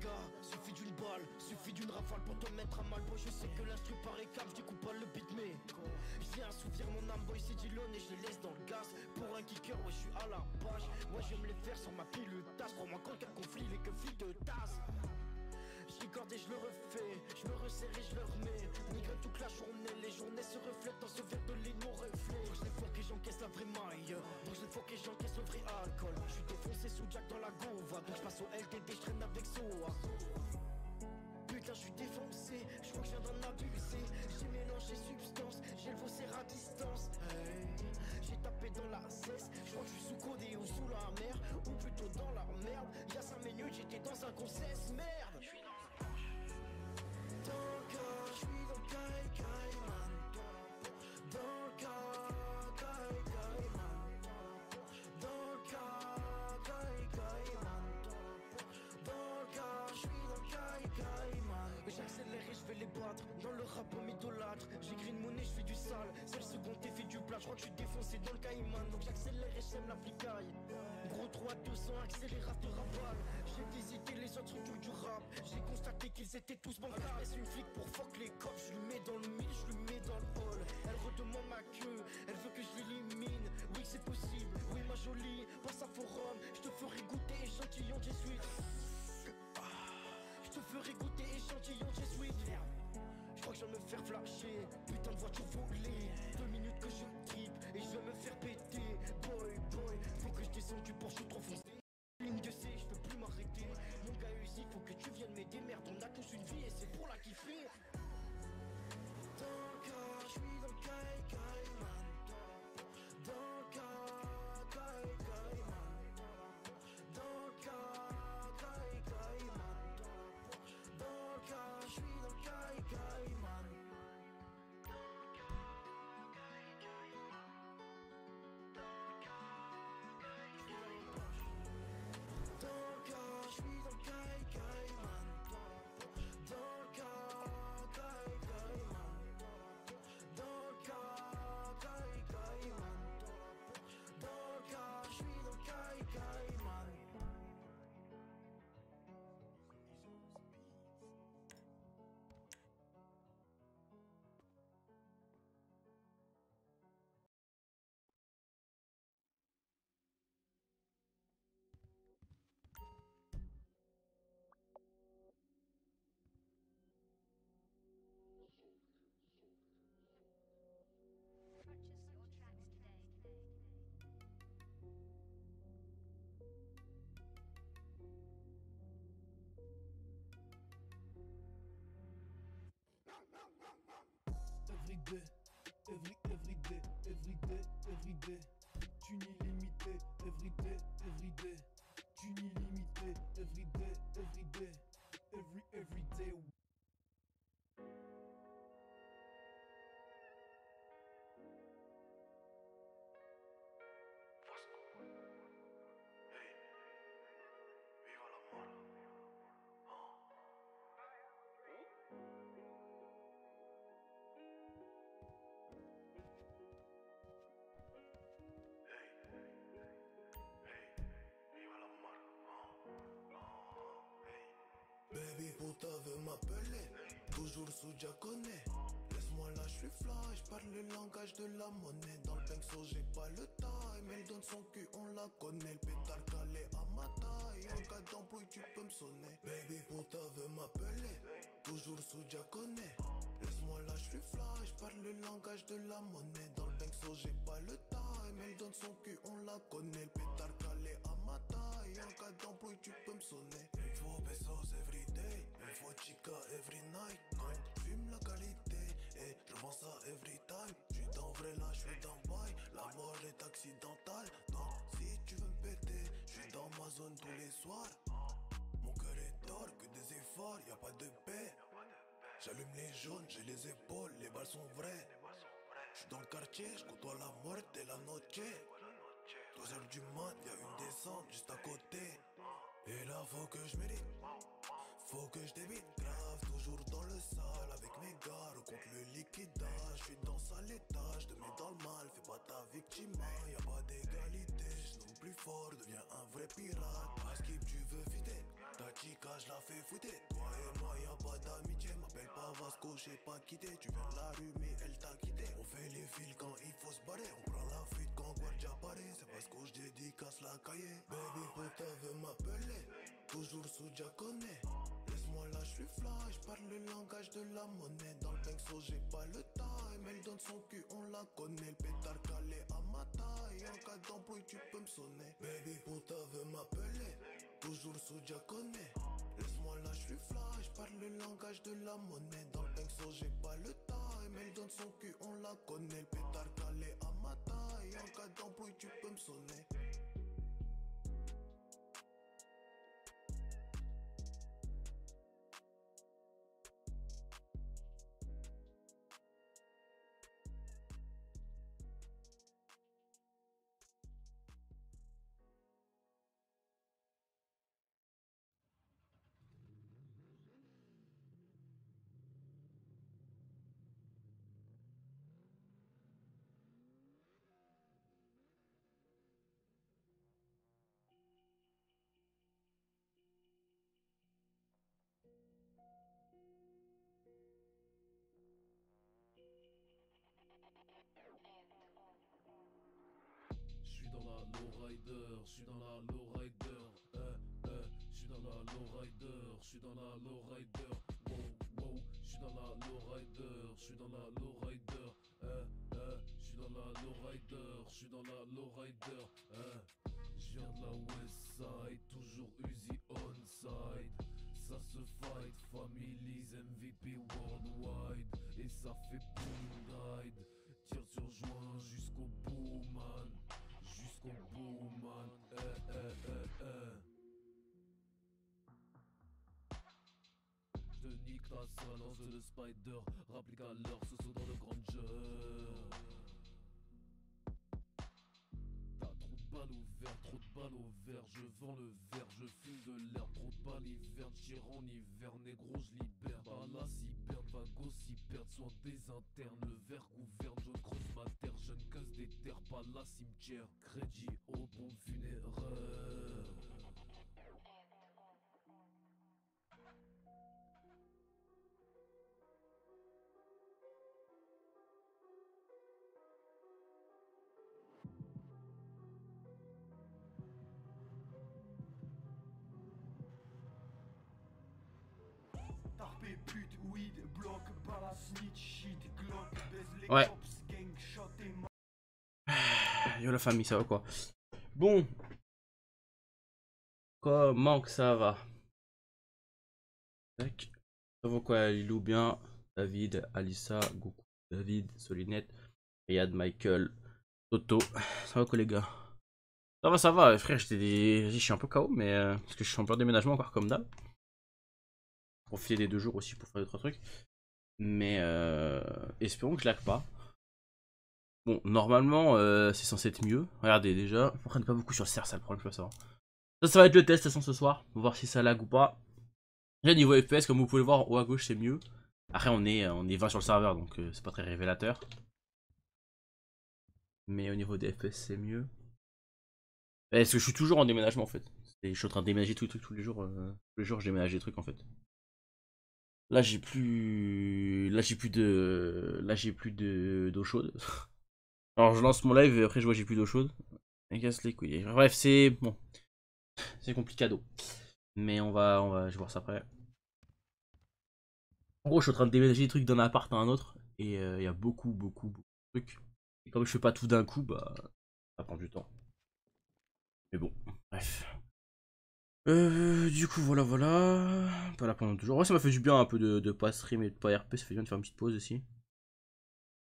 gars, suffit d'une balle, suffit d'une rafale pour te mettre à mal. Boy, je sais que l'instru paraît calme, je découpe pas le beat, mais je viens assouvir mon âme, boy, c'est Dillon et je le laisse dans le gaz. Pour un kicker, ouais, je suis à la page. Moi, j'aime les faire sur ma tasse Crois-moi, quand y'a conflit, les keufs te tassent. Je et je le refais, je me resserre et je le remets. Nigre toute la journée, les journées se reflètent dans ce verre de lait non reflet. Prochaine fois que j'encaisse la vraie maille. Prochaine fois que j'encaisse le vrai alcool. Je suis défoncé sous Jack dans la gova. Donc je passe au LTD, je traîne avec Soa. Putain je suis défoncé, je crois que je viens d'en abuser. J'ai mélangé substances, j'ai le faussaire à distance. J'ai tapé dans la cesse, je crois que je suis sous codé ou sous la mer. Ou plutôt dans la merde. Y'a 5 minutes j'étais dans un concesse, merde Don't call, 쉬고 가까이만 Don't call Dans le rap, on m'idolâtre. J'écris une monnaie, je fais du sale. C'est le second effet du plat. Je crois que je suis défoncé dans le caïman. Donc j'accélère et j'aime la flicaille. Gros 3 200 accélérateur à J'ai visité les autres trucs du rap. J'ai constaté qu'ils étaient tous bancaires. C'est une flic pour fuck les cops. Je lui mets dans le mille, je lui mets dans le hall. Elle redemande ma queue. Elle veut que je l'élimine. Oui, c'est possible. Oui, ma jolie. Passe à forum. Je te ferai goûter échantillon J-Suite te ferai goûter échantillon J'ai sweet Je crois que je vais me faire flasher. Putain de voiture volée. Deux minutes que je trip Et je vais me faire péter. Boy boy Faut que je descende du suis trop foncé. Ligne de C, je peux plus m'arrêter. Mon gars ici, faut que tu viennes m'aider. Merde, on a tous une vie et c'est pour la kiffer. Tant je suis dans le everyday, everyday. Thune illimitée, everyday, everyday. Thune illimitée, everyday, everyday. Every, everyday, Laisse-moi là, je suis fly, parle le langage de la monnaie. Dans le pinceau, j'ai pas le time. Elle donne son cul, on la connaît. Le pétard calé à ma taille. En cas d'embrouille, tu peux me sonner. Baby, puta veut m'appeler. Toujours sous connaît. Laisse-moi là, je suis fly, parle le langage de la monnaie. Dans le pinceau, j'ai pas le time. Elle donne son cul, on la connaît. Le pétard calé à ma taille. En cas d'embrouille, tu peux me sonner. Faut pesos everyday. Faut chica every night. Non, fume la qualité. Et je vends ça every time. J'suis dans vrai là, j'suis dans bail. La mort est accidentale. Non, si tu veux me péter, j'suis dans ma zone tous les soirs. Mon cœur est d'or, que des efforts, y a pas de paix. J'allume les jaunes, j'ai les épaules, les balles sont vraies. J'suis dans le quartier, j'côtoie la mort et la noche. 2 heures du mat, y'a une descente juste à côté. Et là, faut que je mérite. Faut que je débite grave, toujours dans le sale avec mes gars, contre le liquidage. Je suis dans sale étage, de mets dans le mal, fais pas ta victime, y a pas d'égalité. Je plus fort, deviens un vrai pirate. Pas skip, tu veux vider, ta chica, je la fais fouetté. Toi et moi, y a pas d'amitié. M'appelle pas Vasco, j'ai pas quitté. Tu viens de la rue, mais elle t'a quitté. On fait les fils quand il faut se barrer. On prend la fuite quand Guardia apparaît. C'est parce que je dédicace la cahier. Baby, putain, veut m'appeler. Toujours sous Diaconé. Laisse-moi là, je suis fly, je parle le langage de la monnaie. Dans le pinceau, j'ai pas le time. Elle donne son cul, on la connaît. Le pétard calé à ma taille. En cas d'embrouille, tu peux me sonner. Baby, putain, veut m'appeler. Toujours sous Diaconé. Laisse-moi là, je suis fly, parle le langage de la monnaie. Dans le pinceau, j'ai pas le time. Elle donne son cul, on la connaît. Le pétard calé à ma taille. En cas d'embrouille, tu peux me sonner. Je suis dans la lowrider, eh, eh, je suis dans la lowrider, je suis dans la lowrider, wow, wow, je suis dans la lowrider, je suis dans la lowrider, eh, eh, je suis dans la lowrider, je suis dans la lowrider, eh. Je viens la west side, lance le spider Rapplique l'heure ce saut dans le grand jeu. De balles au vert, trop de balles au vert, je vends le verre, je fume de l'air, trop de balles hiver, tire en hiver, négro je libère, par la ciberne, vague aussi perdre, soin des internes, le verre gouverne, je creuse ma terre, jeune casse des terres, pas la cimetière, crédit au bon funéraire. Ouais. Yo la famille, ça va quoi? Bon. Comment que ça va? Tac. Ça va quoi Lilou bien? David, Alissa, Goku, David, Solinette, Riyad, Michael, Toto. Ça va quoi les gars? Ça va, ça va, frère, j'étais des... je suis un peu KO, mais euh, parce que je suis en plein déménagement encore comme d'hab. Profiter des deux jours aussi pour faire d'autres trucs. Mais euh, espérons que je lag pas. Bon, normalement, euh, c'est censé être mieux. Regardez, déjà, on prenne pas beaucoup sur le CR, ça le problème, je savoir. Ça, ça va être le test, de toute façon, ce soir. Voir si ça lag ou pas. Déjà, niveau FPS, comme vous pouvez le voir, haut à gauche, c'est mieux. Après, on est, on est 20 sur le serveur, donc euh, c'est pas très révélateur. Mais au niveau des FPS, c'est mieux. Parce que je suis toujours en déménagement, en fait. Je suis en train de déménager tous les trucs tous les jours. tous les jours, je déménage des trucs, en fait. Là, j'ai plus... Là, j'ai plus de... Là, j'ai plus de... d'eau chaude. Alors je lance mon live et après je vois j'ai plus d'eau chaude. Et casse les couilles. Bref, c'est bon. C'est complicado. Mais on va, on va, je vais voir ça après. En gros, je suis en train de déménager des trucs d'un appart à un autre. Et euh, il y a beaucoup, beaucoup, beaucoup de trucs. Et comme je fais pas tout d'un coup, bah, ça prend du temps. Mais bon, bref. Euh, du coup, voilà, voilà. Pas là pendant toujours. Ouais, ça m'a fait du bien un peu de, de pas stream et de pas RP. Ça fait bien de faire une petite pause aussi.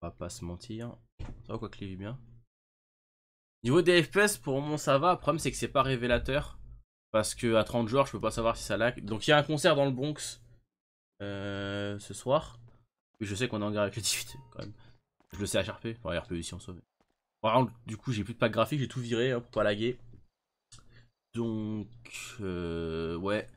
On va pas se mentir. Ça va quoi que les bien? Niveau des FPS, pour moi ça va. Le problème c'est que c'est pas révélateur. Parce que à 30 joueurs, je peux pas savoir si ça lag. Donc il y a un concert dans le Bronx euh, ce soir. Je sais qu'on est en guerre avec le 18 quand même. Je le sais à RP. Enfin, RP aussi en somme. Du coup, j'ai plus de pack graphique, j'ai tout viré hein, pour pas laguer. Donc, euh, ouais.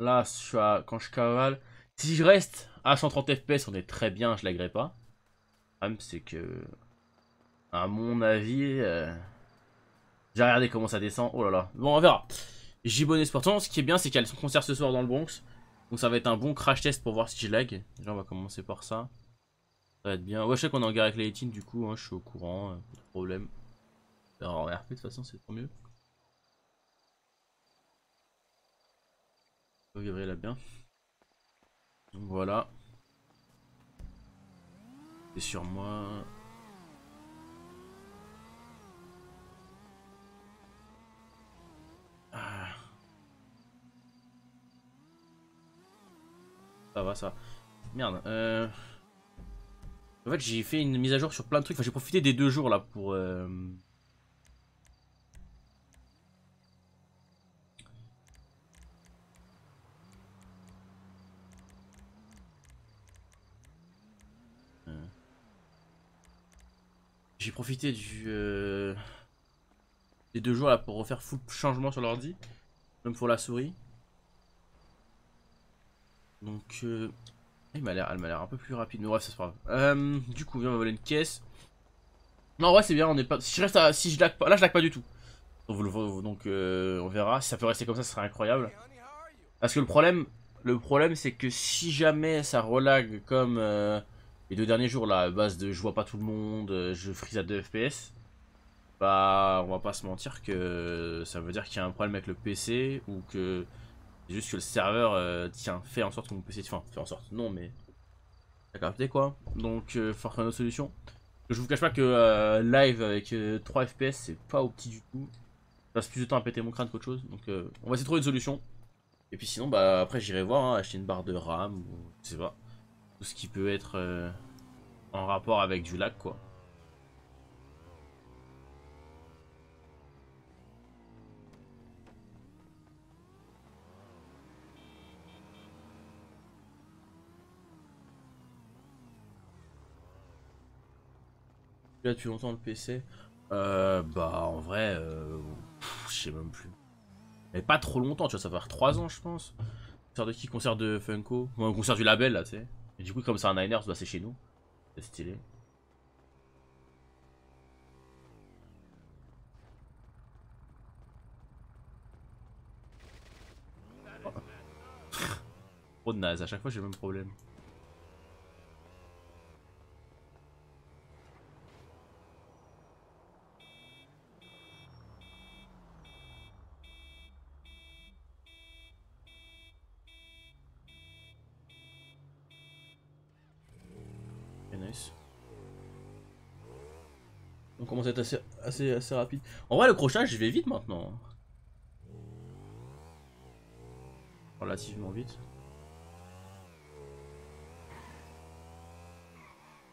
Là, je quand je cavale. Si je reste à 130 FPS, on est très bien, je laguerai pas. Le problème, c'est que, à mon avis, euh, j'ai regardé comment ça descend. Oh là là. Bon, on verra. Gibonnet Sport. Ce qui est bien, c'est qu'il y a son concert ce soir dans le Bronx. Donc ça va être un bon crash test pour voir si je lag. Déjà, on va commencer par ça. Ça va être bien. Ouais, je sais qu'on est en guerre avec les 18 du coup, hein, je suis au courant, euh, pas de problème. Alors, RP, de toute façon, c'est trop mieux. Gabriel a bien. Donc voilà. C'est sur moi. Ah. Ça va, ça. Merde. Euh... En fait, j'ai fait une mise à jour sur plein de trucs. Enfin, j'ai profité des deux jours là pour. Euh, J'ai profité du euh... des deux jours là pour refaire full changement sur l'ordi, même pour la souris. Donc, euh... m'a l'air, elle m'a l'air un peu plus rapide, mais bref, ça se passe. Euh, du coup, viens, on va voler une caisse. Non, ouais, c'est bien, on est pas. Si je reste à... si je lag pas, là, je lag pas du tout. Donc, euh, on verra. Si ça peut rester comme ça, ce serait incroyable. Parce que le problème, le problème, c'est que si jamais ça relag comme euh, les deux derniers jours là, à base de je vois pas tout le monde, euh, je freeze à 2 FPS, bah, on va pas se mentir que ça veut dire qu'il y a un problème avec le PC ou que c'est juste que le serveur, euh, tiens, fait en sorte que mon PC... Enfin, fait en sorte, non, mais... T'as capté, quoi Donc, euh, faut trouver une autre solution. Je vous cache pas que euh, live avec 3 FPS, c'est pas au du tout. Je passe plus de temps à péter mon crâne qu'autre chose. Donc, euh, on va essayer de trouver une solution. Et puis sinon, bah, après, j'irai voir, hein, acheter une barre de RAM, ou je sais pas. Tout ce qui peut être euh, en rapport avec du lag, quoi. là depuis longtemps le PC euh, Bah en vrai, euh, je sais même plus. Mais pas trop longtemps, tu vois, ça va faire 3 ans je pense. Concert de qui? Concert de Funko un concert du label là, tu sais. Et du coup, comme c'est un Niners, bah c'est chez nous. C'est stylé. Trop de naze, à chaque fois j'ai le même problème. Ok, nice. On commence à être assez, assez, assez rapide. En vrai, le crochage, je vais vite maintenant. Relativement vite.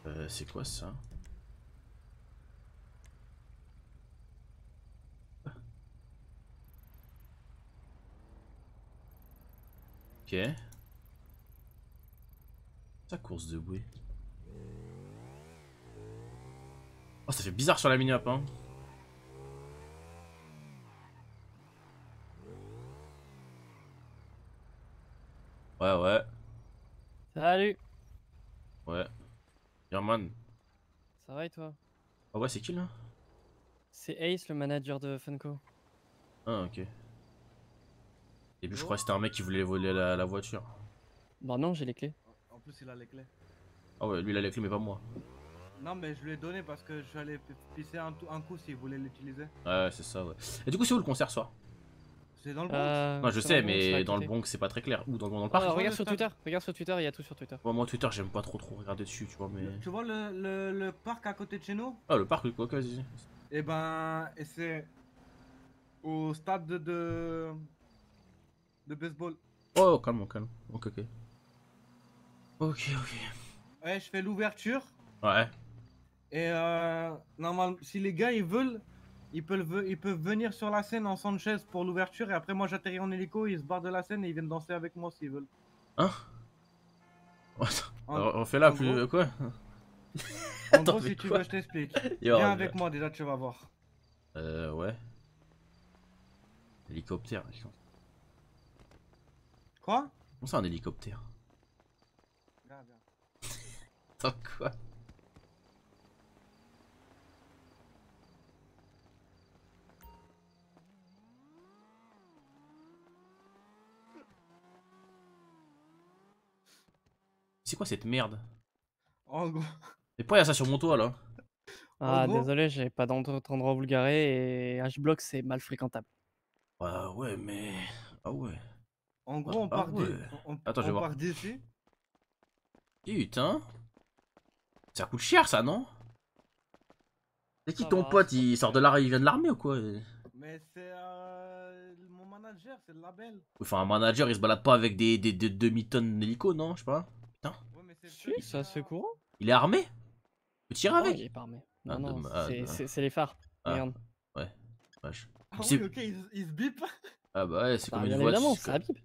Euh, c'est quoi ça? Ok. Sa course de bouée. Oh, ça fait bizarre sur la mini-map, hein. Ouais, ouais, Salut ouais. German. Ça va et toi? Ah ouais, c'est qui là? C'est Ace, le manager de Funko. Ah, ok. Et puis je crois que c'était un mec qui voulait voler la, la voiture. Bah non, j'ai les clés. En plus, il a les clés. Ah ouais, lui il a les clés, mais pas moi. Non, mais je lui ai donné parce que p- pisser un, coup s'il voulait l'utiliser. Ouais, c'est ça, ouais. Et du coup, c'est où le concert ce soir C'est dans le Bronx. Euh, Non, je sais, mais dans le. Bronx, c'est pas très clair. Ou dans, dans le parc vois regarde le sur Twitter, regarde sur Twitter, il y a tout sur Twitter. Ouais, Moi, Twitter, j'aime pas trop trop regarder dessus, tu vois, mais. Tu vois le, le, le parc à côté de chez nous? Ah, le parc, quoi, vas-y. Et ben, et c'est au stade de, de, de baseball. Oh, calme, calme. Ok, ok. Ok, ok. Ouais, je fais l'ouverture. Ouais. Et euh, normalement, si les gars ils veulent, ils peuvent, ve- ils peuvent venir sur la scène en Sanchez pour l'ouverture. Et après, moi j'atterris en hélico, ils se barrent de la scène et ils viennent danser avec moi s'ils veulent. Hein En, Alors, On fait là plus. gros- Quoi? en Attends, gros, si tu veux, je t'explique. Viens avec moi déjà, tu vas voir. Euh, ouais. Hélicoptère. Quoi? Comment ça, un hélicoptère? Viens, viens. Attends, quoi? C'est quoi cette merde? En gros, Et pourquoi y a ça sur mon toit là? Ah, gros- désolé, j'ai pas d'endroit endroit où le garer et H-Block c'est mal fréquentable. Ah ouais, mais. Ah ouais. en gros, on Ah part d'i- ouais. on- Attends, je vais on voir. part d'ici. Putain. Ça coûte cher ça, non? C'est qui Ça ton va, pote Il sort de l'armée, il vient de l'armée ou quoi? Mais c'est euh, mon manager, c'est le label. Enfin, un manager il se balade pas avec des, des, des demi-tonnes d'hélico, non? Je sais pas. Ouais, mais c'est le Si, ça c'est courant. Il est armé Tu tires Non, avec il est pas armé. Ah, Non, non, ah, c'est- les phares. Ah. Regarde. Vache. Ah oui, ok, il, il se bip. Ah bah ouais, c'est Bah, comme une voiture, ça bip.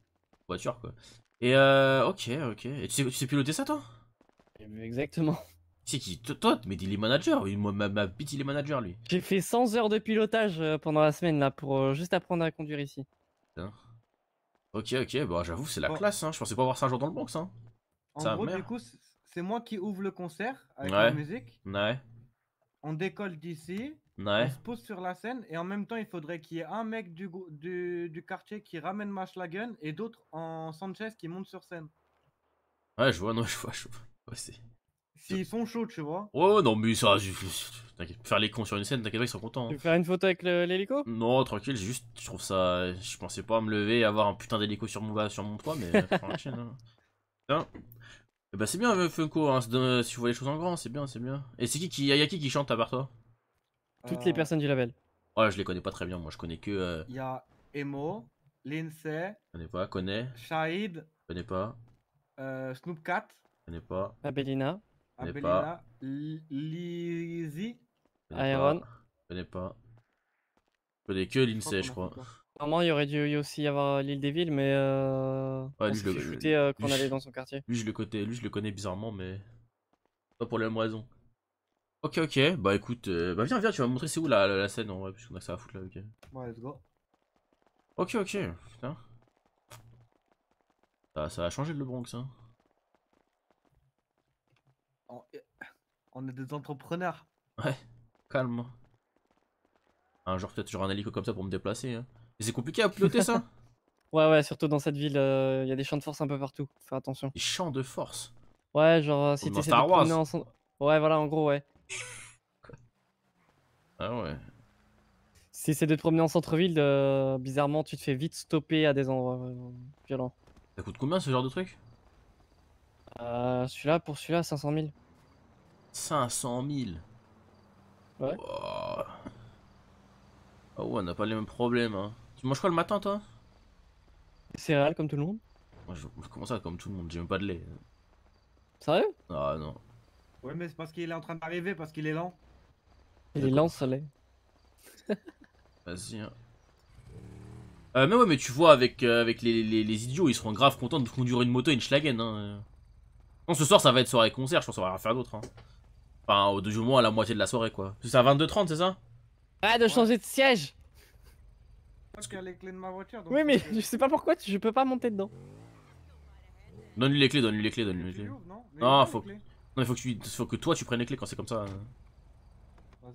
voiture quoi. Et euh, ok, ok. Et tu sais, tu sais piloter ça toi? Exactement. C'est qui Toi, mais il est manager. Oui, Moi, ma, ma bite, il est manager lui. J'ai fait 100 heures de pilotage euh, pendant la semaine là pour euh, juste apprendre à conduire ici. Ok, ok, bah j'avoue, c'est la Bon. classe, hein. Je pensais pas voir ça un jour dans le Bronx, hein. En Sa gros, mère. du coup, c'est- moi qui ouvre le concert avec Ouais. la musique. Ouais, On décolle d'ici. ouais. On se pose sur la scène et en même temps, il faudrait qu'il y ait un mec du, du, du quartier qui ramène Mashlagun et d'autres en Sanchez qui montent sur scène. Ouais, je vois, non, je vois, je vois. Ouais, c'est. S'ils sont chauds, tu vois. Oh non, mais ça, t'inquiète. Faire les cons sur une scène, t'inquiète pas, ils sont contents. Tu hein. veux faire une photo avec l'hélico? Non, tranquille, j'ai juste, je trouve ça. Je pensais pas me lever et avoir un putain d'hélico sur mon, bas- sur mon toit, mais. euh, prends la chaîne, hein. Putain. Bah, c'est bien, euh, Funko, hein, de- si vous voyez les choses en grand, c'est bien, c'est bien. Et c'est qui qui. Y'a qui qui chante à part toi Toutes les Euh, personnes du label. Ouais, je les connais pas très bien, moi, je connais que. euh, Il y a Emo, Lindsay, Je connais pas, connais, Shahid, connais pas, euh, Snoop Cat, connais pas. Abelina, Connais Abelina, Lizzy. connais Iron. Connais pas. Je connais que Lindsay, je a crois. Euh. Normalement, il y aurait dû aussi y avoir l'île des villes, mais euh... Ouais, on lui, s'est fait euh, quand on lui, allait je- dans son quartier. Lui je le connais, lui je le connais bizarrement mais pas pour les mêmes raisons. Ok ok, bah écoute, euh, bah viens viens, tu vas me montrer c'est où la, la, la scène en vrai, puisqu'on a que ça à foutre là, ok. Bon, let's go. Ok ok, putain. Ça, ça a changé le Bronx hein. On, on est des entrepreneurs. Calme. hein. Un jour peut-être j'aurai un hélico comme ça pour me déplacer. Hein. Et c'est compliqué à piloter ça Ouais, ouais, surtout dans cette ville, euh, il y a des champs de force un peu partout. Fais attention. Les champs de force. Ouais, genre, euh, si t'essaies de promener en cent- Ouais, voilà, en gros, ouais. Ah ouais. Si c'est de te promener en centre-ville, euh, bizarrement, tu te fais vite stopper à des endroits euh, violents. Ça coûte combien ce genre de truc? Euh, celui-là, pour celui-là, 500 000. 500 000. Ouais. Oh. Ah ouais, on n'a pas les mêmes problèmes hein. Tu manges quoi le matin toi? Céréales, comme tout le monde? Moi je je commence ça comme tout le monde, j'ai même pas de lait. Sérieux? Ah non. Ouais, mais c'est parce qu'il est en train d'arriver, parce qu'il est lent. Il est lent, soleil. Vas-y. hein. Euh, mais ouais, mais tu vois, avec, euh, avec les, les, les idiots, ils seront grave contents de conduire une moto et une schlagen. Hein. Non, ce soir, ça va être soirée concert, je pense qu'on va rien faire d'autre. Hein. Enfin, au du moins à la moitié de la soirée, quoi. C'est à 22h30, c'est ça? Ah, de changer de siège Parce qu'il a les clés de ma voiture. donc Oui, mais je sais pas pourquoi, tu- je peux pas monter dedans. Donne-lui les clés, donne-lui les clés, donne-lui les clés. non Non, faut- les clés. Non, il faut que, tu, faut que toi tu prennes les clés quand c'est comme ça.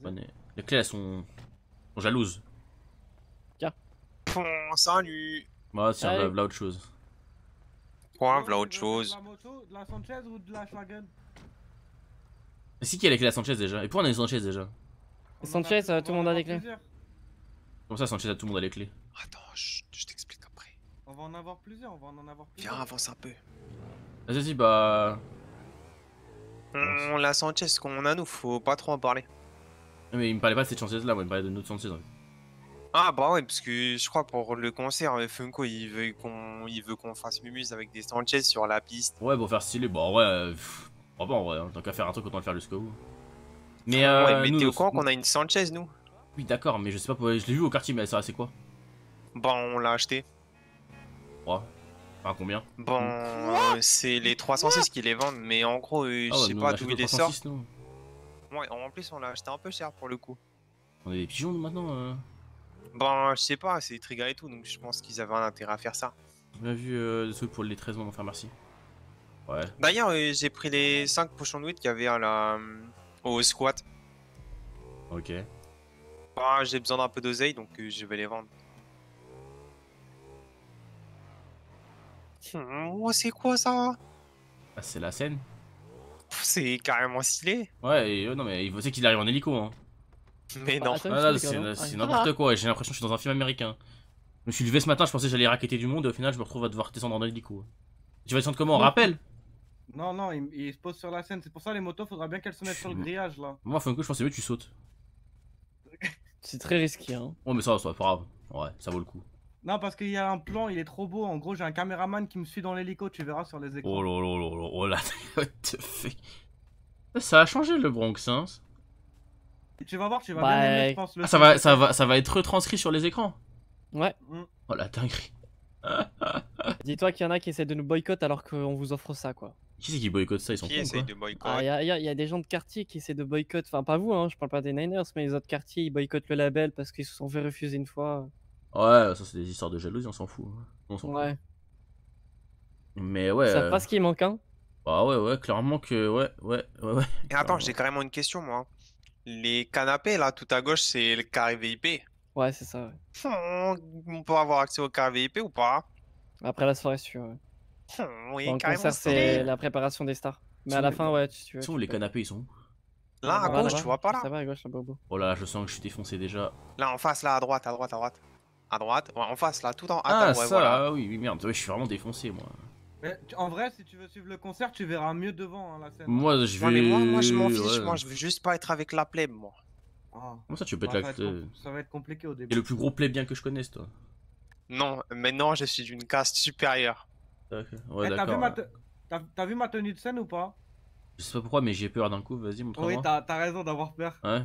hein. Les clés, elles sont, sont jalouses. Bon, salut Bah, tiens, Allez. là, là, autre chose. Ouais, voilà veux- autre chose. De la moto, de la Sanchez ou de la Schlagen c'est qui a les clés à Sanchez déjà Et pourquoi on a une Sanchez déjà On Sanchez, a- euh, tout le monde a des clés. plusieurs. Comme ça, Sanchez a tout le monde a les clés. Attends, je, je t'explique après. On va en avoir plusieurs, on va en avoir plusieurs. Viens, avance un peu. Vas-y, vas-y, bah. On la Sanchez, qu'on a nous, faut pas trop en parler. Mais il me parlait pas de cette Sanchez là, moi, il me parlait de notre Sanchez. en fait. Ah bah ouais, parce que je crois pour le concert, euh, Funko il veut qu'on il veut qu'on fasse mumuse avec des Sanchez sur la piste. Ouais, pour faire stylé, bah vrai, euh, pff, en vrai, hein, tant qu'à faire un truc, autant le faire jusqu'au bout. Mais euh, ouais, mais t'es au courant qu'on a une Sanchez nous? Oui, d'accord, mais je sais pas, je l'ai vu au quartier, mais ça, c'est quoi? Bah on l'a acheté. Enfin, combien? Bon, euh, c'est les 306 qui les vendent, mais en gros, euh, Ah je ouais, sais pas d'où il les sort. 306, nous. Ouais, en plus on l'a acheté un peu cher pour le coup. On est des pigeons, maintenant. euh. Ben, je sais pas, c'est Trigger et tout, donc je pense qu'ils avaient un intérêt à faire ça. On a vu euh, trucs pour les 13 mois, mon frère, merci. Ouais. D'ailleurs, euh, j'ai pris les 5 potions de weed qu'il y avait à la... au squat. Ok. Ah, j'ai besoin d'un peu d'oseille, donc euh, je vais les vendre. Hmm, oh, c'est quoi ça? Ah, c'est la scène. C'est carrément stylé. Ouais, et, euh, non, mais il faut qu'il arrive en hélico. Hein. Mais non. Ah, c'est n'importe quoi. J'ai l'impression que je suis dans un film américain. Je me suis levé ce matin, je pensais que j'allais raqueter du monde, et au final, je me retrouve à devoir descendre en hélico. Tu vas descendre comment? En Non. rappel Non, non, il, il se pose sur la scène. C'est pour ça les motos, faudra bien qu'elles se mettent sur le grillage là. Moi, Funko, je pensais mieux que tu sautes. C'est très risqué. Hein. Oh, mais ça, ça va, pas grave. Ouais, ça vaut le coup. Non, parce qu'il y a un plan, il est trop beau. En gros, j'ai un caméraman qui me suit dans l'hélico, tu verras sur les écrans. Oh là là là là, oh là, what the fuck? Ça a changé le Bronx, hein Tu vas voir, tu vas Ouais. bien aimer, je pense. Le Ah, ça, va, ça, va, ça va être retranscrit sur les écrans Ouais. Oh la dinguerie. Dis-toi qu'il y en a qui essaient de nous boycotter alors qu'on vous offre ça, quoi. Qui c'est qui boycotte ça? Ils sont Qui cons essaye quoi de boycott Ah, il y, a- y a- y a des gens de quartier qui essaient de boycotter. Enfin, pas vous, hein, je parle pas des Niners, mais les autres quartiers, ils boycottent le label parce qu'ils se sont fait refuser une fois. Ouais, ça c'est des histoires de jalousie, on s'en fout. On s'en fout. Ouais. Mais ouais. Ils savent euh, pas ce qui manque, hein. Bah ouais, ouais, clairement que. Ouais, ouais, ouais, ouais. Et attends, j'ai carrément une question, moi. Les canapés, là, tout à gauche, c'est le carré VIP. Ouais, c'est ça. ouais. Hmm, On peut avoir accès au carré VIP ou pas? Après la soirée, si tu veux. ouais. Oui, Dans le carrément. concert, c'est la préparation des stars. Mais à la fin, ouais, si tu veux. Ils sont où tu les canapés Ils sont où? Là, à gauche, là-bas. tu vois pas là Ça va à gauche, bout. Oh là là, je sens que je suis défoncé déjà. Là, en face, là, à droite, à droite, à droite. À droite, ouais, en face, là, tout en. Ah, Attends, ouais, ça, voilà. ah oui, oui, merde. Ouais, je suis vraiment défoncé, moi. Mais tu- en vrai, si tu veux suivre le concert, tu verras mieux devant hein, la scène. Moi, je vais. Ouais, mais moi, moi, je m'en fiche, ouais. moi, je veux juste pas être avec la plèbe, moi. Ah. Comment ça, tu peux Bah, être là com- ça va être compliqué au T'es début. le plus gros plébien que je connaisse, toi. Non, maintenant, je suis d'une caste supérieure. Ok. Eh, Ouais, t'as, vu ouais. te- t'as- t'as vu ma tenue de scène ou pas? Je sais pas pourquoi, mais j'ai peur d'un coup. Vas-y, montre-moi. Oui, t'as, t'as raison d'avoir peur. Ouais.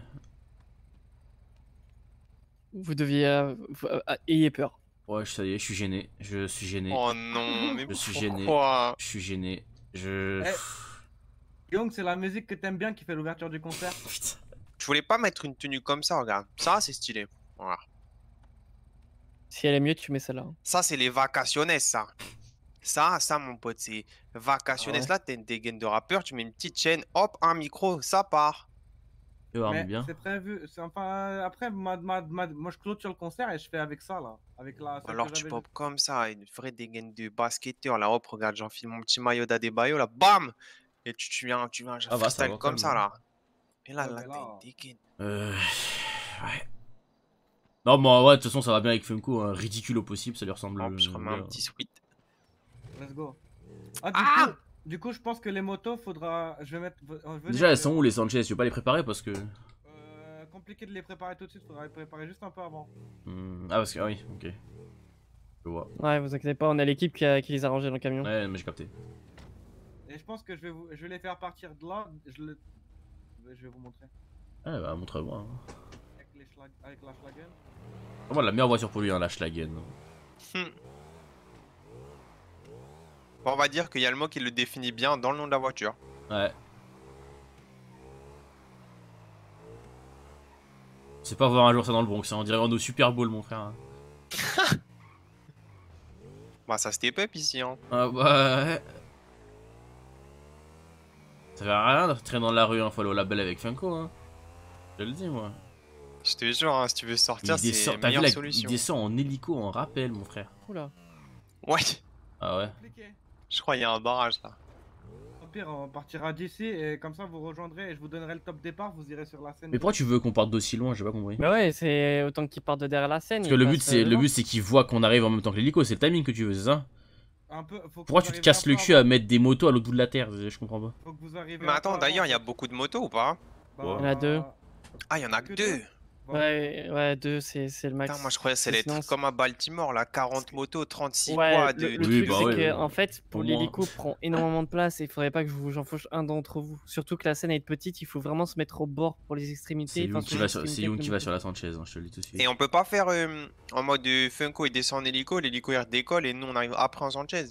Vous deviez. euh, vous- euh, ayez peur. Ouais, ça y est, je suis gêné. Je suis gêné. Oh non, mais Je suis gêné. pourquoi Je suis gêné. Je. Eh. Young, c'est la musique que t'aimes bien qui fait l'ouverture du concert. Putain. Je voulais pas mettre une tenue comme ça, regarde. Ça, c'est stylé. Voilà. Si elle est mieux, tu mets celle-là. Ça, c'est les vacationnes, ça. Ça, ça, mon pote. Ah ouais? Là, t'as une dégaine de rappeur, tu mets une petite chaîne, hop, un micro, ça part. Tu vois, Mais bien. c'est prévu. Enfin, après, ma- ma- ma- moi je clôture le concert et je fais avec ça là. Avec la. Alors tu pop comme ça, une vraie dégaine de basketteur. Là, hop, regarde, j'enfile mon petit maillot d'Adebayo, là, bam Et tu, tu viens, tu viens, je Ah bah, ça comme ça, même. là. Et là, Ouais, là, mais une dégaine. Euh. Ouais. Non, bah ouais, de toute façon, ça va bien avec Funko. Hein. Ridicule au possible, ça lui ressemble. Hop, je remets un petit sweat. Let's go. Ah, du, Ah coup, du coup, je pense que les motos, faudra. Je vais mettre. euh, Déjà, elles je- sont où les Sanchez? Tu veux pas les préparer parce que. Euh, compliqué de les préparer tout de suite, faudra les préparer juste un peu avant. Hmm, Ah, parce que. Ah oui, ok. Je vois. Ouais, vous inquiétez pas, on a l'équipe qui, a- qui les a rangés dans le camion. Ouais, mais j'ai capté. Et je pense que je vais, vous... je vais les faire partir de là. Je, le- je vais vous montrer. Ouais, bah, montre-moi. hein. Avec, les schlag... avec la Schlagen. Vraiment la meilleure voiture pour lui, hein, la Schlagen. On va dire qu'il y a le mot qui le définit bien dans le nom de la voiture. Ouais. C'est pas voir un jour ça dans le Bronx, hein. on dirait un au Super Bowl, mon frère. Bah, ça step up ici, hein. Ah bah ouais. Ça fait rien de traîner dans la rue, hein. faut aller au label avec Funko. Hein. Je te le dis, moi. Je te jure, hein, si tu veux sortir, c'est la meilleure la- il solution. descend en hélico, en rappel, mon frère. Oula. Ouais, Ah ouais. Je crois qu'il y a un barrage là. Au pire, on partira d'ici et comme ça vous rejoindrez et je vous donnerai le top départ. Vous irez sur la scène. Mais pourquoi tu veux qu'on parte d'aussi loin? J'ai pas compris. Mais ouais, c'est autant qu'ils partent de derrière la scène. Parce que le but, c'est euh, le but, c'est qu'ils voient qu'on arrive en même temps que l'hélico. C'est le timing que tu veux, c'est ça? Un peu, faut Pourquoi tu te casses le cul à mettre des motos à l'autre bout de la terre? Je comprends pas. Faut que vous arriviez Mais attends, d'ailleurs, il y a beaucoup de motos ou pas? Bah, Il y en a deux. Ah, il y en a que deux. Ouais, ouais, deux, c'est c'est le max. Putain, moi je croyais que allait Sinon, comme à Baltimore, là, 40 motos, 36 Ouais, le, de... le Oui, truc bah c'est ouais, que ouais. en fait pour l'hélico prend énormément de place et il faudrait pas que je vous- j'en fauche un d'entre vous. Surtout que la scène est petite, il faut vraiment se mettre au bord pour les extrémités. C'est Young qui va sur, Young qui le va sur la Sanchez, hein, je te le dis tout de suite. Et on peut pas faire euh, en mode euh, Funko, il descend en hélico, l'hélico il redécolle et nous on arrive après en Sanchez.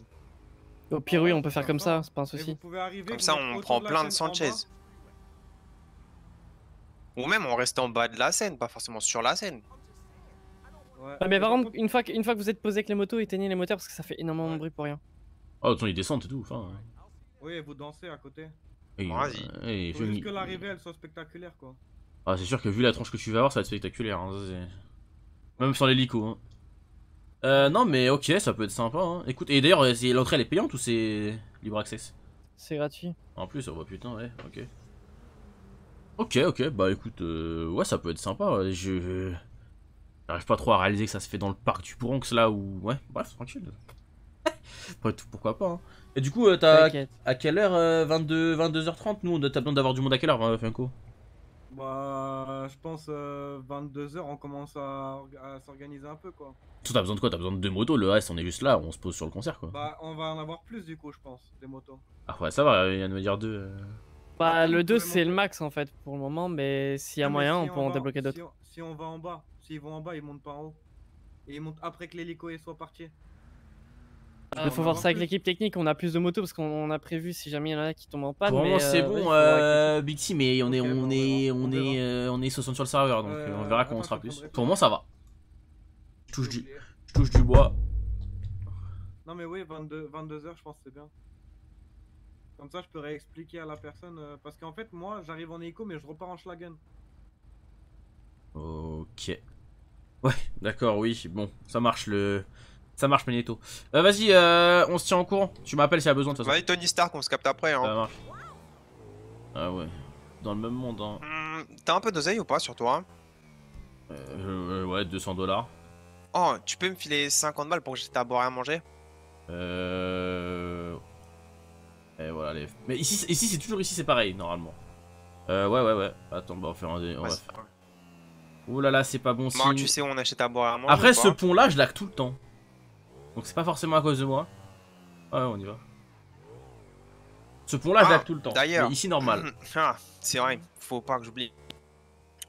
Au pire, oui, on peut faire comme ça, c'est pas un souci. Comme ça on prend plein de Sanchez. Ou même on reste en bas de la scène, pas forcément sur la scène. Ouais. Ouais, mais par contre, une fois, que, une fois que vous êtes posé avec les motos, éteignez les moteurs parce que ça fait énormément de bruit pour rien. Oh, attends, ils descendent et tout. Enfin. Oui, vous dansez à côté. Vas-y. euh, Faut juste que l'arrivée elle soit spectaculaire quoi. Ah, c'est sûr que vu la tranche que tu vas avoir, ça va être spectaculaire. hein, ça, Même sans l'hélico. Hein. Euh, non, mais ok, ça peut être sympa. Hein. Écoute, et d'ailleurs, l'entrée elle est payante ou c'est libre access? C'est gratuit. En plus, oh bah putain, ouais, ok. Ok, ok, bah écoute, euh, ouais, ça peut être sympa. ouais, Je. J'arrive pas trop à réaliser que ça se fait dans le parc du Bronx là où. Ouais, bref, tranquille. Après tout, pourquoi pas. hein. Et du coup, euh, t'as. T'inquiète. À quelle heure euh, 22, 22h30 Nous, on a- t'as besoin d'avoir du monde à quelle heure, euh, Funko? Bah, je pense 22h, on commence à, à s'organiser un peu quoi. Toi, t'as besoin de quoi? T'as besoin de deux motos, le reste, on est juste là, on se pose sur le concert quoi. Bah, on va en avoir plus du coup, je pense, des motos. Ah ouais, ça va, il vient de me dire deux. Bah, le vous 2 pouvez c'est le max en fait pour le moment, mais s'il y a Non, moyen, si on peut en débloquer d'autres. Si on, si on va en bas, s'ils vont en bas, ils montent pas en haut. Et ils montent après que l'hélico il soit parti. Il on faut voir ça avec l'équipe technique, on a plus de motos parce qu'on on a prévu si jamais il y en a qui tombent en panne. Le mais, moment, c'est euh, bon, euh, Big T, mais on est, Ok, on bon, on est, on on est, euh, on est 60 sur le serveur, donc euh, on verra quand on sera plus. Pour pas. moi, ça va. Je touche du, oublié. je touche du bois. Non mais oui, 22, 22h je pense que c'est bien. Comme ça je peux réexpliquer à la personne. euh, parce qu'en fait moi j'arrive en hélico mais je repars en Schlagen. Ok. Ouais, d'accord, oui, bon, ça marche le. Ça marche, Magneto. Euh, Vas-y, euh, on se tient en courant. Tu m'appelles s'il y a besoin de toute façon. Ouais, Tony Stark, on se capte après. Ça Hein. marche. Ah ouais. Dans le même monde, hein. Hmm, T'as un peu d'oseille ou pas sur toi hein? Euh, ouais, 200 dollars. Oh, tu peux me filer 50 balles pour que j'étais à boire et à manger? Euh. Et voilà les. Mais ici, ici c'est toujours ici, c'est pareil normalement. Euh, ouais, ouais, ouais. Attends, bah, on va faire un. On Ouais, va c'est faire... Ouh là là, c'est pas bon signe. tu sais où on achète à boire à manger Après, ce pont-là, je lag tout le temps. Donc c'est pas forcément à cause de moi. Ouais, on y va. Ce pont-là, je Ah, lag tout le temps. d'ailleurs. Ici, normal. Ah, c'est vrai, faut pas que j'oublie.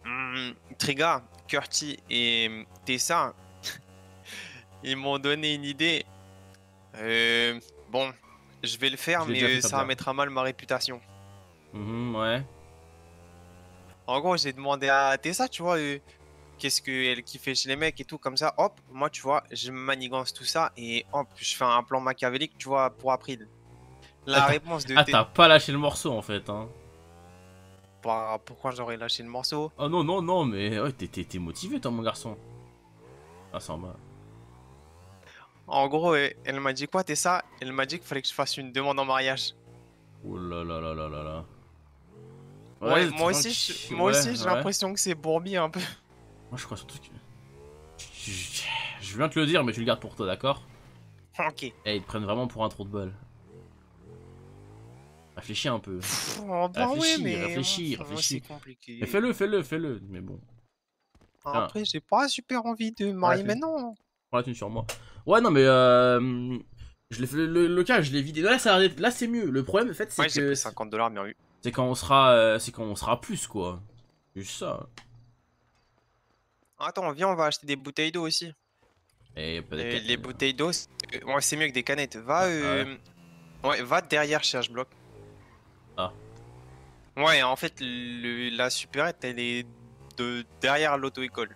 Hmm, Triga, Curti et Tessa, ils m'ont donné une idée. Euh, bon, je vais le faire, mais euh, ça à mal ma réputation. Mhm, ouais. En gros, j'ai demandé à Tessa, tu vois, euh, qu'est-ce qu'elle kiffait chez les mecs et tout, comme ça, hop, moi, tu vois, je manigance tout ça et hop, je fais un plan machiavélique, tu vois, pour April. La réponse de Ah, t'as pas lâché le morceau en fait, hein. Bah, pourquoi j'aurais lâché le morceau? Oh non, non, non, mais ouais, t'es- motivé toi, mon garçon. Ah, ça en va. En gros, elle m'a dit quoi, Tessa Elle m'a dit qu'il fallait que je fasse une demande en mariage. Oh là là là là là là. Ouais, moi aussi, je- moi ouais, aussi, j'ai ouais. l'impression que c'est bourbi un peu. Moi, je crois surtout que. Je, je- je viens te le dire, mais tu le gardes pour toi, d'accord? Ok. Et ils te prennent vraiment pour un trou de balle. Réfléchis un peu. Pff, oh, bah Réfléchis, ouais, mais réfléchis, réfléchis. C'est compliqué. Mais fais-le, fais-le, fais-le. Mais bon, Après, j'ai pas super envie de marier maintenant. prends la thune sur moi. Ouais, non, mais euh. Je le, le cas, je l'ai vidé. Là, ça c'est mieux. Le problème, en fait, c'est Ouais, j'ai que. pris 50 dollars, vu. C'est quand on sera. euh, c'est quand on sera plus, quoi. Juste ça. Attends, viens, on va acheter des bouteilles d'eau aussi. Et y a pas de Et ca- les bouteilles d'eau, c'est ouais, c'est mieux que des canettes. Va, euh, ouais. va derrière chez H-Block. Ah. Ouais, en fait, le- la supérette, elle est de derrière l'auto-école.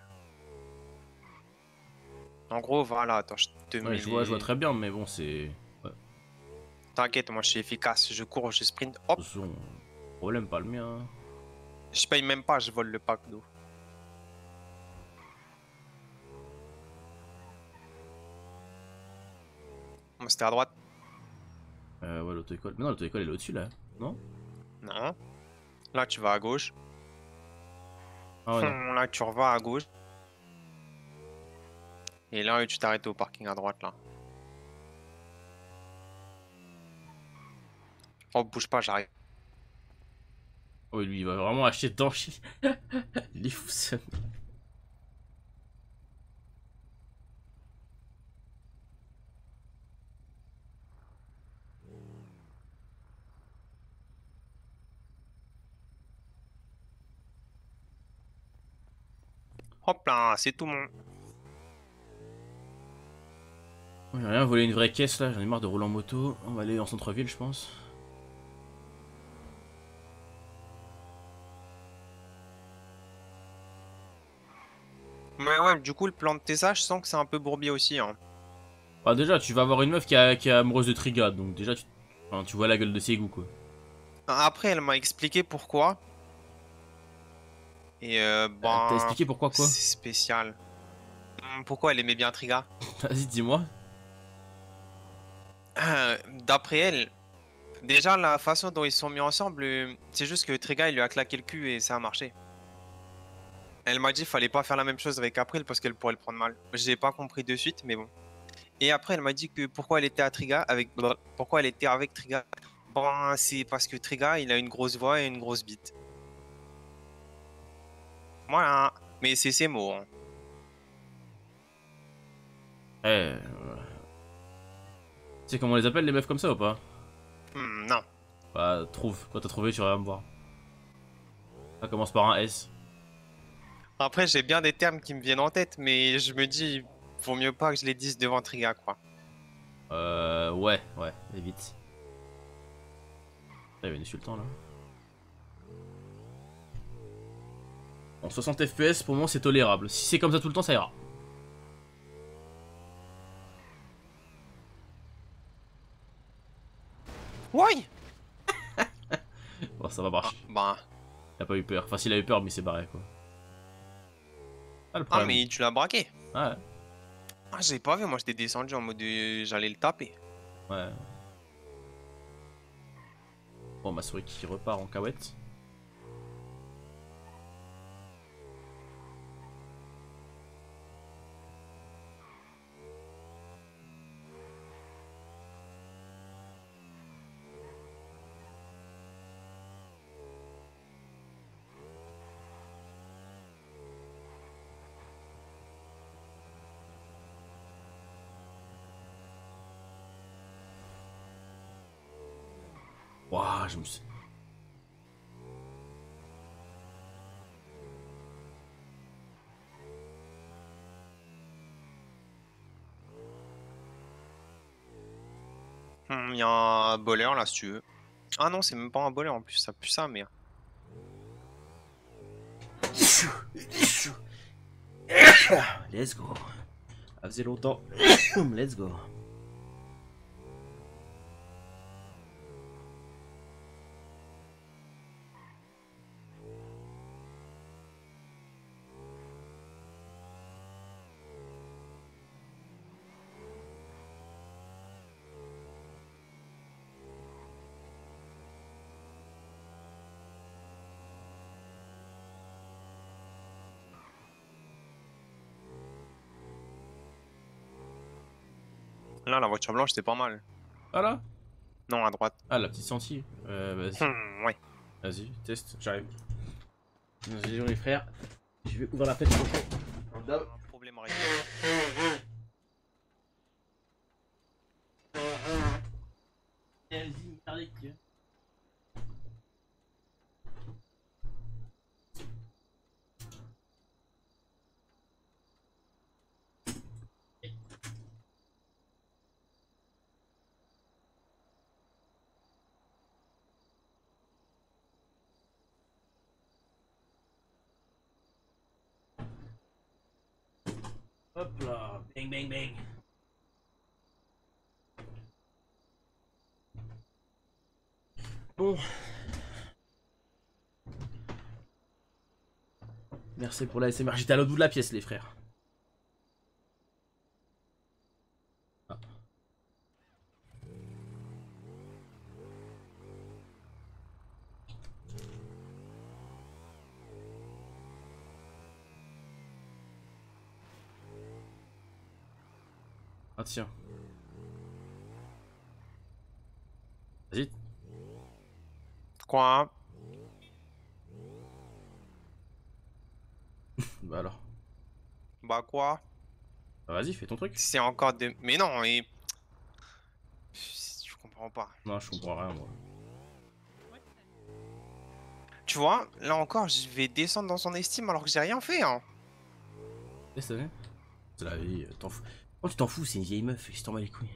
En gros, voilà, attends, je te mets je vois, je vois très bien, mais bon, c'est. T'inquiète, moi je suis efficace, je cours, je sprint, hop, façon, problème, pas le mien. je paye même pas, je vole le pack d'eau. Bon, c'était à droite. Euh, ouais, l'auto-école. Mais non, l'auto-école, elle est au-dessus, là. Non? Non. Là, tu vas à gauche. Ah ouais. Là, tu revas à gauche. Et là, tu t'arrêtes au parking à droite, là. Oh, bouge pas, j'arrive. Oh, lui, il va vraiment acheter dedans. il est fou, ça. Hop là, c'est tout mon. J'ai rien volé une vraie caisse, là. J'en ai marre de rouler en moto. On va aller en centre-ville, je pense. Mais ouais, du coup, le plan de Tessa, je sens que c'est un peu bourbier aussi. Hein. Bah, déjà, tu vas avoir une meuf qui, a- qui est amoureuse de Triga. Donc, déjà, tu, enfin, tu vois la gueule de ses goûts, quoi. Après, elle m'a expliqué pourquoi. Et euh, bah. T'as expliqué pourquoi, quoi C'est spécial. Pourquoi elle aimait bien Triga? Vas-y, dis-moi. Euh, D'après elle, Déjà, la façon dont ils sont mis ensemble, euh, c'est juste que Triga, il lui a claqué le cul et ça a marché. Elle m'a dit qu'il fallait pas faire la même chose avec April parce qu'elle pourrait le prendre mal. J'ai pas compris de suite, mais bon. Et après, elle m'a dit que pourquoi elle était à Triga avec pourquoi elle était avec Triga. Bon, c'est parce que Triga, il a une grosse voix et une grosse bite. Voilà. Mais c'est ses mots. hein. Eh. Sais comment on les appelle les meufs comme ça ou pas Hmm, non. Bah, trouve. Quand t'as trouvé, tu vas me voir. Ça commence par un S. Après, j'ai bien des termes qui me viennent en tête, mais je me dis, vaut mieux pas que je les dise devant Triga, quoi. Euh. Ouais, ouais, évite. Il y avait un insultant là. En 60 FPS, pour moment, c'est tolérable. Si c'est comme ça tout le temps, ça ira. Ouais Bon, ça va marcher. Bah. Il a pas eu peur. Enfin, s'il a eu peur, mais il s'est barré quoi. Ah, le Ah, problème. mais tu l'as braqué Ouais, Ah, j'ai pas vu, moi j'étais descendu en mode euh, j'allais le taper. ouais. Bon, ma souris qui repart en cahouette. Suis. Il y a un boleur là si tu veux. Ah non, c'est même pas un boleur en plus, ça pue ça, mais. Let's go. Ça faisait longtemps. Let's go. Là, la voiture blanche, c'était pas mal. Ah là? Non, à droite. Ah, la petite sentier. Euh, vas-y. Hmm, ouais. Vas-y, teste, j'arrive. Vas-y, les frères. Je vais ouvrir la fenêtre. Un problème réglé. Hop là, bang bang bang. Bon. Merci pour la SMR. J'étais à l'autre bout de la pièce, les frères. Ah. Ah tiens. Vas-y. Quoi Bah alors. Bah quoi Bah vas-y, fais ton truc. C'est encore des. Mais non, et. Je comprends pas. Non, je comprends rien, moi. Tu vois, là encore, je vais descendre dans son estime alors que j'ai rien fait. Hein. C'est la vie, euh, t'en fous. Oh, tu t'en fous, c'est une vieille meuf, je t'en bats les couilles.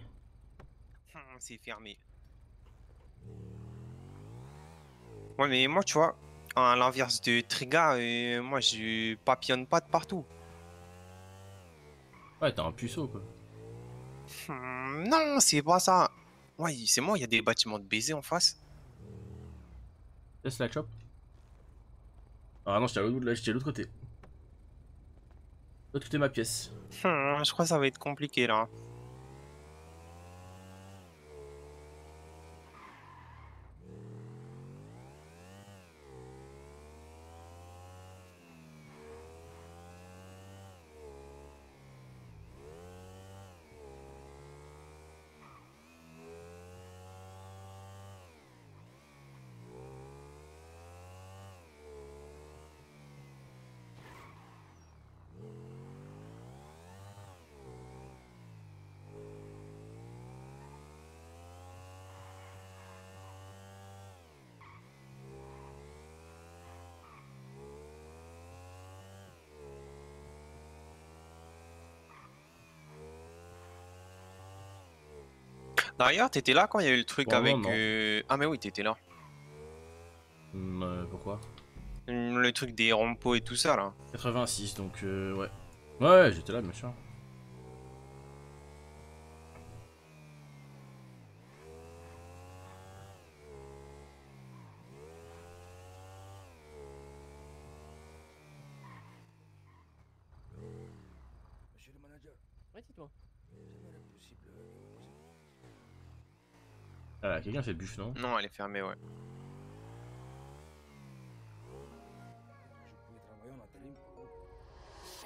Hum, C'est fermé. Ouais, mais moi, tu vois, à l'inverse de Triga, euh, moi, je papillonne pas de partout. Ouais, t'as un puceau, quoi. Hum, non, c'est pas ça. Ouais, c'est moi, il y a des bâtiments de baiser en face. Laisse la chop. Ah non, j'étais à l'autre bout de la- j'étais à l'autre côté. L'autre côté de ma pièce. Hum, je crois que ça va être compliqué là. D'ailleurs, t'étais là quand il y a eu le truc avec. non. euh, Ah, mais oui, t'étais là. Hum, euh, pourquoi? Hum, Le truc des rompos et tout ça là. 86, donc euh, ouais. Ouais, ouais, j'étais là, bien sûr. Ouais, dis-toi. Quelqu'un fait buff, non? Non, elle est fermée, ouais.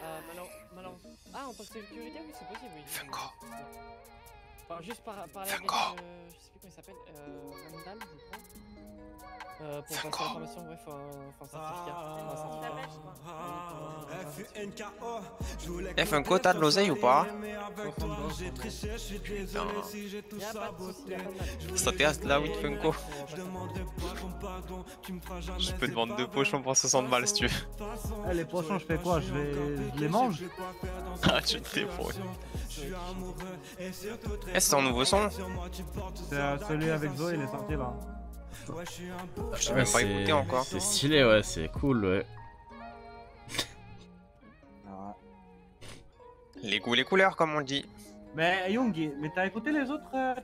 Euh, malheur- Ah, en tant que sécurité, oui, c'est possible. Oui. Funko. Enfin, juste par, parler avec. Funko. Euh, je sais plus comment il s'appelle. Euh, Randall, je crois. Euh, pour passer Funko. l'information, ouais, faut un, un certificat. Un pour- pour- de l'oseille ou pas Putain. Ça t'est là, oui, Funko. Je peux te vendre deux pochons pour 60 balles si tu veux. Eh, les pochons, je fais quoi? Je vais... je les mange? Ah, tu te débrouilles. Eh, c'est ton nouveau son C'est euh, celui avec Zoé, il est sorti là. Je même pas c'est- écouté encore. C'est stylé, ouais, c'est cool, ouais. Les goûts, les couleurs, comme on dit. Mais Young, mais t'as écouté les autres euh,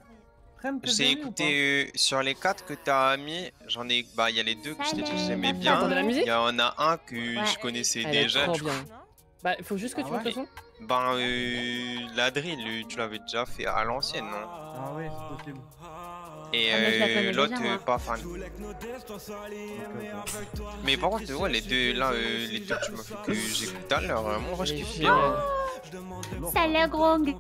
J'ai écouté euh, sur les quatre que t'as mis, j'en ai. Bah, il y a les deux que je t'ai dit que j'aimais bien. Il y en a un que Ouais. je connaissais Elle est déjà. trop bien. Bah, faut juste que Ah tu ouais le son. Ben, euh, la drill, tu l'avais déjà fait à l'ancienne, non? Ah oui, c'est possible. Et Ah, euh, l'autre, euh, moi. pas fan. Mais par contre, ouais, les deux là, euh, les deux que tu m'as fait que j'écoute tout à l'heure, moi je kiffe bien. Salut Grong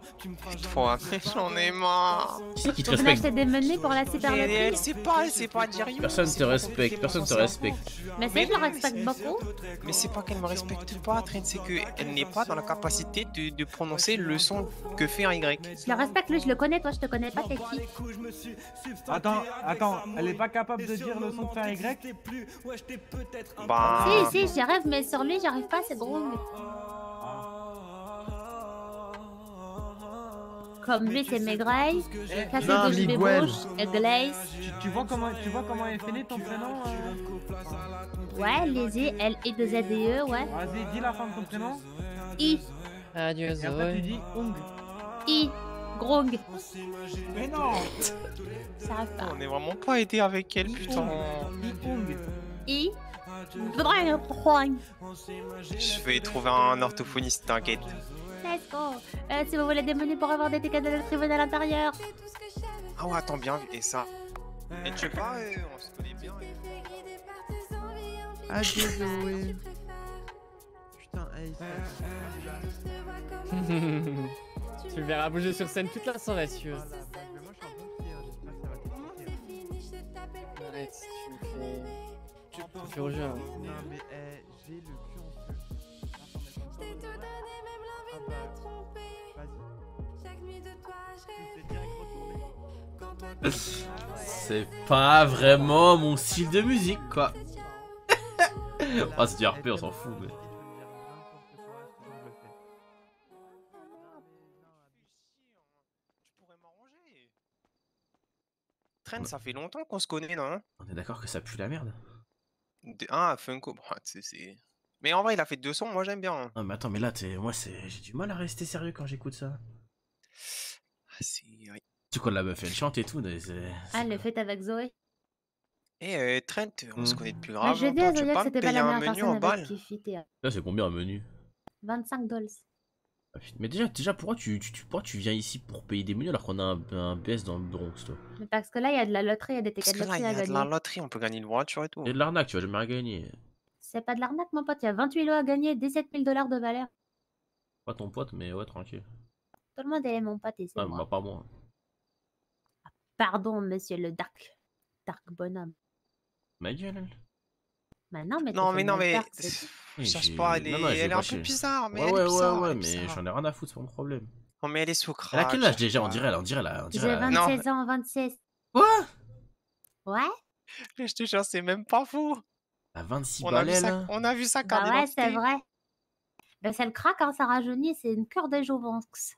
Fois, j'en ai marre. Qui c'est qui te On a respecte des menus pour la super Elle, elle loterie sait pas, sait pas dire. Personne te respecte, personne te respecte. Mais c'est je le respecte beaucoup. Mais c'est pas qu'elle me respecte pas, Trent, c'est qu'elle n'est pas dans la capacité de, de prononcer le son que fait un Y. Je le respecte, lui, je le connais, toi, je te connais pas, t'es qui? Attends, attends, elle est pas capable de dire le son de faire Y? Bah. Si, si, j'y arrive, mais sur lui, j'arrive pas, c'est Grong. Comme lui, c'est Maigreil, cassé Non, gauche, Miguel. Glaze. tu, tu vois comment, tu vois comment est fini ton prénom euh Ouais, Lizzie, L-I-2-Z-E, ouais. Vas-y, dis la fin de ton prénom. I, Adieu, Et après tu Zoé. dis Ong. I, Grong. Mais non Ça arrive pas. On est vraiment pas aidé avec elle, putain. Dis Ong. I. Je vais trouver un orthophoniste, t'inquiète. Let's go. Euh, si vous voulez des menus pour avoir des tickets de venez à l'intérieur. Ah ouais, attends bien, et ça. Et tu sais pas, euh, on se connaît bien. Putain, hey, tu le verras bouger sur scène toute la soirée si tu veux. mais moi je suis un bon pied, j'espère que ça va t'expliquer. Arrête, tu me fais. Tu me fais au jeu. Non mais j'ai le cul en feu. Ah bah. C'est pas vraiment mon style de musique, quoi. Ah, c'est du RP, on s'en fout, mais. Tu pourrais m'arranger. Trent, ça fait longtemps qu'on se connaît, non On est d'accord que ça pue la merde? De- Ah, Funko, bon, tu sais, c'est. Mais en vrai, il a fait deux sons, moi j'aime bien. Non, mais attends, mais là, t'es... moi, c'est... j'ai du mal à rester sérieux quand j'écoute ça. Ah, c'est. Tu quoi, la meuf, elle chante et tout, mais c'est. Ah, le fait avec Zoé. Eh, euh, Trent, on se Hmm. connaît depuis Moi, grave j'ai dit longtemps, à tu Zoé que c'était pas payer la un meilleure menu en personne avec balle? qui fitter. Là, c'est combien un menu? 25 dollars. Ah, putain, Mais déjà, déjà pourquoi, tu, tu, tu- pourquoi tu viens ici pour payer des menus alors qu'on a un, un BS dans le Bronx, toi? Mais parce que là, il y a de la loterie, il y a des Parce tickets que de là, il loterie y à a de la gagner. loterie, on peut gagner une voiture et tout. Et de l'arnaque, tu vas jamais rien gagner. C'est pas de l'arnaque, mon pote. Il y a 28 lots à gagner, 17 000 dollars de valeur. Pas ton pote, mais ouais, tranquille. Tout le monde est mon pote et c'est Ah, moi. moi, pas moi. Pardon, monsieur le Dark. Dark bonhomme. Ma gueule. Bah non, mais Non, mais non, mais. dark. Oui, Cherche pas, elle est, non, non, elle est un peu bizarre, mais Ouais, elle ouais, est ouais, bizarre. ouais, est mais j'en ai rien à foutre, c'est pas mon problème. Non, mais elle est sous Elle a crack. quel âge déjà? On dirait, elle, on dirait, dirait. J'ai elle- 26 ans, 26. Quoi? Ouais Je te jure, c'est même pas faux. À 26 On a, vu là on a vu sa carte Bah ouais, c'est vrai. Bah c'est le crack, hein, ça rajeunit, c'est une cure de jouvence.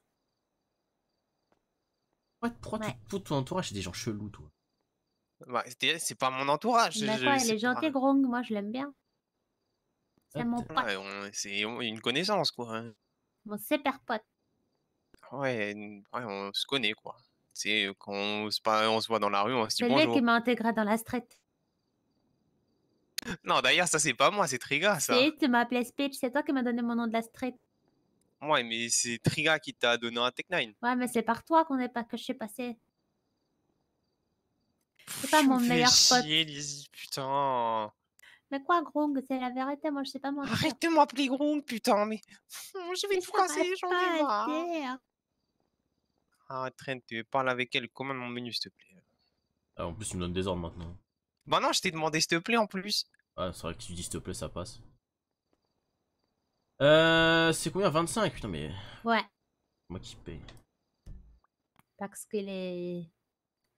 Ouais, pourquoi Ouais. tout, tout ton entourage? C'est des gens chelous, toi Bah, c'est pas mon entourage. Mais quoi, c'est il est gentil, Grong, moi je l'aime bien. C'est mon pote, Ouais, on- c'est on- une connaissance, quoi. hein. mon super pote. Ouais, ouais, on se connaît, quoi. C'est quand on se, pa- on se voit dans la rue, on se dit C'est lui bonjour. qui m'a intégré dans la street. Non, d'ailleurs, ça, c'est pas moi, c'est Triga, ça. Si, tu m'as appelé Speech, c'est toi qui m'as donné mon nom de la street. Ouais, mais c'est Triga qui t'a donné un Tech9. Ouais, mais c'est par toi qu'on est pas que je suis passé. Pff, pas mon meilleur pote. chier, Lizzie, putain. Mais quoi, Grong, c'est la vérité, moi je sais pas mentir. Arrête de m'appeler Gronk, putain, mais je vais te casser, j'en pas ai marre. Ah, Trent, tu parles avec elle, commande mon menu, s'il te plaît. Ah, En plus, tu me donnes des ordres maintenant. Bah non, je t'ai demandé, s'il te plaît, en plus. Ah, c'est vrai que si tu dis s'il te plaît, ça passe. Euh, c'est combien? 25 Putain, mais Ouais, moi qui paye. parce qu'il est.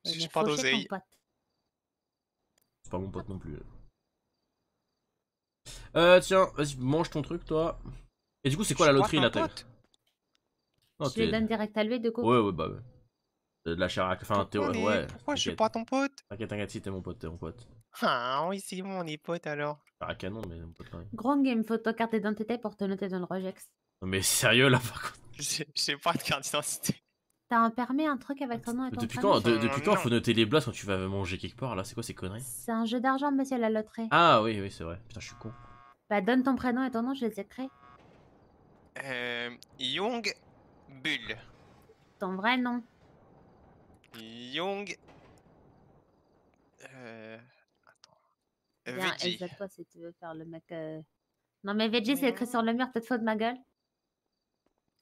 Il J'ai est pas d'oseille. C'est pas mon pote non plus. Euh, tiens, vas-y, mange ton truc, toi. Et du coup, c'est quoi Je la loterie là t'as-. Non, Je lui t'es- donne direct à lui, du coup. Ouais, ouais, bah ouais. T'as de la chair à... Enfin, t'es... Ouais, pourquoi je suis pas ton pote? T'inquiète, t'inquiète, si t'es mon pote, t'es mon pote. Ah oui, c'est bon, on est potes alors. À canon, mais mon pote quand même. Grong, il me faut ta carte d'identité pour te noter dans le regex. Non, mais sérieux là, par contre? J'ai j'ai pas de carte d'identité. T'as un permis, un truc avec ton nom et ton Depuis prénom quand, de- depuis quand faut noter les blagues quand tu vas manger quelque part là? C'est quoi ces conneries? C'est un jeu d'argent, monsieur, la loterie. Ah oui, oui, c'est vrai. Putain, je suis con. Bah, donne ton prénom et ton nom, je les écris. Euh, Young Bull. Ton vrai nom. Young. Euh. Attends. Bien, Veggie. aide-toi si tu veux faire le mec. euh. Non, mais Veggie, c'est écrit sur le mur, t'es de faute de ma gueule.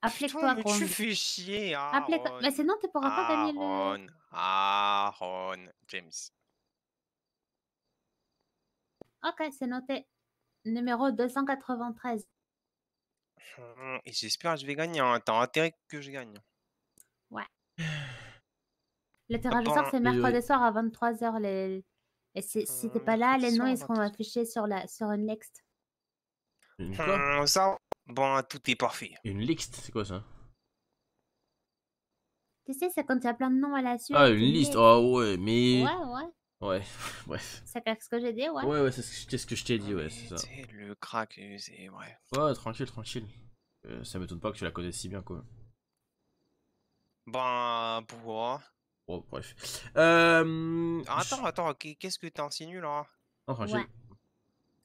Applique-toi, mais Grong. tu fais chier. Aaron. Mais sinon, tu pourras pas gagner le. Aaron. Aaron James. Ok, c'est noté. Numéro 293. Hum, Et j'espère que je vais gagner. Hein. T'as intérêt que je gagne. Le tirage au sort, c'est mercredi oui. soir à 23h. Les... Et si, si t'es Euh, pas là, les noms ils seront 23h. affichés sur, la... sur une next. Une quoi? Hum, ça, bon, tout est parfait. Une liste, c'est quoi ça? Tu sais, c'est quand il y a plein de noms à la suite. Ah, une liste. Oh ouais, mais. Ouais, ouais. Ouais, bref. C'est ce que j'ai dit, ouais. Ouais, ouais, c'est ce que- je t'ai dit, ouais, c'est ça. C'est le crack, c'est vrai. Ouais, tranquille, tranquille. Euh, ça m'étonne pas que tu la connaisses si bien, quoi. Ben, pourquoi? Bon, bref. Euh... Attends, attends, qu'est- qu'est-ce que t'insinues là. Ouais.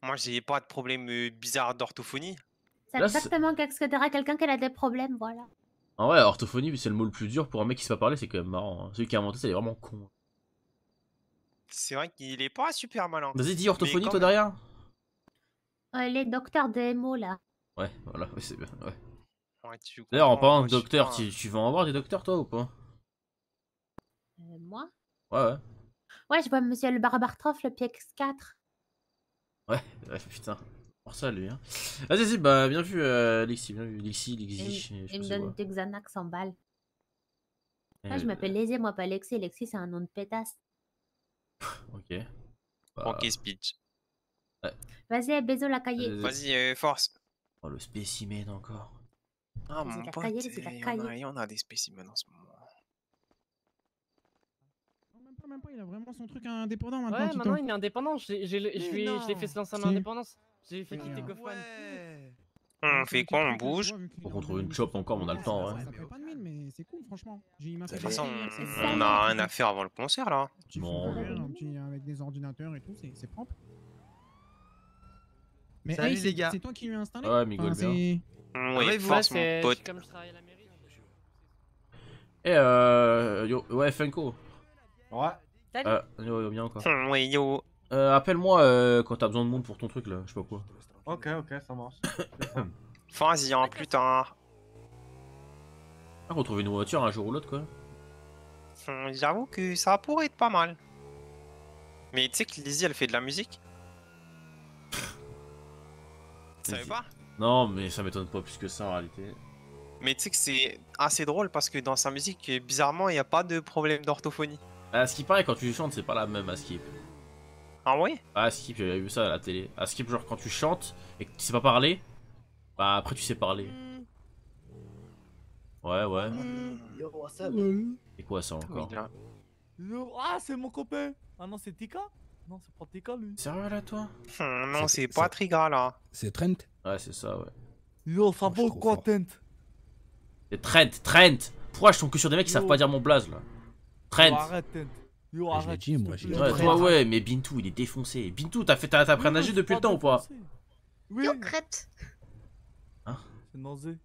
Moi, j'ai pas de problème euh, bizarre d'orthophonie. C'est exactement qu'est-ce que dirait quelqu'un qui a des problèmes, voilà. En vrai, orthophonie, c'est le mot le plus dur pour un mec qui sait pas parler, c'est quand même marrant. hein. Celui qui a inventé ça, il est vraiment con. C'est vrai qu'il est pas super malin. Vas-y, dis orthophonie, toi, même. derrière Euh, les docteurs des mots, là. Ouais, voilà, ouais, c'est bien, ouais. Ouais, D'ailleurs, en parlant de docteur, tu, tu vas en voir des docteurs, toi, ou pas? Moi? Ouais, ouais. Ouais, je vois monsieur le Barbartroff, le PX4. Ouais, ouais, putain. Pour ça, lui, hein. Vas-y, vas-y, bah, bien vu, euh, Lixi, bien vu. Lixi, Il, Lixi, je sais il pas me donne des Xanax en balles. Ah, je Euh, m'appelle Lézé, moi, pas Lexi. Lexi, c'est un nom de pétasse. Ok. Bah, Ok, speech. Vas-y, bisous, la cahier. Euh, Vas-y, euh, force. Oh, le spécimen encore. Ah, mon pote, cahier, c'est la il y, en a, il en a des spécimens en ce moment. Non, même pas, il a vraiment son truc indépendant maintenant. Ouais, maintenant il est indépendant. Je l'ai- Mais fait se lancer en indépendance. J'ai fait Mais quitter. Goffman. On fait quoi On bouge On retrouve une chop encore, mais on a le temps, ouais. Ça fait pas de mine, mais c'est cool, franchement. De toute façon, on, euh, a rien à faire avant le concert là. Un petit- avec des ordinateurs et tout, c'est c'est propre. Mais Salut, les gars. C'est toi qui lui as installé? Ouais, Miguel, Enfin, bien. c'est- Oui, Ouais, force, mon pote. comme je travaille à la mairie. Eh, euh. Yo, ouais, Funko. Ouais. Salut. Euh, yo, yo, bien, quoi. Oui, yo. Euh, appelle-moi euh, quand t'as besoin de monde pour ton truc, là. Je sais pas quoi. Ok, ok, ça marche. Vas-y, hein, plus tard. Ah, retrouver une voiture un jour ou l'autre, quoi. Hum, J'avoue que ça pourrait être pas mal. Mais tu sais que Lizzie, elle fait de la musique Tu savais pas? Non, mais ça m'étonne pas plus que ça, en réalité. Mais tu sais que c'est assez drôle parce que dans sa musique, bizarrement, il n'y a pas de problème d'orthophonie. À ce qui paraît, quand tu chantes, c'est pas la même à Skip. Ah ouais? Ah, Skip, j'avais vu ça à la télé. À Skip, genre, quand tu chantes et que tu sais pas parler, bah après tu sais parler. Ouais, ouais. Yo, what's up? Et quoi ça encore? Yo, ah, c'est mon copain. Ah non, c'est Tika? Non, c'est pas Tika lui. Sérieux là, toi? Hum, non, C'est- pas Triga là. C'est Trent? Ouais, c'est ça, ouais. Yo, ça vaut quoi, fort. Tent C'est Trent, Trent Pourquoi je tombe que sur des mecs qui savent Yo. pas dire mon blaze là? Yo, Trent. Yo, je l'ai dit, moi, j'ai dit. Ouais, toi, ouais, mais Bintou, il est défoncé. Bintou, t'as fait, t'as t'as appris à nager depuis le temps ou pas. Oui, Yo, crête.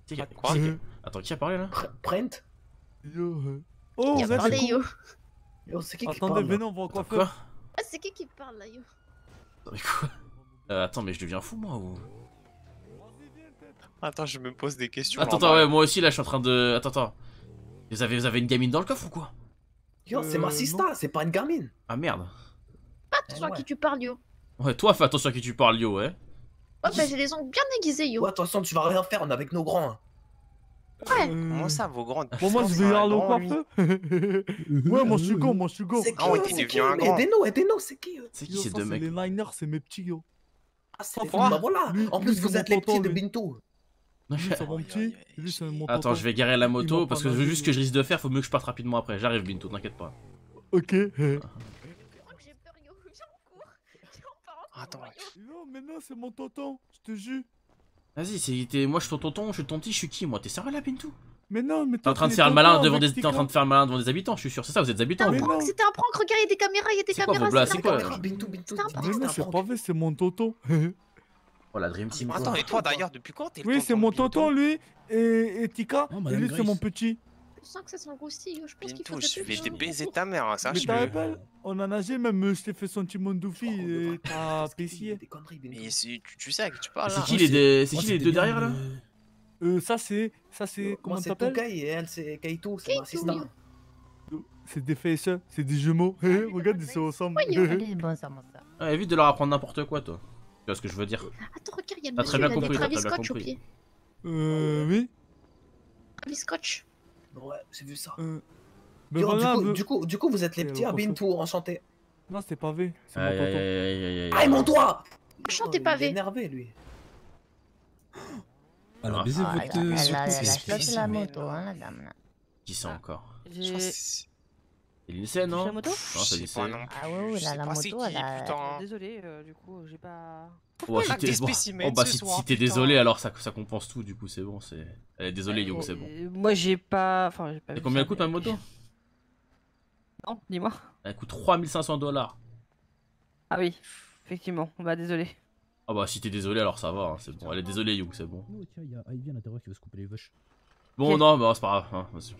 c'est Quoi qui- Attends, qui a parlé là Pr- Prent Yo, euh. Oh, Il a vous êtes yo. Yo, c'est qui qui Attendez, parle là venez, on va coiffeur. quoi Ah, c'est qui qui parle là, yo Attends, mais quoi Euh, Attends, mais je deviens fou moi ou Attends, je me pose des questions. Attends, attends, ouais, moi aussi là, je suis en train de. Attends, attends. Vous avez, vous avez une gamine dans le coffre ou quoi Yo, c'est Euh, ma non. sista, c'est pas une gamine Ah merde. Attention à ouais. qui tu parles, yo. Ouais, toi, fais attention à qui tu parles, yo, ouais. Ouais, bah j'ai les ongles bien aiguisés, yo. Ouais, attention, tu vas rien faire, on est avec nos grands. hein. Ouais. Comment ça, vos grands Bon, moi, je vais y aller au coiffeur. Ouais, moi, je suis go, moi, je suis go. C'est qui c'est devenu qui? un grand. Aidez-nous, aidez-nous, c'est qui C'est qui ces deux c'est mecs? les Niners, c'est mes petits, yo. Ah, c'est Quoi Bah voilà, en plus vous mon êtes les petits de lui. Attends, je vais garer la moto parce que vu ce que je risque de faire, faut mieux que je parte rapidement après. J'arrive, Bintou, t'inquiète pas. Ok. Attends. Non, mais non, c'est mon tonton, je te jure. Vas-y, c'est- moi je suis ton tonton, je suis ton petit, je suis qui moi? T'es sérieux là, Bintou? Mais non, mais T'es en train de t'es faire le malin devant des, en train de faire le malin devant des habitants, je suis sûr. C'est ça, vous êtes habitants. c'était un prank, regarde, il y a des caméras, il y a des C'est quoi caméras. c'est quoi, prank. Caméra, Bintou, Bintou, C'est c'est c'est pas vrai, c'est mon tonton. Oh la Dream Team. Attends, quoi. et toi d'ailleurs, depuis quand t'es le Oui, c'est de mon tonton, lui. Et, et Tika. Oh, et Madame lui, c'est mon petit. Je sens que ça sent le roussi, yo. Je pense qu'il Bintou, faudrait je vais te que- baiser ta mère, hein, Mais sache-le. t'as rappelles On a nagé, même euh, je t'ai fait son petit monde Oh, doufi et t'as Bintou. Mais tu, tu sais à qui tu parles C'est là qui les deux, c'est qui les c'était deux derrière là le- Euh, ça c'est, ça c'est, comment Moi c'est t'appelles Toukai et elle c'est Kaito, c'est sista. yo. C'est des frères et sœurs, c'est des jumeaux. Regarde, ils sont ensemble. Allez, bon, ça, bon, ça. Ouais, évite de leur apprendre n'importe quoi, toi. Tu vois ce que je veux dire? Attends, regarde, il y a le T'as monsieur, très il bien a des compris, Travis Scotch au pied. Euh, oui. Travis Scotch. Ouais, j'ai vu ça. Euh, Yo, voilà, du, coup, du, coup, du coup, vous êtes les Et petits à. Bintou, enchanté. Non, c'est pas V, c'est mon Aïe, aïe, tonton. aïe, aïe, aïe, aïe. Ah, mon doigt Enchanté, Oh, pavé. Il est énervé, lui. Elle a Ah. baisé Ah, votre. elle a- c'est la moto, hein, la dame. là. Qui c'est encore? Je C'est- C'est l'INSEE, non la moto Non, pas non Ah ouais, ouais, Je la, sais la pas c'est moto, qui, elle a... putain. Désolé, euh, du coup, j'ai pas. Oh, si là, t'es bon. Oh, bah, ce si, soir, si t'es putain. désolé, alors ça, ça compense tout, du coup, c'est bon. c'est... Elle est désolée, Young, c'est bon. Euh, Moi, j'ai pas. Enfin, j'ai pas. Et vu combien ça, elle coûte mais- ma moto Non, dis-moi. Elle coûte 3500 dollars. Ah oui, effectivement. Bah, désolé. Ah bah, si t'es désolé, alors ça va, hein, c'est bon. Elle est désolée, Young, c'est bon. Oh, tiens, il y a Ivy à l'intérieur qui veut se couper les vaches. Bon, Ok. non, bah, c'est pas grave. hein, vas-y.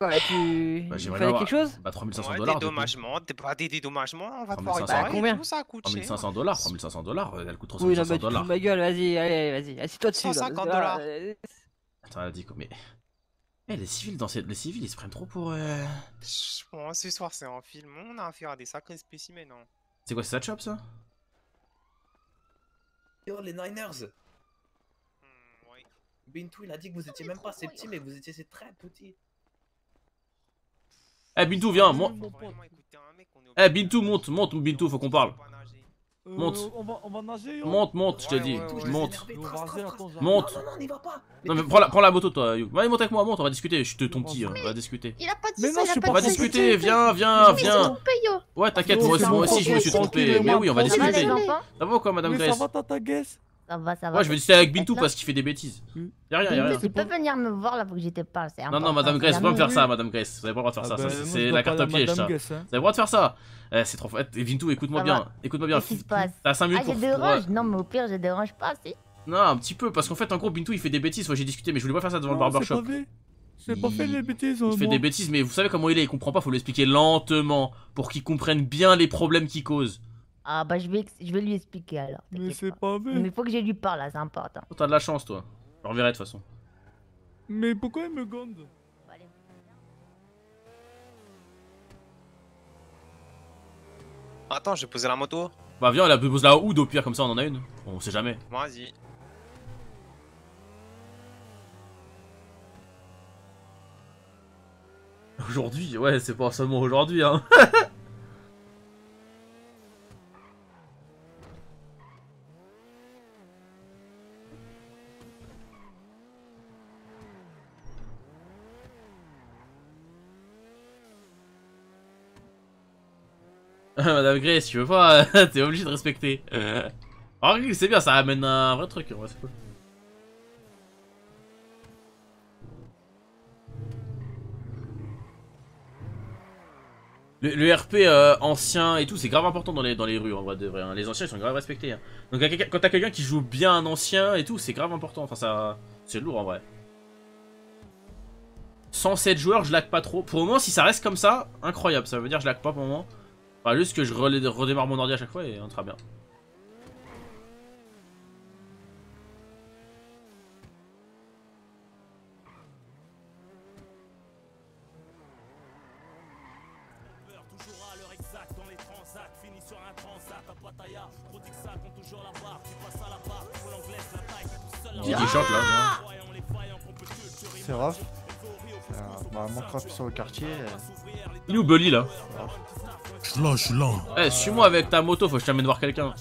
Quoi, tu. Bah, Il j'aimerais fallait quelque chose? Bah, 3500 Ouais, dollars. coup. dédommagement, t'es pas des dédommagements, on va te 3500. voir réparer, Combien tout ça coûte cher. 3500 dollars, 3500 dollars, elle coûte Oui, 3500 non, mais tu te fous dollars. de ma gueule, vas-y, allez, vas-y, assis-toi dessus. là, 150 parce que là, dollars. Attends, elle a dit quoi Mais. Eh, les civils, dans cette... les civils, ils se prennent trop pour. euh, Bon, ce soir c'est un film, on a affaire à des sacrés spécimens, non C'est quoi, c'est sa chop ça? Yo, les Niners Hmm, ouais. Bintou, il a dit que vous étiez même pas ses petits, mais vous étiez ses très petits. Eh, Bintou, viens, monte. Eh, Bintou, monte, monte, Bintou, faut qu'on parle. Euh, Monte. On va, on va nager, yo. Monte, monte, je te Ouais, dis. ouais, ouais, ouais. monte. Monte. Non, non, non, n'y va pas. Non, mais prends la, prends la moto, toi. Allez, monte avec moi, monte, on va discuter. Je suis ton petit, on va discuter. Il a pas dit Mais ça, non, il je a suis pas On va dit discuter, viens, viens, viens. Ouais, t'inquiète, moi aussi, je me suis trompé. Mais oui, on va discuter. Ça va ou quoi, madame Mais ça Grace Ça va, ça va. Ouais, je vais discuter avec Bintou parce qu'il fait des bêtises. Hmm. Y'a rien, y'a rien. Tu peux venir me voir là, faut que parle. c'est Non, non, madame Grace, faut pas me faire ça, madame Grace. Vous avez pas le droit de faire ça. Ah ça, bah, c'est- la carte à piège, ça. Vous hein. avez le droit de faire ça. Eh, c'est trop fort. Eh, Bintou, écoute-moi bien. Écoute-moi bien. Qu'est-ce qui se passe? T'as 5 minutes Ah, je dérange Non, mais au pire, je dérange pas, si. Non, un petit peu, parce qu'en fait, en gros, Bintou il fait des bêtises. Moi j'ai discuté, mais je voulais pas faire ça devant le c'est barbershop. pas fait. C'est pas fait les bêtises. Il fait des bêtises, mais vous savez comment il est, il comprend pas, faut l'expliquer lentement pour qu'il comprenne bien les problèmes qu'il cause. Ah, bah, je vais, ex- je vais lui expliquer alors. Mais c'est pas. vrai. Mais faut que je lui parle là, c'est important. Oh, T'as de la chance, toi. Je reverrai de toute façon. Mais pourquoi il me gonde Allez. Attends, je vais poser la moto. Bah, viens, elle pose la hood au pire, comme ça on en a une. On sait jamais. Vas-y. Aujourd'hui, ouais, c'est pas seulement aujourd'hui, hein. Madame Grace, tu veux pas, t'es obligé de respecter. Oui, c'est bien, ça amène un vrai truc, c'est. Le, RP euh, ancien et tout, c'est grave important dans les, dans les rues en vrai hein. Les anciens ils sont grave respectés. hein. Donc quand t'as quelqu'un qui joue bien un ancien et tout, c'est grave important. Enfin, ça. C'est lourd en vrai. 107 joueurs, je lag pas trop. Pour le moment, si ça reste comme ça, incroyable. Ça veut dire que je lag pas pour le moment. Enfin, juste que je redémarre mon ordi à chaque fois et on sera bien. Qui chante là C'est rough. Euh, bah, mon sur le quartier. euh, Il est où Bully là? Je suis là, je suis là. Eh, suis-moi avec ta moto, faut que je t'amène voir quelqu'un.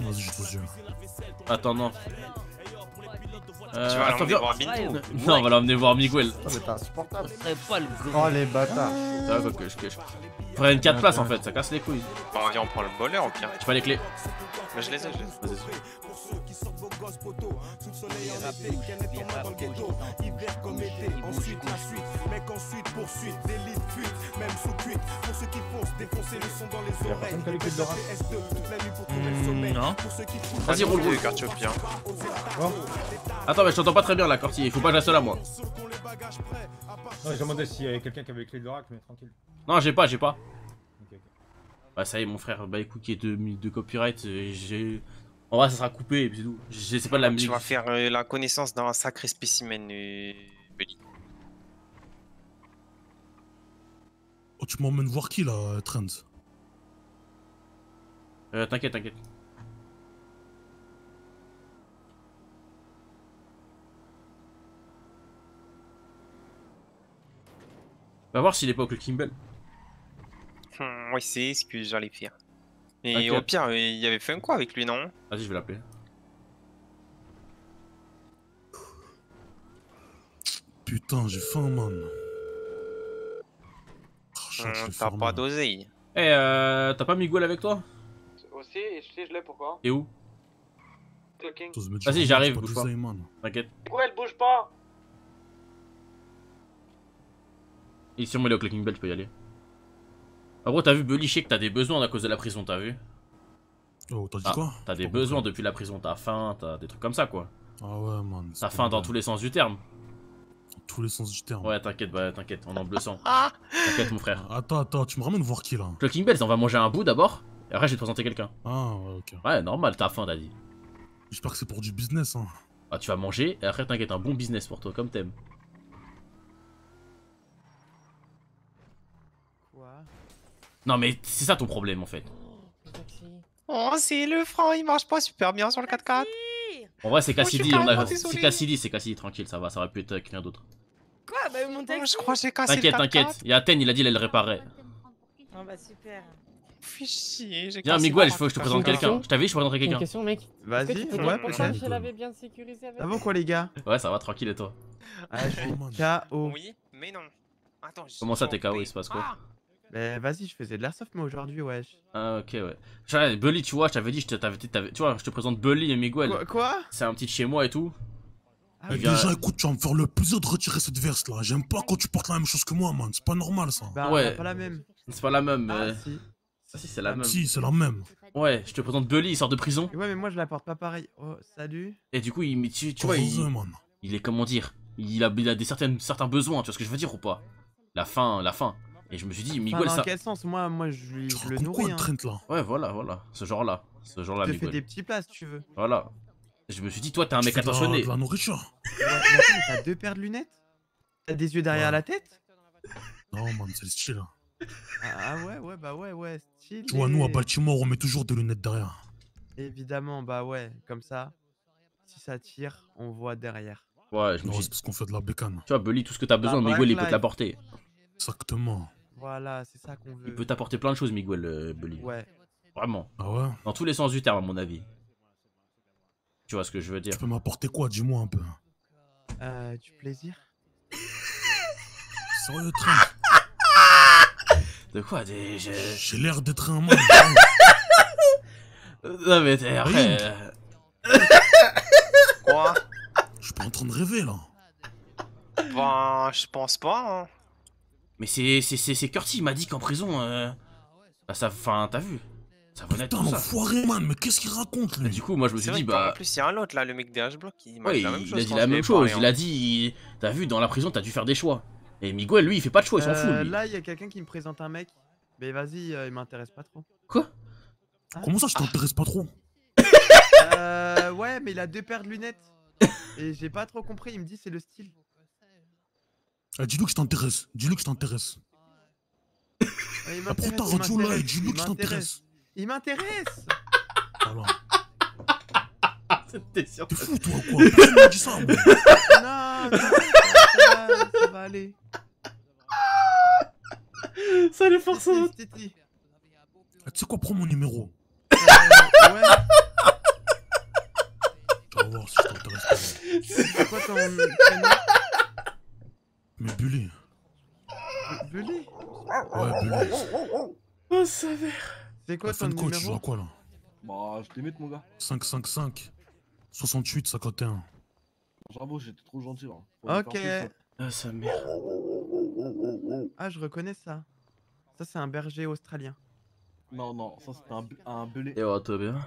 Vas-y, je te jure. Attends, non. Euh, Tu vas attends, l'emmener voir Miguel Non, on va l'emmener voir Miguel. Ah, mais t'es insupportable. pas le Oh les bâtards. Ça va, que je, que je... Prenne 4 places en fait, ça casse les couilles. Bon, viens, on prend le voleur au pire. Tu pas les clés Mais je les ai, je les ai. Vas-y. Hiver comme été, ensuite la suite, mec ensuite poursuite, d'élite fuite, même sous cuite, pour ceux qui foncent, défoncer le son dans les oreilles. personne qui a les clés de rap PS2 toute la nuit pour trouver le sommeil. non. Ceux qui Vas-y, roule, roule. Le au pire. Attends, mais je t'entends pas très bien là, Corti. Il faut pas que je reste là, moi. Non, je demandais s'il y avait quelqu'un qui avait les clés de rack, mais tranquille. Non, j'ai pas, j'ai pas. Bah, ça y est, mon frère. Bah, écoute, qui est de, de copyright. euh, J'ai. En vrai, ça sera coupé et puis c'est tout. Je sais pas de la Tu musique. vas faire euh, la connaissance d'un sacré spécimen, euh, Belly. Oh, tu m'emmènes voir qui là, Trends Euh, t'inquiète, t'inquiète. Va voir s'il est pas au Bell. Hum, oui, c'est ce que j'allais faire. Et au pire, il avait fait un quoi avec lui, non? Vas-y, je vais l'appeler. Putain, j'ai faim, man. Hum, vais T'as faire pas d'oseille. Eh, euh, t'as pas Miguel avec toi? Aussi, et je sais, je l'ai pourquoi? Et où? Clocking. Vas-y, j'arrive, pas bouge pas. T'inquiète. Pourquoi elle bouge pas Il est sûrement il est au Clicking Bell, je peux y aller. En gros, t'as vu Bully, je sais que t'as des besoins à cause de la prison, t'as vu Oh, t'as dit Ah, quoi T'as des besoins depuis la prison, t'as faim, t'as des trucs comme ça quoi. Ah ouais, man. T'as faim dans tous les sens du terme. Dans tous les sens du terme. Ouais, t'inquiète, bah t'inquiète, on en bleu sang. T'inquiète, mon frère. Attends, attends, tu me ramènes voir qui là Clocking Bells, on va manger un bout d'abord, et après je vais te présenter quelqu'un. Ah, ouais, ok. Ouais, normal, t'as faim, t'as dit. J'espère que c'est pour du business, hein. Bah, tu vas manger, et après t'inquiète, un bon business pour toi, comme t'aimes. Quoi Non, mais c'est ça ton problème en fait. Oh, c'est le franc, il marche pas super bien sur le 4x4. En vrai, c'est Oh, Cassidy, on a... carrément c'est. Cassidy, c'est Cassidy, tranquille, ça va, ça aurait pu être quelqu'un d'autre. Quoi? Bah, mon taxi Je crois que j'ai cassé T'inquiète, le 4x4. t'inquiète, il y a Ten, il a dit, il le réparer. Oh bah super. Fais chier, j'ai Viens, Miguel, il faut que je te 4x4. présente quelqu'un. Je t'avais dit, je te présenterai quelqu'un. question, mec. Vas-y, ouais, peut-être. je l'avais bien sécurisé avec Ça va quoi les gars? Ouais, ça va, tranquille, et toi? Ah, je suis man. KO. Oui, mais non. Attends, Comment ça, t'es KO, il se passe quoi? Ah, Mais vas-y, je faisais de l'airsoft moi aujourd'hui, wesh. Ah, ok, ouais. Genre, Bully, tu vois, je t'avais dit, je te- t'avais- t'avais- tu vois, je te présente Bully et Miguel. Quoi, quoi? C'est un petit de chez moi et tout. Ah, Eh, Déjà, écoute, tu vas me faire le plaisir de retirer cette verse là. J'aime pas quand tu portes la même chose que moi, man. C'est pas normal ça. Bah, Ouais. a pas la même. C'est pas la même, Ah, mais. si. Ah, si, c'est la même. Si, c'est la même. Ouais, je te présente Bully, il sort de prison. Ouais, mais moi je la porte pas pareil. Oh, salut. Et du coup, il, mais tu, tu vois, il, Heureusement, man. il est comment dire Il a, il a des certaines, certains besoins, tu vois ce que je veux dire ou pas? La faim, la faim. Et je me suis dit, Enfin, Miguel, dans ça. quel sens? Moi, moi je, lui- Tu je le nourris. le Hein. Trent là? Ouais, voilà, voilà. Ce genre-là. Ce genre-là, Je te fais Miguel. des petits plats si tu veux. Voilà. Je me suis dit, toi, t'es un Tu mec attentionné. de la nourriture t'as deux paires de lunettes? T'as des yeux derrière Ouais. la tête? Non, man, c'est le style. hein. ah, ah ouais, ouais, bah ouais, ouais, style. Tu vois, nous à Baltimore, on met toujours des lunettes derrière. Évidemment, bah ouais, comme ça. Si ça tire, on voit derrière. Ouais, je me c'est parce qu'on fait de la bécane. Tu vois, Bully, tout ce que t'as besoin, Bah, Miguel, il peut te l'apporter. Exactement. Voilà, c'est ça qu'on veut. Il peut t'apporter plein de choses, Miguel, euh, Bully. Ouais. Vraiment. Ah ouais Dans tous les sens du terme, à mon avis. Tu vois ce que je veux dire Tu peux m'apporter quoi Dis-moi un peu. Euh, du plaisir Sérieux, Trent De quoi des... j'ai- l'air d'être un man. Non mais t'es après... Quoi Je suis pas en train de rêver là. Ben, je pense pas. hein. Mais c'est c'est c'est c'est Curtis, il m'a dit qu'en prison... Euh... Bah ça... Enfin, t'as vu Ça venait de Putain, tout ça. l'enfoiré, man, mais qu'est-ce qu'il raconte Et lui du coup, moi je me suis dit, bah... En plus, il y a un autre là, le mec des H-Block, il m'a Ouais, dit la même il chose. a dit la même chose, il a dit... T'as vu, dans la prison, t'as dû faire des choix. Et Miguel, lui, il fait pas de choix, il s'en fout, Euh, lui. Là, il y a quelqu'un qui me présente un mec. Mais vas-y, euh, il m'intéresse pas trop. Quoi? Comment ça, je t'intéresse pas trop? Euh, ouais, mais il a deux paires de lunettes. Et j'ai pas trop compris, il me dit c'est le style. Ah, Dis-lui que je t'intéresse. Dis-lui que je t'intéresse. Ah, il prends ta m'intéresse, il radio là et m'intéresse, dis-lui que je t'intéresse. Il m'intéresse Voilà. C'était sûr. T'es fou, toi, quoi Personne m'a dit ça, moi. Non, non, ça va, ça va aller. Ça les force. Ah, Tu sais quoi, prends mon numéro. Euh, ouais, Tu vas voir si je t'intéresse c'est quoi ton prénom? Mais Bully. Bully Ouais, Bully. Oh, ça va. C'est quoi La ton quoi, tu joues numéro à quoi là? Bah, je t'imite, mon gars. 555 68 51. J'avoue, j'étais trop gentil là. Faut me Ok. plus, Ah, sa mère. Ah, je reconnais ça. Ça, c'est un berger australien. Non, non, ça c'était un, un belé. Et oh, toi bien.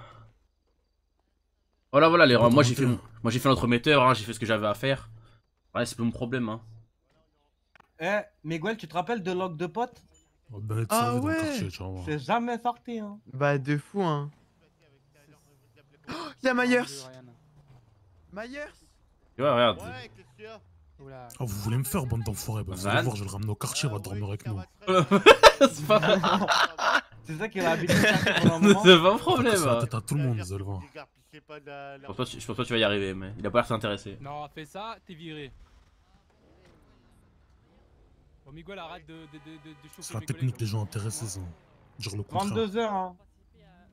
Voilà, voilà, les moi j'ai fait, mon- moi j'ai fait l'entremetteur, hein, j'ai fait ce que j'avais à faire. Ouais, c'est pas mon problème, hein. Eh, Miguel, tu te rappelles de Log de potes On va bien être Ah servi dans le ouais. C'est jamais sorti, hein. Bah, de fou, hein. Oh, y'a Myers Myers? Tu vois, regarde. Ah, vous voulez me faire, bande d'enfoirés? Bah, vous allez voir, je vais le ramener au quartier, il va dormir avec nous. c'est pas. C'est ça qui a habité le quartier pendant un moment. C'est pas un problème. La hein. tête à tout le monde, vous allez voir. Je pense pas que tu- je pense pas que tu vas y arriver, mais il a pas l'air s'intéresser. Non, fais ça, t'es viré. Bon, Miguel, arrête de, de, de, de, de chauffer C'est la technique des gens intéressés, ça. Dire le contraire. 22 heures, hein.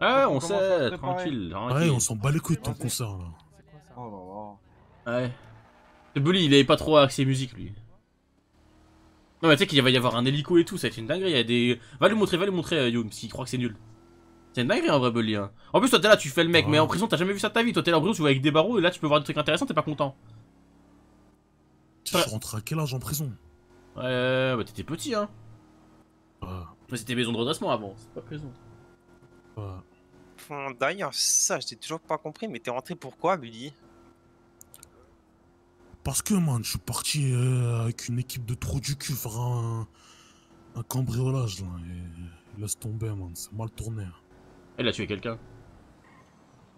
Ah, on se sait, tranquille, Ouais, on s'en bat les couilles de ton concert, là. Oh là Ouais. Le bully, il avait pas trop accès musique, lui. Non, mais tu sais qu'il va y avoir un hélico et tout, ça va être une dinguerie. Il y a des. Va lui montrer, va lui montrer, euh, Young, s'il croit que c'est nul. C'est une dinguerie en vrai, bully. Hein. En plus, toi, t'es là, tu fais le mec, mais en prison, t'as jamais vu ça de ta vie. Toi, t'es là en prison, tu vas avec des barreaux, et là, tu peux voir des trucs intéressants, t'es pas content. Suis rentré à quel âge en prison? Ouais, bah t'étais petit, hein. Ouais. Mais c'était maison de redressement avant, c'est pas prison. Ouais. D'ailleurs, ça, j'ai toujours pas compris, mais t'es rentré pourquoi, Bully Parce que, man, je suis parti euh, avec une équipe de trous du cul faire un, un cambriolage, là. Et laisse tomber, man, c'est mal tourné. Elle a tué quelqu'un.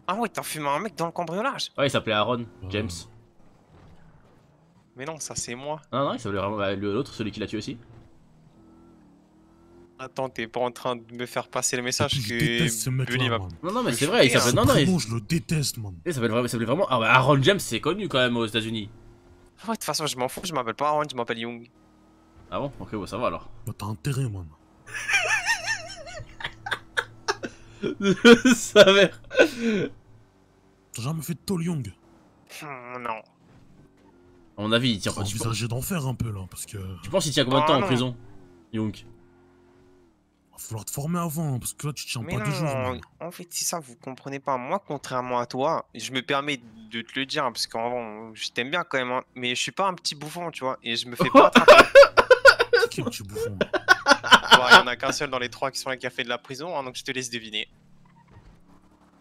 Ah ouais, t'as fumé un mec dans le cambriolage? Ouais, il s'appelait Aaron, James. Mais non, ça c'est moi. Non, non, il s'appelait vraiment bah, l'autre, celui qui l'a tué aussi. Attends, t'es pas en train de me faire passer le message Je déteste ce que mec-là, Bully m'a... man. Non, non, mais c'est vrai, il s'appelle. Non, non, il, je le déteste, man. il s'appelle vraiment, vraiment. Ah, bah Aaron James, c'est connu quand même aux États-Unis. Ouais, de toute façon, je m'en fous, je m'appelle pas Aaron, je m'appelle Young. Ah bon? Ok, bon, ça va alors. Bah, t'as intérêt, man. ça va. T'as jamais fait de Tol Young? Hum, non. À mon avis, il tient Faut pas. Tu, envisager d'en faire un peu, là, parce que... tu penses qu'il tient combien de temps Ah, en prison Young? Va falloir te former avant, parce que là, tu tiens Mais pas deux jours, non, man. en fait, c'est ça, vous comprenez pas. Moi, contrairement à toi, je me permets de te le dire, hein, parce qu'en vrai, je t'aime bien quand même, hein, mais je suis pas un petit bouffon, tu vois, et je me fais pas attraper. C'est qui le petit bouffon? Bon, il y en a qu'un seul dans les trois qui sont là qui a fait de la prison, hein, donc je te laisse deviner.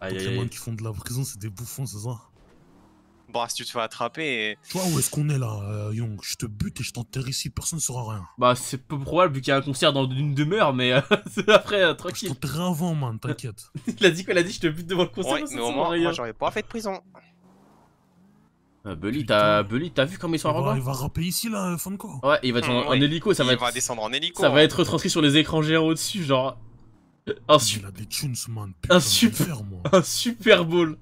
Aïe, les aïe. qui font de la prison, c'est des bouffons, c'est ça? Bon, si tu te fais attraper, Tu vois où est-ce qu'on est, là, euh, Young? Je te bute et je t'enterre ici, personne ne saura rien. Bah, c'est peu probable vu qu'il y a un concert dans une demeure, mais euh, c'est après, euh, Je tranquille. t'enterrerai avant, man, t'inquiète. Il a dit quoi? Il a dit je te bute devant le concert, ouais, ça mais au moins, rien. moi, j'aurais pas fait de prison. Euh, Bully, t'as Bully, t'as vu comme ils sont arrogants? il va rapper ici, là, Funko Ouais, il va être en, Hum, en hélico, ça va il être. va descendre en hélico. Ça hein. va être retranscrit sur les écrans géants au-dessus, genre. Un, su- Il a des tunes, man. Putain, un, je super... faire, moi. un Super Bowl.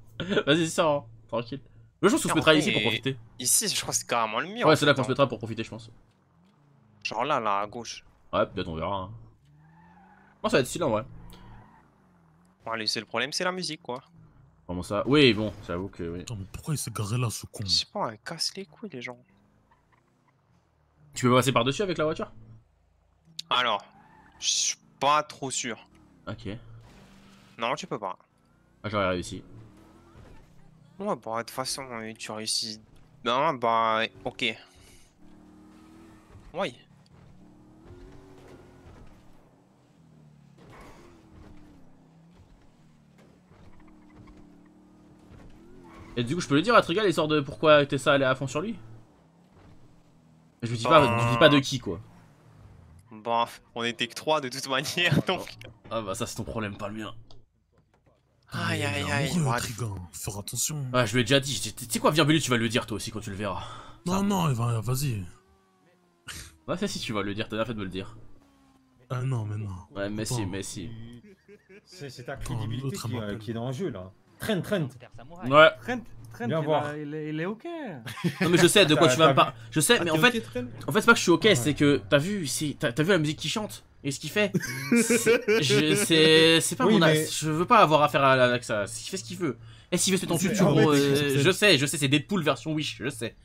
Vas-y, ça, hein. tranquille. Le jour, on se mettra ici pour profiter. Ici, je crois que c'est carrément le mieux. Ouais, c'est là qu'on se mettra pour profiter, je pense. Genre là, là, à gauche. Ouais, peut-être on verra. hein. Non, ça va être stylé en vrai. Bon, allez, c'est le problème, c'est la musique, quoi. Comment ça Oui, bon, j'avoue que oui. Attends, mais pourquoi il s'est garé là, ce con? Je sais pas, elle casse les couilles, les gens. Tu peux passer par-dessus avec la voiture? Alors, je pas trop sûr. Ok. Non, tu peux pas. Ah, j'aurais réussi. Ouais, bah, de toute façon, euh, tu réussis. Non, bah, ok. Oui. Et du coup, je peux le dire à Trigal l'histoire de pourquoi Tessa allait à fond sur lui? Je me dis pas, je dis pas de qui quoi. Bah, on était que 3 de toute manière, donc. Ah bah ça c'est ton problème, pas le mien. Aïe aïe Il est aïe. Faire attention. Ouais, je lui ai déjà dit. Tu sais quoi, viens Billy, tu vas le dire toi aussi quand tu le verras. Non, non, il va- vas-y. Ouais, ça si tu vas le dire, t'as bien fait de me le dire. Ah non, mais non. Ouais, mais si, mais si. C'est ta crédibilité qui, euh, est en jeu là. Trent, Trent. Ouais. Trent, Trent, Viens il, voir. a- il est, il est ok. Non mais je sais de quoi tu vas me parler. Je sais, Ah, mais en fait, en fait c'est pas que je suis ok, Ouais. c'est que t'as vu, t'as vu la musique qu'il chante et ce qu'il fait? C'est- pas Oui, mon. mais- Je veux pas avoir affaire à avec ça. Il fait ce qu'il veut. Et s'il veut se mettre fait, euh, je sais, je sais, c'est Deadpool version Wish, je sais.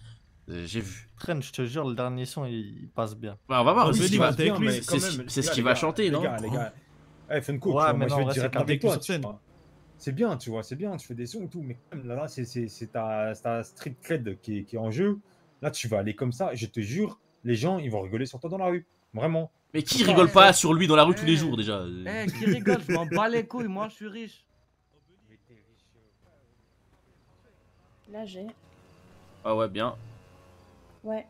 Euh, J'ai vu. Trent, je te jure, le dernier son, il passe bien. Bah, on va voir. Oui, c'est ce il qu'il va qui- chanter, les non? gars, les gars. Eh, Funko, tu Ouais, mais non, je en vais vrai, te dire c'est qu'un toi, sur tu scène. C'est bien, tu vois, c'est bien, tu fais des sons et tout, mais quand même, là, là c'est- c'est c'est ta, street cred qui est, qui est en jeu. Là, tu vas aller comme ça, et je te jure, les gens, ils vont rigoler sur toi dans la rue. Vraiment. Mais qui rigole pas sur lui dans la rue tous les jours déjà Eh, qui rigole, je m'en bats les couilles, moi je suis riche. Là, j'ai. Ah ouais, bien. Ouais.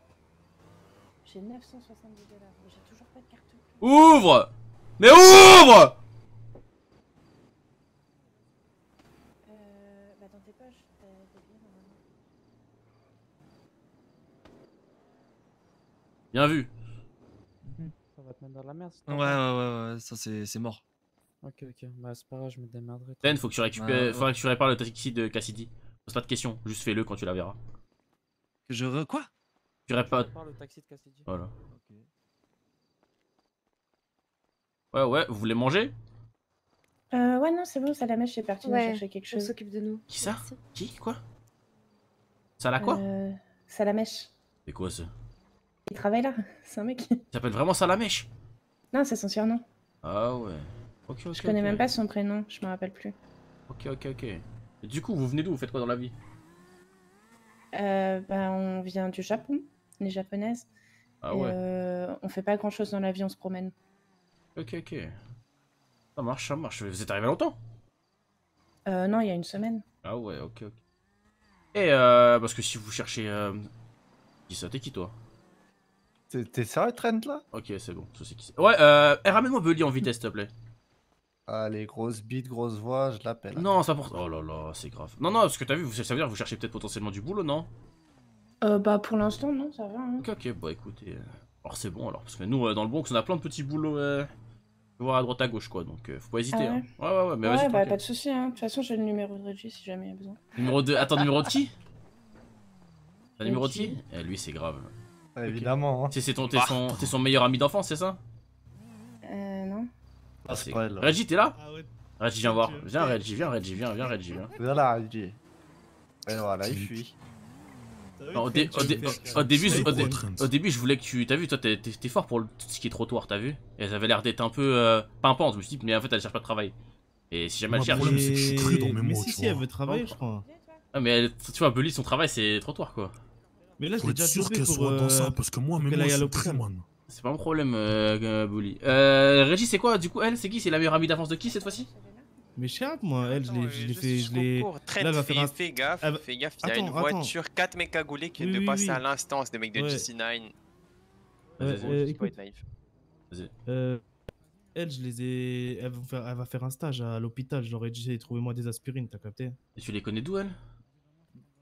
J'ai 970 dollars. mais J'ai toujours pas de carte. Ouvre Mais ouvre Euh. Bah, dans tes poches, t'as des billets normalement. Bien vu. Ça va te mettre dans la merde. Ouais, ouais, ouais, ouais, ça c'est c'est mort. Ok, ok. Bah, c'est pas grave, je me démerderai. Ten, faut que tu récupères, Ouais, ouais. faudra que tu répares le taxi de Cassidy. Pose pas de questions, juste fais-le quand tu la verras. Que je re... Quoi? Tu répares. Répare le taxi de Cassidy. Voilà. Ouais, ouais, vous voulez manger? Euh, ouais, non, c'est bon, ça la mèche, j'ai parti Ouais, chercher quelque on chose. s'occupe de nous. Qui ça? Qui? Quoi? Ça la quoi? Euh, Salamèche. C'est quoi ça? Il travaille là, c'est un mec. Il s'appelle vraiment Salamèche Non, c'est son surnom. Ah ouais. Ok, ok. Je connais même pas son prénom, je me rappelle plus. Ok, ok, ok. Et du coup, vous venez d'où? Vous faites quoi dans la vie? Euh, bah, on vient du Japon, les japonaises. Ah ouais. euh, on fait pas grand chose dans la vie, on se promène. Ok, ok. Ça marche, ça marche. Vous êtes arrivé longtemps? Euh, non, il y a une semaine. Ah ouais, ok, ok. Et euh, parce que si vous cherchez... Euh... Qui ça T'es qui toi? T'es sérieux, Trent, là? Ok, c'est bon, je sais qui c'est. Ouais, euh, eh, ramène-moi Bully en vitesse, s'il te plaît. Allez, grosse bite, grosse voix, je l'appelle. Non, pas pour... Oh là là, c'est grave. Non, non, parce que t'as vu, vous- ça veut dire que vous cherchez peut-être potentiellement du boulot, non? Euh, bah, pour l'instant, non, ça va. hein. Ok, ok, bah écoutez... euh, Alors c'est bon alors, parce que nous, euh, dans le Bronx, on a plein de petits boulots... Euh... voir à droite à gauche, quoi, donc euh, faut pas hésiter. Ah hein. Ouais, ouais, ouais, mais ouais, vas-y, bah, tranquille. pas de soucis, hein. De toute façon, j'ai le numéro de Reggie si jamais il y a besoin. Numéro 2... Attends, numéro de qui? T'as le numéro de qui? Eh, lui, c'est grave. Évidemment. hein. C'est c'est ton, t'es son, t'es son meilleur ami d'enfance, c'est ça? Euh, non. Ah, c'est- pas elle. Reggie, t'es là? Reggie, viens voir. Viens, Reggie, viens, Reggie, viens, viens, Reggie, viens. Voilà, Reggie. Et voilà, il fuit. Non, au, dé- au dé- au début, au, dé- trop au début, je voulais que tu. T'as vu, toi, t'es t'es- t'es fort pour le- tout ce qui est trottoir, t'as vu? Et elles avaient l'air d'être un peu euh, pimpante. Je me suis dit, mais en fait, elle cherche pas de travail. Et si jamais elle Moi, le cherche. problème, c'est que je suis cru dans mes Mais mots, si, tu si, vois. elle veut travailler, je crois. Ah, mais elle- tu vois, Bully, son travail, c'est trottoir, quoi. Mais là, je l'ai être déjà sûr qu'elle soit dans euh, ça, parce que moi, mots, aille à c'est l'hôpital. très man. C'est pas mon problème, euh, euh, Bully. Euh, Reggie, c'est quoi, du coup, elle C'est qui? C'est la meilleure amie d'avance de qui cette fois-ci? Mais Sharp, moi, elle, je l'ai- je l'ai fait. Je l'ai. Là, elle va fais, faire un. fais gaffe, elle fais gaffe, il y a Attends, une attends. voiture, 4 mecs cagoulés qui Oui, viennent de oui, passer oui. à l'instant, c'est des mecs de Ouais. GC9. Euh, Vas-y, euh, je écoute, peux être naïf. Vas-y. euh, elle, je les ai. Elle va faire, elle va faire un stage à l'hôpital. J'aurais dit, trouvez-moi des aspirines, t'as capté? Et tu les connais d'où, elle?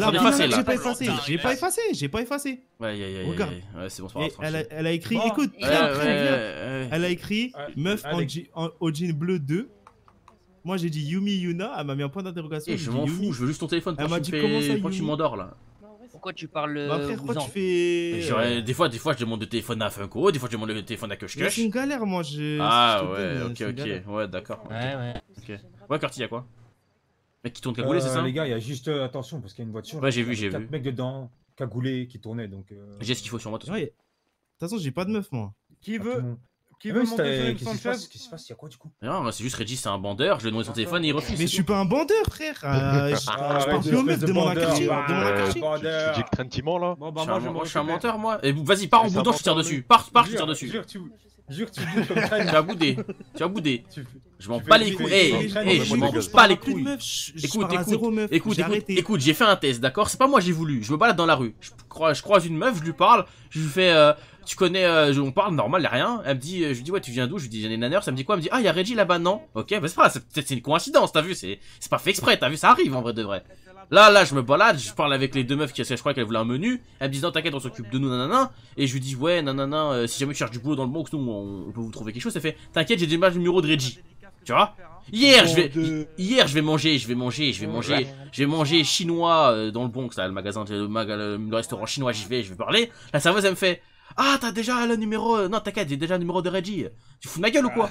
Là, là. J'ai pas effacé, j'ai pas effacé, j'ai pas effacé. Ouais, Regarde. aïe. Ouais, c'est bon, c'est pas grave. elle, a, tranquille. elle a écrit, Bon. écoute, Ouais, très, ouais, très bien. ouais. Elle a écrit meuf en, au jean bleu 2. Moi j'ai dit Yumi Yuna, elle m'a mis un point d'interrogation. Eh, j'ai je m'en fous, je veux juste ton téléphone. Elle Pourquoi m'a tu dit me comment ça fais- pourquoi tu m'endors là Pourquoi tu parles Bah euh, frère, pourquoi tu fais. Des fois, des fois, je demande le téléphone à Funko, des fois, je demande le téléphone à Kush Mais C'est une galère, moi. Je... Ah je ouais, ok, ok, ouais, d'accord. ok. Ouais, ouais. Ok. Ouais, Curti, y'a quoi? Mec qui tourne cagoulé, c'est Euh, ça Les gars, il y a juste euh, attention parce qu'il y a une voiture. Ouais, j'ai vu, j'ai vu. mecs dedans, cagoulés qui tournaient donc. euh, J'ai ce qu'il faut sur moi, de toute Ouais. De toute façon, j'ai pas de meuf, moi. Qui tout veut. Qui Ah veut monter sur Sanchez passe Qu'est-ce qui se passe Il y a quoi du coup Non, moi, c'est juste Regis, c'est un bandeur, je lui ai demandé son téléphone et il refuse. Mais je suis pas un bandeur, frère. Euh, je, parle plus aux meufs, de demande un bandeur, quartier. Demande un quartier. bandeur. Tu dis que traîne Timon là bah, suis moi, un- je suis un menteur, moi. Et vas-y, pars en boudant, je te tire dessus. Pars, pars, je te Jure, tire dessus. Jure, tu bouges comme. Tu vas bouder. Tu vas bouder. Je m'en tu bats fais- les couilles. Eh, eh, fais- je m'en bats les couilles. Écoute, à écoute, écoute, j'ai écoute, écoute, j'ai fait un test, d'accord? C'est pas moi j'ai voulu. Je me balade dans la rue. Je croise, je croise une meuf, je lui parle, je lui fais, euh, tu connais, euh, on parle normal, y a rien. Elle me dit, euh, je lui dis ouais, tu viens d'où? Je lui dis, j'ai naneurs. Ça me dit quoi? Elle me dit, ah, y a Reggie là-bas, non? Ok, bah c'est pas, c'est une coïncidence, t'as vu C'est, pas fait exprès, t'as vu Ça arrive en vrai de vrai. Là, là, je me balade, je parle avec les deux meufs qui, je crois qu'elles voulaient un menu. Elles me disent, non, t'inquiète, on s'occupe de nous, nanana. Et je lui dis, ouais, nanana, euh, si jamais tu cherches du boulot dans le Bronx, nous, on, on peut vous trouver quelque chose. Elle fait, t'inquiète, j'ai déjà le numéro de Reggie. Tu vois? Hier, je vais, hi- hier, je vais manger, je vais manger, je vais manger, je vais manger chinois euh, dans le Bronx, là, le magasin, le, maga- le- le restaurant chinois, j'y vais, je vais parler. La serveuse, elle me fait, ah, t'as déjà le numéro, euh, non, t'inquiète, j'ai déjà le numéro de Reggie. Tu fous de ma gueule ou quoi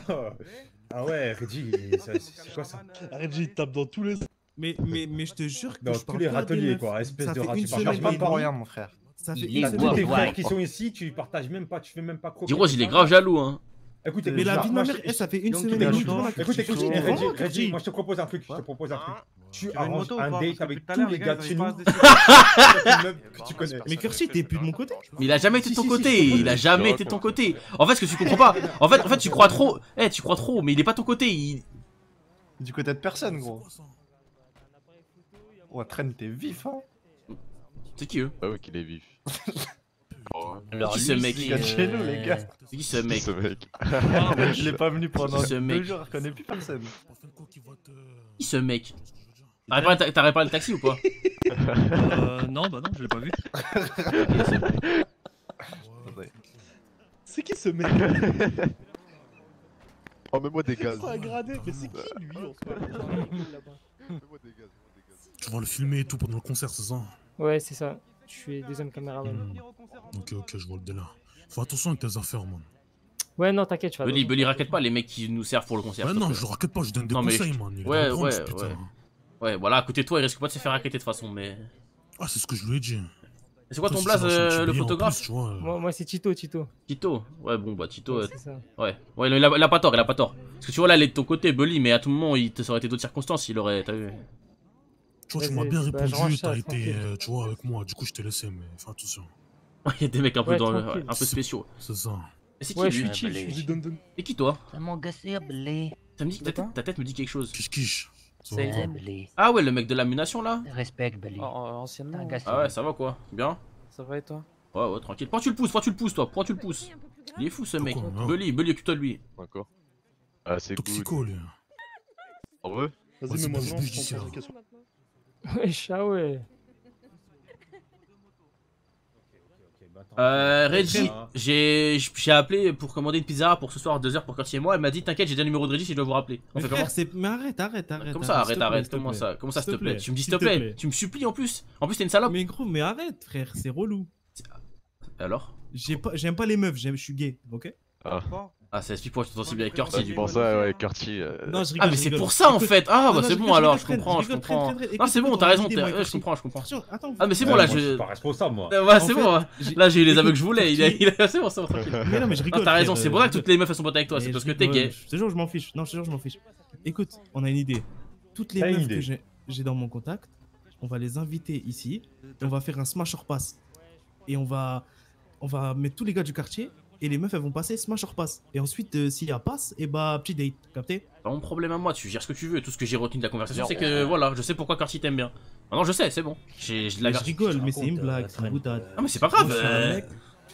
Ah ouais, Reggie, c'est quoi ça Reggie, il tape dans tous les. Mais, mais, mais je te jure que Dans tous les râteliers, quoi, espèce Ça de une tu partages pas rien, mon frère. Ça fait tous tes frères qui sont ici, tu partages même pas, tu fais même pas croquer. Dis Rose, il est grave jaloux, hein. Écoute, Mais la vie de ma mère, eh, ça fait une semaine écoute, je un Écoute, écoute, eh, Reggie, moi je te propose un truc, je te propose un truc. Tu arranges un date que avec tous les gars de chez nous. que tu connais. Mais Kersi, t'es plus de mon côté Mais il a jamais été de ton côté, il a jamais été de ton côté. En fait, ce que tu comprends pas, en fait, en fait, tu crois trop, eh, tu crois trop, mais il est pas de ton côté, il... Du côté de personne, gros. Oh, traîne, t'es vif, hein. C'est qui eux Bah oui, qu'il est vif. Oh, Alors, qui lui, ce mec chez nous, les gars. C'est qui ce mec ce mec. Je l'ai pas venu pendant Ce mec. deux jours, je connais plus personne. Qui ce mec T'as réparé, ta- t'as réparé le taxi ou pas? Euh, non, bah non, je l'ai pas vu. C'est qui ce mec? Oh, mets-moi des gaz. C'est un gradé, mais c'est qui lui en soi? Mets-moi des gaz. Tu vas le filmer et tout pendant le concert, c'est ça? Ouais, c'est ça. Je suis deuxième caméraman. Hmm. Ok, ok, je vois le délire. Fais attention avec tes affaires, man. Ouais, non, t'inquiète, je fais Belly, attention. Belly, raquette pas les mecs qui nous servent pour le concert. Ouais, non, je le raquette pas, je donne des Non, conseils, je- man. Il Ouais, ouais, putain. ouais. Ouais, voilà, à côté de toi, il risque pas de se faire raqueter de toute façon, mais. Ah, c'est ce que je lui ai dit. C'est quoi ton blaze, tu euh, le photographe plus, tu vois, euh, Moi, moi c'est Tito, Tito. Tito Ouais, bon, bah Tito. Ouais, euh. Ouais, ouais, il a, il a pas tort, il a pas tort. Parce que tu vois, là, elle est de ton côté, Belly, mais à tout moment, il te ça aurait été d'autres circonstances, il aurait. T'as vu Tu vois, tu m'as bien bah, répondu, ça, t'as été, euh, tu vois, avec moi. Du coup, je t'ai laissé, mais fais attention. Il y a des mecs un peu, Ouais, dans un peu spéciaux. C'est ça. Mais c'est qui Ouais, lui je suis chill, je suis. C'est qui toi Ça blé. Me dit, ta, tête, ta tête me dit quelque chose. Kish kish. Ah ouais, le mec de l'amunation là Respect, blé. anciennement. Ah ouais, ça va quoi Bien Ça va et toi Ouais, ouais, tranquille. Pourquoi tu le pousses Pourquoi tu le pousses toi Pourquoi tu le pousses Il est fou ce mec. Non Belly, Belly, occupe-toi de lui. D'accord. Ah, c'est good. Toxico, lui. En vrai Vas-y, mets-moi Wesh, ah ouais. Euh, Reggie, Frère. j'ai j'ai appelé pour commander une pizza pour ce soir 2h pour Curti et moi. Elle m'a dit T'inquiète, j'ai déjà le numéro de Reggie, je dois vous rappeler. On Mais fait frère, comment c'est- mais arrête, arrête, arrête. Comment ça, arrête, s'il te plaît, arrête Comment plaît. ça Comment ça, s'il te plaît? Tu me dis s'il te plaît Tu me supplies en plus En plus, t'es une salope Mais gros, mais arrête, frère, c'est relou. Alors? J'ai pas- J'aime pas les meufs, j'aime- je suis gay, ok? Ah. Ah, ça explique pourquoi tu t'entends si bien avec Curti. tu du penses ça, ouais, Curti. euh, Non, je rigole. Ah, mais c'est pour ça en fait Ah, bah c'est bon alors, je comprends, je comprends. Non, c'est bon, on t'as raison, je comprends, je comprends. Ah, mais c'est bon là, je je. suis pas responsable, moi. Ouais, c'est bon, là j'ai eu les aveux que je voulais, c'est bon, c'est bon, tranquille. Mais non, mais je rigole. T'as raison, c'est pour ça que toutes les meufs elles sont potes avec toi, c'est parce que t'es gay. Je te jure, je m'en fiche. Non, je te jure, je m'en fiche. Écoute, on a une idée. Toutes les meufs que j'ai- j'ai dans mon contact, on va les inviter ici. Et on va faire un smash or pass. Et on va, on va mettre tous les gars du quartier. Et les meufs, elles vont passer smash or pass. Et ensuite, euh, s'il y a passe, et bah, petit date. Capté? Pas mon problème à moi, tu gères ce que tu veux. Tout ce que j'ai retenu de la conversation, c'est que voilà, je sais pourquoi Curti t'aime bien. Maintenant, je sais, c'est bon. J'ai de la je rigole, mais c'est une blague, c'est une boutade. Ah, mais c'est pas grave.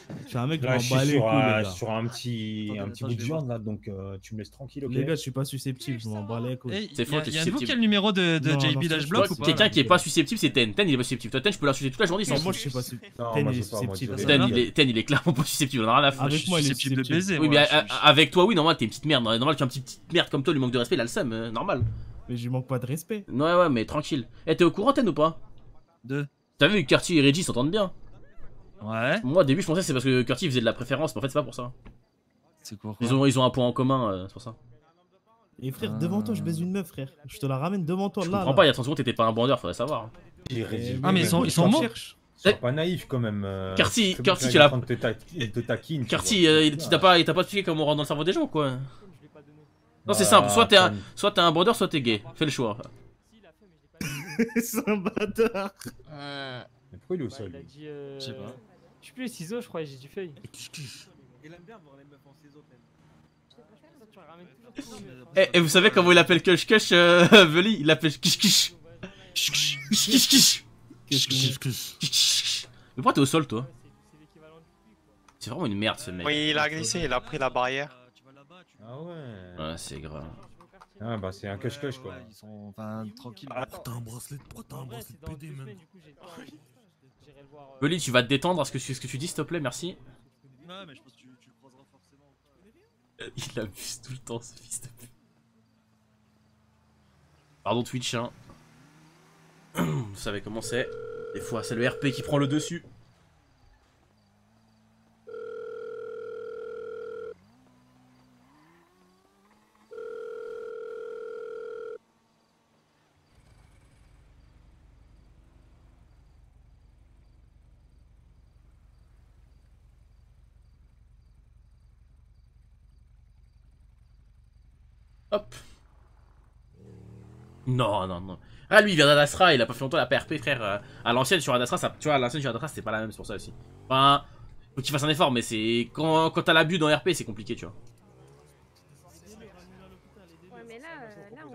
Moi, je suis un mec- m'en suis les sur, couilles, un, gars. sur un petit, un petit bout je de viande là, donc euh, tu me laisses tranquille, ok Les gars, je suis pas susceptible, je m'en bats les couilles. C'est faux, t'es de susceptible. qui a le numéro de, de Non, JB non, Dash c'est- Block Toi, ou pas Quelqu'un qui est pas susceptible, c'est Ten. Ten, il est pas susceptible. Toi, Ten, je peux l'insulter toute la journée, moi, je suis pas susceptible. Ten, moi, il je est clairement pas susceptible, on en a rien à foutre. Avec moi, il est susceptible de baiser. Oui, mais avec toi, oui, normal, t'es une petite merde. Normal, tu es une petite merde comme toi, lui manque de respect, il a le seum, euh, normal. Mais je lui manque pas de respect. Ouais, ouais, mais tranquille. Eh, t'es au courant, Ten, ou pas Deux. T'as vu, Curti et Reggie s'entendent bien. Ouais. Moi, au début, je pensais que c'est parce que Curti faisait de la préférence, mais en fait, c'est pas pour ça. C'est quoi Ils ont, ils ont un point en commun, euh, c'est pour ça. Et frère, devant toi, je baise une meuf, frère. Je te la ramène devant toi, Je là. comprends là. pas, il y a 30 secondes, t'étais pas un bandeur, faudrait savoir. Rédigé. Ah, mais ils sont- ils sont Je morts cherche. Sois pas naïf quand même. euh, Carty, Carty, tu là, l'as- il te taquine. Carty, euh, il il t'a pas, pas expliqué comment on rentre dans le cerveau des gens, quoi. Non, c'est Ah, simple, soit t'es un, soit t'es un bandeur, soit t'es gay. Fais le choix. c'est un bâtard. Mais pourquoi il est au sol Je sais pas. Je sais plus les ciseaux, je crois, j'ai du feuille. Il aime bien voir les meufs en ciseaux, tout, Eh, et vous savez comment il appelle Kush Kush, euh, Veli? Il l'appelle Kish Kish. Kish Kish. Kish. Mais pourquoi t'es au sol, toi? C'est vraiment une merde, ce mec. Oui, il a glissé, il a pris la barrière. Ah ouais. Ouais, c'est grave. Ah bah c'est un cache-cache quoi. Ils sont enfin tranquilles. Pourquoi t'as un bracelet Pourquoi t'as un bracelet de PD, man Veli, tu vas te détendre à ce que, ce que tu dis, s'il te plaît, merci. Ouais, mais je pense que tu, croiseras forcément. Il abuse tout le temps, ce fils de pute. Pardon Twitch, hein. Vous savez comment c'est. Des fois, c'est le RP qui prend le dessus. Hop. Non, non, non. Ah, lui, il vient d'Adastra, il a pas fait longtemps la PRP, frère. euh, À l'ancienne sur Adastra, ça, tu vois, à l'ancienne sur Adastra, c'est pas la même, c'est pour ça aussi. Enfin, faut qu'il fasse un effort, mais c'est. Quand, quand t'as l'abus dans RP, c'est compliqué, tu vois. Ouais, mais là, euh, là, on...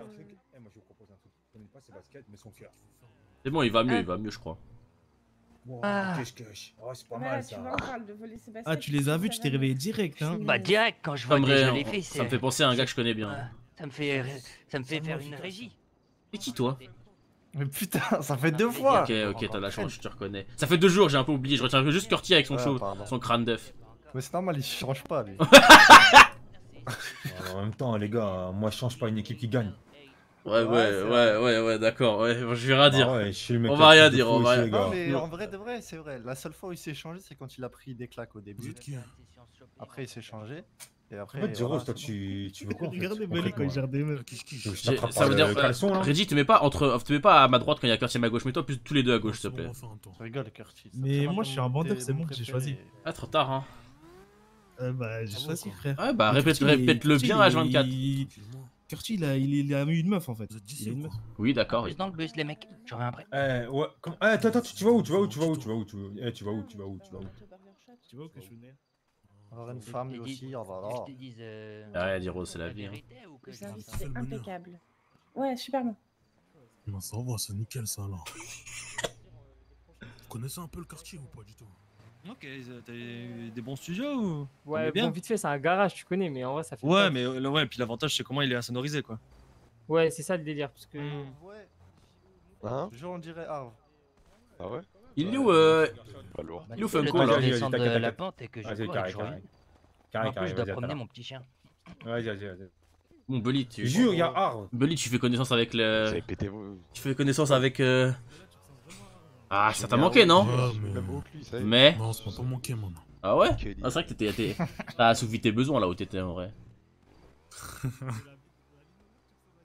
Eh, moi je vous propose un truc. Prenez pas ses baskets, mais son cœur. C'est bon, il va mieux, Ah. il va mieux, je crois. Wow, Ah. Oh, c'est pas Voilà, mal tu ça. vois, on parle de voler ses baskets. Ah, tu les as vus, tu t'es réveillé direct, hein. Bah direct quand je vois déjà les faits, ça me fait penser à un gars que je connais bien. Ça me fait, ça me fait faire une régie. C'est qui, toi? Mais putain, ça fait deux fois Ok, ok, t'as la chance, je te reconnais. Ça fait deux jours, j'ai un peu oublié, je retiens juste Curti avec son Ouais, show, son crâne d'œuf. Mais c'est normal, il change pas lui. En même temps, les gars, moi je change pas une équipe qui gagne. Ouais, ouais, ouais, ouais, ouais, d'accord, ouais, je vais rien dire. Ah ouais, je suis le mec on va rien dire, on va rien gars. Non mais en vrai de vrai, c'est vrai. La seule fois où il s'est changé, c'est quand il a pris des claques au début. Après il s'est changé. Et après. En fait, Zeros, voilà, toi, c'est tu, tu veux quoi en fait, Regardez Belly quand il gère des meufs. Que Ça veut dire, euh, caleçon, Reggie, te mets pas entre, te mets pas à ma droite quand il y a Curti à ma gauche, mets-toi plus tous les deux à gauche, s'il te plaît. Je rigole, Curtis. Mais moi, je suis un bandeur, c'est bon, j'ai choisi. Ah, trop tard, hein. Euh, bah, j'ai choisi, frère. Ouais, bah, répète-le bien, il- H24. il- Curti, il a, il, a eu une meuf en fait. Il a une meuf. Oui, d'accord, dans le bus, les mecs. Je reviens après. Eh, ouais, eh, attends, attends, tu, tu vas où Tu vas où Tu vas où Tu vas où Tu vas où Eh, tu vas où Tu vas où Tu vas où Tu vois que je suis né avoir une femme lui aussi, oh là là. Euh, Ah, à dire, c'est la vie. hein. Le service, c'est impeccable. Ouais, super bon. Non, ça va, c'est nickel ça là. Vous connaissez un peu le quartier ou pas du tout? Ok, t'as des bons studios ou? Ouais, bien bon, vite fait, c'est un garage, tu connais, mais en vrai, ça fait. Ouais, mais euh, ouais, puis l'avantage c'est comment il est insonorisé quoi. Ouais, c'est ça le délire, parce que. Ouais. Hein Toujours on dirait Arve. Ah ouais? Il est où, euh... Pas lourd. Il est où Funko là de descendre de la pente et que je Vas-y, cours et je carré. revienne. Carré, En plus, carré, je dois promener mon petit chien. Vas-y, vas-y, vas-y. Bon, Bully, tu. Jure, il y a Arve. Bully, tu fais connaissance avec le. pété Tu fais connaissance avec. euh, Ah, ça t'a manqué, ah non Ouais, Je suis mais- y. Non, ça m'a manqué, man. Ah ouais. Ah, c'est vrai que t'étais. t'étais- T'as assouvi tes besoins là où t'étais en vrai.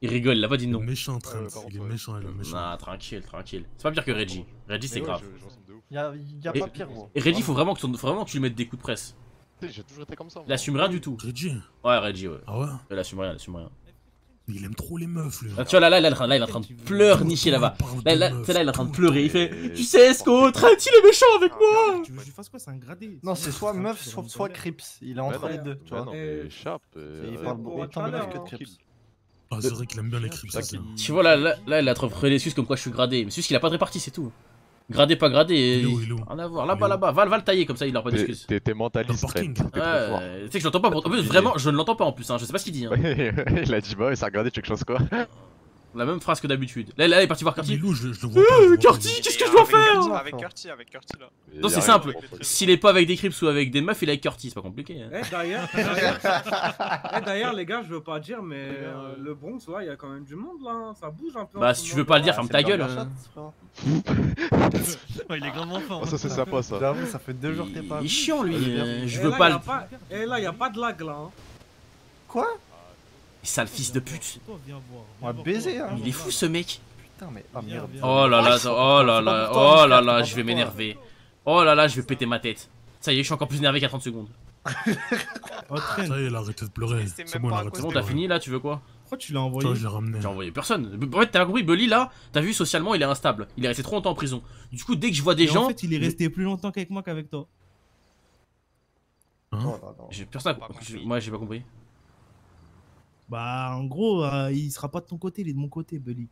Il rigole, il a pas dit non. Méchant, Trent. Il est méchant, il est méchant. Nah, tranquille, tranquille. C'est pas pire que Reggie. Reggie, c'est grave. Y'a y a Et- pas pire gros. Et Reggie, faut vraiment que, ton- faut vraiment que tu lui mettes des coups de presse. Tu sais, J'ai toujours été comme ça. Il moi. assume rien du tout. Reggie Ouais, Reggie, ouais. Ah ouais? Il assume rien, il assume rien. Mais il aime trop les meufs, lui. Ah, tu vois, là, là, là, il est en train- là, il est en train de pleurnicher là-bas. Là, là, tu sais, là, il est en train de pleurer. Il fait Tu sais ce qu'on traite, il est méchant avec moi Tu veux que je lui fasse quoi C'est un gradé. Non, c'est soit meuf, soit, le Crips. Il est entre les deux, tu vois. non, Et- mais Sharp. Et euh, il parle autant de meufs que de l'heure, Crips. Ah, c'est vrai qu'il aime bien les crips, ça. Tranquille. Tu vois, là, là, là, il a trouvé l'excuse comme quoi je suis gradé. Mais c'est juste qu'il a pas de répartie, c'est tout. Gradé, pas gradé. Il est où, il est où Rien à voir. Là-bas, là-bas. Va, va le tailler comme ça, il aura pas T'es- d'excuses. T'es mentaliste, trop tu sais que je l'entends pas. pour- En plus, vraiment, je ne l'entends pas en plus. Hein. Je sais pas ce qu'il dit. Hein. il a dit bah ça a regardé, tu veux que je fasse quoi? La même phrase que d'habitude. Là, là, il est parti voir Curti. Milou, je, je le vois pas. je le vois pas. Curti, qu'est-ce que je dois Avec faire Avec Curti, avec Curti là. Non, c'est simple. S'il est pas avec des Crips ou avec des meufs, il est avec Curti. C'est pas compliqué. hein. Eh d'ailleurs, d'ailleurs- eh, d'ailleurs, les gars, je veux pas dire, mais euh, le Bronx là, il y a quand même du monde là, hein. ça bouge un peu. en Bah, ce si tu moment. veux pas le dire, Ah, ferme c'est ta le gueule. Hein. Ouais, il est grandement fort. Oh, ça, c'est sympa ça. J'avoue, ça fait deux jours que t'es pas. Il est chiant, lui. Euh, viens. Je Eh, veux là, pas y a le. pas... Eh là, y a pas de lag là. hein. Quoi? Sale fils de pute. On va baiser, hein. Il est fou ce mec. Putain, mais. Ah merde. Oh là là, oh là là, oh là là, je vais m'énerver. Oh là là, je vais péter ma tête. Ça y est, je suis encore plus énervé qu'à 30 secondes. Oh, traîne. Ça y est, il a arrêté de pleurer. C'est bon, t'as fini là, tu veux quoi? Pourquoi tu l'as Toi, envoyé je l'ai ramené. J'ai envoyé personne. En fait, t'as pas compris, Bully là, t'as vu socialement, il est instable. Il est resté trop longtemps en prison. Du coup, dès que je vois des gens. En fait, il est resté plus longtemps qu'avec moi qu'avec toi. Hein Oh personne. Moi, j'ai pas compris. Bah, en gros, euh, il sera pas de ton côté, il est de mon côté, Bully.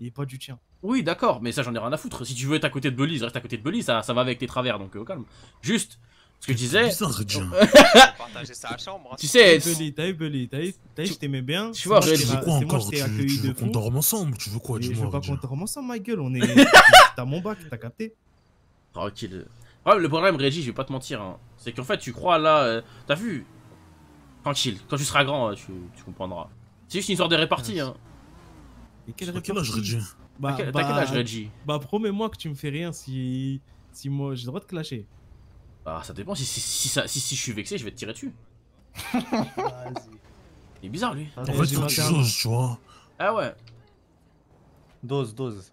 Il est pas du tien. Oui, d'accord, mais ça, j'en ai rien à foutre. Si tu veux être à côté de Bully, reste à côté de Bully, ça, ça va avec tes travers, donc euh, au calme. Juste, ce que je disais. Bizarre, Redji. Partager sa chambre. hein. Tu sais, T'as eu Bully, t'as eu Bully, t'as eu, t'as eu, je t'aimais bien. tu vois, Tu veux quoi c'est moi encore qui Tu t'ai accueilli tu de veux qu'on dorme ensemble Tu veux quoi Et je Dis-moi. veux pas qu'on dorme ensemble, ma gueule, on est. T'as mon bac, t'as capté Tranquille. Ouais, le problème, Reggie, je vais pas te mentir, hein, c'est qu'en fait, tu crois là. euh, T'as vu Tranquille, quand tu seras grand, tu, tu comprendras. C'est juste une histoire de répartie, hein. Et quel T'as quel âge, Redji Bah, T'as t'as quel âge, Reggie Bah, promets-moi que tu me fais rien si. Si moi j'ai le droit de clasher. Bah, ça dépend. Si, si, si, ça- si, si je suis vexé, je vais te tirer dessus. Il est bizarre, lui. En Eh, fait, tu jauges, tu vois. Ah ouais. Dose, dose.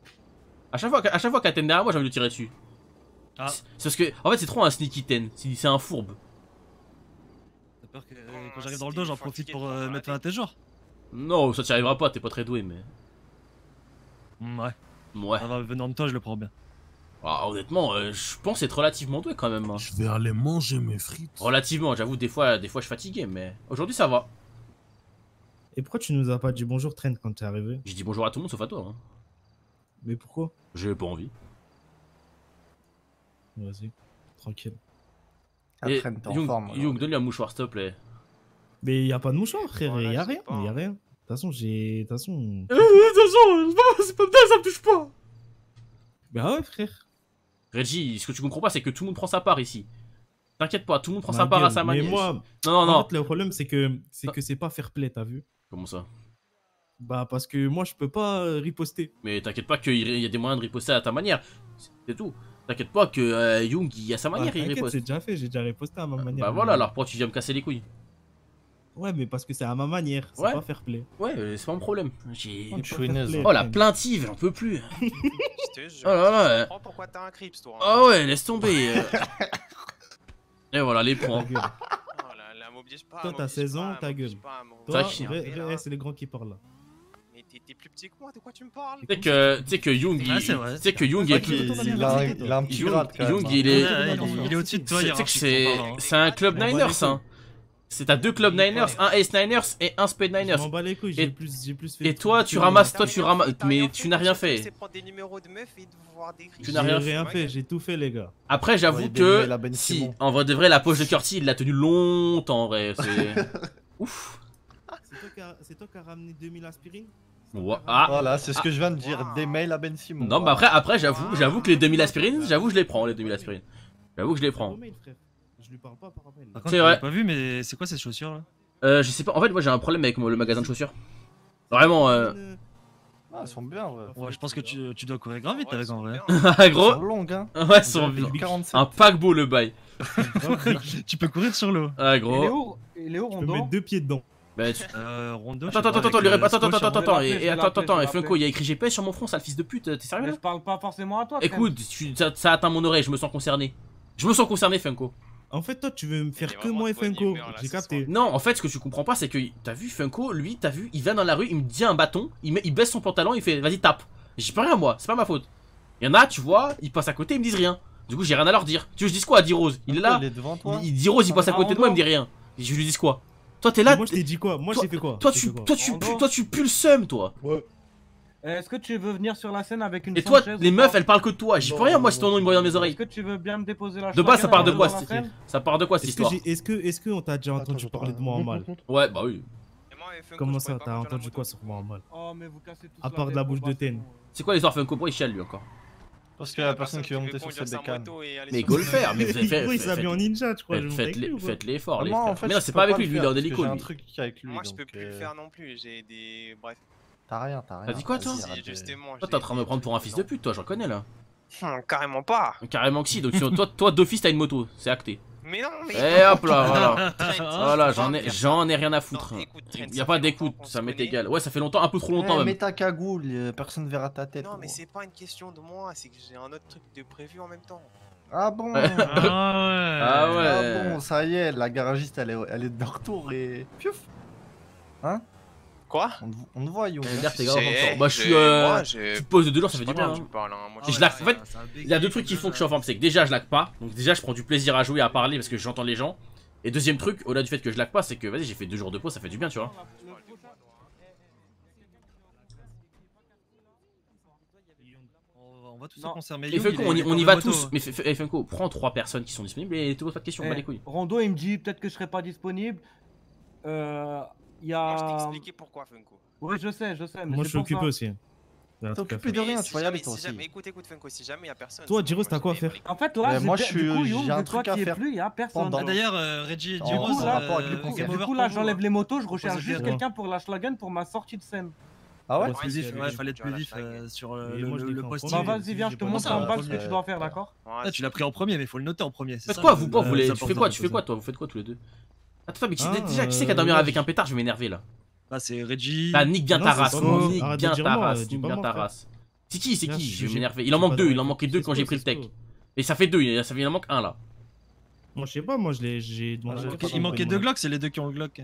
À chaque fois, qu'à- à chaque fois derrière moi, j'ai envie de tirer dessus. Ah. C'est parce que, en fait, c'est trop un sneaky ten. C'est un fourbe. Que euh, quand j'arrive dans le dos, j'en profite pour euh, mettre fin à tes jours Non, ça t'y arrivera pas. T'es pas très doué, mais. Ouais. Ouais. Ça va venant de toi, je le prends bien. Ah, honnêtement, euh, je pense être relativement doué quand même. hein. Je vais aller manger mes frites. Relativement, j'avoue, des fois, des fois, je suis fatigué, mais aujourd'hui, ça va. Et pourquoi tu nous as pas dit bonjour, Trent, quand t'es arrivé? J'ai dit bonjour à tout le monde sauf à toi. Hein. Mais pourquoi? J'ai pas envie. Vas-y, tranquille. Ah, Et en Young, forme. Young, donne-lui un mouchoir, s'il te plaît. Mais y a pas de mouchoir, frère, Voilà, y a rien, a rien. De toute façon, j'ai. De toute façon. Euh, de toute façon, c'est pas ça me touche pas. Bah ouais, frère. Reggie, ce que tu comprends pas, c'est que tout le monde prend sa part ici. T'inquiète pas, tout le monde prend Ma sa part à sa mais manière. moi- non, non, en non. fait, le problème, c'est que c'est que c'est pas fair play, t'as vu Comment ça? Bah, parce que moi, je peux pas euh, riposter. Mais t'inquiète pas qu'il y a des moyens de riposter à ta manière. C'est tout. T'inquiète pas que euh, Young, il a sa Bah, manière, il t'inquiète, riposte. c'est déjà fait, j'ai déjà riposté à ma manière. Bah voilà, alors pourquoi tu viens me casser les couilles? Ouais, mais parce que c'est à ma manière, c'est Ouais. pas fair play. Ouais, euh, c'est pas mon problème. J'ai. Oh, chouineuse. Oh la plaintive, j'en peux plus. Je te jure, Oh là là, je euh. comprends pourquoi t'as un Crips, toi. hein. Ah ouais, laisse tomber. euh. Et voilà, les points. Oh là là, m'oblige pas. Toi, t'as m'oblige 16 ans, ta gueule. m'oblige Toi, c'est les grands qui parlent là. T'es plus petit que moi, de quoi tu me parles? Tu sais que, tu sais que Young, il, Ouais, c'est vrai. tu sais que Young C'est est plus. il a un- il a un petit Young, grade, quand Young, même, il est. Il- est au-dessus de toi, Tu sais c'est, c'est un club Je Niners, hein. C'est à deux clubs Niners, un Ace Niners et un Spade Je Niners. m'en bats les couilles, Et- j'ai plus, plus fait. Et toi, tu ramasses, toi, tu ramasses, mais tu n'as rien fait. Tu n'as rien fait. rien fait, j'ai tout fait, les gars. Après, j'avoue que, Ben si, en vrai de vrai, la poche de Curti, il l'a tenue longtemps, en vrai. C'est. Ouf. C'est toi qui as- C'est toi qui as ramené 2000 aspirines? Ouais, Ah. Voilà, c'est ce que je viens de dire. Des mails à Ben Simon. Non, mais après, après, j'avoue, j'avoue que les 2000 aspirines, j'avoue, je les prends, les 2000 aspirines. J'avoue que je les prends. mail, frère. Je lui parle pas par mail. Par contre, C'est je vrai. pas vu, mais c'est quoi ces chaussures là? Euh, je sais pas, en fait, moi j'ai un problème avec le magasin de chaussures. Vraiment, euh. Ah, elles sont bien, ouais. Ouais, je pense que tu, tu dois courir grave vite avec en vrai. Ah, gros. Elles sont longues, hein. Ouais, elles sont On dirait des 47. un paquebot le bail. tu peux courir sur l'eau. Ah, gros. Je peux Rondo mettre deux pieds dedans. Bah, tu- Euh, Rondo. Attends, attends, pas, attends, attends, euh, attends, attends, en attends, attends, et, attends, attends, et Funko, il y a écrit GPS sur mon front, sale fils de pute, t'es sérieux là je parle pas forcément à toi. Écoute, tu- ça, ça atteint mon oreille, je me sens concerné. Je me sens concerné, Funko. En fait, toi, tu veux me faire que moi et Funko. là, J'ai capté. Non, en fait, ce que tu comprends pas, c'est que t'as vu Funko, lui, t'as vu, il vient dans la rue, il me dit un bâton, il, met, il baisse son pantalon, il fait vas-y tape. J'y peux rien moi, c'est pas ma faute. Il y en a, tu vois, ils passent à côté, ils me disent rien. Du coup, j'ai rien à leur dire. Tu veux que je dise quoi à D-Rose? Il est là, Il est devant toi? il, il dit Rose, il passe à côté de moi, il me dit rien. Et je lui dis quoi? Toi, t'es là, Moi, je t'ai dit quoi? Moi, Toi- j'ai fait quoi? toi, tu, quoi? toi, tu, Rondo pues- toi, tu pues le seum, toi. Est-ce que tu veux venir sur la scène avec une Et toi, les meufs, elles parlent que de toi. J'y peux rien, moi, si ton nom il me dans mes oreilles. Est-ce que tu veux bien me déposer la De base, ça part de quoi cette Ça part de quoi cette Est-ce que histoire est-ce que est-ce que on t'a déjà entendu parler de moi en mal? Ouais, bah oui. Comment ça, t'as entendu quoi sur moi en mal? Oh, mais vous cassez tous À part de la bouche de. Ten. C'est quoi l'histoire Funko Pourquoi il chiale lui encore Parce a la personne qui va monter sur cette bécane. Mais go le faire, mais vous avez fait. Gros, il s'habille en ninja, je crois, Faites- les- faites l'effort, les frères. fait, Mais non, c'est pas avec lui, lui il est en que hélico j'ai un lui. truc avec lui. Moi, je peux plus le euh, faire non plus. J'ai des. Bref. T'as rien, t'as rien. T'as dit quoi toi Vas-y, arrête de- Justement. Toi t'es en train de me prendre pour un fils de pute, toi, je reconnais là. Hum, Carrément pas. Carrément que si, donc sinon, toi, toi d'office t'as une moto, c'est acté. Mais non, mais. Et hop là, voilà. Voilà, j'en ai, j'en ai rien à foutre. Trent, Y a pas d'écoute, ça m'est égal. Ouais, ça fait longtemps, un peu trop longtemps Eh, même. Mets ta cagoule, euh, personne verra ta tête. Non, mais c'est pas une question de moi, c'est que j'ai un autre truc de prévu en même temps. Ah bon Ah ouais. Ah ouais. Ah bon, ça y est, la garagiste elle est, elle est de retour et. Piouf Hein? Quoi on, te- on te voit, Young. T'es grave C'est- en forme. Bah, je suis. Euh, tu te poses de deux jours, ça fait du bien. hein. parles, hein. Moi, je- En fait, il y a deux trucs qui font que je suis en forme. C'est que déjà, je lag pas. Donc, déjà, je prends du plaisir à jouer, à parler parce que j'entends les gens. Et deuxième truc, au-delà du fait que je lag pas, c'est que vas-y, j'ai fait deux jours de pause, ça fait du bien, tu vois. On va- tous se concerner. Et Funko, on y, on y va tous. Mais Funko, prends trois personnes qui sont disponibles et te pose pas de questions, Eh, pas les couilles. Rondo, il me dit peut-être que je serai pas disponible. Euh. Il y a. Moi, je t'ai expliqué pourquoi, Funko. Ouais, je sais, je sais. Mais Moi, je suis occupé ça. aussi. T'es occupé de rien, tu vas y aller toi si aussi. jamais- Écoute, écoute, Funko, si jamais y a personne. Toi, bon, t'as quoi à faire En fait, là, moi, je du suis- j'ai un truc à qui est faire plus, il y a personne. Ah, D'ailleurs, euh, Reggie et Du coup, là, avec le euh, Du coup, là, j'enlève hein. les motos, je recherche juste quelqu'un pour la Schlagen pour ma sortie de scène. Ah ouais? Ouais, fallait être plus vif euh, sur Et euh, le, posting. Bah, vas-y, viens, je te montre en ça, bas ce que tu dois faire, d'accord Ah, tu l'as pris en premier, mais il faut le noter en premier. c'est Faites quoi, vous, vous voulez plus Tu fais important. quoi Tu fais quoi, toi Vous faites quoi tous les deux Attends, mais qui- Ah, déjà, qui c'est qui a euh, dormi ouais, avec un pétard? Je vais m'énerver là. Bah, c'est Reggie. Ah, nique bien ta c'est race, nique bien ta race, nique bien ta race. C'est qui, c'est qui? je- vais m'énerver. Il en manque deux, il en manquait deux quand j'ai pris le tech. Et ça fait deux, il ça fait- en manque un là. Moi, je sais pas, moi, je l'ai- j'ai demandé. Ah, Il manquait deux. Glocks, c'est les deux qui ont le Glock.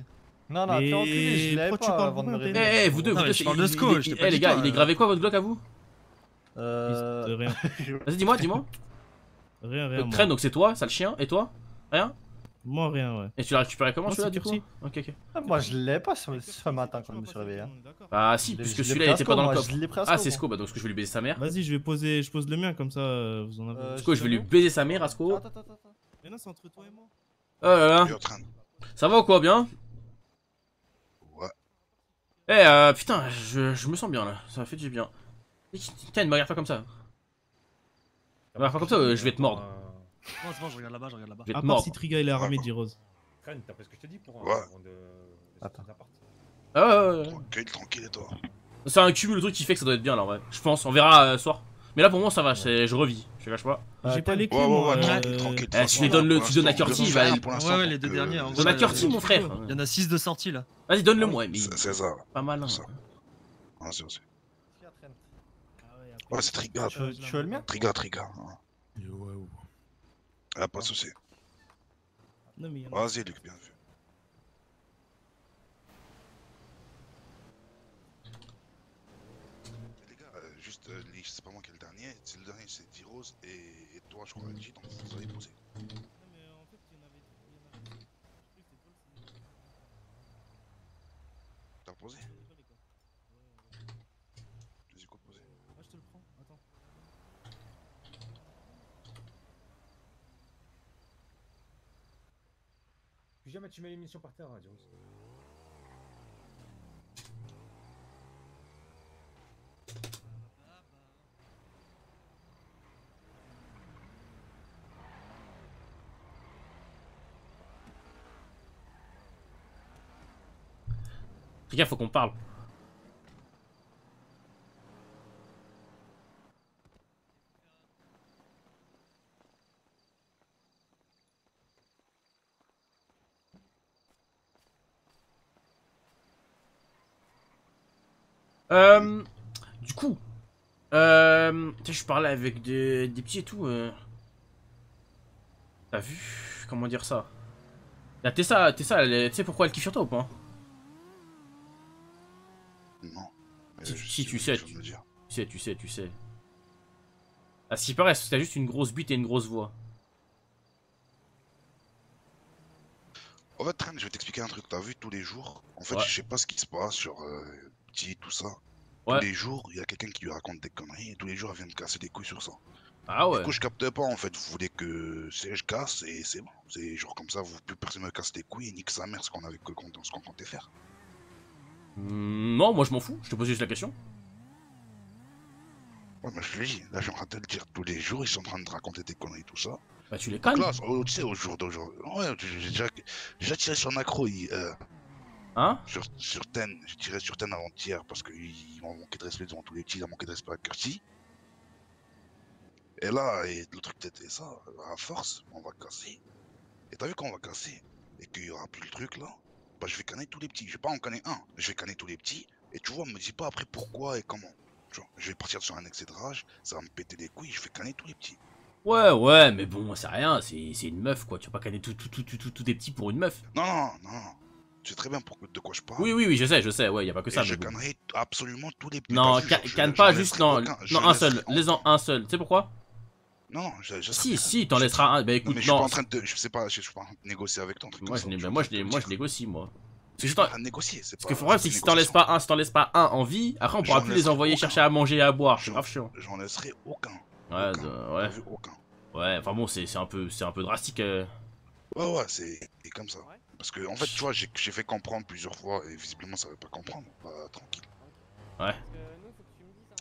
Non, non, t'es enculé, je l'avais pourquoi tu pas parles avant de me Eh, réveiller. eh, vous deux, vous deux, je parle de Sco, eh, les gars, il est euh. gravé quoi votre Glock à vous? Euh. De rien. Vas-y, dis-moi, dis-moi. Rien, rien. Train, donc c'est toi, ça le chien, et toi? Rien? Moi, rien, ouais. Et tu l'as récupéré comment celui-là du coup. Ok, ok. Ah, Moi je l'ai pas ce, ce matin quand je me suis réveillé. hein. Bah si, puisque celui-là il était pas dans le coffre. Ah, c'est. Sco, bah donc ce que je vais lui baiser sa mère. Vas-y, je vais poser, je pose le mien comme ça, euh, vous en avez. Euh, Sco, je vais lui baiser sa mère, Asco. Attends, attends, attends. Mais non, c'est entre toi et moi. Oh là là. Ça va ou quoi, bien? Ouais. Eh, euh, putain, je, je me sens bien là, ça fait du bien. Tiens, ne me regarde pas comme ça. Ne me regarde pas comme ça, euh, je vais te mordre. Non, c'est bon, je regarde là-bas, je regarde là-bas. Je vais À te part mordre. si Triga il est armé d'Heroes. Trent, t'as fait ce que je t'ai dit pour Ouais. avant de. Attends. Ah ouais, ouais, ouais. Tranquille, tranquille, et toi C'est un cumul de trucs qui fait que ça doit être bien là, en vrai. Je pense, on verra euh, ce soir. Mais là pour moi ça va, c'est- je revis, je te cache pas. J'ai pas les clés, Ouais, ouais, moi. ouais, tranquille, euh, tranquille. Eh, tu les donnes le, tu donnes à l'instant, il va. rien pour Ouais, l'instant ouais, les deux que- derniers. en Donne à Curti, euh, mon frère. Il y en a 6 de sortie là. Vas-y, donne-le moi, mais. C'est c'est ça. Pas malin. C'est ça. Ah, c'est. Ouais, c'est Triga. Tu veux- tu veux le mien? Triga, hein. Ouais, ouais. Ah, pas de a- Vas-y, Luc, bien vu. Les gars, euh, juste, euh, les- c'est pas moi qui ai le dernier. C'est le dernier, c'est D-Rose et, et toi, je crois, LG, donc vous avez posé. T'as posé Vas-y, quoi poser Ah, je te le prends, attends. Plus jamais tu mets l'émission par terre. Les gars, faut qu'on parle. Euh, du coup, euh, je parlais avec des, des petits et tout. euh. T'as vu Comment dire ça? La Tessa, Tessa, tu sais pourquoi elle kiffe sur toi ou pas? Non. Si, je si, sais tu sais, tu tu, sais, tu sais, tu sais. À ce qui paraît, t'as juste une grosse bite et une grosse voix. En fait, Trent, je vais t'expliquer un truc. T'as vu tous les jours? En fait, Ouais. je sais pas ce qui se passe sur euh, petit, tout ça. Ouais. Tous les jours, il y a quelqu'un qui lui raconte des conneries et tous les jours, elle vient me casser les couilles sur ça. Ah ouais. Du coup, je capte pas en fait. Vous voulez que je casse et c'est bon. C'est genre comme ça, vous plus personne me casse les couilles et nique sa mère ce qu'on avait que ce qu'on comptait faire. Hmm, non, moi je m'en fous, je te pose juste la question. Ouais, mais je te dit, là, je suis en train de te le dire tous les jours, ils sont en train de te raconter des conneries, tout ça. Bah, tu les calmes. là, tu sais, au jour d'aujourd'hui, ouais, j'ai j'ai déjà, j'ai déjà tiré sur Macro, il, euh, Hein sur, sur Ten, j'ai tiré sur Ten avant-hier parce qu'ils m'ont manqué de respect devant tous les petits, ils ont manqué de respect à Curti. Et là, et le truc c'était ça, à force, on va casser. Et t'as vu quand on va casser? Et qu'il y aura plus le truc là, bah je vais canner tous les petits. Je vais pas en canner un, je vais canner tous les petits. Et tu vois, me dis pas après pourquoi et comment. Tu vois, je vais partir sur un excès de rage, ça va me péter les couilles, je vais canner tous les petits. Ouais, ouais, mais bon, c'est rien, c'est une meuf quoi, tu vas pas canner tout, tout, tout, tout, tout, petits pour une meuf. Non, non, non, non. Tu sais très bien pour- de quoi je parle. Oui, oui, oui, je sais, je sais, ouais, y a pas que ça. Et je mais bon. cannerai absolument tous les petits. Non, ca- je- canne je pas juste, non, aucun- non, un seul, laisse-en un seul, tu sais pourquoi? Non, je, je Si, si, t'en laisseras un, bah écoute, mais je suis pas non. en train de, je sais pas, je suis pas en train de négocier avec toi. Moi comme je, ça, moi, en je, moi je négocie moi. Parce que, Je je suis en t'en- train de négocier, c'est Parce pas- que c'est que si t'en laisses pas un, si t'en laisses pas un en vie, après on pourra plus les envoyer aucun. chercher à manger et à boire, c'est grave chiant. J'en laisserai aucun. Ouais, ouais. aucun. Ouais, enfin bon, c'est c'est un peu, c'est un peu drastique. euh. Ouais, ouais, c'est c'est comme ça. Parce que, en fait, tu vois, j'ai j'ai fait comprendre plusieurs fois et visiblement ça veut pas comprendre. Bah, tranquille. Ouais.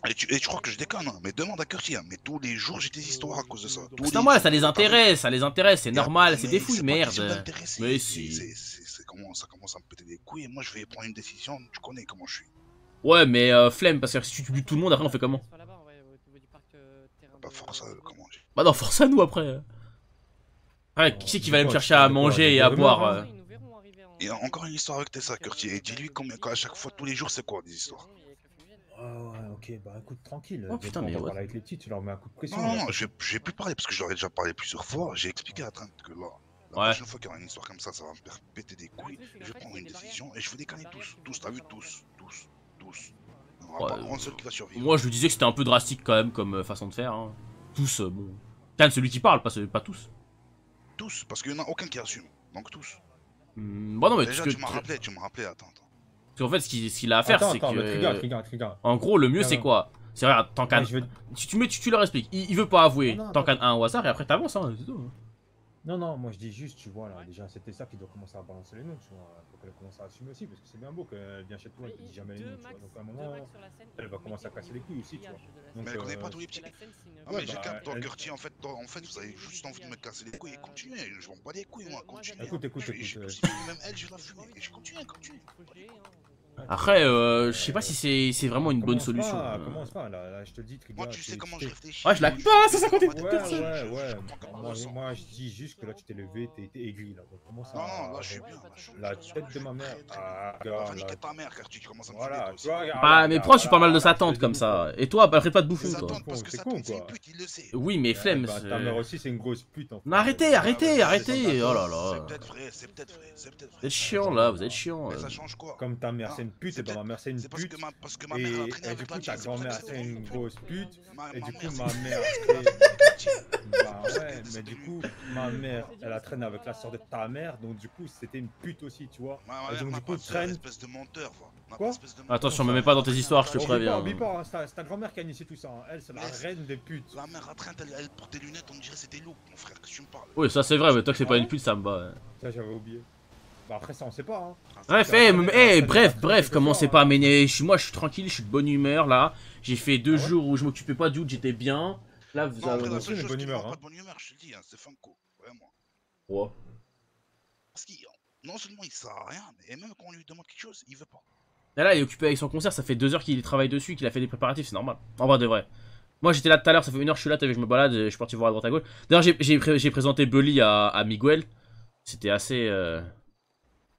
Et tu, et tu crois que je déconne, hein, mais demande à Curti, hein, mais tous les jours j'ai des histoires à cause de ça. C'est normal, jours. ça les intéresse, ça les intéresse, c'est normal, c'est des fouilles, merde. Mais si. c'est- comment ça commence à me péter les couilles et moi je vais prendre une décision, tu connais comment je suis. Ouais, mais euh, flemme, parce que si tu butes tout le monde, après on fait comment? Pas force à comment j'ai. Bah non, force à nous après. Ouais, qui c'est qui va aller me chercher à manger et à boire euh Et encore une histoire avec Tessa, Curti, et dis-lui combien, à chaque fois, tous les jours, c'est quoi des histoires? Ah ouais, ok, bah écoute, tranquille. Oh, putain, mais ouais. avec les petits, tu leur mets un coup de pression. Non, non, vais plus parler parce que je leur ai déjà parlé plusieurs fois. J'ai expliqué à Trent que là, la Ouais. prochaine fois qu'il y aura une histoire comme ça, ça va me faire péter des couilles. Je vais prendre une décision et je vais décanner tous. Tous, t'as vu tous, tous, tous. Ouais, pas un seul qui va survivre. Moi je lui disais que c'était un peu drastique quand même comme euh, façon de faire. hein. Tous, euh, bon. Calme celui qui parle, pas, pas tous. Tous, parce qu'il n'y en a aucun qui assume. Donc tous. Hmm, bon non mais Déjà, que- tu m'as rappelé, tu m'as rappelé, attends, attends. Parce qu'en fait, ce qu'il a à faire, c'est que. euh, regarde, regarde. En gros, le mieux, c'est quoi? C'est regarde, t'en cannes. je veux- Tu, tu, mets- tu, tu leur expliques. Il, il veut pas avouer. T'en cannes un au hasard et après t'avances, hein, c'est tout. hein. Non, non, moi je dis juste, tu vois, là, déjà c'était ça qui doit commencer à balancer les noms, tu vois. Faut qu'elle commence à assumer aussi, parce que c'est bien beau qu'elle vient chez toi, elle te dit jamais les noms, tu vois. Donc à un moment, elle va commencer à casser les couilles aussi, tu vois. Donc, Mais elle connaît pas euh, tous les petits. Ah, Ouais, mais j'ai bah, capté, toi, Gertie, en fait, en fait, vous avez juste envie de me casser les couilles et continuer. Je m'en bats les couilles, moi, continuez. Écoute, écoute, écoute, euh, Même elle, je vais la fumer. Et je continue, continue. Après, euh, je sais pas si c'est c'est vraiment une bonne solution. pas, euh. commence pas, là, là, je te le dis, Triga. Moi, tu sais comment je réfléchis. Ouais, je la pas, ça, ça continue de Ouais, ouais, ouais. Moi, moi, je dis juste que là, tu t'es levé, t'es t'es aigri, là. Donc, commence à. Non, non, là, je suis bien. je- La je suis- tête je de suis ma mère. Ah, niquer là. ta mère, car tu commences à me Voilà, tu vois, Bah, mais regarde, pourquoi tu parles mal de sa tante comme ça Et toi, bah, arrête pas de bouffer, toi. parce que C'est con, c'est quoi. Oui, mais flemme. Bah, c'est- ta mère aussi, c'est une grosse pute, en fait. Non, arrêtez, arrêtez, arrêtez. Oh là C'est là. peut-être vrai, c'est peut-être vrai, c'est peut-être Vous vrai. êtes chiant là, vous êtes chiant. Euh. ça change quoi? Comme ta mère, c'est une pute, et ben ma mère, c'est une pute. que ma, parce que ma Et, mère elle a traîné et du coup, ta grand-mère, c'est une grosse pute. Ma- Et ma du mère, coup, ma mère, c'est. Bah ouais, mais du coup, ma mère, elle a traîné avec la soeur de ta mère, donc du coup, c'était une pute aussi, tu vois. Ma Et mère donc, du coup, traîne. espèce de menteur, Quoi pas espèce de menteur. Attention, me mets pas dans tes histoires, je te pas, préviens. oublie pas, hein, c'est ta- c'est ta grand-mère qui a initié tout ça. hein. Elle, c'est la reine des putes. La mère à train, elle, porte des lunettes, on dirait que c'était loup, mon frère, que tu me parles. Oui, ça c'est vrai, mais toi que c'est pas une pute, ça me va. Ça, j'avais oublié. Bah après, ça, on sait pas. Hein. Bref, eh, eh, bref, bref, commencez pas à m'énerver. Moi, je suis tranquille, je suis de bonne humeur là. J'ai fait deux Ah ouais jours où je m'occupais pas du tout, j'étais bien. Là, vous Non, après, avez. la aussi, seule une chose bonne me humeur, hein. pas de bonne humeur, je te dis, hein, c'est Funko, vraiment. Ouais. Parce qu'il, non seulement il sert à rien, mais même quand on lui demande quelque chose, il veut pas. Et là, il est occupé avec son concert, ça fait deux heures qu'il travaille dessus, qu'il a fait des préparatifs, c'est normal. En vrai de vrai. Moi, j'étais là tout à l'heure, ça fait une heure, je suis là, t'as vu, je me balade, je suis parti voir à droite à gauche. D'ailleurs, j'ai- j'ai pré- j'ai présenté Bully à, à Miguel. C'était assez. euh,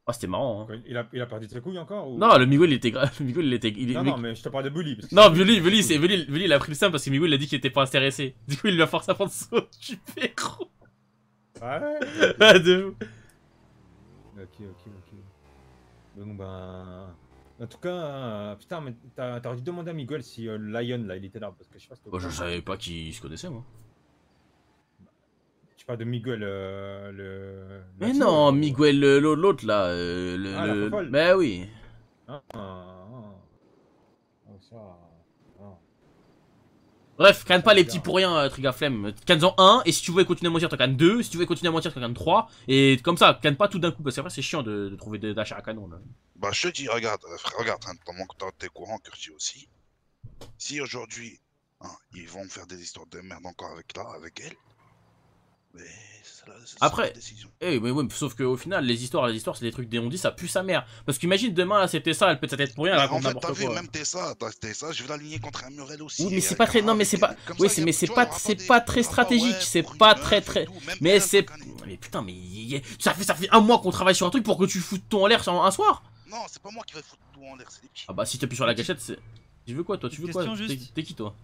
Ah, c'était marrant. hein. Il a, il a perdu ses couilles encore ou... Non, le Miguel, il était grave. Le Miguel, il était. il Non, non, mais je te parle de bully. parce que Non, Bully, Bully, c'est Bully, Bully, il a pris le simple parce que Miguel il a dit qu'il était pas intéressé. Du coup, il lui a forcé à prendre son occupé, gros. Ah ouais Ah, de. Ok, ok, ok. Donc, ben. En tout cas, euh, putain, mais t'as t'aurais dû demander à Miguel si euh, Lion là il était là parce que je sais pas si Bah, je savais pas qui se connaissait, moi. Tu parles de Miguel, euh, le. Mais latino, non, ou- Miguel, le- l'autre là. euh, le, Ah, la le-. Mais oui. Ah, ah, ah. ça. non. Bref, canne pas les petits pour rien, euh, Triga Flemme. Canne-en un, et si tu veux continuer à mentir, t'en cannes deux. Si tu veux continuer à mentir, t'en cannes trois. Et comme ça, canne pas tout d'un coup, parce que après, c'est chiant de, de trouver des d'achat à canon. Là. Bah, je te dis, regarde, euh, frère, regarde, hein, pendant que t'es courant, Curti aussi. Si aujourd'hui, hein, ils vont me faire des histoires de merde encore avec là, avec elle, mais c'est Après, la décision. eh, mais ouais, mais sauf qu'au final, les histoires, les histoires, c'est des trucs des on dit, ça pue sa mère. Parce qu'imagine demain, là, c'était ça, elle pète sa tête pour rien, elle en raconte fait, n'importe t'as vu, quoi. même Tessa, t'as- Tessa, je vais l'aligner contre un Murel aussi. Oui, mais c'est pas très, non, mais c'est pas, oui, ça, mais c'est pas, c'est pas très ah bah stratégique, ouais, c'est pas très très, mais c'est, mais putain, mais ça fait, ça fait un mois qu'on travaille sur un truc pour que tu foutes tout en l'air sur un soir. Non, c'est pas moi qui vais foutre tout en l'air, c'est les petits. Ah bah si t'appuies sur la gâchette, c'est, tu veux quoi, toi, tu veux quoi, t'es, qui toi?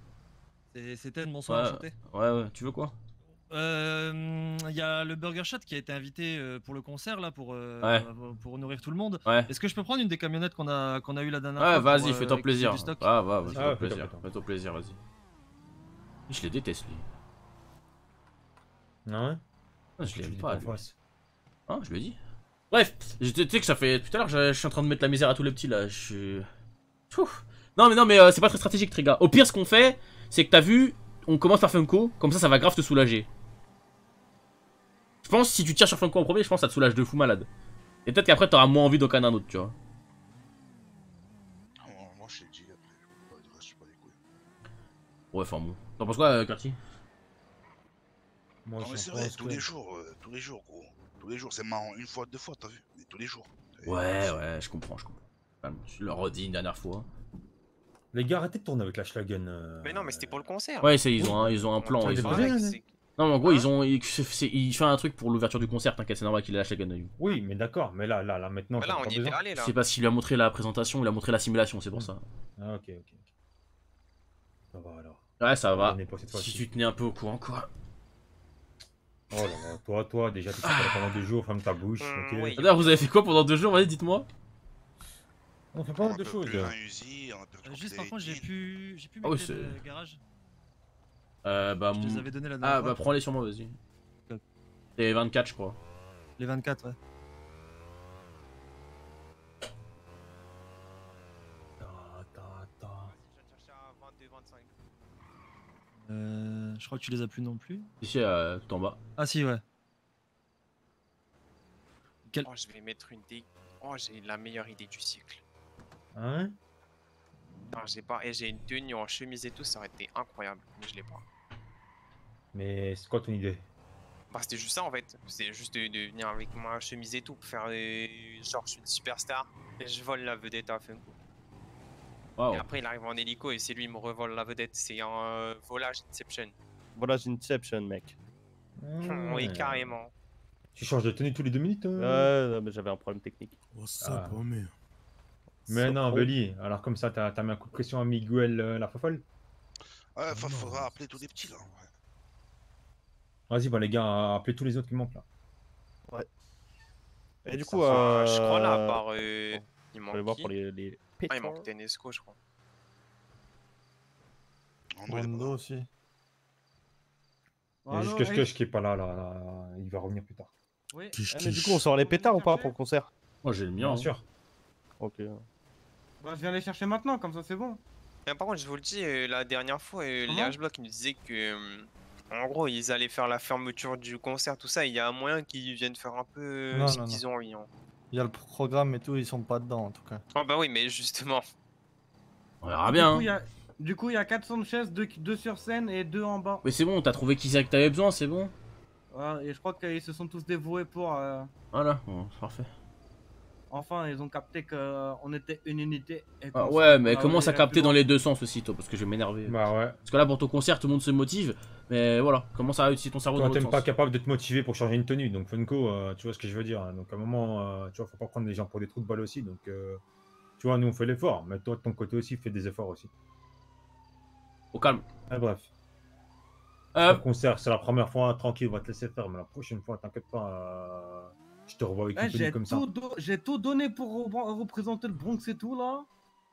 C'est Ouais, enchanté. ouais, ouais, tu veux quoi? Euh, Il y a le Burger Shot qui a été invité euh, pour le concert là pour, euh, Ouais. pour nourrir tout le monde. Ouais. Est-ce que je peux prendre une des camionnettes qu'on a, qu'on a eu la dernière Ouais, fois vas-y, euh, fais-toi équiper plaisir. Ah, va, vas-y, Ah, fais-toi fais-toi plaisir. Fais-toi plaisir, vas-y. Je les déteste, lui. Ah ouais Ah, je l'aime pas, lui. Hein, je l'ai dit. Bref, tu sais que ça fait. Tout à l'heure, je, je suis en train de mettre la misère à tous les petits là. Je suis. Non, mais non, mais euh, c'est pas très stratégique, Triga. Au pire, ce qu'on fait, c'est que t'as vu, on commence par Funko, comme ça, ça va grave te soulager. Je pense, si tu tires sur Funko en premier, je pense que ça te soulage de fou malade. Et peut-être qu'après, t'auras moins envie d'en canner un autre, tu vois. Ah, Moi, je t'ai dit, après, je pas- couilles. Ouais, enfin bon. T'en penses quoi, euh, Curti Moi, Non, mais c'est vrai, tous les jours, euh, tous les jours, gros. Tous les jours, c'est marrant, une fois, deux fois, t'as vu, mais tous les jours. Ouais, ouais, je comprends, je comprends. Je le redis une dernière fois. Les gars, arrêtez de tourner avec la Schlagen. euh. Mais non, mais c'était pour le concert. Ouais, c'est, ils, ont un, ils ont un plan. Ça Ils ont... Non, mais en gros, ils ont. Ils, fait un truc pour l'ouverture du concert, t'inquiète, c'est normal qu'il ait lâché la gun. Oui, mais d'accord, mais là, là, là, maintenant. Mais t'as là, on pas y allé là. C'est parce qu'il lui a montré la présentation, il a montré la simulation, c'est pour ça. Ah, ok, ok. ok. Ça va alors. Ouais, ça va. Si tu tenais un peu au courant, quoi. Oh là là, toi, toi, déjà, tu sais pas pendant deux jours, ferme ta bouche. ok Mm, oui. D'ailleurs, vous avez fait quoi pendant deux jours? Vas-y, dites-moi. On fait pas mal de choses. Euh, Juste par contre, j'ai pu, j'ai pu Ah de c'est- garage. Euh, bah. Je te les mon- avais donné la dernière Ah, fois. bah, prends-les sur moi, vas-y. Ok. C'est 24, je crois. Les 24, ouais. Euh, je crois que tu les as plus non plus. Ici, euh, tout en bas. Ah si, ouais. Oh, je vais mettre une dé... Oh, j'ai la meilleure idée du cycle. Hein Non, j'ai pas. Et j'ai une tenue en chemise et tout, ça aurait été incroyable. Mais je l'ai pas. Mais c'est quoi ton idée? Bah, c'était juste ça en fait. C'est juste de, de venir avec ma chemise et tout pour faire euh, genre je suis une superstar et je vole la vedette à Funko. Et après il arrive en hélico et c'est lui qui me revole la vedette. C'est un euh, volage Inception. J'ai Inception, mec. Oui, carrément. Tu changes de tenue tous les deux minutes hein? Ouais, non, mais j'avais un problème technique. Ah. Oh, mais. Mais So non, pro. Belly, alors comme ça, t'as t'as mis un coup de pression à Miguel euh, la fofolle Ouais, fa- faudra appeler tous les petits là. ouais. Vas-y, bah les gars, appelez tous les autres qui manquent là. Ouais. Et du coup, fait, euh... je crois là, à part. euh, il On manque. va aller voir qui pour les, les Ah, il manque. Tenesco, je crois. Rondo aussi. Il y a juste qui est pas là, là, là, il va revenir plus tard. Oui. Ah, mais du coup, on sort les pétards ou pas pour le concert? Moi, j'ai le mien. Bien hein. sûr. Ok. Bah, je viens les chercher maintenant, comme ça c'est bon. Mais par contre, je vous le dis, euh, la dernière fois, euh, les. H-Block nous disaient que. euh, en gros, ils allaient faire la fermeture du concert, tout ça. Il y a un moyen qu'ils viennent faire un peu Non, ce qu'ils ont envie. hein. Il y a le programme et tout, ils sont pas dedans en tout cas. Ah bah oui, mais justement. On verra Du bien. coup, hein. il y a- Du coup, il y a 400 chaises, 2 sur scène et 2 en bas. Mais c'est bon, t'as trouvé qui c'est que t'avais besoin, c'est bon Ouais, et je crois qu'ils se sont tous dévoués pour. euh, Voilà, bon, c'est parfait. Enfin, ils ont capté qu'on était une unité. Et Ah ouais, mais commence à capter dans les deux sens aussi, toi, parce que je vais m'énerver. Bah ouais. Parce que là, pour ton concert, tout le monde se motive, mais voilà, commence à utiliser ton cerveau dans Toi, l'autre sens. pas capable de te motiver pour changer une tenue, donc Funko, euh, tu vois ce que je veux dire. hein. Donc à un moment, euh, tu vois, faut pas prendre les gens pour des trous de balle aussi. Donc, euh, tu vois, nous on fait l'effort, mais toi de ton côté aussi, fais des efforts aussi. Au calme. Ah, bref. Euh, Le concert, c'est la première fois, tranquille, on va te laisser faire, mais la prochaine fois, t'inquiète pas, euh, je te revois avec Eh, une comme ça. do- j'ai tout donné pour re- représenter le Bronx et tout là.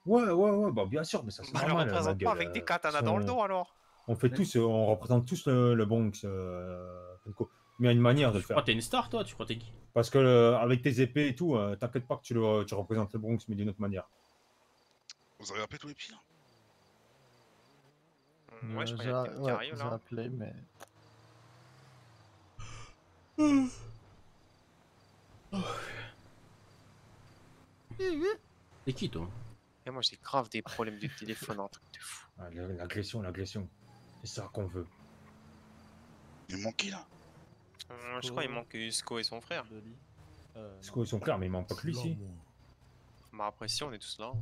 Ouais, ouais, ouais, bah bien sûr, mais ça c'est Bah, le normal. représente ma pas gueule, avec des euh, katanas dans le dos alors. On fait tous, euh, on représente tous le, le Bronx, euh. Mais il y a une manière de le Tu crois faire. que t'es une star, toi Tu crois que t'es qui? Parce que euh, avec tes épées et tout, euh, t'inquiète pas que tu, le, tu représentes le Bronx, mais d'une autre manière. Vous avez appelé tous les petits là Ouais, je crois qu'il y a quelqu'un qui ouais, arrive là. appelé, mais. C'est qui toi Et moi j'ai grave des problèmes de téléphone, un truc de fou. Ah, L'agression, l'agression. C'est ça qu'on veut. Il manque qui là Euh, je crois qu'il manque Usko et son frère. Sko et son frère, mais il manque pas que lui ici. Bah après si on est tous là.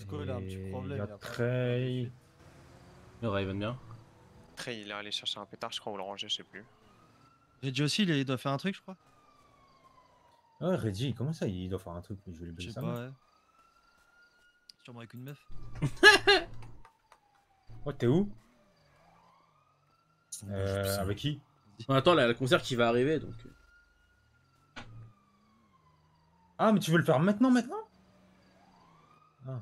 Sko, il a un petit Et problème, Il y a il Trey. Le Raven bien. Après il est allé chercher un pétard, je crois, ou le ranger, je sais plus. Reggie aussi, il doit faire un truc, je crois. Ah, Reggie, comment ça Il doit faire un truc, je vais lui Je baiser sais sa pas, mère. ouais. Sûrement avec une meuf. Oh, t'es où? Euh, Avec qui? On attend là, le concert qui va arriver donc. euh. Ah, mais tu veux le faire maintenant, maintenant? Ah.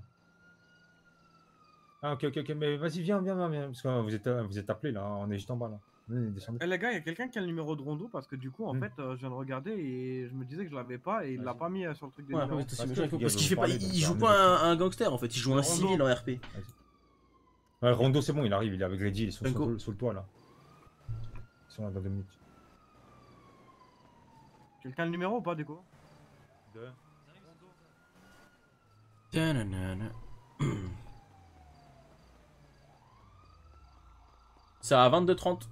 Ah, ok, ok, ok, mais vas-y, viens, viens, viens, viens, parce que euh, vous êtes, euh, vous êtes appelés là, on est juste en bas là. Eh les gars, il y a quelqu'un qui a le numéro de Rondo parce que du coup, en Hmm. fait, euh, je viens de regarder et je me disais que je l'avais pas et il l'a pas mis euh, sur le truc des Ouais, numéros. Parce qu'il fait pas, il joue pas un, un gangster en fait, il joue un Rondo. civil en RP. Ouais, Rondo, c'est bon, il arrive, il est avec Reggie, ils sont sur, sur le toit là. Ils sont là dans deux minutes. Quelqu'un a le numéro ou pas du coup? Tananana. C'est à 22h30.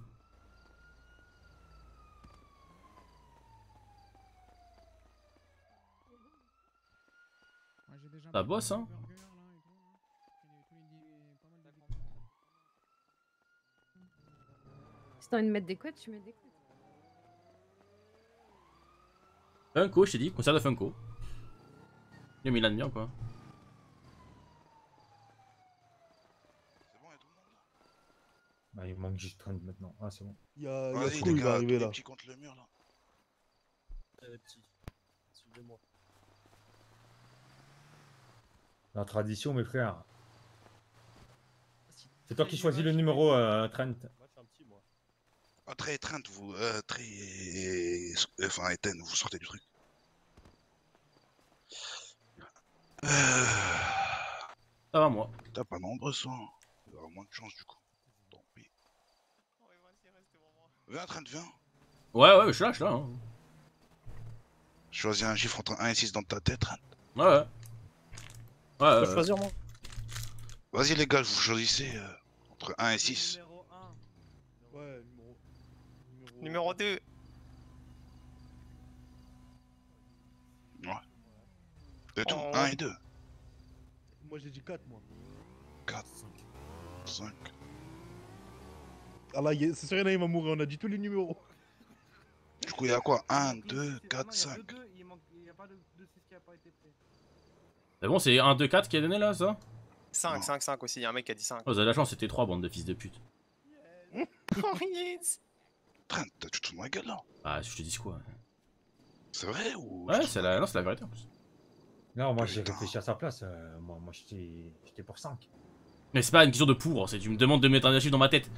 Ça bosse hein Si t'as envie de mettre des couettes, tu mets des couettes. Funko, je t'ai dit, concert de Funko. Le Milan bien quoi. Bah, il manque juste Trent maintenant. Ah, c'est bon. Il y a, il y a Vas-y, les gars, les là. petits contre le mur là. Eh, petit, suivez-moi. La tradition, mes frères. C'est toi qui choisis le numéro, euh, Trent. Moi, je suis un petit, moi. Ah, et Trent, vous. Euh, et. et- Enfin, Ethan, vous sortez du truc. Euh... Ça va moi. T'as pas nombreux soins. Il y aura moins de chance du coup. Tant pis. Viens, Trent, viens. Ouais ouais, je suis là, je suis là. hein. Choisis un chiffre entre 1 et 6 dans ta tête, Trent. Ouais ouais. Ouais, Je ouais, peux ouais. choisir, moi Vas-y, les gars, vous choisissez euh, entre 1 et 6. Ouais, numéro. Numéro 2. Ouais. C'est tout, Oh. 1 et 2. Moi, j'ai dit 4, moi. 4, 5. Ah là, c'est sûr, il y en a, il va mourir. On a dit tous les numéros. Du coup, il y a quoi? 1, 2, 4, 5. Il y a pas de, de 6 qui a pas été pris. C'est bon, c'est 1, 2, 4 qui est donné là, ça 5, 5, 5 aussi, il y a un mec qui a dit 5. Oh, vous avez la chance, c'était 3 bandes de fils de pute. Oh yes Trent, tu te ma gueule là Bah, je te dis quoi C'est vrai ou. Ouais, c'est la... Non, c'est la vérité en plus. Non, moi j'ai réfléchi à sa place. euh, moi, moi j'étais j'étais pour 5. Mais c'est pas une question de pour, c'est tu me demandes de mettre un chiffre dans ma tête.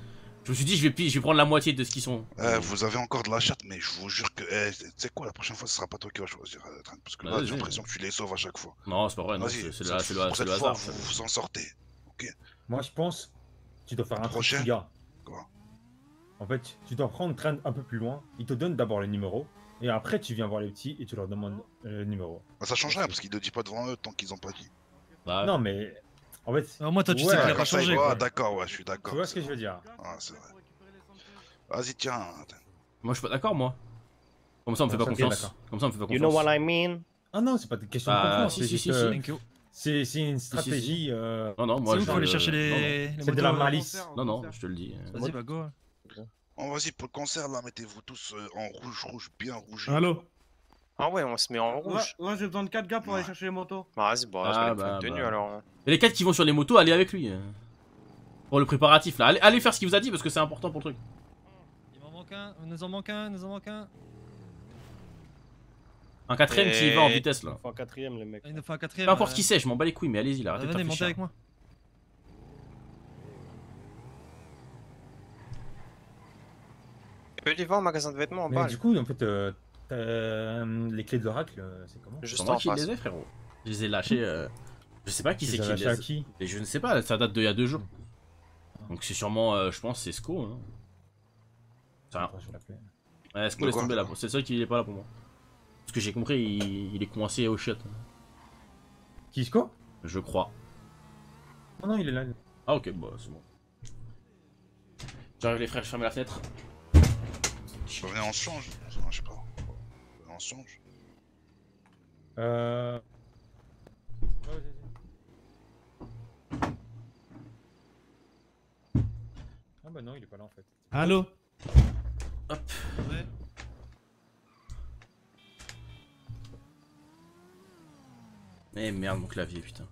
Je me suis dit, je vais, je vais prendre la moitié de ce qu'ils sont. Euh, vous avez encore de la chatte, mais je vous jure que. eh, tu sais quoi, la prochaine fois, ce sera pas toi qui vas choisir, euh. Parce que là, Vas-y. j'ai l'impression que tu les sauves à chaque fois. Non, c'est pas vrai, non, c'est le, pour cette fois, hasard. ça. vous vous en sortez. Ok Moi je pense tu dois faire un truc, Prochain. gars. Quoi? En fait, tu dois prendre Trent un peu plus loin. Il te donne d'abord les numéros. Et après, tu viens voir les petits et tu leur demandes euh, le numéro. Bah, ça change rien parce qu'il ne dit pas devant eux tant qu'ils ont pas dit. Bah, Non, mais en fait. Moins, toi, tu sais ouais, qu'il a pas changé. quoi. d'accord, ouais, je suis d'accord. Tu vois ce que je veux dire Ah, c'est vrai. Vas-y, tiens. Moi, je suis pas d'accord, moi. Comme ça, on me fait pas confiance. Comme ça, on me fait pas You confiance. know what I mean? Ah non, c'est pas une question Bah, de confiance. si, c'est si, juste, si, si. Thank you. C'est une si, si. stratégie. euh, Non, non, moi, je. faut aller chercher les, C'est de la malice. Non, non, je te le dis. Vas-y, bah go. Bon, vas-y, pour le concert, là, mettez-vous tous euh, en rouge, rouge, bien rouge. Allô Ah ouais, on se met en rouge. là, j'ai besoin de 4 gars pour aller chercher les motos. Bah vas-y, bon, je vais Ah, faire bah, tenue bah. alors. Et les 4 qui vont sur les motos, allez avec lui. euh. Pour le préparatif, là. Allez, allez faire ce qu'il vous a dit parce que c'est important pour le truc. Il m'en manque un, nous en manque un, nous en manque un. Un quatrième qui va en Et- vitesse, là. Enfin, quatrième, les mecs. Il nous faut un quatrième. Peu importe euh, qui c'est, je m'en bats les couilles, mais allez-y, là. Arrêtez de Venez, montez avec moi. Tu peux aller voir au magasin de vêtements en Mais bas. du coup, en fait, euh, euh, les clés de l'oracle, euh, c'est comment Juste en qui face. les ai, frérot. Je les ai lâchés. euh, Je sais pas qui c'est qui les qui Et je ne sais pas, ça date d'il y a deux jours. Ah, Donc c'est sûrement, euh, je pense, c'est Sco. Hein. C'est rien. je. Ouais, Sco laisse tomber là. C'est le seul qui est pas là pour moi. Parce que j'ai compris, il, il est coincé au shot. Qui Sco Je crois. Non, non, il est là. Ah ok, bah c'est bon. J'arrive les frères, je ferme la fenêtre. On se change. Change. Euh. Ah bah non, il est pas là en fait. Allô Hop. Ouais. Eh merde, mon clavier, putain.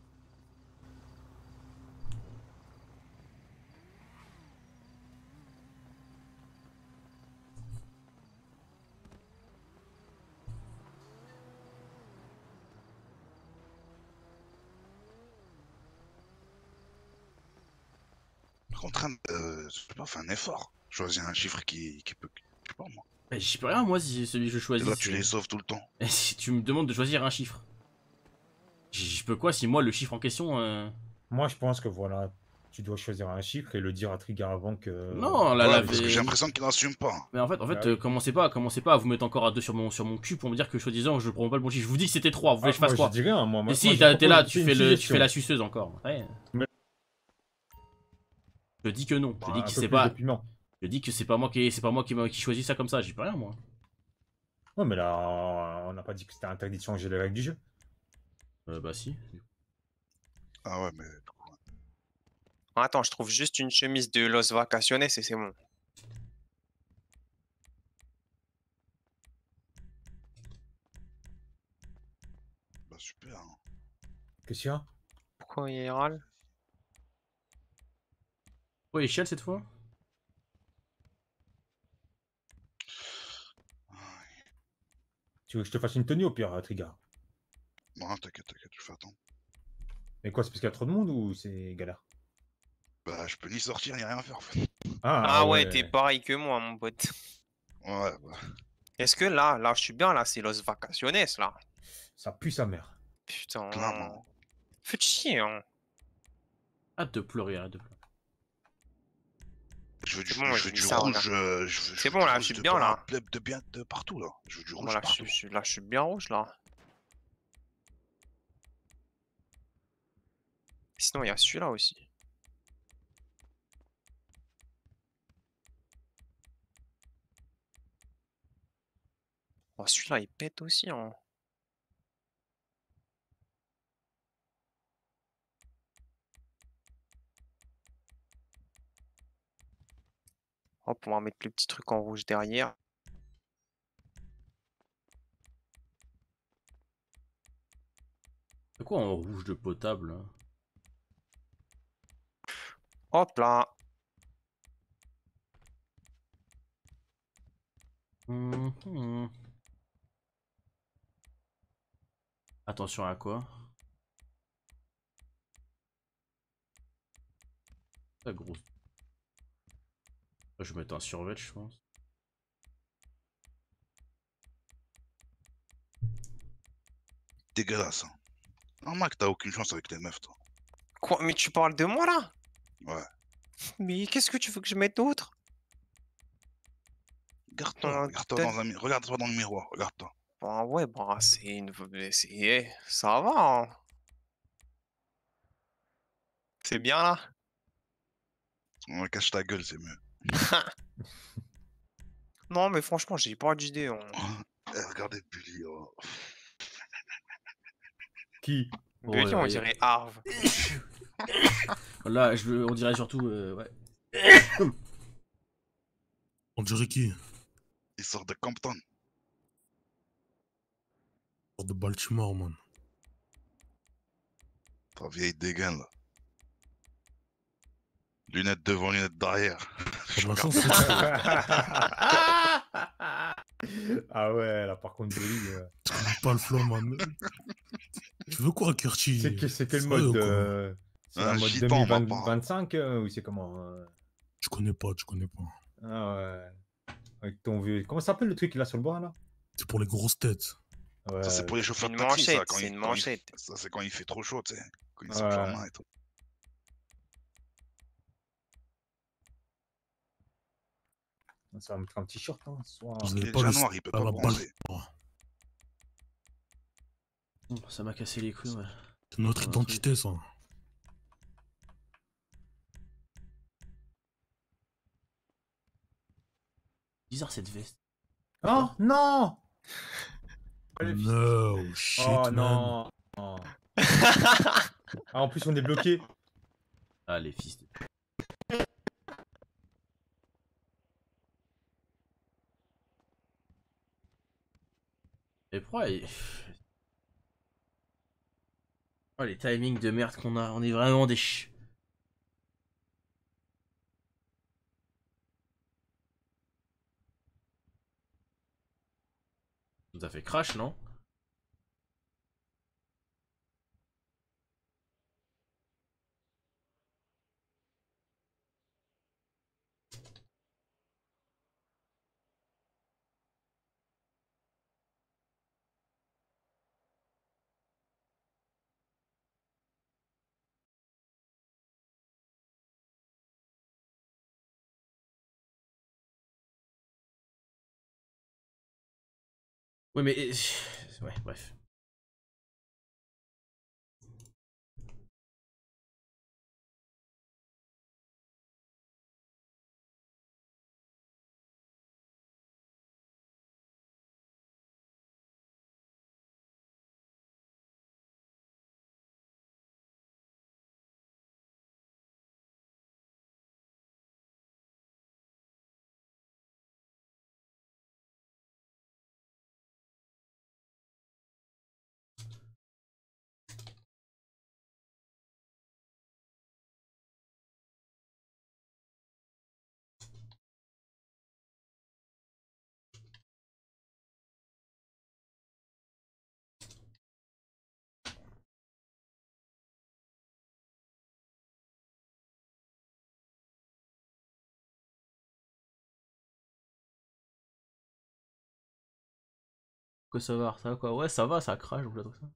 Contraint, euh, je fais un effort. Choisis un chiffre qui, qui peut. Je sais pas moi. J'y peux rien, moi, si celui que je choisis. Et là, tu les sauves tout le temps. Et si tu me demandes de choisir un chiffre J- Je peux quoi si moi, le chiffre en question. euh, Moi, je pense que voilà, tu dois choisir un chiffre et le dire à Trigger avant que. Non, là, Ouais, la parce que j'ai l'impression qu'il n'assume pas. Mais en fait, en fait, Bah euh, commencez pas, commencez pas à vous mettre encore à deux sur mon, sur mon cul pour me dire que soi-disant je prends pas le bon chiffre. Je vous dis que c'était 3, vous voulez Ah, que je fasse moi, quoi je dis rien, moi, moi- Mais moi, si, je t'es là, tu fais, le, tu fais la suceuse encore. Ouais. Mais- Je dis que non, je Bah, dis que c'est pas. Je dis que c'est pas moi qui, c'est pas moi qui, m'a- qui choisis ça comme ça. J'y peux rien moi. Ouais, mais là, on n'a pas dit que c'était interdit de changer les règles du jeu. Euh, bah si. Ah ouais, mais. Attends, je trouve juste une chemise de Los Vacaciones et c'est bon. Bah super. hein. Qu'est-ce qu'il y a? Pourquoi il râle Oh, il chiale cette fois? Tu veux que je te fasse une tenue au pire, euh, Trigger? Bon, t'inquiète, t'inquiète, je fais attendre. Mais quoi, c'est parce qu'il y a trop de monde ou c'est galère? Bah, je peux ni sortir ni rien faire en fait. Ah, ouais, t'es pareil que moi, mon pote. Ouais, bah. Est-ce que là, là, je suis bien, là, c'est Los Vacaciones, là. Ça pue sa mère. Putain. Clairement. Faites chier, hein. Hâte de pleurer, hâte de pleurer. Je veux du, bon, je veux du rouge. euh, C'est bon, là, je suis bien, là. De, de bien de partout là. Je veux du rouge je, partout. suis- je là, je suis bien rouge, là. Sinon, il y a celui-là aussi. Oh, celui-là, il pète aussi, hein. Hop, on va mettre le petit truc en rouge derrière. C'est quoi en rouge de potable là Hop là. Mhm. Attention à quoi? La grosse. Je vais mettre un survêt, je pense. Dégueulasse. Hein. Normal que t'as aucune chance avec les meufs, toi. Quoi Mais tu parles de moi là? Ouais. Mais qu'est-ce que tu veux que je mette d'autre? Regarde-toi, Ah, regarde-toi dans un mi- regarde-toi dans le miroir, regarde-toi. Bah ouais, bah c'est une... c'est- eh, Ça va, hein. C'est bien là? On cache ta gueule, c'est mieux. Non, mais franchement, j'ai pas d'idée. hein. Eh, regardez Bully. oh. Qui? Bully, Ouais, on ouais. dirait Harve. Là, je, veux- on dirait surtout. euh, ouais. On dirait qui? Il sort de Compton. De Baltimore, man. Ta vieille dégaine là. Lunettes devant, lunettes derrière. Je ah ouais, là par contre, Bully. euh, Tu connais pas le flow, man. tu veux quoi, Kirchi C'est que- c'est quel mode euh, C'est Un mode gitan, ma part. 2025 euh, ou c'est comment euh? Tu connais pas, tu connais pas. Ah ouais. Avec ton vieux. Comment ça s'appelle le truc qu'il a sur le bras là? C'est pour les grosses têtes. Ouais. Ça, c'est pour les chauffeurs de taxi, ça, manchette, quand c'est il- une quand il- manchette. Ça, c'est quand il fait trop chaud, tu sais. Quand Ouais. main et tout. Ça va mettre un petit short. Hein. Je Il est pas déjà le noir, il peut pas bronzer. Bon, ça m'a cassé les couilles, ouais. C'est notre Ouais, identité, ça. Bizarre cette veste. Oh non No shit, Oh man. non non. Ah, En plus, on est bloqué. Ah, les fils de... Et pourquoi Oh, les timings de merde qu'on a, on est vraiment des ch... Ça fait crash, non? Ouais, mais... Ouais, bref. Quoi ça va, ça va quoi Ouais, ça va, ça crache quoi ça.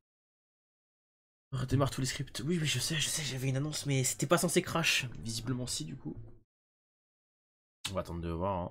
Redémarre tous les scripts. Oui, oui, je sais, je sais, j'avais une annonce, mais c'était pas censé crash. Visiblement si, du coup. On va attendre de voir. Hein.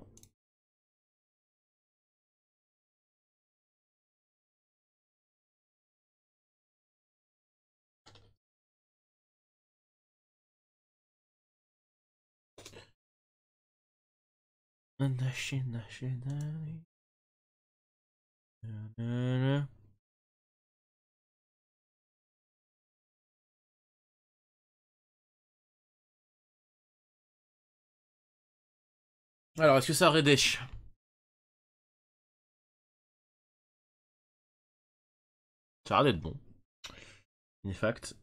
Alors, est-ce que ça redèche Ça a l'air d'être bon. In fact.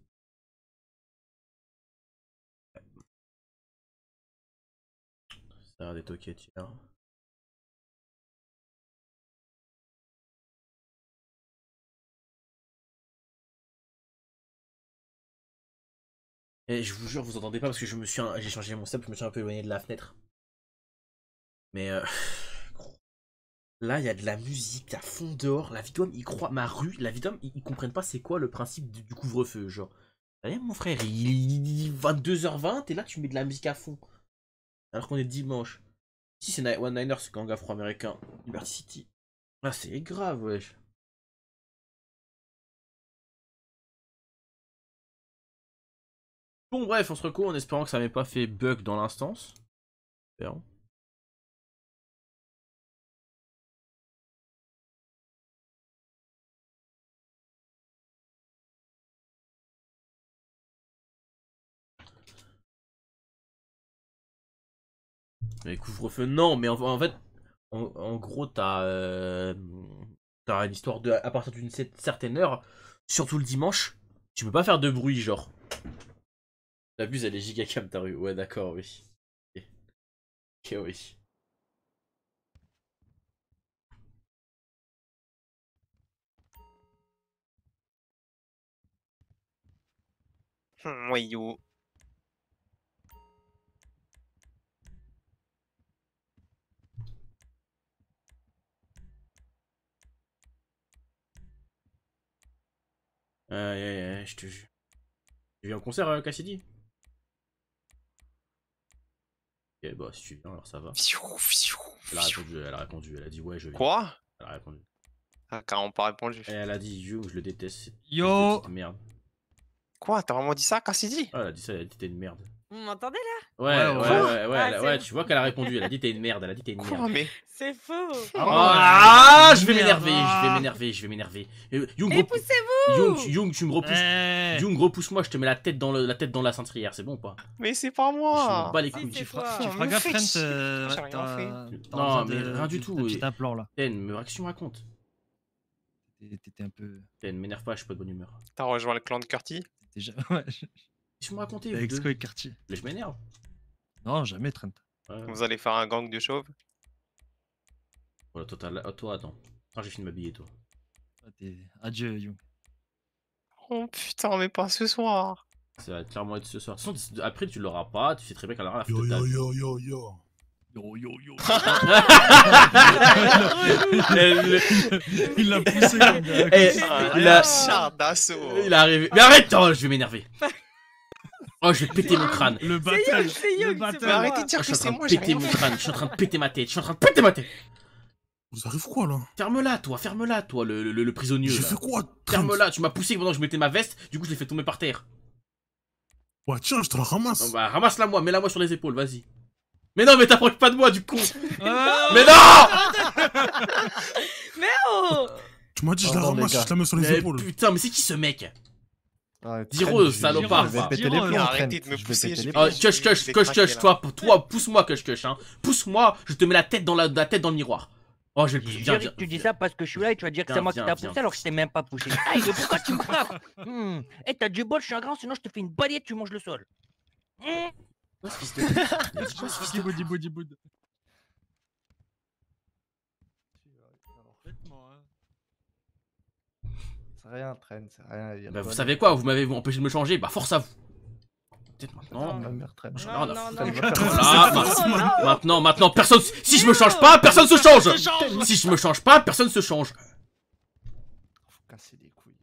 Ça a l'air d'être ok, tiens. Et je vous jure, vous entendez pas parce que je me suis, j'ai changé mon step, je me suis un peu éloigné de la fenêtre. Mais euh, là, il y a de la musique à fond dehors. La Vitom, ils croient, ma rue, la Vitom, ils, comprennent pas c'est quoi le principe du, couvre-feu. Genre, allez, mon frère, il est 22h20 et là, tu mets de la musique à fond. Alors qu'on est dimanche. Si c'est One Niner, c'est gang afro-américain. Liberty City. Ah, c'est grave, wesh. Bon, bref, on se recourt en espérant que ça m'ait pas fait bug dans l'instance. Espérons. Mais couvre-feu, non, mais en, fait, en, gros, t'as euh, t'as une histoire de. À partir d'une cer- certaine heure, surtout le dimanche, tu peux pas faire de bruit, genre. T'abuses, elle est giga cam ta rue. Ouais, d'accord, oui. Ok, oui. Hum, Voyou. Aïe, aïe, aïe, je te jure. Tu viens en concert, euh, Cassidy? Ok, bah si tu viens, alors ça va. Elle a répondu, elle a répondu, elle a dit ouais, je viens. Quoi? Elle a répondu. Ah, carrément pas répondu. Et elle a dit You, je le déteste. Yo Merde. Quoi T'as vraiment dit ça, Cassidy Ah, elle a dit ça, elle a dit t'es une merde. Vous m'entendez là? Ouais, ouais, ouais, ouais, ouais, Ah, ouais, tu vois qu'elle a répondu, elle a dit t'es une merde, elle a dit t'es une merde. Quoi, mais C'est faux Ah, je vais m'énerver, je vais m'énerver, je vais m'énerver. Euh, Young, Mais poussez-vous Young, tu- Young, tu me repousses. Eh. Young, repousse-moi, je te mets la tête dans, le, la tête dans la cintrière, c'est bon ou pas? Mais c'est pas Je moi me bats les Si, couilles. Tu feras, tu Oh, gaffe, Trent. euh, t'as Non, mais de- rien du tout. Petit implant là. Ten, me qu'est-ce que tu me racontes T'étais un peu. Ten, m'énerve pas, je suis pas de bonne humeur. T'as rejoint le clan de Curti ja- Ouais, Qu'est-ce que vous me racontez vous Exco deux et quartier. Mais je m'énerve. Non, jamais Trent. Ouais. Vous allez faire un gang de chauves? Voilà, toi, t'as la- oh, toi, attends. Attends, j'ai fini de m'habiller, toi. Ah, t'es- Adieu, Young. Oh putain, mais pas ce soir Ça va clairement être ce soir. Sinon, après, tu l'auras pas, tu sais très bien qu'elle aura la Yo, de ta yo, vie. yo, yo, yo. Yo, yo, yo. Il l'a poussé comme gars. Eh, Ah, il a- char d'assaut Il est arrivé. Mais arrête, oh, je vais m'énerver. Oh, je vais péter mon crâne. Le C'est battle. Young, c'est Le battle. arrêtez de dire Oh, je que suis en c'est train moi, de péter mon crâne. Je suis en train de péter ma tête. Je suis en train de péter ma tête. Vous arrive quoi là? Ferme-la, toi. Ferme-la, toi, le, le, le prisonnier. J'ai fait quoi Ferme-la. Tu m'as poussé pendant que je mettais ma veste. Du coup, je l'ai fait tomber par terre. Ouais, tiens, je te la ramasse. Bah, ramasse-la moi. Mets-la moi sur les épaules. Vas-y. Mais non, mais t'approches pas de moi, du con. Ah, Mais non Mais oh Tu m'as dit, je la ramasse, je la mets sur les Mais épaules. putain, mais c'est qui ce mec? Ah, Diro, salopard, Je vais va. péter les plombs, arrêtez de me pousser, Oh, cush, cush, cush, cush, toi, toi, pousse-moi, cush, cush, hein. Pousse-moi, je te mets la tête dans la, la tête dans le miroir. Oh, je vais le que tu dis ça parce que je suis là et tu vas dire que c'est moi qui viens. poussé alors que je t'ai même pas poussé. Aïe, pourquoi tu me frappes? Hmm. Eh, t'as du bol, je suis un grand, sinon je te fais une balayette, tu manges le sol. Hmm. Body, body, body, C'est rien, Trent, c'est rien. y a Bah, vous savez quoi, vous m'avez empêché de me changer, bah force à vous. Peut-être maintenant. Ma mère, Trent. J'en ai Non, rien à non, foutre. non, Voilà, non. Voilà, Non, ma- non. maintenant, maintenant, personne. Si je me change pas, personne se change. Si je me change pas, personne se change. Faut casser les couilles.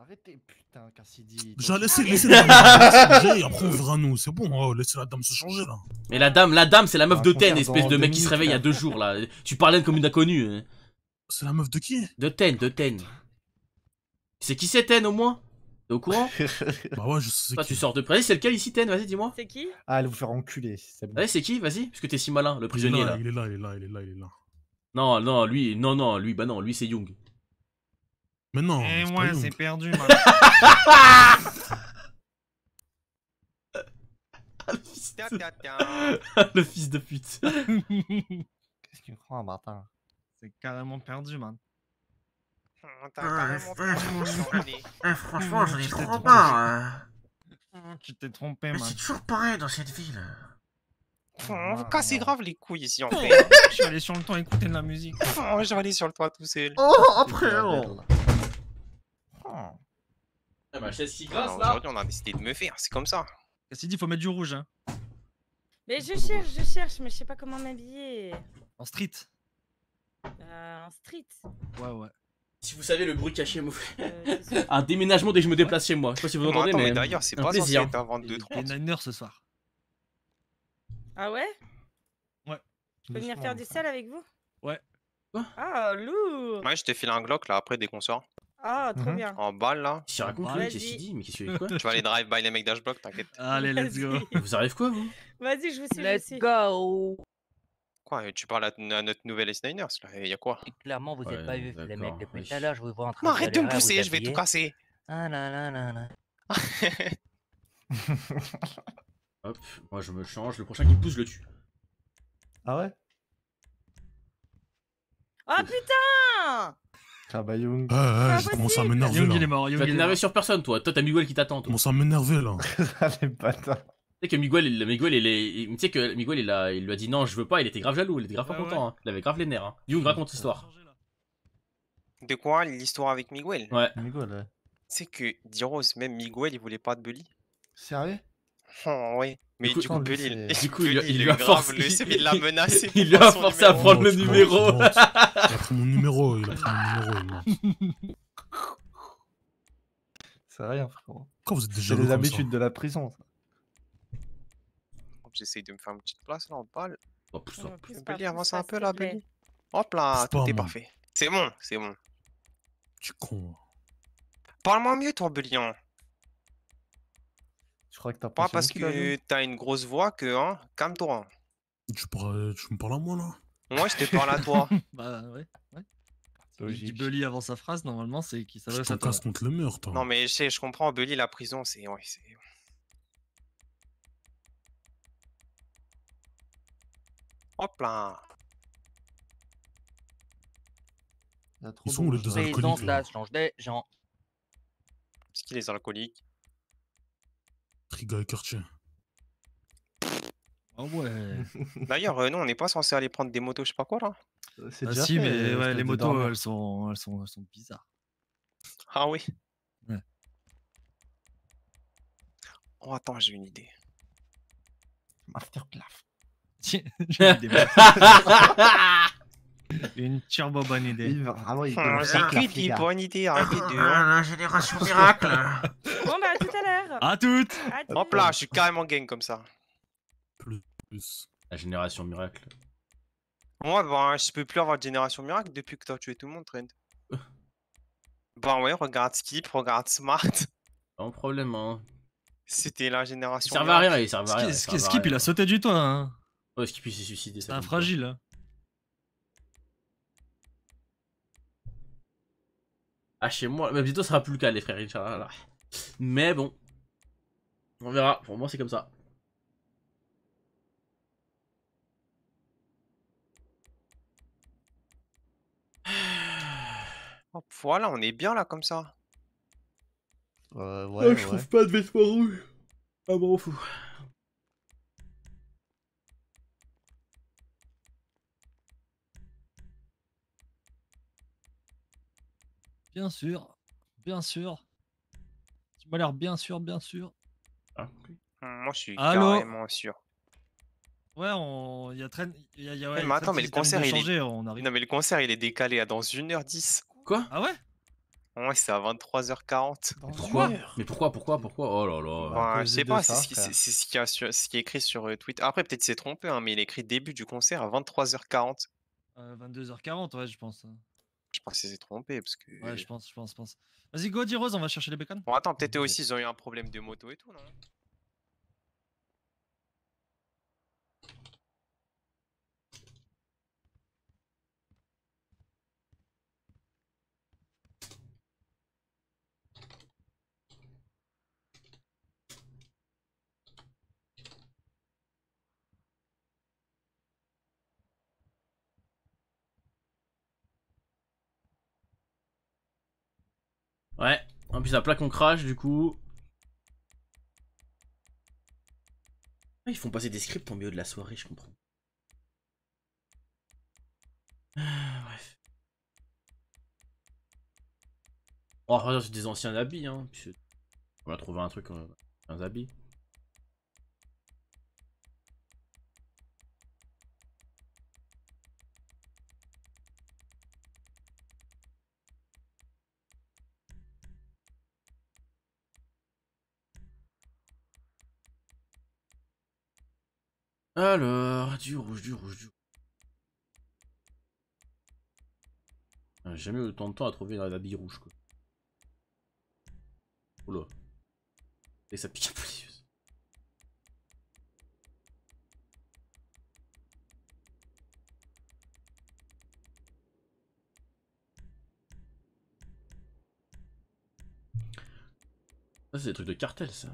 Arrêtez, putain, Cassidy. Déjà, laissez, laissez la dame se changer, après on verra nous. C'est bon, oh, laissez la dame se changer là. Mais la dame, la dame, c'est la meuf Un de Ten, espèce de mec qui se réveille il y a deux jours là. Tu parlais comme une inconnue. hein. C'est la meuf de qui? De Ten, de Ten. C'est qui c'est Ten au moins? T'es au courant? Bah ouais, je sais. Toi, qui. tu sors de près. C'est lequel ici, Ten? Vas-y, dis-moi. C'est qui? Ah, elle vous faire enculer. C'est bon. Vas-y, c'est qui? Vas-y, parce que t'es si malin, le Il prisonnier là, là. il est là, il est là, il est là, il est là. Non, non, lui, non, non, lui, bah non, lui c'est Young. Mais non, Et c'est moi, c'est perdu, tiens. le fils de pute. Qu'est-ce qu'il me croit, un bâtard C'est carrément perdu, man. Hum, T'as carrément perdu. franchement, j'en ai trop marre, Tu t'es trompé, man. toujours pareil dans cette ville. Hum, Vous cassez grave les couilles ici en fait. Je suis allé sur le temps écouter de la musique. Je vais aller sur le toit tout seul. Oh, après, oh. Ah, ma chaise qui Alors, Aujourd'hui, on a décidé de me faire, c'est comme ça. Cassidy, faut mettre du rouge, hein. Mais je cherche, je cherche, mais je sais pas comment m'habiller. En street. Euh, en street. Ouais, ouais. Si vous savez le bruit caché. Euh. Un déménagement dès que je me déplace chez moi. Je sais pas si vous Non, entendez, attends, mais. mais d'ailleurs, c'est un pas censé plaisir. être avant Les 2-30. Niners ce soir. Ah ouais? Ouais. Je peux venir faire du sel avec vous? Ouais. Ah, lourd Ouais, je te file un Glock là après dès qu'on sort. Ah, trop Mhm. bien. En balle là. Tu racontes Vas-y. lui Qu'est-ce qu'il dit Mais qu'est-ce qu'il quoi? Tu vas aller drive by les mecs d'Ashblock, t'inquiète. Allez, let's go. Vous arrivez quoi, vous? Vas-y, je vous suis, Let's go Quoi, tu parles à, à notre nouvelle S-Niners là, y a quoi? Et Clairement, vous Ouais, êtes pas vu, les mecs, depuis tout à l'heure, je vous vois en train Mais de arrête de me pousser, je vais tout casser. Ah là là là là. Hop, moi je me change. Le prochain qui me pousse, je le tue. Ah ouais? Oh putain Ah bah Young. Ouais, j'ai commencé à m'énerver Young, il est là. mort. Young, il t'énerver mort. sur personne, toi. Toi, t'as Miguel qui t'attend, commence à m'énerver là. les bâtards. Tu sais que Miguel, il, Miguel, il, est- il- tu sais que Miguel, il, a, il lui a dit non, je veux pas. Il était grave jaloux. Il était grave pas Ouais, content. hein. Il avait grave les nerfs. Hein. Young, raconte l'histoire. De quoi? L'histoire avec Miguel? Ouais. Miguel, ouais. C'est que Diros, même Miguel, il voulait pas de Bully. Sérieux? Oh ouais. Mais Du coup- du coup, lui, Bully, il, c'est- Du coup, il, Bully, il il lui a forcé. il l'a menacé. Il pour lui a forcé à prendre le Oh, tu numéro. Il a pris mon numéro, il a pris mon numéro. C'est rien, frérot. Pourquoi vous êtes C'est déjà les habitudes de la prison. ça. J'essaye de me faire une petite place là en balle. Oh, pousse Belly, avance un peu là. Belly. Hop là, tout est parfait. C'est bon, c'est bon. Tu con. Parle-moi mieux, toi, Bellion. Je crois que t'as Pas pas parce que t'as une grosse voix que, hein, calme-toi. Tu, parles- tu me parles à moi là? Moi, je te parle à toi. bah ouais. ouais. Il dit. Bully avant sa phrase, normalement, c'est qu'il s'adresse à toi. casse contre le mur, toi. Non, mais je sais, je comprends, Belly, la prison, c'est. Ouais, c'est. Hop là. Il y a trop Ils sont où les de deux alcooliques là change des gens. C'est qui les alcooliques? Triga et quartier. Ah ouais. D'ailleurs, euh, non, on n'est pas censé aller prendre des motos, je sais pas quoi là. C'est Ah si, fait, mais ouais, de les motos, elles sont, elles sont, elles sont bizarres. Ah oui. Ouais. Oh, attends, j'ai une idée. Masterclass. Tiens, j'ai une turbo bonne idée. Il vraiment, il Ah, c'est bonne idée, arrêtez de. Ah, la génération miracle Bon, bah, à tout à l'heure. À toutes. Hop là, je suis carrément gang comme ça. Plus. La génération miracle. Moi, bah, je peux plus avoir de génération miracle depuis que t'as tué tout le monde, Trent. bah ouais, regarde Skip, regarde Smart. Pas de problème, hein. C'était la génération Il servait à rien, miracle. il servait à rien. Skip, il a sauté du toit. Hein. Ouais, Skip il s'est suicidé. C'est un fragile. Hein. Ah, chez moi, mais bientôt ça sera plus le cas, les frères, Inch'Allah. Mais bon. On verra. Pour moi, c'est comme ça. Hop, voilà, on est bien là comme ça. Euh, Ah, ouais, je ouais. trouve pas de vêtements rouges. Ah, bon, fou. Bien sûr, bien sûr. Tu m'as l'air bien sûr, bien sûr. Ah, Moi, je suis Allô carrément sûr. Ouais, on... il y a train. Il y a, il y a- ouais, Ouais, il y mais attends, mais le concert, il est... on arrive. Non, mais le concert, il est décalé à dans 1h10. Quoi? Ah ouais? Ouais, c'est à 23h40. Pourquoi? Mais pourquoi, pourquoi, pourquoi? Oh là là. Je sais pas, c'est ce, qui- frère. c'est- c'est ce, qui est écrit sur euh, Twitter. Après, peut-être c'est trompé, hein, mais il est écrit début du concert à 23h40. Euh, 22h40, ouais, je pense. Je pense que c'est trompé parce que. Ouais, je pense, je pense, je pense. Vas-y, go, dis Rose, on va chercher les bacon. Bon, attends, peut-être aussi ils ont eu un problème de moto et tout, non Ouais. En plus, la plaque on crash, du coup. Ah, Ils font passer des scripts au milieu de la soirée, je comprends. Ah, bref. Oh, c'est des anciens habits, hein. On va trouver un truc, euh, un habit. Alors, du rouge, du rouge, du rouge. Ah, jamais eu autant de temps à trouver un habit rouge, quoi. Oula. Et ça pique un peu les. Ça, c'est des trucs de cartel, ça.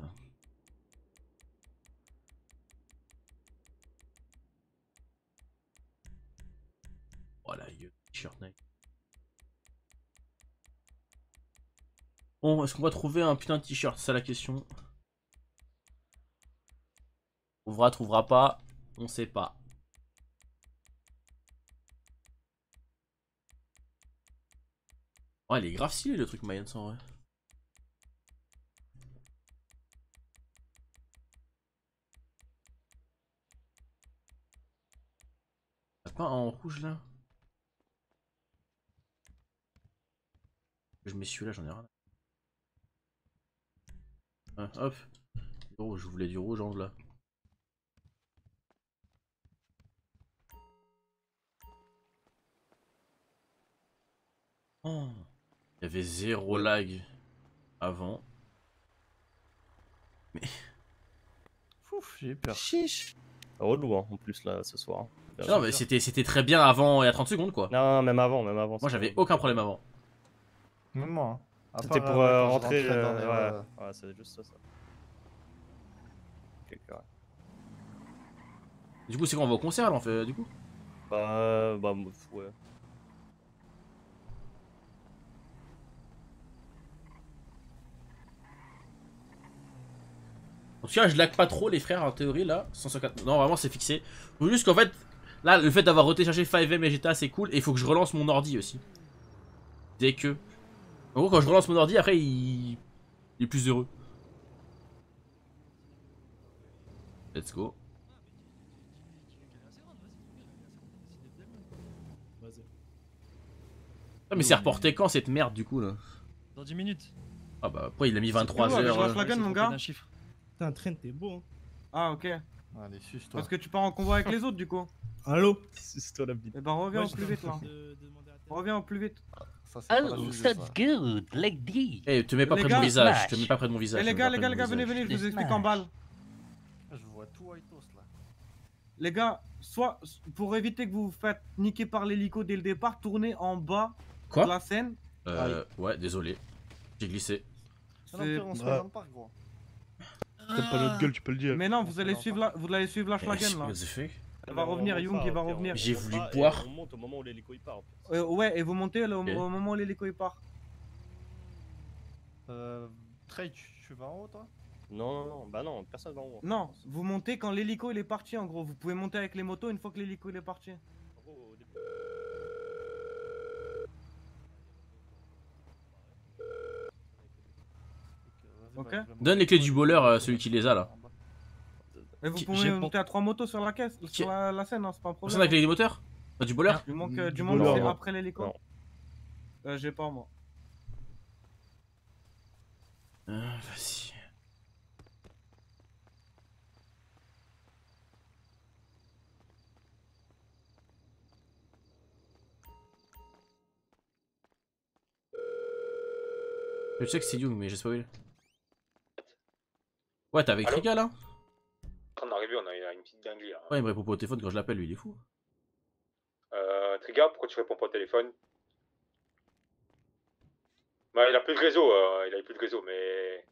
Voilà, gueule, t-shirt. Bon, est-ce qu'on va trouver un putain de t-shirt? C'est la question. Trouvera, trouvera pas, on sait pas. Ouais, il est grave stylé le truc Mayenne sans vrai. Pas un en rouge là? Je mets celui-là, j'en ai rien. Ah, hop. Je voulais du rouge en là. Oh. Il y avait zéro lag avant. Mais. Ouf, j'ai peur. Chiche. Relou hein, en plus là ce soir. Non mais c'était c'était très bien avant il y a 30 secondes quoi. Non même avant même avant. Moi j'avais aucun problème avant. Même moi. hein. C'était part, pour euh, euh, je rentrer. dans euh, les- ouais, c'est juste ça. Du coup, c'est quand on va au concert là en fait du coup? Bah, bah, ouais. En tout cas, je lag pas trop les frères en théorie là. 150... Non, vraiment c'est fixé. Faut juste qu'en fait, là, le fait d'avoir retéchargé 5M et GTA c'est cool. Et il faut que je relance mon ordi aussi. Dès que. En gros, quand je relance mon ordi, après il, il est plus heureux. Let's go. Vas-y. Ah, mais c'est reporté quand cette merde du coup là Dans 10 minutes. Ah bah, pourquoi il a mis 23 C'est où, avec heures la euh, mon gars Putain, Trent, t'es beau. Hein. Ah, ok. Allez, suce-toi. Parce que tu pars en convoi avec les autres, du coup. Allô? Suce-toi la bite. Eh ben, reviens Ouais, au je plus te vite, là. Reviens au plus vite. Ça, Oh, that's good, like this. Eh, te mets pas Les près de mon gars, visage, te mets pas près de mon visage. Eh, les gars, les gars, les gars, venez, venez, je vous explique en balle. Je vois tout Whitos là. Les gars, soit pour éviter que vous vous faites niquer par l'hélico dès le départ, tournez en bas Quoi de la scène. Euh, ouais, désolé. J'ai glissé. Non, on se Ouais. parc, gros. T'aimes pas notre gueule, tu peux le dire. Mais non, vous allez suivre la, vous allez suivre la Schlagen là. Elle va revenir, Young il va revenir. J'ai voulu boire. On monte au moment où l'hélico il part. Euh, ouais, et vous montez au, moment où l'hélico il part. Euh, Trey, tu, tu vas en haut toi? Non, non, non, bah non, personne va en haut. Non, vous montez quand l'hélico il est parti en gros. Vous pouvez monter avec les motos une fois que l'hélico il est parti. Ok. Donne les clés du voleur à celui qui les a là. Et vous Qui- pouvez monter à trois motos sur la caisse, sur la, la scène, hein, c'est pas un problème. Personne avec les moteurs Pas du voleur Du manque, euh, du c'est après l'hélico. Euh, J'ai pas moi. Ah, Vas-y. Je sais que c'est Young, mais je sais pas où il est. Ouais, t'es avec Rika là On a une petite dinguerie là. Ouais, il me répond pas au téléphone quand je l'appelle, lui, il est fou. Euh, Triga, pourquoi tu réponds pas au téléphone? Bah, il a plus de réseau, euh, il a plus de réseau, mais.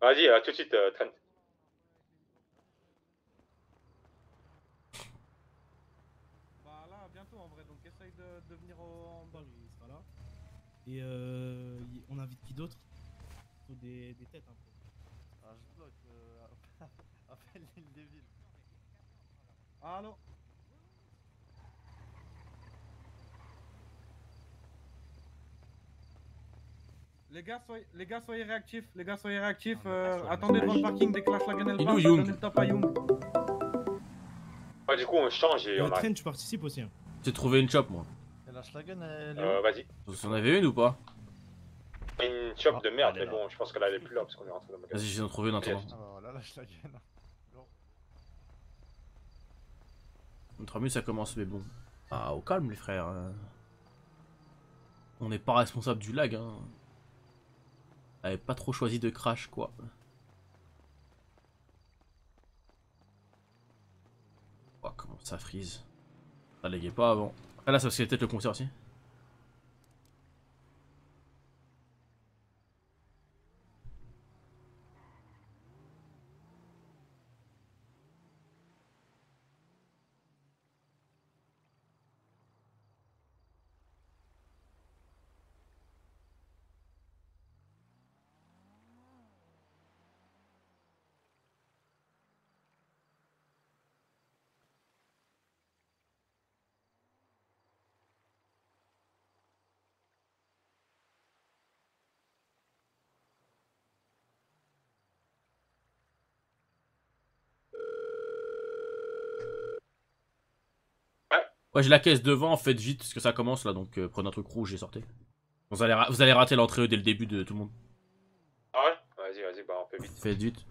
Vas-y, à tout de suite, euh, Trent. Bah là, bientôt en vrai, donc essaye de, de venir au, en. Il sera là. Et euh, on invite qui d'autre? Faut des, des têtes un peu. Ah, je bloque. Euh, appelle l'île des villes. Allô? Les gars, soyez, les gars, soyez réactifs. Les gars, soyez réactifs. euh, attendez devant le parking dès que la elle ça Young donne le top à Young. Ouais, du coup, on change et on. Trent, tu participes aussi. Hein. J'ai trouvé une chop, moi. Et la Schlagen, elle est Euh, vas-y. Vous en avez une ou pas? Une shop Ah, de merde, elle mais bon, je pense que là, elle est plus là parce qu'on est rentré dans le magasin. Vas-y, je vais en trouver une en là, la Schlagen. 3 minutes ça commence, mais bon. Ah, au calme, les frères. euh. On n'est pas responsable du lag, hein. Avait pas trop choisi de crash, quoi. Oh, comment ça freeze Ça laguait pas avant. Ah là, ça c'est peut-être le concert aussi. Ouais, j'ai la caisse devant, faites vite, parce que ça commence là, donc euh, prenez un truc rouge et sortez. Vous allez, vous allez rater l'entrée dès le début de tout le monde. Ah ouais? Vas-y, vas-y, bah on fait vite. Faites vite.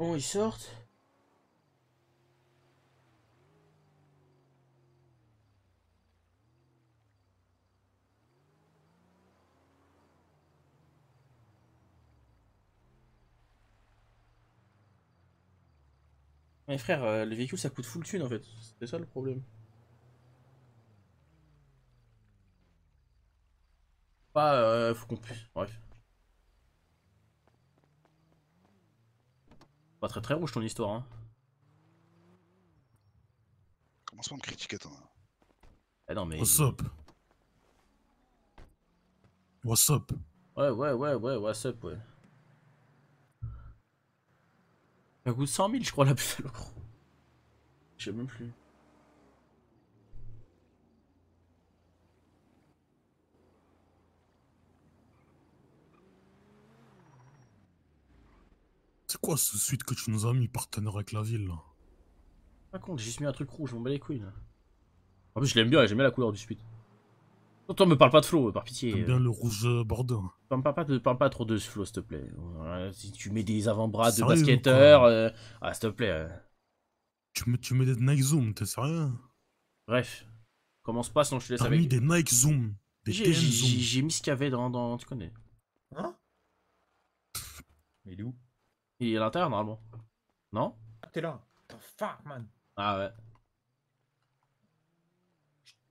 Bon, ils sortent? Mais frère, euh, le véhicule ça coûte full thune en fait. C'est ça le problème. Pas, euh, faut qu'on puisse. Bref. Pas très très rouge ton histoire, hein. Commence pas à me critiquer, toi. Ah non, mais. What's up? What's up? Ouais, ouais, ouais, ouais, what's up, ouais. Ça coûte 100 000, je crois, la Buffalo gros. Je sais même plus. C'est quoi ce suite que tu nous as mis partenaire avec la ville là? Pas con, j'ai juste mis un truc rouge, je m'en bats les couilles là. En plus, je l'aime bien, j'aime bien la couleur du suite. Non, toi, me parle pas de flow, par pitié. J'aime bien le rouge euh, bordeaux. Parle pas, parle pas trop de ce flow, s'il te plaît. Si tu mets des avant-bras de basketteur, euh, ah, s'il te plaît. euh. Tu mets, tu mets des Nike Zoom, t'es sérieux? Bref, commence pas, sinon je te laisse avec. mis des Nike Zoom, des J'ai j'ai- j'ai mis ce qu'il y avait dans, dans. Tu connais. Hein? Mais il est où? Il est à l'intérieur normalement. Non Ah, T'es là. T'es fuck, man. Ah ouais.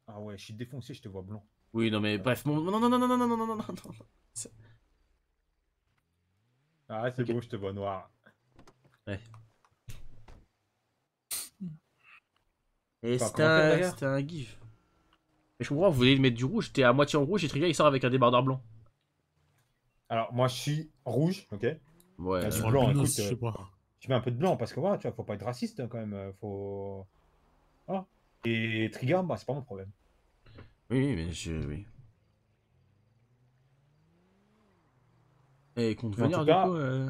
Ah ouais, je suis défoncé, je te vois blanc. Oui, non mais bref, mon... non, non, non, non, non, non, non, non, non, non, non. C'est- Ah, c'est bon, je te vois noir. Ouais. Et c'était un, un gif. Mais je comprends, vous voulez mettre du rouge, t'es à moitié en rouge et Trigger il sort avec un débardeur blanc. Alors, moi, je suis rouge, ok Ouais. Ah, du euh, blanc, écoute, je sais euh, pas. Tu mets un peu de blanc parce que voilà, tu vois, faut pas être raciste hein, quand même. euh, Faut. Voilà. Et Trigger, bah, c'est pas mon problème. Oui, oui, mais je. Oui. Et en venir du coup. euh,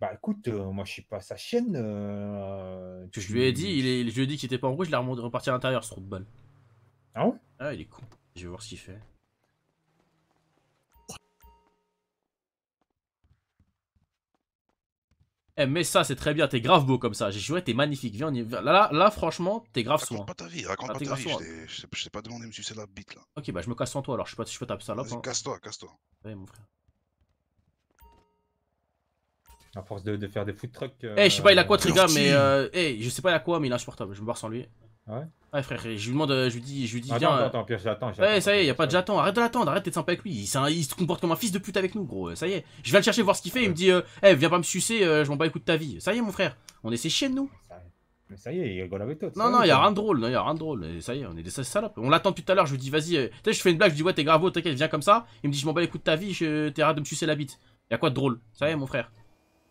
Bah écoute, euh, moi je suis pas sa chienne. euh, que je tu- lui ai dit, il est... je lui ai dit qu'il était pas en rouge, il a remonté- reparti à l'intérieur ce trou de balle. Ah ouais? Ah, il est con. Je vais voir ce qu'il fait. Eh, mais ça, c'est très bien, t'es grave beau comme ça. J'ai juré, t'es magnifique. Viens, on y va. Là, là, là, franchement, t'es grave soin. Raconte pas ta vie, raconte Ah, pas ta vie. Je t'ai- Je pas demandé de me sucer la bite là. Ok, bah je me casse sans toi alors, je suis pas, je suis pas ta salope. Vas-y, Hein. casse-toi, casse-toi. Ouais, mon frère. À force de, de faire des food trucks. Eh, je sais pas, il a quoi, Triga, Curti. mais. Euh, eh, je sais pas, il a quoi, mais il est insupportable. Je me barre sans lui. Ouais? Ouais, frère, je lui demande, euh, je lui dis, je lui dis, Attends, viens. attends, euh, attends, Pierre, j'attends, Ouais, ça y est, y a pas de j'attends. Arrête de l'attendre, arrête d'être sympa avec lui. Il, un- il se comporte comme un fils de pute avec nous, gros. Ça y est. Je vais le chercher voir ce qu'il fait. Il me dit, euh, eh, viens pas me sucer, euh, je m'en bats les coups de ta vie. Ça y est, mon frère. On est ses chiens, nous. Mais ça y est, il rigole avec toi. Non, non, y a rien de drôle, non, y a rien de drôle. Et ça y est, on est des salopes. On l'attend depuis tout à l'heure, je lui dis, vas-y. euh, Tu sais, je fais une blague, je dis, ouais, t'es grave t'inquiète, viens comme ça. Il me dit, je m'en bats les coups de ta vie, je... t'es de me sucer la bite. Y a quoi de drôle Ça y est, mon frère.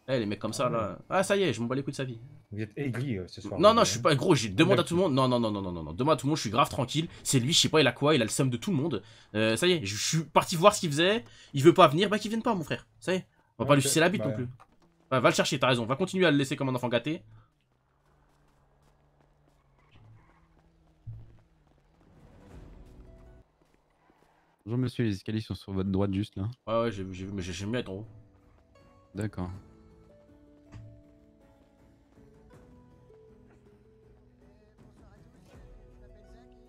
Eh, les mecs comme ça, là. Ah, ça y est, je m'en bats les coups de sa vie. Vous êtes aigri euh, ce soir. Non, vous, non, hein. je suis pas gros, j'ai demande à tout le monde. Non, non, non, non, non, non, non. Demande à tout le monde, je suis grave tranquille. C'est lui, je sais pas, il a quoi, il a le seum de tout le monde. Euh, ça y est, je je suis parti voir ce qu'il faisait. Il veut pas venir, bah qu'il vienne pas, mon frère. Ça y est. On va pas lui sucer la bite bah. non plus. Ouais, va le chercher, t'as raison. Va continuer à le laisser comme un enfant gâté. Bonjour monsieur, les escaliers sont sur votre droite juste là. Ouais, ouais, j'ai vu, j'ai vu, mais j'ai- j'aime bien être en haut. D'accord.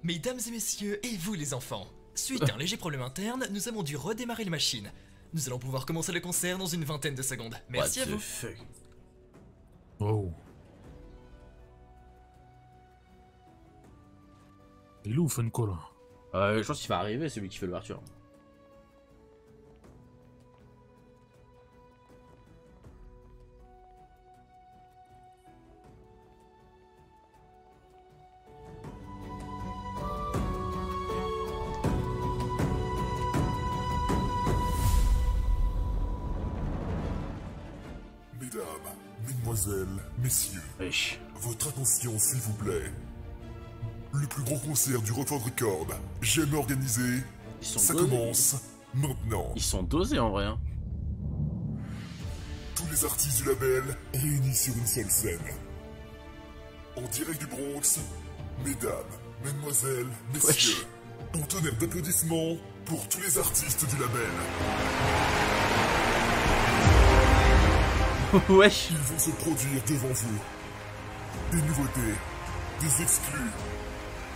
Mesdames et messieurs, et vous les enfants Suite à un léger problème interne, nous avons dû redémarrer les machines. Nous allons pouvoir commencer le concert dans une vingtaine de secondes. Merci What à vous. fuck? Oh. Il est où Funko là? Euh, je pense qu'il va arriver, c'est lui qui fait l'ouverture. Messieurs, votre attention s'il vous plaît. Le plus gros concert du Rockford Record, jamais organisé, sont ça dosés. commence maintenant. Ils sont dosés en vrai. Hein. Tous les artistes du label réunis sur une seule scène. En direct du Bronx, mesdames, mesdemoiselles, messieurs, un tonnerre d'applaudissements pour tous les artistes du label. Ils vont se produire devant vous. Des nouveautés, des exclus.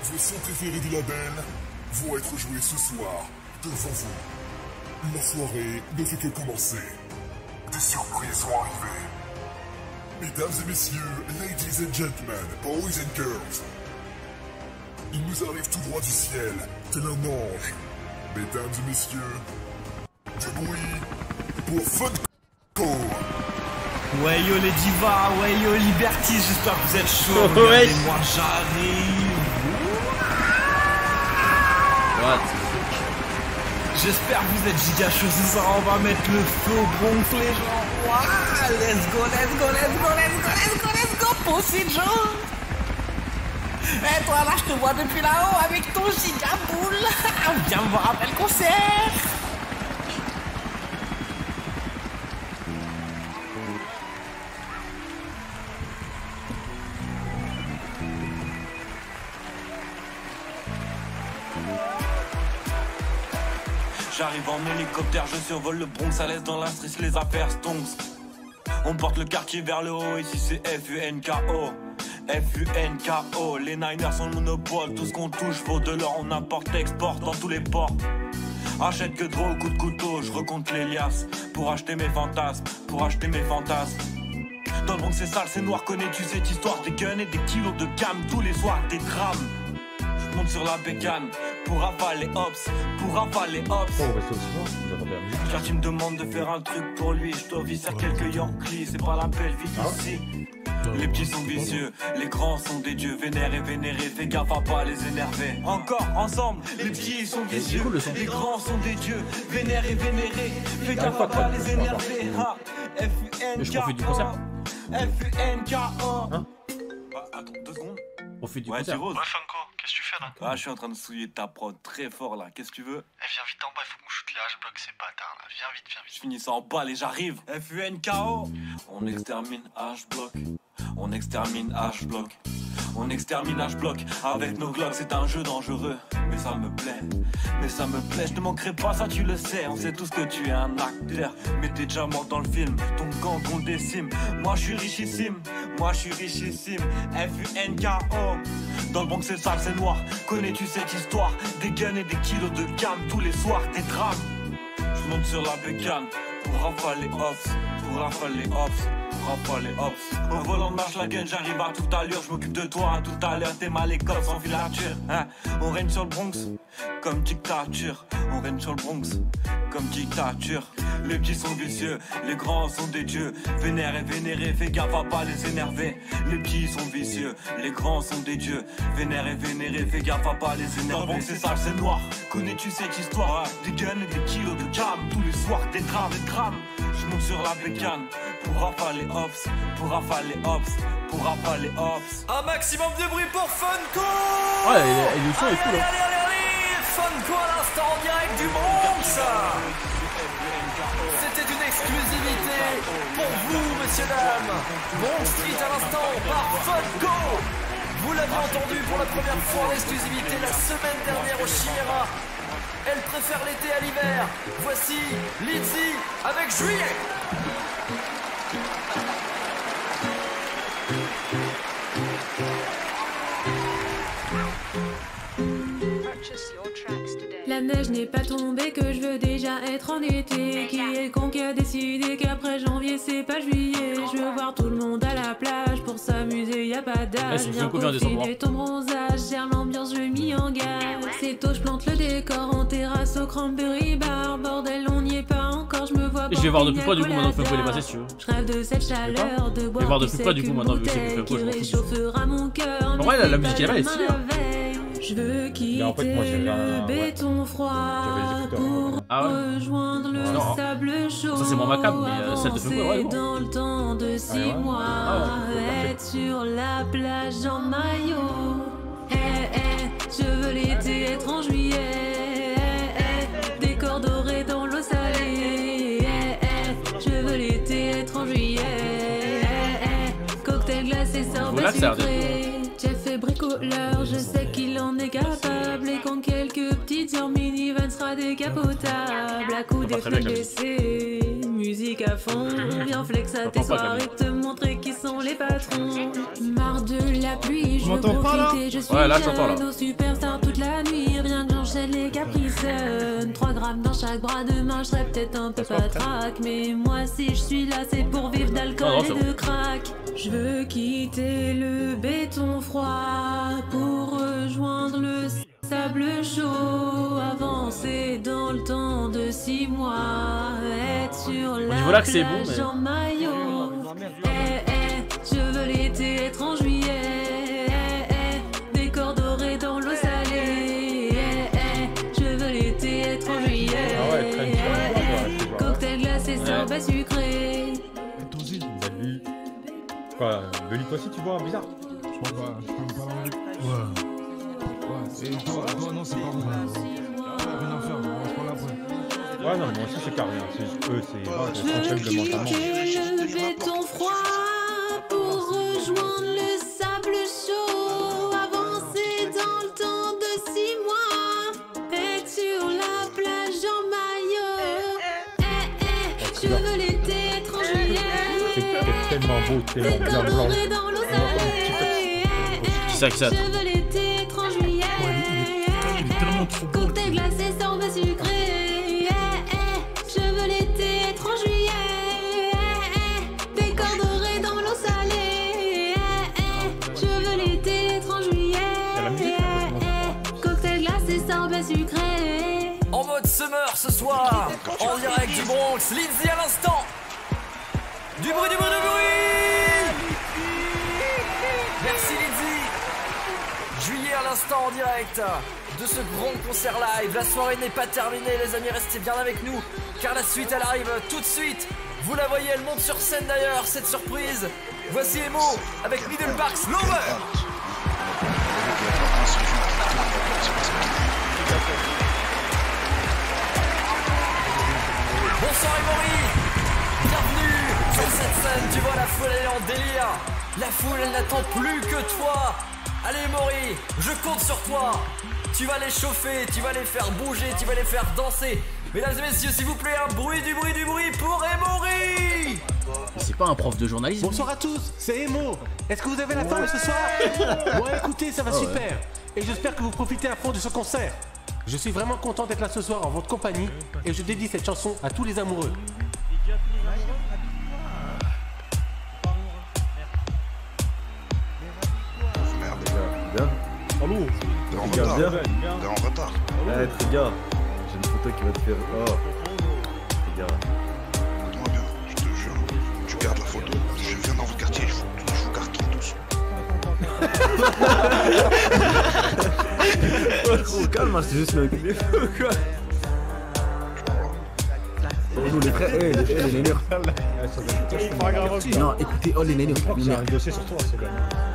Vos sons préférés du label vont être joués ce soir devant vous. La soirée ne fait que commencer. Des surprises vont arriver. Mesdames et messieurs, ladies and gentlemen, boys and girls. Il nous arrive tout droit du ciel, tel un ange. Mesdames et messieurs, du bruit pour Funko. Ouais yo les divas, ouais yo Liberty, j'espère que vous êtes chauds. Ouais. Regardez-moi, j'arrive. What? J'espère que vous êtes giga chauds ce soir, on va mettre le feu au bronze les gens. Ouah, let's go, let's go, let's go, let's go, let's go, let's go, Pussy Joe. Eh toi là, je te vois depuis là-haut avec ton giga boule. Viens me voir après le concert. Je survole le Bronx, à l'aise dans la stress, les affaires stonks. On porte le quartier vers le haut, ici c'est F-U-N-K-O. F-U-N-K-O, les Niners sont le monopole, tout ce qu'on touche vaut de l'or, on importe, exporte dans tous les ports. Achète que de gros coups de couteau, je recompte les liasses pour acheter mes fantasmes, pour acheter mes fantasmes. Dans le Bronx c'est sale, c'est noir, connais-tu cette histoire? Des guns et des kilos de cam tous les soirs, des drames. Monte sur la bécane pour rafaler ops, pour rafaler ops. Car tu me demandes de faire un truc pour lui, je dois viser à quelques Yankees, c'est pas la belle vie ici. Les petits sont vicieux, les grands sont des dieux, vénères et vénérés, fais gaffe à pas les énerver. Encore, ensemble, les petits sont vicieux, les grands sont des dieux, vénères et vénérés, fais gaffe à pas les énerver. Mais je profite du concert. F-U-N-K-O. Hein Ah, Attends, deux secondes. Profite du Ouais, concert. c'est Rose. Qu'est-ce que tu fais là Ah, je suis en train de souiller ta prod très fort là, qu'est-ce que tu veux Eh, viens vite en bas, il faut qu'on shoot les H-block, ces bâtards là. Viens vite, viens vite. Je finis ça en balle et j'arrive. F-U-N-K-O. On extermine H-Block. On extermine H-Block. On extermine H-Block. Avec nos glocks, c'est un jeu dangereux. Mais ça me plaît. Mais ça me plaît. Je te manquerai pas, ça tu le sais. On sait tous que tu es un acteur. Mais t'es déjà mort dans le film. Ton gang, on décime. Moi, je suis richissime. Moi, je suis richissime. F-U-N-K-O. Dans le Bronx, c'est sale, c'est noir. Connais-tu cette histoire? Des guns et des kilos de cam tous les soirs, des drames. Je monte sur la bécane pour rafaler ops, pour rafaler ops, ops. Au volant de marche la gun, j'arrive à toute allure, je m'occupe de toi à tout à l'heure, t'es mal école sans filature. Hein On règne sur le Bronx comme dictature, on règne sur le Bronx comme dictature. Les petits sont vicieux, les grands sont des dieux, vénères et vénérés, fais gaffe à pas les énerver. Les petits sont vicieux, les grands sont des dieux, vénères et vénérés, fais gaffe à pas les énerver. Dans le c'est sale, c'est noir. Connais-tu cette histoire Des guns et des kilos de cam tous les soirs, des drames, des drames. Je monte sur la bécane pour rafaler ops, pour rafaler ops, pour rafaler ops. Un maximum de bruit pour Funko Ouais, et, et le son est cool. Allez, hein. allez, allez, allez Funko à l'instant en direct du Bronx C'était une exclusivité pour vous, messieurs, dames Bronx Street à l'instant par Funko Vous l'avez entendu pour la première fois en exclusivité la semaine dernière au Chimera Elle préfère l'été à l'hiver. Voici Lindsay avec Juillet La neige n'est pas tombée, que je veux déjà être en été. Qui est con qui a décidé qu'après janvier c'est pas juillet? Je veux voir tout le monde à la plage pour s'amuser, y a pas d'âge. Viens peaufiner ton bronzage, gère l'ambiance, je m'y engage. C'est tôt, je plante le décor en terrasse au cranberry bar. Bordel, on n'y est pas encore, je me vois Et je vais voir de plus boire près du coup maintenant que passé si tu veux. Je rêve de cette chaleur, de Je vais boire voir de plus près du coup maintenant vu que fous. réchauffera mon cœur. En vrai, la- musique, elle est pas Je veux quitter en fait, moi, j'ai le ouais. béton froid pour Ah ouais rejoindre le Non. sable chaud. Ça, c'est moins macabre, mais, euh, celle de ouais, dans le temps de six ouais. mois, Ah ouais, être sur la plage en maillot. Eh, eh, je veux l'été être en juillet. Eh, eh, décor doré dans l'eau salée. Eh, eh, je veux l'été être en juillet. Cocktail glacé, sorbet sucré. Jeff est bricoleur, je sais quelques petites heures minivan sera décapotable, à coup pas des très bien, fenêtres Camille. baissées, musique à fond. Viens flex à tes soirées, te montrer qui sont les patrons. Marre de la pluie, je veux profiter, je suis Ouais, là, là. superstar toute la nuit. Rien que j'enchaîne les caprices. 3 grammes dans chaque bras, demain je serai peut-être un peu patraque. Mais moi, si je suis là, c'est pour vivre d'alcool et de crack. Je veux quitter le béton froid pour rejoindre le sable chaud. Avancer dans le temps de 6 mois. Être sur la niveau là que c'est bon, mais- en maillot. Eh, eh, je veux l'été être en juillet. Eh, eh, décor doré dans l'eau salée. Eh, eh, je veux l'été être en juillet. Ah ouais. Eh, eh, cocktail glacé, Ouais. sorbet sucré. Quoi, Belly, toi aussi tu vois bizarre? Je crois pas, je peux me parler Et toi, toi non, c'est pas bon. Rien à faire, on se parle après. Ouais, non, moi aussi c'est carré. C'est juste eux, c'est ouais, Je c'est veux quitter le béton froid pour rejoindre le sable chaud. Avancer dans le temps de six mois. Être sur la plage en maillot. Eh, eh, je veux l'été être en juillet. C'est tellement beau, bien blanc. Ça, qui ça Je veux l'été être en juillet. Cocktail glacé, sorbet sucré. Eh, eh, Je veux l'été être en juillet. Eh, eh, Décor doré dans l'eau salée. Eh, eh, Je veux l'été être en juillet. Eh, eh, Cocktail glacé, sorbet sucré. En mode summer ce soir, en direct du Bronx, Lindsay à l'instant. Du bruit, du bruit, du bruit Merci Lindsay Juillet à l'instant en direct de ce grand concert live. La soirée n'est pas terminée les amis, restez bien avec nous car la suite elle arrive tout de suite. Vous la voyez, elle monte sur scène d'ailleurs, cette surprise. Voici Emo avec Middle Parks Lover. Bonsoir Emory. Bienvenue sur cette scène, tu vois la foule elle est en délire. La foule elle n'attend plus que toi. Allez Emory, je compte sur toi Tu vas les chauffer, tu vas les faire bouger, tu vas les faire danser Mesdames et messieurs, s'il vous plaît, un bruit, du bruit, du bruit pour Emory c'est pas un prof de journalisme. Bonsoir à tous, c'est Emo. Est-ce que vous avez la forme ce soir Bon, écoutez, ça va Ah ouais. super. Et j'espère que vous profitez à fond de ce concert. Je suis vraiment content d'être là ce soir en votre compagnie et je dédie cette chanson à tous les amoureux. Bien. En retard. bien T'es en retard. Eh, Triga, j'ai une photo qui va te faire. Oh Triga. Écoute-moi bien, je te jure. Tu gardes la photo. Je viens dans votre quartier, je vous, je vous cartonne tous. Oh, calme, hein, c'est juste le clip, quoi. Oh, nous, les frères, eh, les, eh, les nénures. Non, écoutez, oh les nénures. Nénures. dossier sur toi, c'est quand même.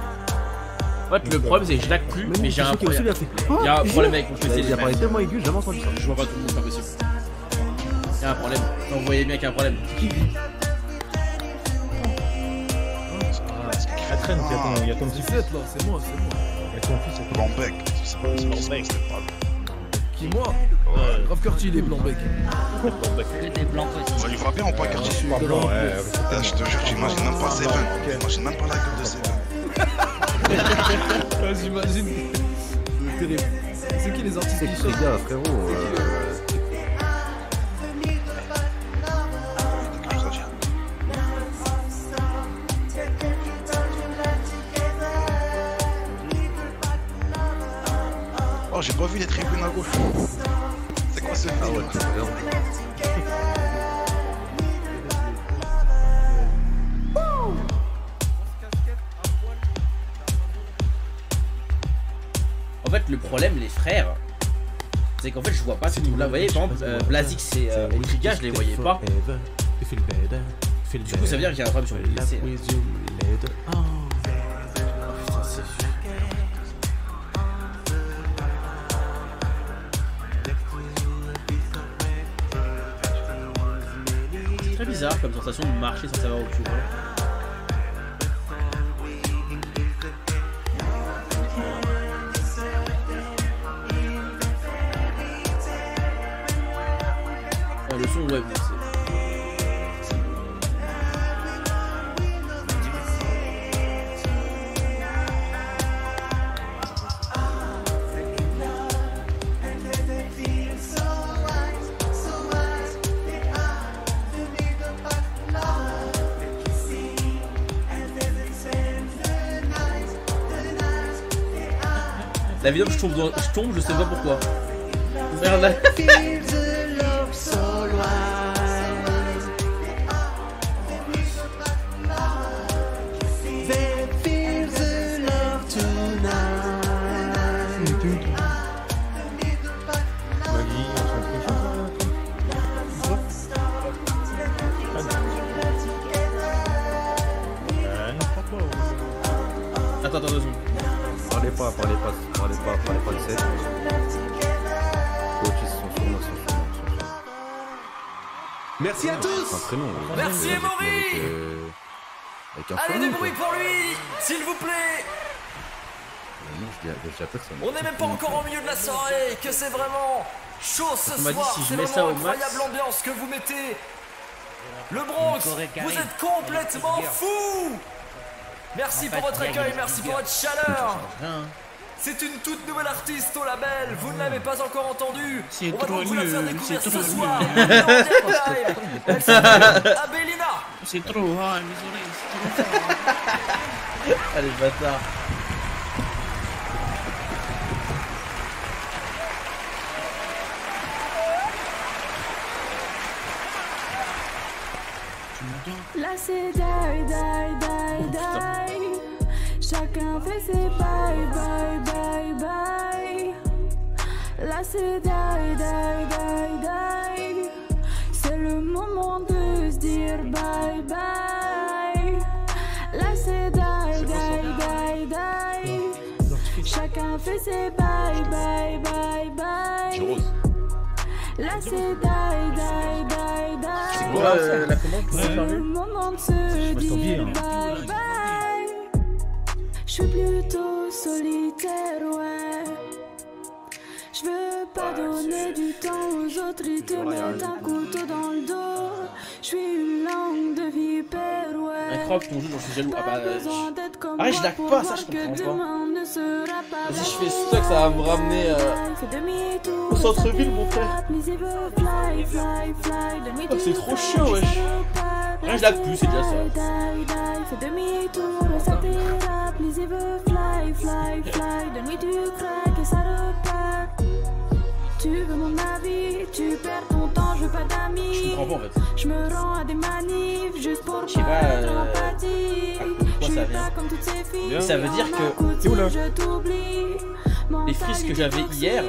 En fait, le problème, c'est que je lag plus, mais j'ai un problème. Il y a un Oh, problème avec mon il PC. Il a parlé tellement aigu, j'ai jamais entendu ça. Je vois pas tout le monde, c'est pas possible. Il y a un problème. Non, vous voyez bien qu'il y a un problème. Elle traîne, il y a ton- il y a ton petit fils. là, c'est moi, c'est moi. Il y a ton fils. Blanc-bec. C'est pas Blanc-bec. Qui moi Ouais, Grave Curti, il est blanc bec. Des blancs aussi. Ça lui va bien ou pas, Pas ouais. Ah, Je te jure, tu imagines même pas Seven. Tu imagines même pas la gueule de Seven. Ouais, J'imagine. C'est terrible. C'est qui les artistes C'est qui que les chantent gars, frérot. euh, Oh, j'ai pas vu les tribunes à gauche. C'est quoi ce Ah ouais, En fait, le problème, les frères, c'est qu'en fait, je vois pas tout. Là, vous voyez, par exemple, euh, Blazix et euh, je les voyais pas. Du coup, ça veut dire qu'il y a un problème sur le PC. là. Oh, putain, c'est C'est très bizarre comme sensation de marcher sans savoir où tu vas. web La vidéo je tombe, je tombe, je sais pas pourquoi. Merde. Parlez pas, parlez pas, parlez pas, parlez pas de cette. Coach, ils sont sur moi, ils sont sur moi, ils sont sur moi. Merci à un tous prénom. Merci, avec, euh, avec un Allez, du bruit pour lui, s'il vous plaît. Euh, Non, je dis à- je dis à personne. On n'est même pas encore au milieu de la soirée, que c'est vraiment chaud ce soir. si je C'est mets ça vraiment au max. incroyable l'ambiance que vous mettez. Le Bronx, vous êtes complètement fous. Merci En pour fait, votre accueil, merci pour votre chaleur. C'est une toute nouvelle artiste au label, vous ne l'avez pas encore entendue. C'est On va trop donc vous la faire découvrir c'est ce trop soir. Elle s'appelle Abelina. C'est trop, ah, mes oreilles, c'est trop fort. Allez, bâtard. Là c'est die, die, die, die. Fait ses bye, bye, bye, bye. Là c'est die, die, die, die. C'est le moment de se dire bye, bye. Là c'est die, die, die, die. Chacun fait ses bye, bye, bye, bye. Là c'est die, die, die, die. C'est quoi euh, la commande? Pour C'est le moment de se dire hein. bye bye. Je suis plutôt solitaire, ouais. Je veux pas donner du temps aux autres, ils te mettent un couteau dans le dos. Je suis une langue de vipère, ouais. Incroyable ton jeu, j'en suis jaloux. Ah bah. Euh, comme Ah, je lag pas, ça, je que comprends pas. Vas-y, je fais stock, ça va me ramener euh, au centre-ville, mon frère. Oh, c'est trop chiant, wesh. Rien, je lag plus, c'est déjà ça. Veut fly, fly, fly. Donne-lui du crack et ça repart. Tu veux mon avis, tu perds ton temps, je veux pas d'amis. Je comprends pas en fait. Je me rends à des manifs juste pour Je sais pas, pas être euh, Je suis pas vient. comme toutes ces filles. Mais ça veut dire que- là je t'oublie. Les frises que j'avais hier,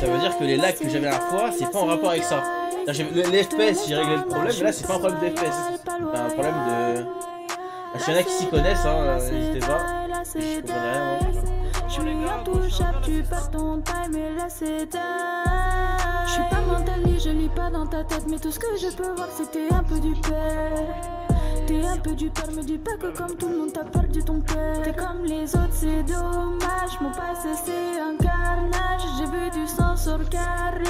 ça veut dire que les lags que j'avais la fois, c'est pas en rapport avec ça. Les FPS, j'ai réglé le problème, mais là, c'est pas un problème de FPS. C'est un problème de. Bah, S'il y en a qui s'y connaissent, hein, euh, n'hésitez pas. Je comprenais rien, moi. Je suis intouchable, tu perds ton time et là c'est. Je suis pas mentaliste, je lis pas dans ta tête, mais tout ce que je peux voir c'est que t'es un peu du père. T'es un peu du père, me dis pas que comme tout le monde t'as perdu ton père. T'es comme les autres, c'est dommage. Mon passé c'est un carnage. J'ai vu du sang sur le carrelage.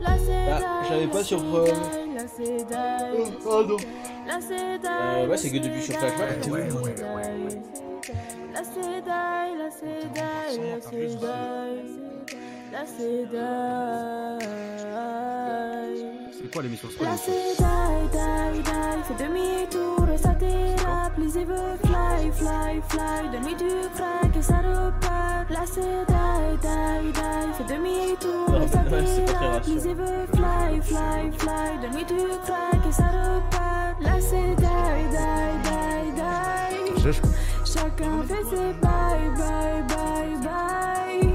Là c'est Bah, j'avais pas sur, euh. Oh dingue. Euh, ouais, c'est que depuis sur Flashback. Die, là c'est die, là c'est die, là c'est die. C'est quoi l'émission C'est quoi Là l'émission c'est die, die, fais demi-tour et ça dérape, les veut fly, fly, fly, donne-lui du crack et ça repart. Là c'est die, die, fais demi-tour et ça dérape, les veut fly, fly, fly, donne-lui du crack et ça repart. Là c'est die, die, die, Chacun fait ses bye bye bye bye.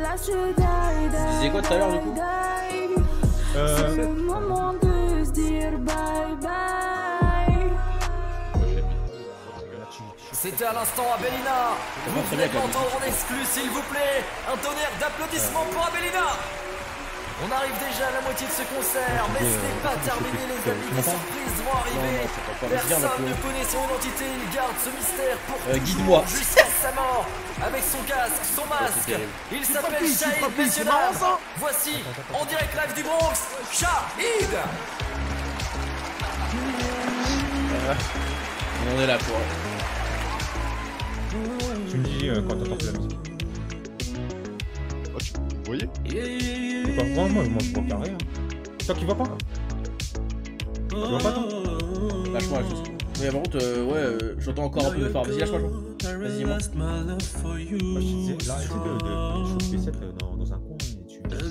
Là c'est die die. disais quoi tout à l'heure, du coup. Euh, C'est le moment de se dire bye bye. C'était à l'instant Abelina. Vous venez bien, de l'entendre en exclu, s'il vous plaît. Un tonnerre d'applaudissements pour Abelina. On arrive déjà à la moitié de ce concert, mais ce n'est pas terminé, les amis. Des surprises vont arriver. Personne la ne connaît son identité. Il garde ce mystère pour Euh, toujours, guide-moi. jusqu'à sa mort. Avec son casque, son masque. terrible. Il s'appelle Shahid, messieurs. Voici, en direct live du Bronx, Shahid. On est là pour. Tu me dis euh, quand t'entends plus la musique. Vous voyez pas- Moi, moi, moi, je vois qu'il y a rien. Toi qui vois pas Tu vois pas toi Lâche-moi juste. Mais par contre, euh, ouais, euh, j'entends encore un peu de phare. Vas-y, lâche-moi. Vas-y, dis-moi. Moi, je disais, là, essaie de, de chauffer cette euh, dans,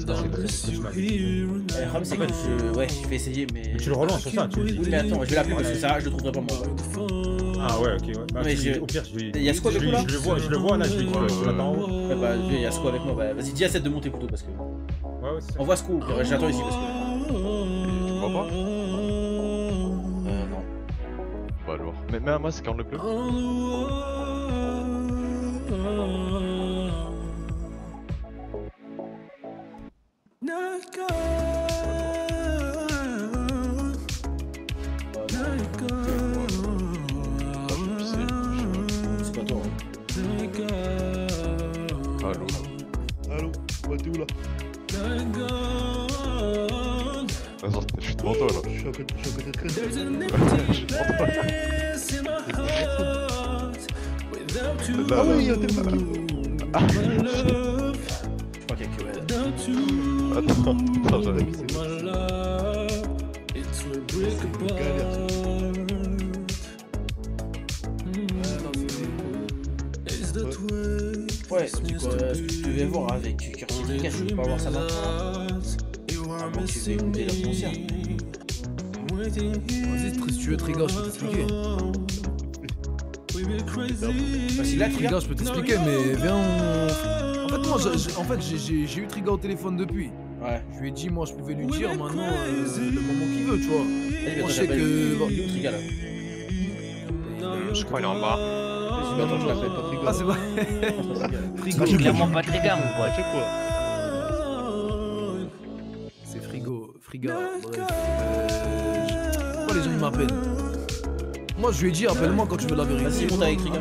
Le problème, c'est que je... Ouais, je vais essayer, mais. Mais tu le relances sur ça, tu. Oui, mais attends, je vais l'appeler parce que ça, je le trouverai pas moi. Ah ouais, ok, ouais. Bah, Mais je- Au pire, je vais. Il y a Squad je avec lui- nous, là Je le vois, je le vois là, je. Ouais, bah, il y a Sco avec moi. Bah, vas-y, dis à 7 de monter plutôt parce que. Ouais, ouais, c'est. Envoie Sco, au pire, j'attends ici parce que. Tu vois pas Euh, non. Bah alors. Mais mets un masque quand le pleut. Ah oui, t'es pas là. Je crois qu'il y a que elle. Attends, attends, j'arrive. Ouais, du coup, euh, ce que tu devais voir avec Curtis Tricas, je veux pas voir ça maintenant. Avant que tu veux écouter leur concert. Vas-y, si tu veux Trigger, je peux t'expliquer. Vas-y, là, Trigger, je peux t'expliquer, mais viens, on... En fait, moi, j'ai- j'ai- en fait, j'ai- eu Trigger au téléphone depuis. Ouais. Je lui ai dit, moi, je pouvais lui dire maintenant euh, le moment qu'il veut, tu vois. Moi, bah, je sais que. bon, Il est où, Trigger, là Je crois qu'il est en bas. Vas-y, attends, je l'appelle pas Trigger. Ah, c'est vrai. Frigo, c'est clairement pas Trigger, mon pote. C'est Frigo, Friga, bref. Euh, Pourquoi les gens ils m'appellent Moi je lui ai dit appelle-moi quand tu veux la vérité. Vas-y, monte avec Trigger.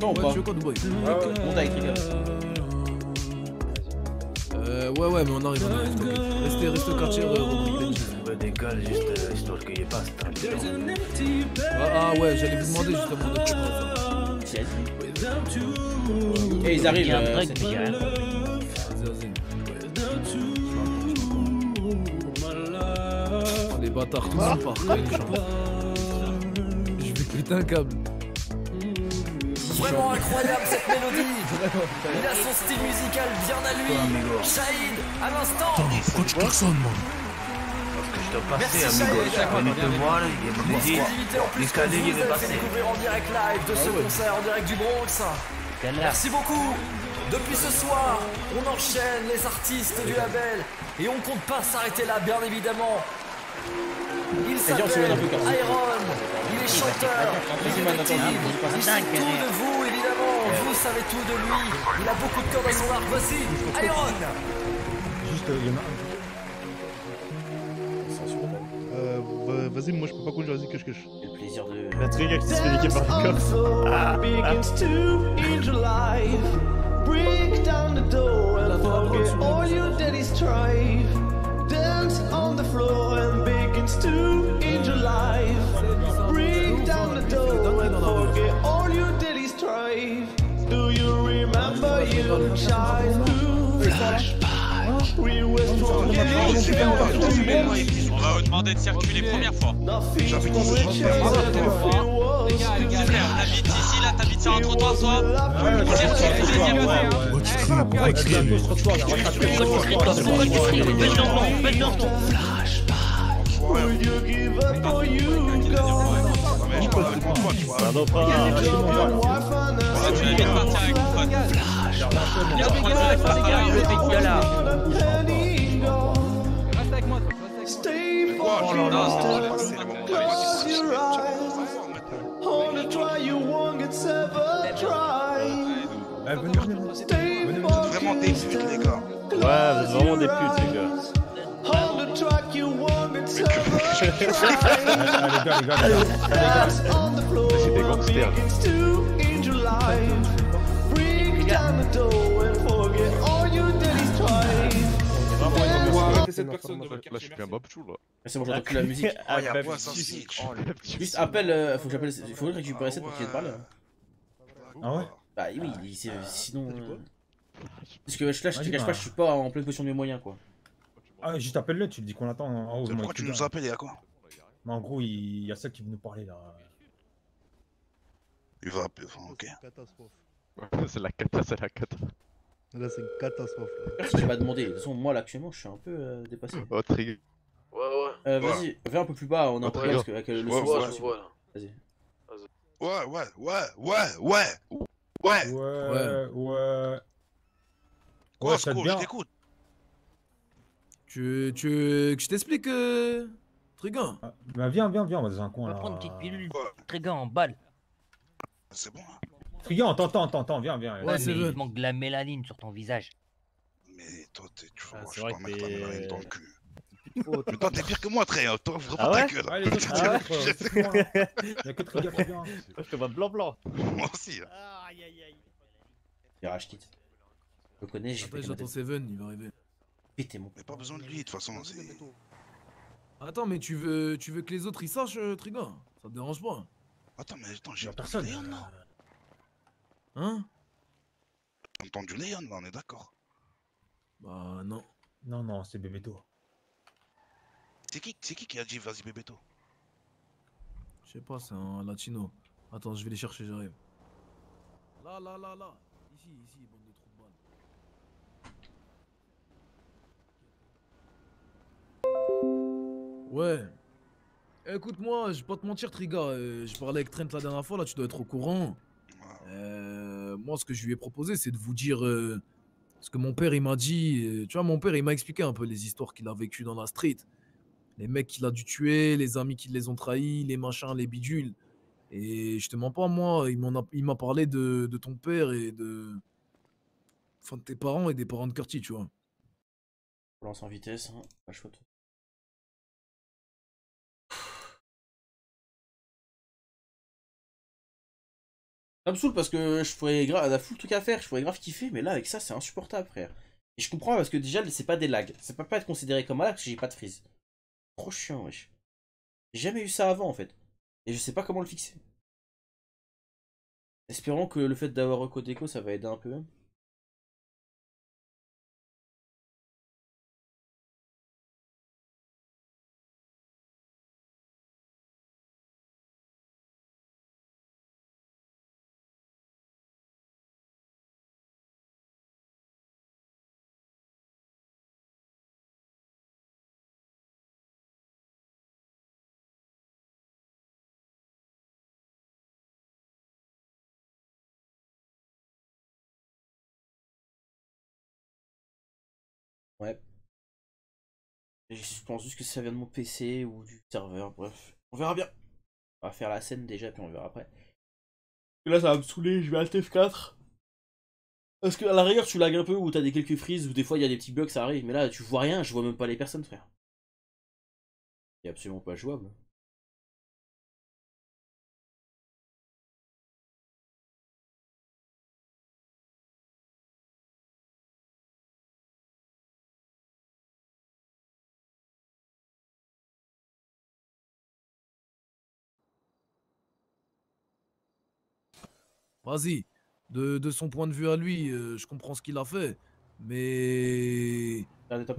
T'entends ou Ouais, pas tu veux quoi Dubaï Monte avec Trigger. Euh, ouais, ouais, mais on arrive, on arrive. Restez, restez au quartier, euh, rubrique. Ouais, décale juste euh, histoire qu'il y ait pas Ah, ah ouais, j'allais vous demander justement de ça. Et ils arrivent. Il y a un euh, break, mais rien. Oh, les bâtards, tous sont par Je vais péter un câble. Vraiment incroyable cette mélodie. Il a son style musical bien à lui. Shahid, à l'instant. Pourquoi tu klaxonnes, man Je dois Merci passer, amigo. Shahid. On est te voir, il est Une dit. exclusivité en plus que L'escalier, vous il est passé. découvrir en direct live de ce concert en direct du Bronx. Merci beaucoup. Depuis ce soir, on enchaîne les artistes du label et on compte pas s'arrêter là, bien évidemment. Il bien, on se met s'appelle un peu comme ça. Iron, il est chanteur, il est Vas-y, détective, maintenant, vas-y, il sait tout de vous évidemment, vous savez tout de lui, il a beaucoup de cordes à son voici Iron Juste, euh, il y en a un. Euh, bah, vas-y, moi je peux pas conduire, vas-y, cache, cache. Le plaisir de. La Trigger qui se fait niquer par le corps. Ah, life. Break down the door and forget all your daddy's strife. Dance on the floor and begins to in your life. On va vous demander de circuler première fois. Frère, t'habites ici, là, t'habites sur un trottoir, toi Circule deuxième fois. Tu. Tu vas partir avec mon pote. Reste avec moi. Oh Eh, vraiment des putes, les gars. Ouais, vous êtes vraiment des putes, les gars. C'est des gangsters. arrêter cette personne de Là, je suis un babchou là. C'est bon, j'entends plus la musique. Oh, y'a quoi, ça, c'est- Juste appelle. euh, faut que j'appelle. Faut récupérer ça pour qu'il hein. Ah ouais? Bah oui, sinon. euh, Parce que je, là, je te cache bah. pas, je suis pas en pleine position de mes moyens quoi. Ah, juste appelle-le, tu lui dis qu'on attend en haut. Pourquoi tu nous appelles, y'a quoi Mais en gros, il y a celle qui veut nous parler là. Il va appeler. Enfin, ok. Catastrophe. c'est la cata, c'est la cata. Là, c'est une catastrophe. Si tu m'as demandé, de toute façon, moi là actuellement je suis un peu euh, dépassé. Oh, trigger. Ouais, ouais. Euh, vas-y, viens un peu plus bas, on est en Attends, train parce que avec le Ouais, son, ouais. Vas-y. Ouais, ouais, ouais, ouais, ouais. Ouais. Ouais, ouais. Quoi, Ouais, ça Sco, je t'écoute. Tu, tu veux que je t'explique, euh, Trigan Bah viens, viens, viens, on va dans un On coin va là. prendre une petite pilule. Trégan en balle. C'est bon. hein. Trigan, attends, attends, attends, attends, viens, viens. Ouais, mais il manque de la mélanine sur ton visage. Mais toi, t'es, tu vois, Ah, je c'est vais vrai pas que mettre ta t'es- mélanine dans le cul. Mais toi, t'es pire que moi, Trey. hein. Toi, ouvre Ah ouais ta gueule. Ouais, les autres, Ah ouais hein. Il y a que Trigan qui vient. Je te vois blanc-blanc. Moi aussi. hein. Il rage quitte. Je le connais, j'ai fait j'attends Seven, il va arriver. Mon. Mais pas besoin de lui, de toute façon. c'est- Attends, mais tu veux, tu veux que les autres ils sachent, euh, Trigan Ça te dérange pas? Attends, mais attends, j'ai personne. entendu Léon, là. Hein? J'ai entendu Léon, là, on est d'accord. Bah non. Non, non, c'est Bébéto. C'est qui, c'est qui qui a dit vas-y, Bébéto Je sais pas, c'est un latino. Attends, je vais les chercher, j'arrive. Là, là, là, là. Ici, ici, Ouais. Écoute-moi, je vais pas te mentir, Triga. euh, je parlais avec Trent la dernière fois, là, tu dois être au courant. Euh, moi, ce que je lui ai proposé, c'est de vous dire euh, ce que mon père, il m'a dit. tu vois, mon père, il m'a expliqué un peu les histoires qu'il a vécues dans la street. Les mecs qu'il a dû tuer, les amis qui les ont trahis, les machins, les bidules. Et je te mens pas, moi, il m'a parlé de, ton père et de. Enfin, de tes parents et des parents de Curti, tu vois. On lance en vitesse, hein. pas Ça me saoule parce que je pourrais grave, on a full truc à faire, je pourrais grave kiffer, mais là avec ça c'est insupportable frère. Et je comprends parce que déjà c'est pas des lags, ça peut pas être considéré comme un lag que j'ai pas de freeze. Trop chiant wesh. J'ai jamais eu ça avant en fait. Et je sais pas comment le fixer. Espérons que le fait d'avoir recode ça va aider un peu. Ouais. Je pense juste que ça vient de mon PC ou du serveur, bref. On verra bien. On va faire la scène déjà, puis on verra après. Là, ça va me saouler, je vais Alt F4. Parce que à la rigueur, tu lags un peu, ou t'as des quelques frises, ou des fois il y a des petits bugs, ça arrive. Mais là, tu vois rien, je vois même pas les personnes, frère. C'est absolument pas jouable. Vas-y. De, de son point de vue à lui, euh, je comprends ce qu'il a fait. Mais.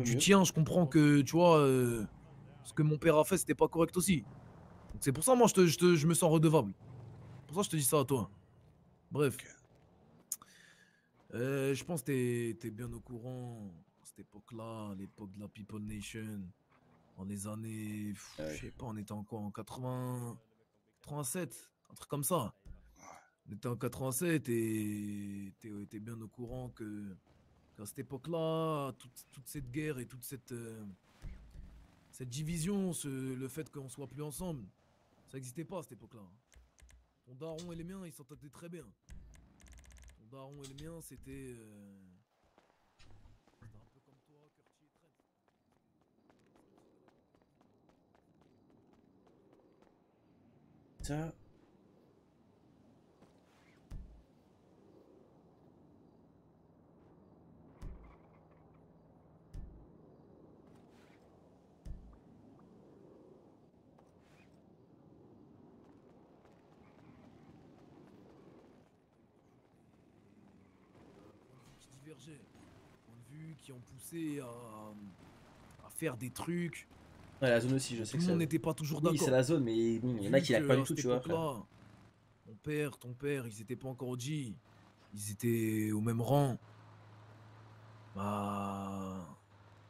Du mieux. tien, je comprends que, tu vois, euh, ce que mon père a fait, c'était pas correct aussi. Donc c'est pour ça, moi, je, te, je, te- je me sens redevable. Pour ça, je te dis ça à toi. Bref. Euh, je pense que t'es es bien au courant. À cette époque-là, l'époque de la People Nation, dans les années. pff, Je sais pas, on était en quoi En 80. 87 Un truc comme ça. On était en 87 et t'es t'es bien au courant que qu'à cette époque-là, toute, cette guerre et toute cette, euh, cette division, le fait qu'on soit plus ensemble, ça n'existait pas à cette époque-là. Ton daron et les miens, ils s'entendaient très bien. Ton daron et les miens, c'était... euh, un peu comme toi, et. Ça. Qui divergeaient. Points de vue qui ont poussé à, à faire des trucs. Ouais, la zone aussi, je sais Tout que le c'est monde la- n'était pas toujours Oui, d'accord. c'est la zone, mais bon, il y en a qui la que, pas du tout, tu vois. Mon père, ton père, ils étaient pas encore au G. Ils étaient au même rang. Bah.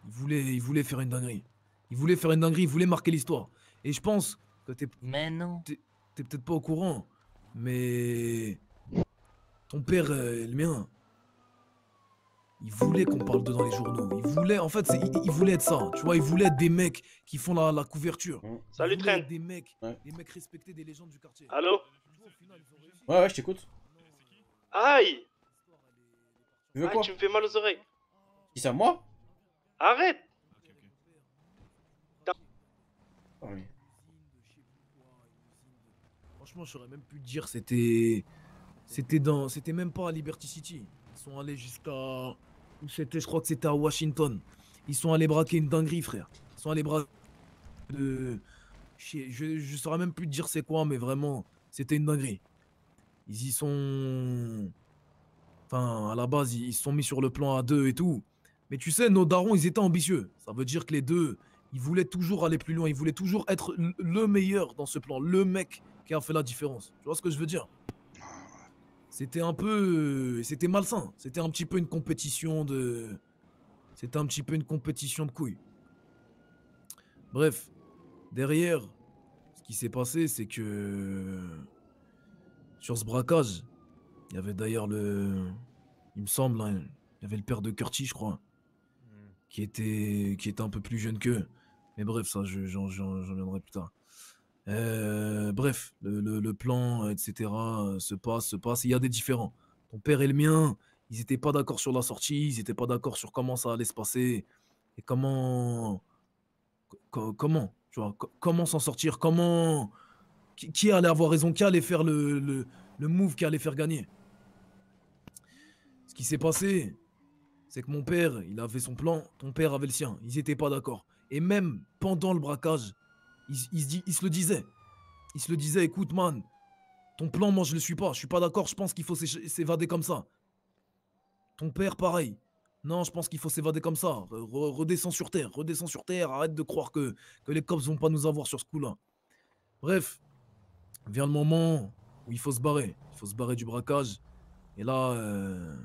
Ils voulaient, ils voulaient faire une dinguerie. Ils voulaient faire une dinguerie, ils voulaient marquer l'histoire. Et je pense que t'es. Mais non. T'es t'es peut-être pas au courant, mais. Ton père, euh, le mien. Il voulait qu'on parle d'eux dans les journaux. Il voulait, en fait, c'est- il, il voulait être ça. Tu vois, il voulait être des mecs qui font la, la couverture. Salut, voulait Trent. être Des mecs, des mecs respectés des légendes du quartier. Allô Ouais, ouais, je t'écoute. Aïe Tu veux Aïe, quoi tu me fais mal aux oreilles. Qui ça, moi Arrête Ah oui. Franchement, je saurais même plus te dire. C'était, c'était dans, c'était même pas à Liberty City. Sont allés jusqu'à, c'était, je crois que c'était à Washington. Ils sont allés braquer une dinguerie, frère. Ils sont allés braquer de, je, je saurais même plus te dire c'est quoi, mais vraiment, c'était une dinguerie. Ils y sont, enfin, à la base, ils se sont mis sur le plan à deux et tout. Mais tu sais, nos darons, ils étaient ambitieux. Ça veut dire que les deux, ils voulaient toujours aller plus loin. Ils voulaient toujours être le meilleur dans ce plan. Le mec qui a fait la différence. Tu vois ce que je veux dire? C'était un peu... C'était malsain. C'était un petit peu une compétition de... C'était un petit peu une compétition de couilles. Bref. Derrière, ce qui s'est passé, c'est que... Sur ce braquage, il y avait d'ailleurs le... Il me semble, hein, il y avait le père de Curtis, je crois qui était, qui était un peu plus jeune qu'eux. Mais bref, ça, je- j'en j'en- j'en viendrai plus tard. Euh, bref, le, plan, etc., euh, se passe, se passe. Il y a des différends. Ton père et le mien, ils n'étaient pas d'accord sur la sortie, ils n'étaient pas d'accord sur comment ça allait se passer et comment. co- comment, tu vois, co- comment s'en sortir, comment. Qui, allait avoir raison, qui allait faire le, le, le move qui allait faire gagner. Ce qui s'est passé, c'est que mon père, il avait son plan, ton père avait le sien. Ils étaient pas d'accord. Et même pendant le braquage, il, se le disait. Il se le disait, écoute man, ton plan, moi je le suis pas. Je suis pas d'accord, je pense qu'il faut s'évader comme ça. Ton père, pareil. Non, je pense qu'il faut s'évader comme ça. Re- re- redescends sur terre, redescends sur terre. Arrête de croire que, que les cops vont pas nous avoir sur ce coup-là. Bref, vient le moment où il faut se barrer. Il faut se barrer du braquage. Et là, euh,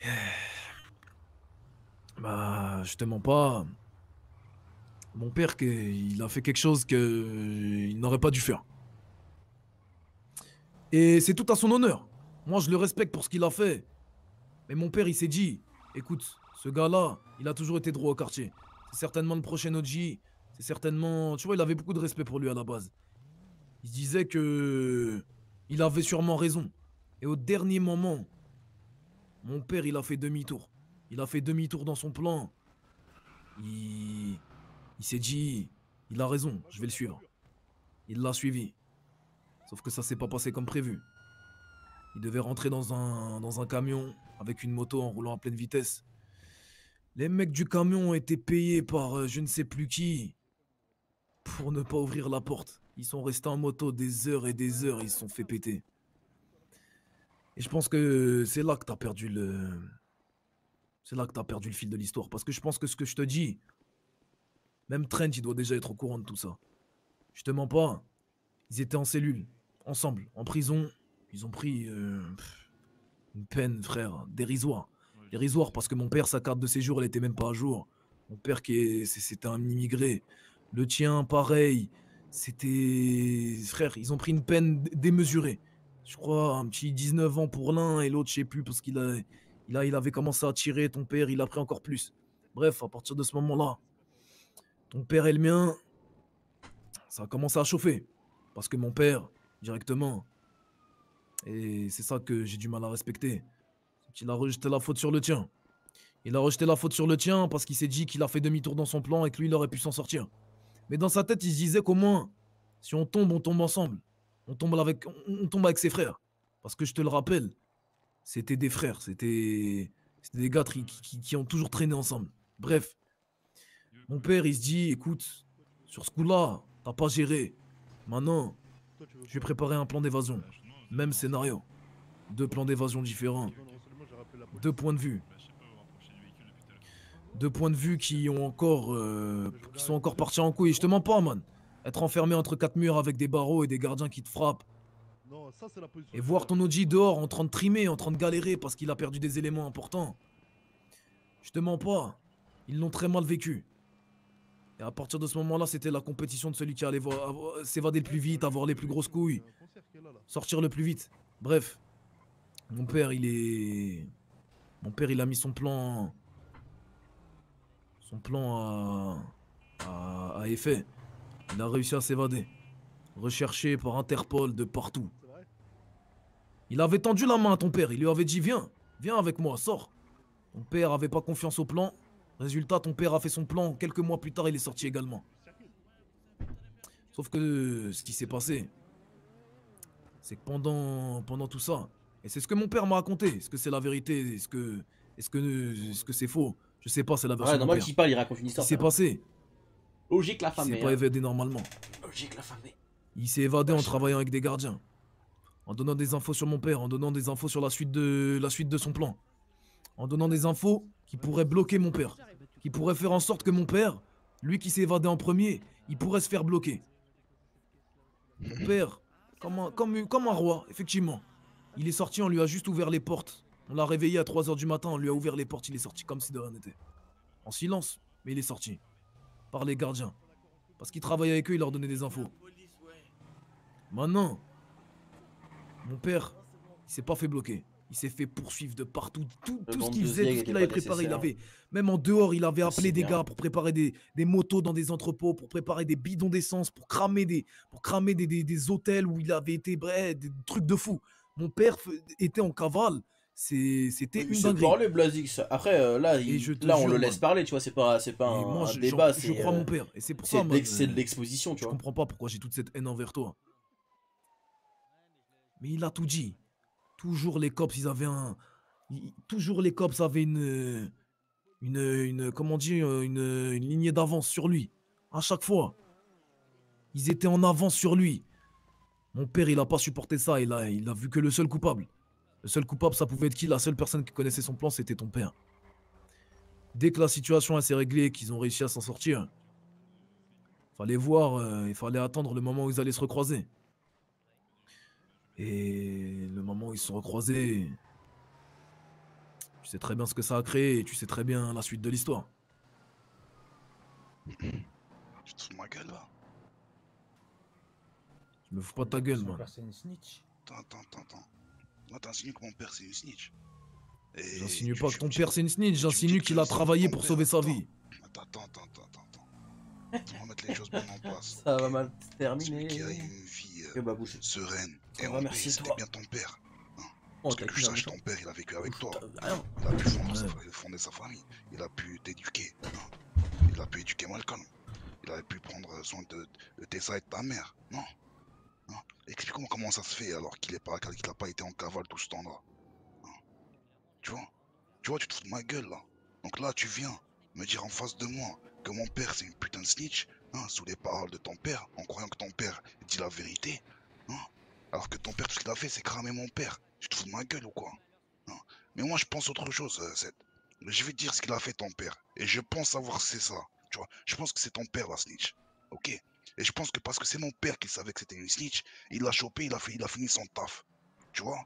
Bah, je te mens pas. Mon père, il a fait quelque chose qu'il n'aurait pas dû faire. Et c'est tout à son honneur. Moi, je le respecte pour ce qu'il a fait. Mais mon père, il s'est dit, écoute, ce gars-là, il a toujours été droit au quartier. C'est certainement le prochain OG. C'est certainement... Tu vois, il avait beaucoup de respect pour lui à la base. Il disait que... Il avait sûrement raison. Et au dernier moment, mon père, il a fait demi-tour. Il a fait demi-tour dans son plan. Il, il s'est dit, il a raison, je vais le suivre. Il l'a suivi. Sauf que ça s'est pas passé comme prévu. Il devait rentrer dans un, camion avec une moto en roulant à pleine vitesse. Les mecs du camion ont été payés par euh, je ne sais plus qui pour ne pas ouvrir la porte. Ils sont restés en moto des heures et des heures, ils se sont fait péter. Et je pense que c'est là que t'as perdu le. C'est là que t'as perdu le fil de l'histoire. Parce que je pense que ce que je te dis, même Trent, il doit déjà être au courant de tout ça. Je te mens pas. Ils étaient en cellule, ensemble, en prison. Ils ont pris euh, une peine, frère, dérisoire. Dérisoire parce que mon père, sa carte de séjour, elle était même pas à jour. Mon père, qui c'était un immigré. Le tien, pareil. C'était. Frère, ils ont pris une peine démesurée. Je crois un petit 19 ans pour l'un et l'autre, je sais plus, parce qu'il a, il a, il avait commencé à tirer. Ton père, il a pris encore plus. Bref, à partir de ce moment-là, ton père et le mien, ça a commencé à chauffer. Parce que mon père, directement, et c'est ça que j'ai du mal à respecter, qu'il a rejeté la faute sur le tien. Il a rejeté la faute sur le tien parce qu'il s'est dit qu'il a fait demi-tour dans son plan et que lui, il aurait pu s'en sortir. Mais dans sa tête, il se disait qu'au moins, si on tombe, on tombe ensemble. On tombe avec, on, tombe avec ses frères. Parce que je te le rappelle, c'était des frères, c'était des gars qui ont toujours traîné ensemble. Bref, mon père, il se dit, écoute, sur ce coup-là, t'as pas géré. Maintenant, je vais préparer un plan d'évasion. Même scénario. Deux plans d'évasion différents. Deux points de vue. deux points de vue qui ont encore, euh, qui sont encore partis en couille. Je te mens pas, man. Être enfermé entre quatre murs avec des barreaux et des gardiens qui te frappent. Et voir ton OG dehors en train de trimer, en train de galérer parce qu'il a perdu des éléments importants. Je te mens pas. Ils l'ont très mal vécu. Et à partir de ce moment-là, c'était la compétition de celui qui allait s'évader le plus vite, avoir les plus grosses couilles. Sortir le plus vite. Bref. Mon père, il est. Mon père, il a mis son plan. Son plan à. à, effet. Il a réussi à s'évader. Recherché par Interpol de partout. Il avait tendu la main à ton père. Il lui avait dit Viens, viens avec moi, sors. Ton père avait pas confiance au plan. Résultat, ton père a fait son plan. Quelques mois plus tard, il est sorti également. Sauf que ce qui s'est passé, c'est que pendant, pendant tout ça, et c'est ce que mon père m'a raconté, est-ce que c'est la vérité, est-ce que est-ce que est-ce que c'est faux? Je sais pas, c'est la version Ouais, normal qu'il parle, il raconte une Ce histoire. qui s'est ça. passé, Logique la il femme. s'est pas évadé normalement. Logique la femme. Il s'est évadé en travaillant avec des gardiens. En donnant des infos sur mon père, en donnant des infos sur la suite de, la suite de son plan. En donnant des infos qui pourraient bloquer mon père. Qui pourraient faire en sorte que mon père, lui qui s'est évadé en premier, il pourrait se faire bloquer. Mon père, comme un, comme, comme un roi, effectivement. Il est sorti, on lui a juste ouvert les portes. On l'a réveillé à 3h du matin, on lui a ouvert les portes, il est sorti comme si de rien n'était. En silence, mais il est sorti. Par les gardiens. Parce qu'il travaillait avec eux, il leur donnait des infos. Maintenant, mon père, il s'est pas fait bloquer. Il s'est fait poursuivre de partout. Tout, tout ce qu'il faisait, tout ce qu'il avait préparé, il avait. Même en dehors, il avait appelé C'est des gars pour préparer des, des motos dans des entrepôts, pour préparer des bidons d'essence, pour cramer des, pour cramer des, des- des hôtels où il avait été, bref, des trucs de fou. Mon père était en cavale. C'était une dinguerie. parlait, Blazix. Après, euh, là, il- je là on jure, le laisse parler, tu vois, c'est pas, pas un, moi, un je- débat. j'en- je crois euh, mon père. Et c'est pour ça, C'est de l'exposition, tu Je vois. comprends pas pourquoi j'ai toute cette haine envers toi. Mais il a tout dit. Toujours les cops, ils avaient un. Toujours les cops avaient une. Une. une comment dire une, une lignée d'avance sur lui. À chaque fois. Ils étaient en avance sur lui. Mon père, il a pas supporté ça. Il a, il a vu que le seul coupable. Le seul coupable, ça pouvait être qui? La seule personne qui connaissait son plan, c'était ton père. Dès que la situation s'est réglée, qu'ils ont réussi à s'en sortir, fallait voir, euh, il fallait attendre le moment où ils allaient se recroiser. Et le moment où ils se sont recroisés, tu sais très bien ce que ça a créé et tu sais très bien la suite de l'histoire. Tu te fous de ma gueule là Je me fous pas de ta gueule, c'est une snitch. Attends, attends, attends, attends. Là, t'insinues que mon père c'est une snitch. Et J'insinue pas que ton père c'est une snitch, j'insinue qu'il a travaillé pour sauver sa vie. Attends, attends, attends, attends, attends. On va mettre les choses bien en place. Ça va mal se terminer. Celui qui a eu une vie euh, bah, sereine et paix, merci, c'était toi. bien ton père. Oh, Parce que que je sache, ton père, il a vécu avec toi. rien. Il a pu fonder, sa, famille. Il a pu t'éduquer. Il a pu éduquer Malcolm. Il a pu prendre soin de, Tessa et de ta mère. Non Explique-moi comment ça se fait alors qu'il n'a pas, qu'il a pas été en cavale tout ce temps-là. Tu vois? Tu vois, tu te fous de ma gueule là. Donc là, tu viens me dire en face de moi que mon père c'est une putain de snitch, hein, sous les paroles de ton père, en croyant que ton père dit la vérité. Hein alors que ton père, tout ce qu'il a fait, c'est cramer mon père. Tu te fous de ma gueule ou quoi Hein? Mais moi, je pense autre chose, euh, Seth. Je vais te dire ce qu'il a fait ton père. Et je pense savoir c'est ça. Tu vois Je pense que c'est ton père la snitch. Ok? Et je pense que parce que c'est mon père qui savait que c'était une snitch, il l'a chopé, il a, fait, il a fini son taf. Tu vois?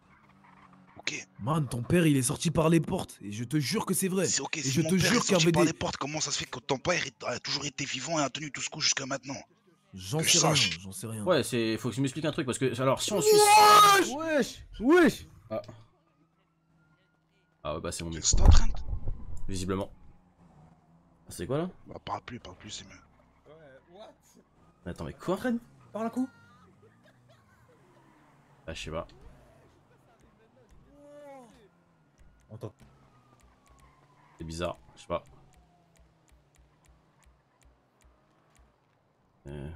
Ok? Man, ton père il est sorti par les portes et je te jure que c'est vrai. C'est ok, et si je mon te père jure qu'il y sorti avait par des. les portes, comment ça se fait que ton père il a toujours été vivant et a tenu tout ce coup jusqu'à maintenant? J'en sais rien, j'en sais rien. Ouais, c'est. Faut que tu m'expliques un truc parce que. Alors, si on suit. Wesh Wesh Ah. Ah ouais, bah c'est mon micro. C'est en train de... Visiblement. Ah, C'est quoi là? Bah parle plus, parle plus, c'est mieux. Attends, mais quoi? Par la coup Ah, je sais pas. Attends. C'est bizarre, je sais pas. Euh...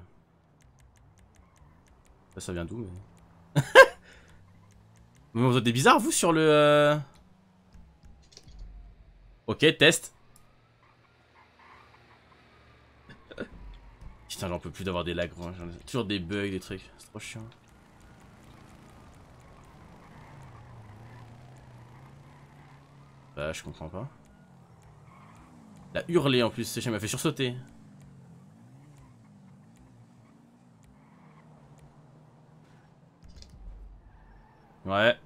Ça, ça vient d'où mais... mais vous êtes des bizarres vous sur le... euh, Ok, test. Putain, j'en peux plus d'avoir des lags. J'en ai toujours des bugs, des trucs. C'est trop chiant. Bah, je comprends pas. Il a hurlé en plus, chien m'a fait sursauter. Ouais.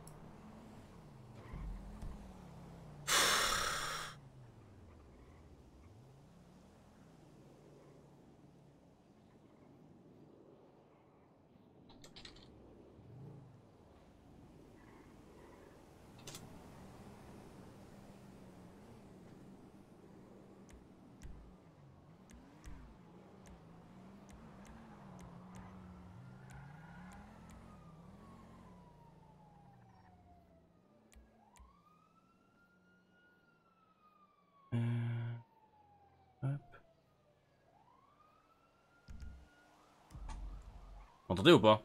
Vous Entendez ou pas?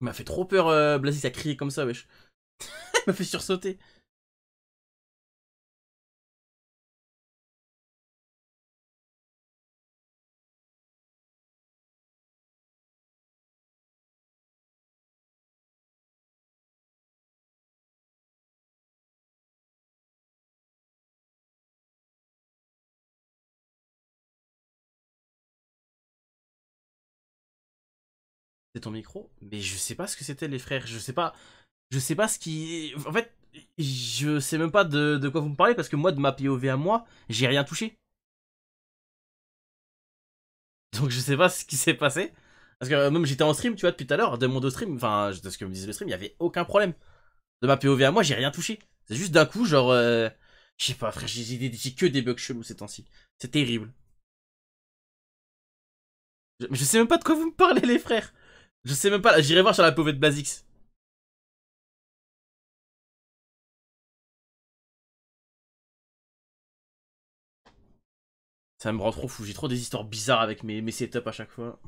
Il m'a fait trop peur, euh, Blasis a crié comme ça, wesh. Il m'a fait sursauter. Ton micro Mais je sais pas ce que c'était les frères, je sais pas. Je sais pas ce qui. En fait, je sais même pas de, quoi vous me parlez parce que moi, de ma POV à moi, j'ai rien touché. Donc je sais pas ce qui s'est passé. Parce que euh, même j'étais en stream, tu vois, depuis tout à l'heure, de mon deux stream, enfin, de ce que me disait le stream, il y avait aucun problème. De ma POV à moi, j'ai rien touché. C'est juste d'un coup, genre. euh, Je sais pas, frère, j'ai que des bugs chelous ces temps-ci. C'est terrible. Je sais même pas de quoi vous me parlez, les frères. Je sais même pas, j'irai voir sur la POV de Basix. Ça me rend trop fou, j'ai trop des histoires bizarres avec mes, mes setups à chaque fois.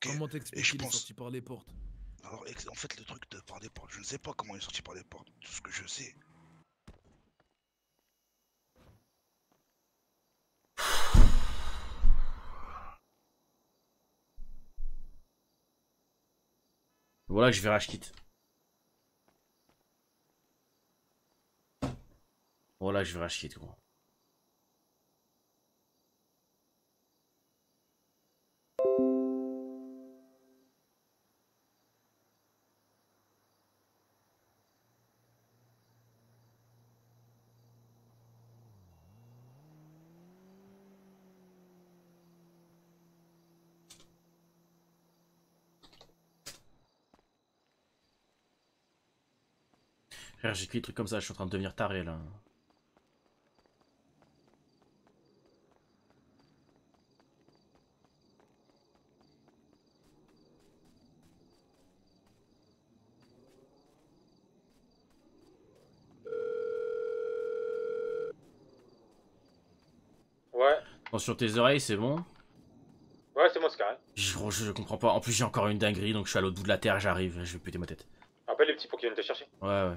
Comment Et t'expliques je qu'il est pense- sorti par les portes? Alors, en fait, le truc de par les portes, je ne sais pas comment il est sorti par les portes. Tout ce que je sais. Voilà que je vais kit. Voilà que je vais kit, gros. J'écris des trucs comme ça, je suis en train de devenir taré là. Ouais, Attention tes oreilles, c'est bon. ouais, c'est moi, c'est carré. Je, comprends pas. En plus, j'ai encore une dinguerie, donc je suis à l'autre bout de la terre, j'arrive, je vais péter ma tête. Appelle les petits pour qu'ils viennent te chercher. Ouais, ouais.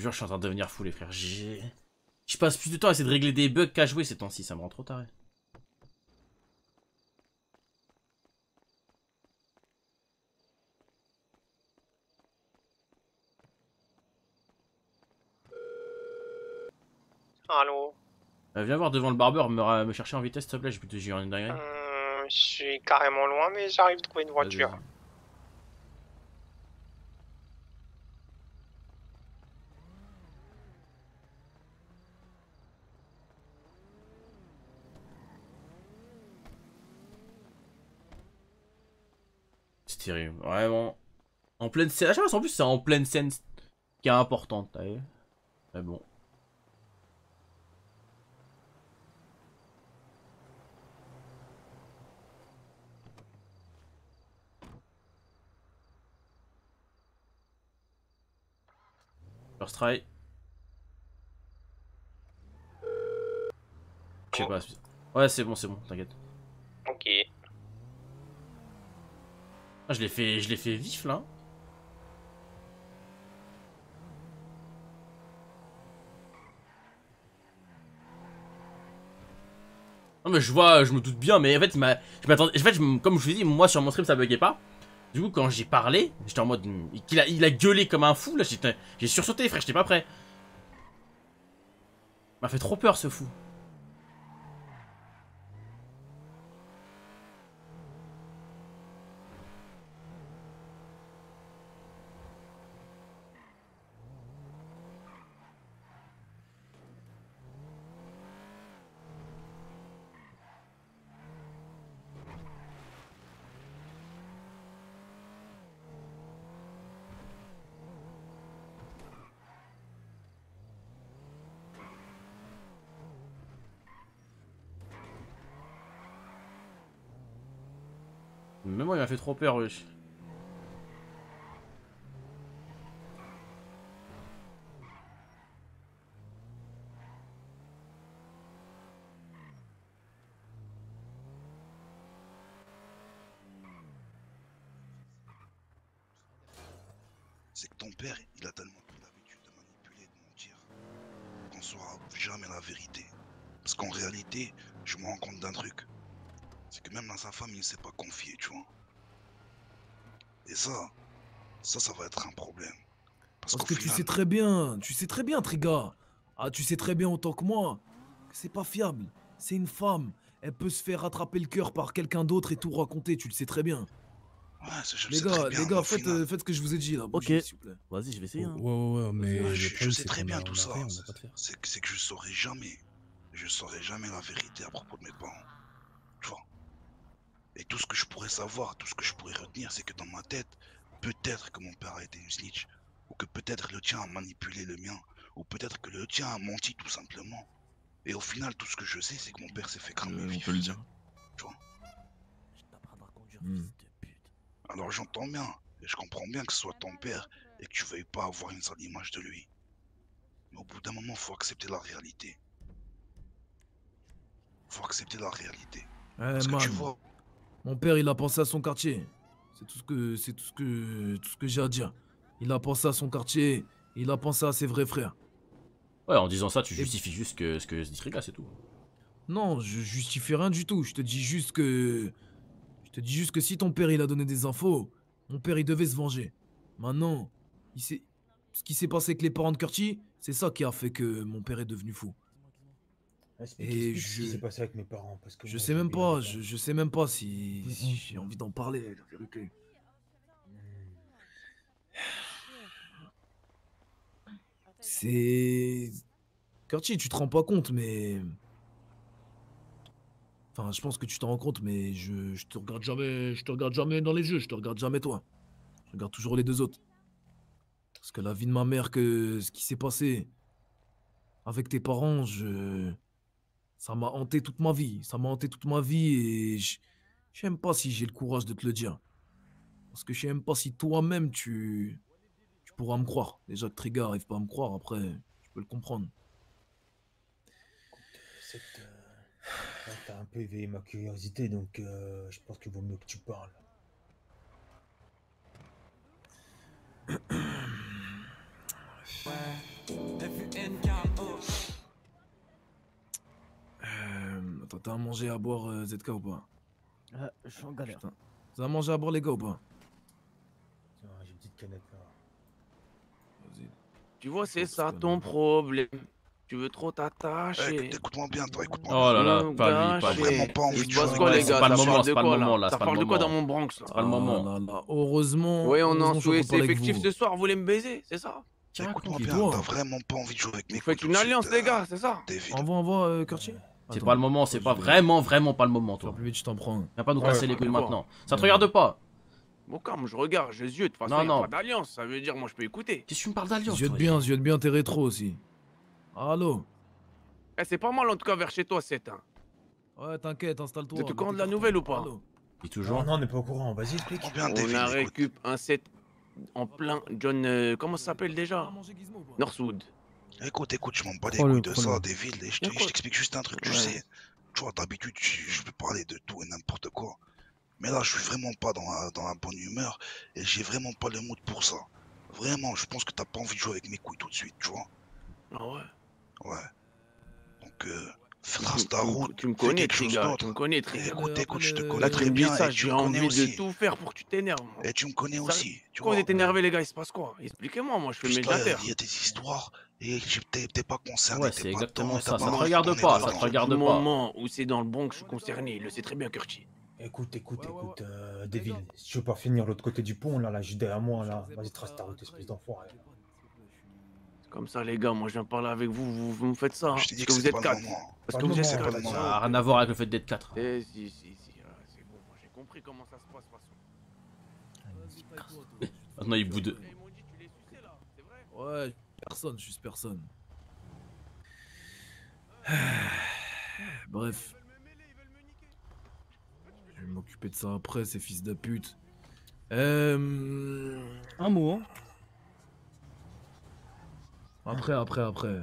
Jure, je suis en train de devenir fou, les frères. J'ai. Je passe plus de temps à essayer de régler des bugs qu'à jouer ces temps-ci, ça me rend trop taré. Allô Euh, viens voir devant le barbeur, me, chercher en vitesse, s'il te plaît, j'ai plus de j'ai. Hum, Je suis carrément loin, mais j'arrive à trouver une voiture. Vraiment. En pleine scène. Je en plus, c'est en pleine scène qui est importante. Mais bon. First try. Ouais, c'est bon, c'est bon, t'inquiète. Ah, je l'ai fait, je l'ai fait vif là. Non mais je vois, je me doute bien, mais en fait, je m'attendais, comme je vous dit, moi sur mon stream ça buguait pas. Du coup, quand j'ai parlé, j'étais en mode, il a, gueulé comme un fou là, j'ai sursauté, frère, j'étais pas prêt. M'a fait trop peur ce fou. Fait trop peur, wesh. C'est que ton père, il a tellement pris l'habitude de manipuler, de mentir, qu'on saura jamais la vérité. Parce qu'en réalité, je me rends compte d'un truc. C'est que même dans sa famille, il ne s'est pas confié, tu vois. Et ça, ça, ça va être un problème. Parce, que tu sais très bien, tu sais très bien, Triga. Ah, tu sais très bien autant que moi que c'est pas fiable. C'est une femme. Elle peut se faire attraper le cœur par quelqu'un d'autre et tout raconter, tu le sais très bien. je le les sais gars, très bien, les mais gars, faites, euh, faites ce que je vous ai dit là. Ok. bougez, s'il vous plaît. Vas-y, je vais essayer. hein. Ouais, ouais, ouais, mais. Ouais, le je, je sais très bien tout ça. C'est que, c'est que je saurai jamais, je saurai jamais la vérité à propos de mes parents. Tu vois. Et tout ce que je pourrais savoir, tout ce que je pourrais retenir, c'est que dans ma tête, peut-être que mon père a été une snitch, ou que peut-être le tien a manipulé le mien, ou peut-être que le tien a menti tout simplement. Et au final, tout ce que je sais, c'est que mon père s'est fait cramer vif. peut le dire. Tu vois. Hmm. Alors j'entends bien, et je comprends bien que ce soit ton père et que tu veuilles pas avoir une sale image de lui. Mais au bout d'un moment, faut accepter la réalité. Faut accepter la réalité. Parce que tu vois, Mon père, il a pensé à son quartier. C'est tout ce que, c'est tout ce que, tout ce que j'ai à dire. Il a pensé à son quartier. Il a pensé à ses vrais frères. Ouais, en disant ça, tu justifies juste que, ce que se dit Triga, c'est tout. Non, je justifie rien du tout. Je te dis juste que, je te dis juste que si ton père il a donné des infos, mon père il devait se venger. Maintenant, il s'est, ce qui s'est passé avec les parents de Curti, c'est ça qui a fait que mon père est devenu fou. Explique, Et explique ce qui je, s'est passé avec mes parents. Parce que je moi, sais même pas, je, je sais même pas si, si j'ai envie d'en parler, la vérité. C'est. Curti, tu te rends pas compte, mais. Enfin, je pense que tu t'en rends compte, mais je, je te regarde jamais, je te regarde jamais dans les yeux, je te regarde jamais toi. Je regarde toujours les deux autres. Parce que la vie de ma mère, que ce qui s'est passé avec tes parents, je. Ça m'a hanté toute ma vie. Ça m'a hanté toute ma vie et je sais même pas si j'ai le courage de te le dire. Parce que je sais même pas si toi-même tu. Tu pourras me croire. Déjà que Triga arrive pas à me croire, après, je peux le comprendre. C'est, euh, T'as un peu éveillé ma curiosité, donc euh, je pense qu'il vaut mieux que tu parles. T'as à manger à boire euh, ZK ou pas Euh, je suis en galère. Putain. T'as à manger à boire les gars ou pas Tiens, j'ai une petite canette là. Tu vois, c'est ça ton problème. Tu veux trop t'attacher. écoute-moi bien, toi, écoute-moi Oh là là, pas lui, pas. Vraiment pas envie de quoi, avec les moi. gars C'est pas le moment, c'est de pas le moment, là, Ça c'est parle le de quoi dans mon Bronx là C'est pas le moment. Heureusement. Oui, on est en heureusement, je sous peux parler avec effectif ce soir, vous voulez me baiser, c'est ça Écoute-moi bien, t'as vraiment pas envie de jouer avec mes faites une alliance, les euh, gars, c'est ça. Envoie, envoie, euh, Curti. C'est pas le moment, c'est pas vraiment, vraiment pas le moment, toi. Plus vite, je t'en prends. Viens pas nous casser les couilles maintenant. Ça te regarde pas. Bon, calme, je regarde, j'ai les yeux, de toute façon, Non, non. pas d'alliance, ça veut dire, moi, je peux écouter. Qu'est-ce que tu me parles d'alliance Ziote bien, ziote bien tes rétros aussi. Allô Eh, c'est pas mal, en tout cas, vers chez toi, c'est un. Ouais, t'inquiète, installe-toi. T'es au courant de la nouvelle ou pas Et toujours. Non, on n'est pas au courant, vas-y, explique. bien, On a récup un 7 en plein John. euh, comment ça s'appelle déjà Northwood. Écoute, écoute, je m'en bats les couilles de ça, des villes, et je t'explique juste un truc, tu Ouais. sais. Tu vois, d'habitude, je, peux parler de tout et n'importe quoi. Mais là, je suis vraiment pas dans la, dans la bonne humeur, et j'ai vraiment pas le mood pour ça. Vraiment, je pense que t'as pas envie de jouer avec mes couilles tout de suite, tu vois. Ah ouais? Ouais. Donc, euh, trace ta Tu me- route. Tu me fais connais, quelque chose Trigger. d'autre. Tu me connais, Trigger. Écoute, écoute, je te Là, connais très bien, ça, et tu j'ai me connais envie aussi. de tout faire pour que tu t'énerves. Et tu me connais Ça- aussi, tu Quand vois. vous êtes énervé, les gars, il se passe quoi? Expliquez-moi, moi, je fais là, médiateur. il y a des histoires, et t'es pas concerné, Ouais, c'est exactement ça, ça te regarde pas, ça te regarde pas. moment où c'est dans le Bronx, je suis concerné. Il le sait très bien, Kurchi. Écoute, écoute, écoute, euh, Devil, si tu veux pas finir l'autre côté du pont, là, là, juste derrière moi, là, vas-y, trace ta route, espèce d'enfoiré. Comme ça, les gars, moi, je viens parler avec vous. Vous, vous me faites ça. hein, Je t'ai dit parce que que vous êtes le quatre. Parce que le vous êtes quatre. le. Ça a rien à voir avec le fait d'être 4. Eh, si, si, si. c'est bon, moi, j'ai compris comment ça se passe, de toute façon. Maintenant, il boude. Ouais, personne, je suis personne. Bref. Je vais m'occuper de ça après, ces fils de pute. Euh... Un mot, hein. Après, après, après.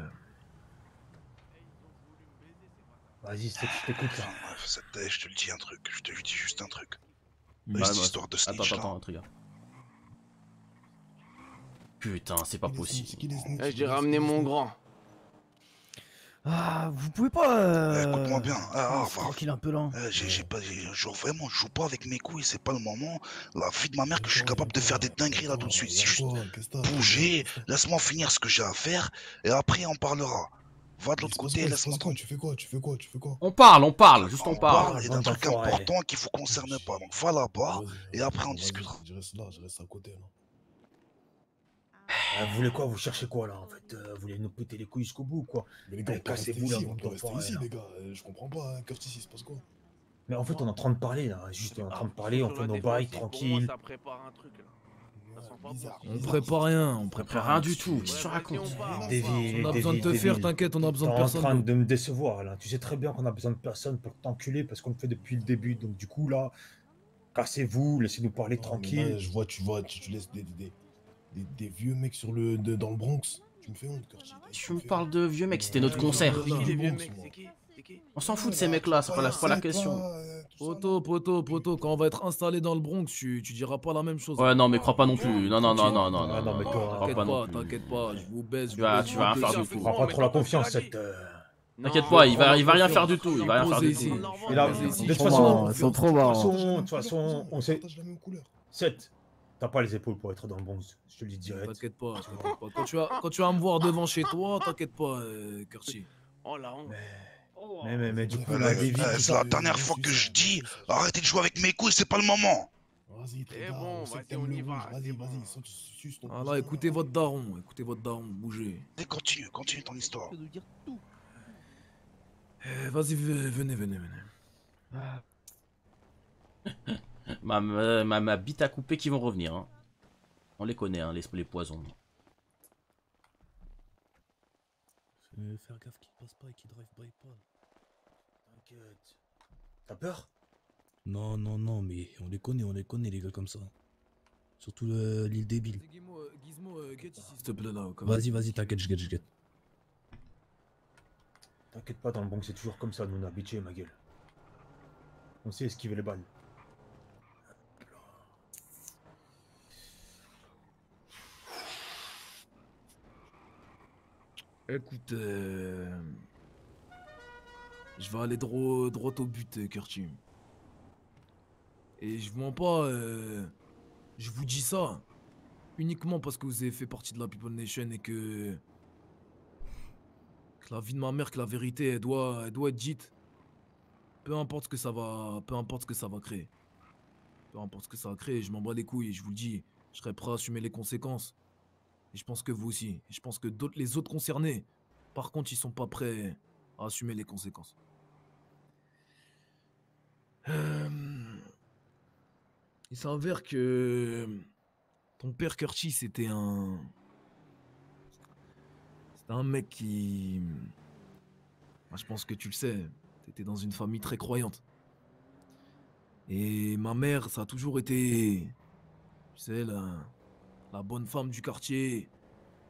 Vas-y, je t'écoute, là. Bref, je te le dis un truc, je te dis juste un truc. Bah, Cette bah, histoire de attends, snitch, attends, là. attends, regarde. Putain, c'est pas possible. Eh, j'ai ramené mon grand. Ah, vous pouvez pas. Euh... Eh, Écoute-moi bien, ah, ah, tranquille un peu là. Eh, j'ai j'ai pas, j'ai- genre vraiment, je joue pas avec mes couilles, c'est pas le moment. La vie de ma mère que je suis capable de faire des dingueries là tout de suite. Si juste bouger, laisse-moi finir ce que j'ai à faire et après on parlera. Va de l'autre côté, laisse-moi Tu fais quoi Tu fais quoi Tu fais quoi On parle, on parle, juste on parle. et d'un truc important qui vous concerne pas. Donc va là-bas et après on discutera. Je reste là, je reste à côté. Là. Euh, vous voulez quoi? Vous cherchez quoi, là, en fait? Euh, Vous voulez nous péter les couilles jusqu'au bout, quoi? Mais les gars, Eh, rester Cassez-vous, là, on peut rester ici, les gars. Euh, Je comprends pas, hein. Curtis, il se passe quoi? Mais en fait, on est en train de parler, là. Juste, on est en train de parler, on fait nos bails, tranquille. Ça prépare un truc, là. Ça sent pas bon. On prépare rien, on prépare rien du tout. Qu'est-ce que tu racontes? On a besoin de te faire, t'inquiète, on a besoin de T'es en train de me décevoir, là. Tu sais très bien qu'on a besoin de personne pour t'enculer parce qu'on le fait depuis le début. Donc, du coup, là, cassez-vous, laissez-nous parler Non, mais tranquille. là, je vois, tu vois, tu, tu laisses des, des, des, des vieux mecs sur le, de- dans le Bronx. Tu me fais honte, Curtis. Tu me parles de vieux mecs, c'était notre concert. On s'en fout de ces mecs-là, c'est pas la, c'est pas la question. Poto, poto, poto, quand on va être installé dans le Bronx, tu, tu diras pas la même chose. Ouais, non, mais crois pas non plus. Non, non, non, non, non, non. non, T'inquiète pas t'inquiète pas, je vous baisse. je Tu vous vas, tu vas rien faire du tout. Prends pas trop la confiance, cette. euh, T'inquiète pas, il va, il va rien faire du tout. Il va rien faire du tout. de toute Trop façon, marrants, de ils sont trop toute marrants. façon, de toute façon, on sait. 7. T'as pas les épaules pour être dans le Bronx, je te le dis direct. T'inquiète pas, t'inquiète pas. Quand tu, vas, quand tu vas me voir devant chez toi, t'inquiète pas, euh. Oh la honte. Mais, mais, mais du coup, Eh, eh, David, eh, c'est la dernière fois que je dis, arrêtez de jouer avec mes couilles, c'est pas le moment. Vas-y, C'est Trigger, bon, vas-y, on y va. Vas-y, vas-y, suce ton Ah là, écoutez votre daron, écoutez votre daron, bougez. Et continue, continue ton histoire. Eh, Vas-y, ve- venez, venez, venez. Ma, ma, ma, ma bite à couper qui vont revenir. hein. On les connaît, hein, les, les poisons. Faire gaffe qu'il passe pas et qu'il drive by pas. T'inquiète. T'as peur? Non, non, non, mais on les connaît, on les connaît, les gars comme ça. Surtout le- l'île débile. Euh, euh. Vas-y, vas-y, t'inquiète, je guette, je guette. T'inquiète pas, dans le Bronx, c'est toujours comme ça, nous on est habitués, ma gueule. On sait esquiver les balles. Écoute, euh... je vais aller droit, au but, euh, Kurti. Et je vous mens pas, euh... je vous dis ça uniquement parce que vous avez fait partie de la People Nation et que... que la vie de ma mère, que la vérité, elle doit, elle doit être dite. Peu importe ce que ça va, peu importe ce que ça va créer. Peu importe ce que ça va créer, je m'en bats les couilles, je vous le dis, je serai prêt à assumer les conséquences. Et je pense que vous aussi. Et je pense que d'autres, les autres concernés, par contre, ils sont pas prêts à assumer les conséquences. Euh, Il s'avère que ton père Curtis, c'était un. C'était un mec qui. Je pense que tu le sais. T'étais dans une famille très croyante. Et ma mère, ça a toujours été. Tu sais, la, la bonne femme du quartier,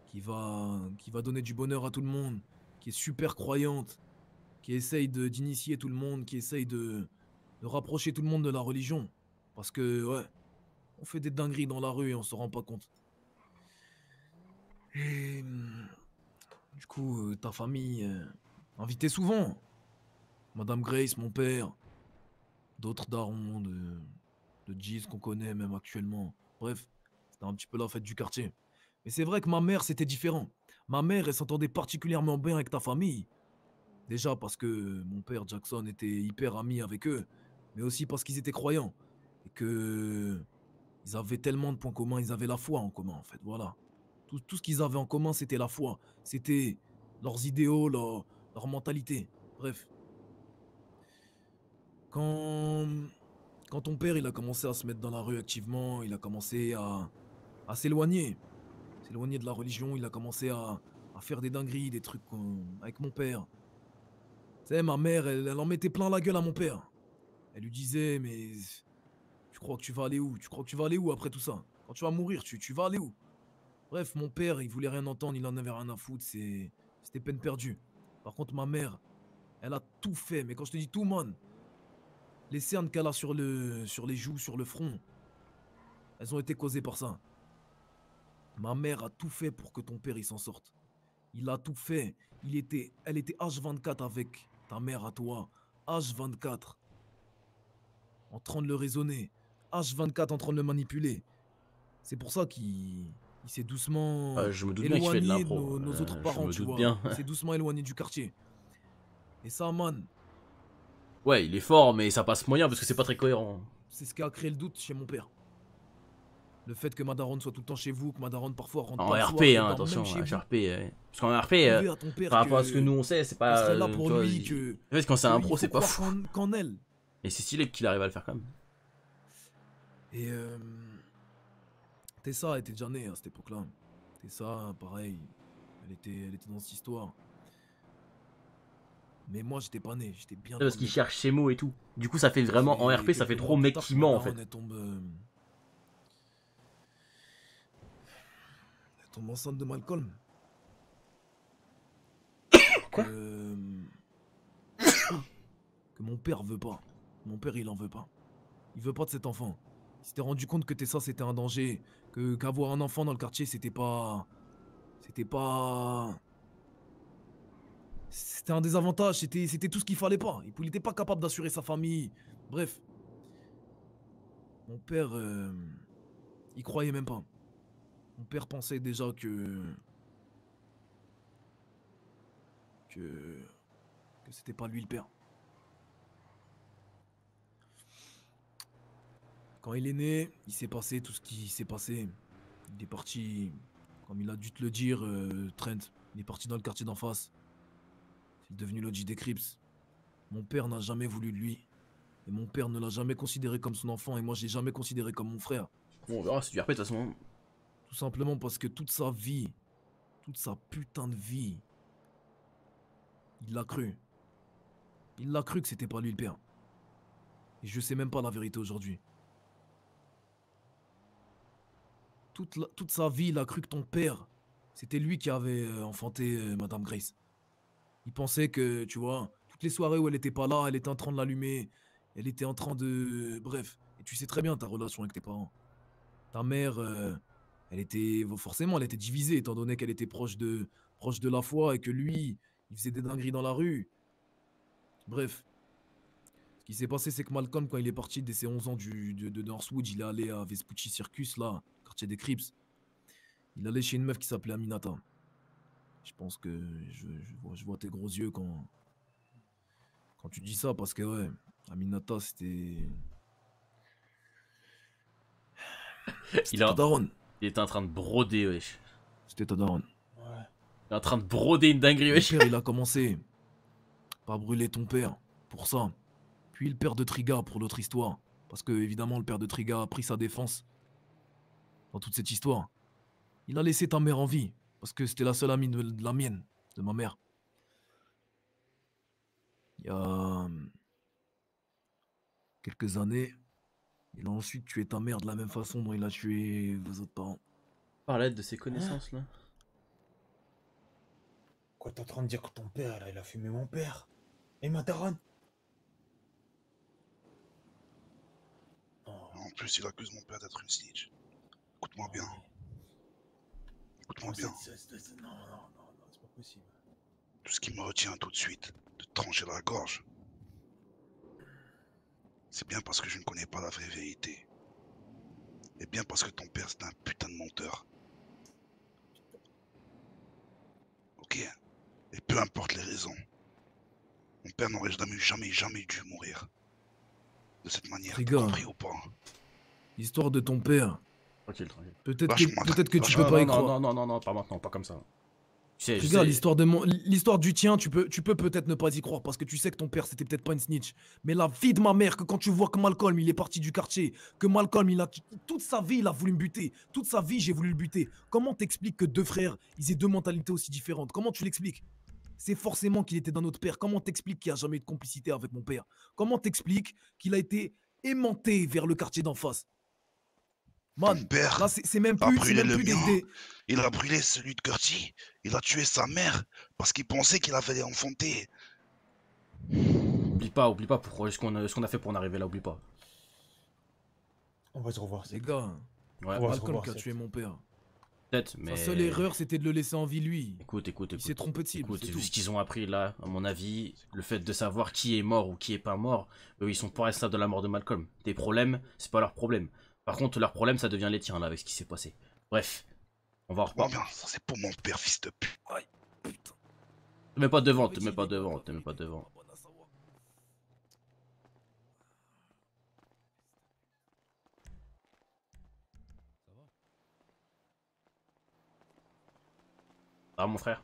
qui va, qui va donner du bonheur à tout le monde, qui est super croyante, qui essaye d'initier tout le monde, qui essaye de, rapprocher tout le monde de la religion. Parce que, ouais, on fait des dingueries dans la rue et on se rend pas compte. Et, du coup, euh, ta famille, euh, invitée souvent. Madame Grace, mon père, d'autres darons de, de qu'on connaît même actuellement. Bref, c'était un petit peu la fête du quartier. Mais c'est vrai que ma mère, c'était différent. Ma mère, elle s'entendait particulièrement bien avec ta famille. Déjà parce que mon père Jackson était hyper ami avec eux, mais aussi parce qu'ils étaient croyants. Et que ils avaient tellement de points communs, ils avaient la foi en commun en fait, voilà. Tout, ce qu'ils avaient en commun, c'était la foi. C'était leurs idéaux, leur, leur mentalité. Bref. Quand, quand ton père il a commencé à se mettre dans la rue activement, il a commencé à, à s'éloigner. S'éloigner de la religion, il a commencé à, à faire des dingueries, des trucs avec mon père. Tu sais, ma mère, elle, en mettait plein la gueule à mon père. Elle lui disait, mais tu crois que tu vas aller où? Tu crois que tu vas aller où après tout ça? Quand tu vas mourir, tu, tu vas aller où? Bref, mon père, il voulait rien entendre, il en avait rien à foutre, c'était peine perdue. Par contre, ma mère, elle a tout fait, mais quand je te dis tout, man, les cernes qu'elle a sur, le, sur les joues, sur le front, elles ont été causées par ça. Ma mère a tout fait pour que ton père il s'en sorte. Il a tout fait. Il était, elle était H24 avec ta mère à toi. H24. En train de le raisonner. H24 en train de le manipuler. C'est pour ça qu'il il s'est doucement Ah, je me doute bien qu'il fait de éloigné l'impro, nos, nos euh, autres je parents, tu vois. bien. Il s'est doucement éloigné du quartier. Et ça, man, Ouais, il est fort, mais ça passe moyen parce que c'est pas très cohérent. c'est ce qui a créé le doute chez mon père. Le fait que ma daronne soit tout le temps chez vous, que ma daronne parfois rentre En pas RP, soir, hein, attention, même chez euh, Parce qu'en RP, euh, par rapport à ce que nous on sait, c'est pas. là euh, pour vois, lui, que- En fait, quand c'est un pro, c'est pas fou. qu'en- elle. Et c'est stylé qu'il arrive à le faire quand même. Et euh, Tessa était déjà née à cette époque-là. Tessa, pareil, elle était, elle était dans cette histoire. Mais moi, j'étais pas né, j'étais bien. Parce qu'il cherche ses mots et tout. Du coup, ça fait vraiment. En RP, ça fait trop mec qui ment en fait. Elle tombe, euh, elle tombe enceinte de Malcolm. Quoi? Que... que mon père veut pas. Mon père, il en veut pas. Il veut pas de cet enfant. Il s'était rendu compte que Tessa, c'était un danger. Que qu'avoir un enfant dans le quartier, c'était pas. C'était pas. C'était un désavantage, c'était c'était tout ce qu'il fallait pas. Il n'était pas capable d'assurer sa famille. Bref. Mon père. euh, il croyait même pas. Mon père pensait déjà que. que. que c'était pas lui le père. Quand il est né, il s'est passé tout ce qui s'est passé. Il est parti, comme il a dû te le dire, euh, Trent, il est parti dans le quartier d'en face. Il est devenu l'OG des Crips. Mon père n'a jamais voulu de lui. Et mon père ne l'a jamais considéré comme son enfant et moi je l'ai jamais considéré comme mon frère. Bon, on verra, c'est du RP de toute façon. Tout simplement parce que toute sa vie, toute sa putain de vie, il l'a cru. Il l'a cru que c'était pas lui le père. Et je sais même pas la vérité aujourd'hui. Toute, sa vie, il a cru que ton père, c'était lui qui avait euh, enfanté euh, Madame Grace. Il pensait que, tu vois, toutes les soirées où elle était pas là, elle était en train de l'allumer. Elle était en train de... Bref. Et tu sais très bien ta relation avec tes parents. Ta mère, euh, elle était... Forcément, elle était divisée, étant donné qu'elle était proche de, proche de la foi et que lui, il faisait des dingueries dans la rue. Bref. Ce qui s'est passé, c'est que Malcolm, quand il est parti dès ses 11 ans du, de, de Northwood, il est allé à Vespucci Circus, là, quartier des Crips. Il allait chez une meuf qui s'appelait Aminata. Je pense que je, je vois, je vois tes gros yeux quand, quand tu dis ça, parce que ouais, Aminata, c'était. Il, a... ta daronne. Il était en train de broder, wesh. C'était ta daronne. Il est en train de broder une dinguerie, wesh. père, il a commencé par brûler ton père, pour ça. Puis le père de Triga pour l'autre histoire. Parce que, évidemment, le père de Triga a pris sa défense dans toute cette histoire. Il a laissé ta mère en vie, parce que c'était la seule amie de, de la mienne, de ma mère. Il y a euh, quelques années, il a ensuite tué ta mère de la même façon dont il a tué vos autres parents. Par l'aide de ses connaissances là. Quoi, t'es en train de dire que ton père, là, il a fumé mon père? Et ma daronne? En plus, il accuse mon père d'être une snitch. Écoute-moi bien. Écoute-moi bien. Non, non, non, non, c'est pas possible. Tout ce qui me retient tout de suite de te trancher la gorge, c'est bien parce que je ne connais pas la vraie vérité. Et bien parce que ton père, c'est un putain de menteur. Ok Et peu importe les raisons, mon père n'aurait jamais, jamais, jamais dû mourir. De cette manière, compris ou pas? L'histoire de ton père. Tranquille, tranquille. Peut-être que, tu peux pas y croire. non, non, non, non, pas maintenant, pas comme ça. Regarde l'histoire de mon, l'histoire du tien, tu peux, tu peux peut-être ne pas y croire parce que tu sais que ton père c'était peut-être pas une snitch. Mais la vie de ma mère, que quand tu vois que Malcolm il est parti du quartier, que Malcolm il a toute sa vie il a voulu me buter, toute sa vie j'ai voulu le buter. Comment t'expliques que deux frères ils aient deux mentalités aussi différentes? Comment tu l'expliques? C'est forcément qu'il était d'un autre père. Comment t'expliques qu'il n'y a jamais eu de complicité avec mon père? Comment t'expliques qu'il a été aimanté vers le quartier d'en face? Man, c'est même a plus, c'est brûlé même le plus des- mien. des, Il a brûlé celui de Curti. Il a tué sa mère parce qu'il pensait qu'il avait enfanté. Oublie pas, oublie pas pourquoi ce qu'on a, ce qu'on a fait pour en arriver là, oublie pas. On va se revoir. Les gars, Ouais. On va se Malcolm revoir, qui a tué mon père. Peut-être, mais. Sa seule erreur, c'était de le laisser en vie, lui. Écoute, écoute, écoute. Il s'est trompé de cible, Écoute, c'est vu tout. ce qu'ils ont appris là, à mon avis, le fait de savoir qui est mort ou qui est pas mort, eux ils sont pas responsables de la mort de Malcolm. Tes problèmes, c'est pas leur problème. Par contre, leur problème, ça devient les tiens là avec ce qui s'est passé. Bref, on va en Oh reparler. bien, ça c'est pour mon père, fils de pute. Te mets pas devant, te mets pas devant, te mets pas devant. Ça va mon frère?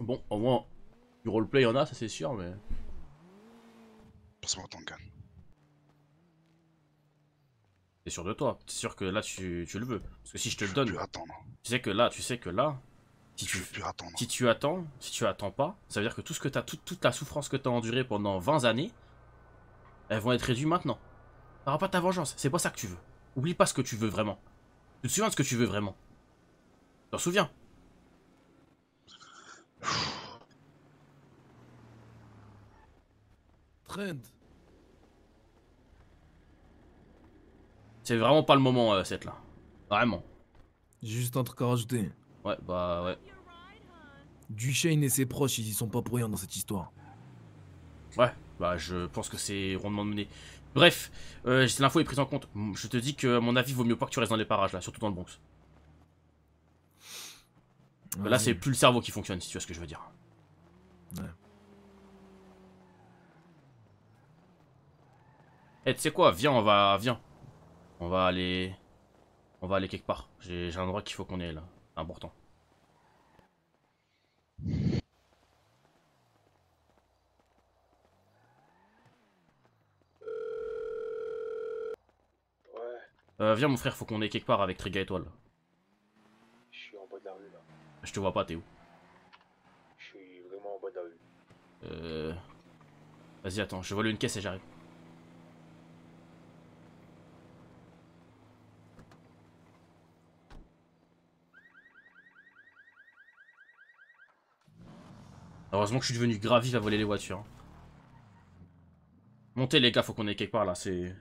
Bon, au moins, du roleplay, il y en a, ça c'est sûr, mais. T'es sûr de toi T'es sûr que là tu, tu le veux Parce que si je te le donne. plus attendre. Tu sais que là, tu sais que là. Si tu, plus si tu attends, si tu attends pas, ça veut dire que tout ce que t'as, toute, toute la souffrance que t'as endurée pendant 20 années, elles vont être réduites maintenant. T'auras pas ta vengeance, c'est pas ça que tu veux. Oublie pas ce que tu veux vraiment. Tu te souviens de ce que tu veux vraiment. T'en souviens C'est vraiment pas le moment, euh, cette là. Vraiment. j'ai juste un truc à rajouter. Ouais, bah ouais. Duchesne et ses proches, ils y sont pas pour rien dans cette histoire. Ouais, bah je pense que c'est rondement mené. Bref, euh, l'info est prise en compte. Je te dis que, à mon avis, vaut mieux pas que tu restes dans les parages là, surtout dans le Bronx. Là, c'est plus le cerveau qui fonctionne, si tu vois ce que je veux dire. Ouais. Eh, tu sais quoi, viens, on va, viens. On va aller, on va aller quelque part. J'ai un endroit qu'il faut qu'on ait là, important. Ouais, Euh, viens mon frère, faut qu'on ait quelque part avec Triga Étoile. je suis en bas de la rue là. Je te vois pas, t'es où? Je suis vraiment en bas de la rue. Euh... Vas-y, attends, je vole une caisse et j'arrive. Heureusement que je suis devenu grave vif à voler les voitures. hein. Montez les gars, faut qu'on ait quelque part là, c'est...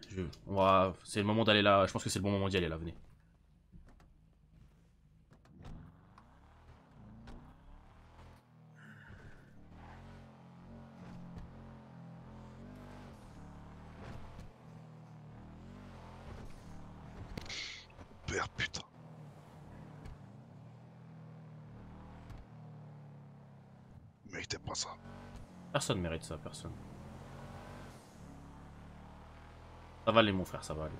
C'est le moment d'aller là, je pense que c'est le bon moment d'y aller là, venez. Méritait pas ça. Personne mérite ça, personne. Ça va aller mon frère, ça va aller.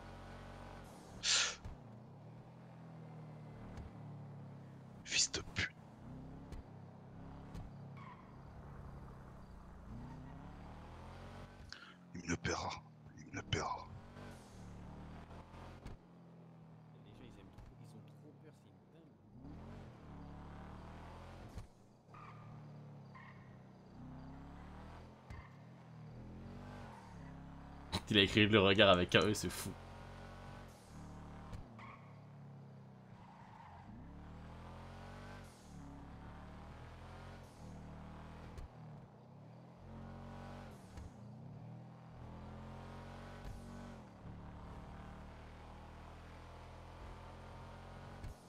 Fils de pute. Il me le paiera. Il me le paiera. Il a écrit le regard avec un E, c'est fou.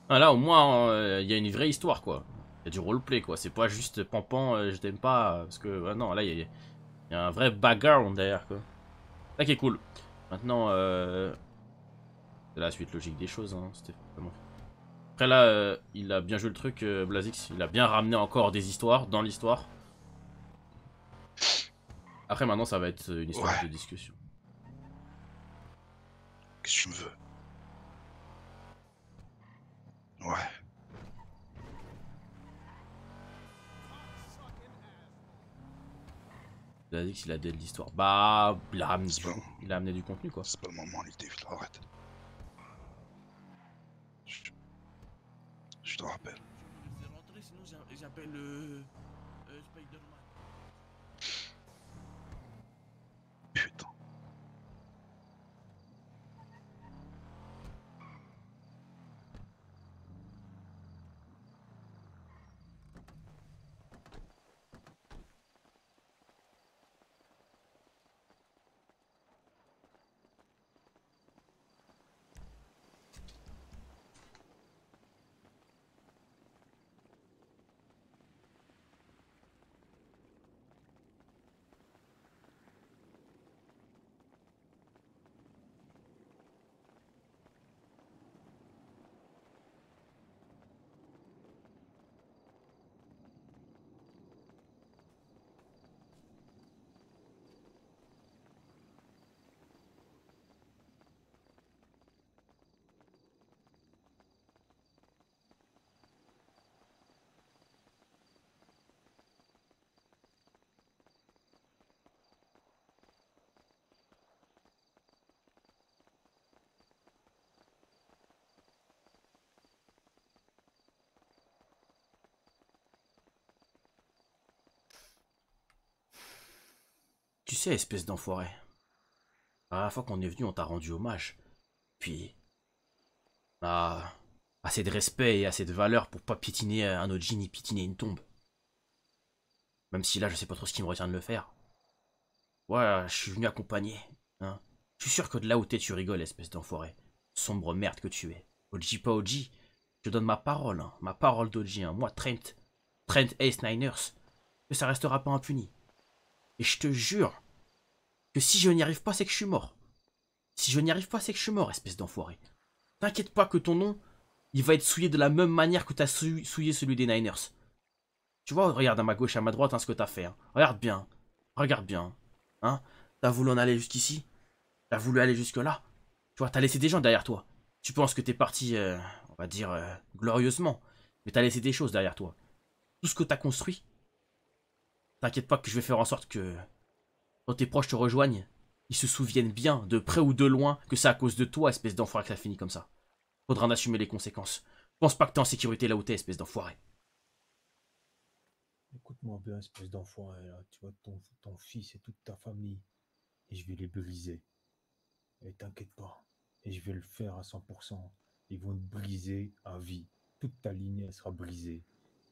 Ah, là, au moins, euh, il y a une vraie histoire, quoi. Il y a du roleplay, quoi. C'est pas juste pampan, euh, je t'aime pas. Parce que, non, là, il y, y a un vrai background derrière, quoi. Ça qui est cool. Maintenant, euh... c'est la suite logique des choses, hein. C'était vraiment... Après, là, euh, il a bien joué le truc, euh, Blazix. Il a bien ramené encore des histoires dans l'histoire. Après, maintenant, ça va être une histoire Ouais. de discussion. Qu'est-ce que tu me veux? Ouais. Il a de l'histoire. Bah, il a ramené, du... il a amené du contenu, quoi. C'est pas le moment, David, arrête. Je, je te rappelle. Je vais rentrer, sinon j'a- j'appelle euh, Spider-Man. Putain. Tu espèce d'enfoiré. La dernière fois qu'on est venu, on t'a rendu hommage. Puis. On a assez de respect et assez de valeur pour pas piétiner un OG ni piétiner une tombe. Même si là, je sais pas trop ce qui me retient de le faire. Ouais, je suis venu accompagner. Hein. Je suis sûr que de là où t'es, tu rigoles, espèce d'enfoiré. Sombre merde que tu es. OG pas OG. Je donne ma parole, hein, ma parole d'OG. Hein. Moi, Trent. Trent Ace Niners. Que ça restera pas impuni. Et je te jure que si je n'y arrive pas, c'est que je suis mort. Si je n'y arrive pas, c'est que je suis mort, espèce d'enfoiré. T'inquiète pas que ton nom, il va être souillé de la même manière que t'as sou- souillé celui des Niners. Tu vois, regarde à ma gauche, à ma droite, hein, ce que t'as fait. hein. Regarde bien. Regarde bien. Hein T'as voulu en aller jusqu'ici? T'as voulu aller jusque-là? Tu vois, t'as laissé des gens derrière toi. Tu penses que t'es parti, euh, on va dire, euh, glorieusement. Mais t'as laissé des choses derrière toi. Tout ce que t'as construit, T'inquiète pas que je vais faire en sorte que quand tes proches te rejoignent, ils se souviennent bien, de près ou de loin, que c'est à cause de toi, espèce d'enfoiré, que ça finit comme ça. Faudra en assumer les conséquences. Pense pas que t'es en sécurité là où t'es, espèce d'enfoiré. Écoute-moi bien, espèce d'enfoiré, là. Tu vois ton, fils et toute ta famille. Et je vais les briser. Et t'inquiète pas. Et je vais le faire à 100%. Ils vont te briser à vie. Toute ta lignée sera brisée.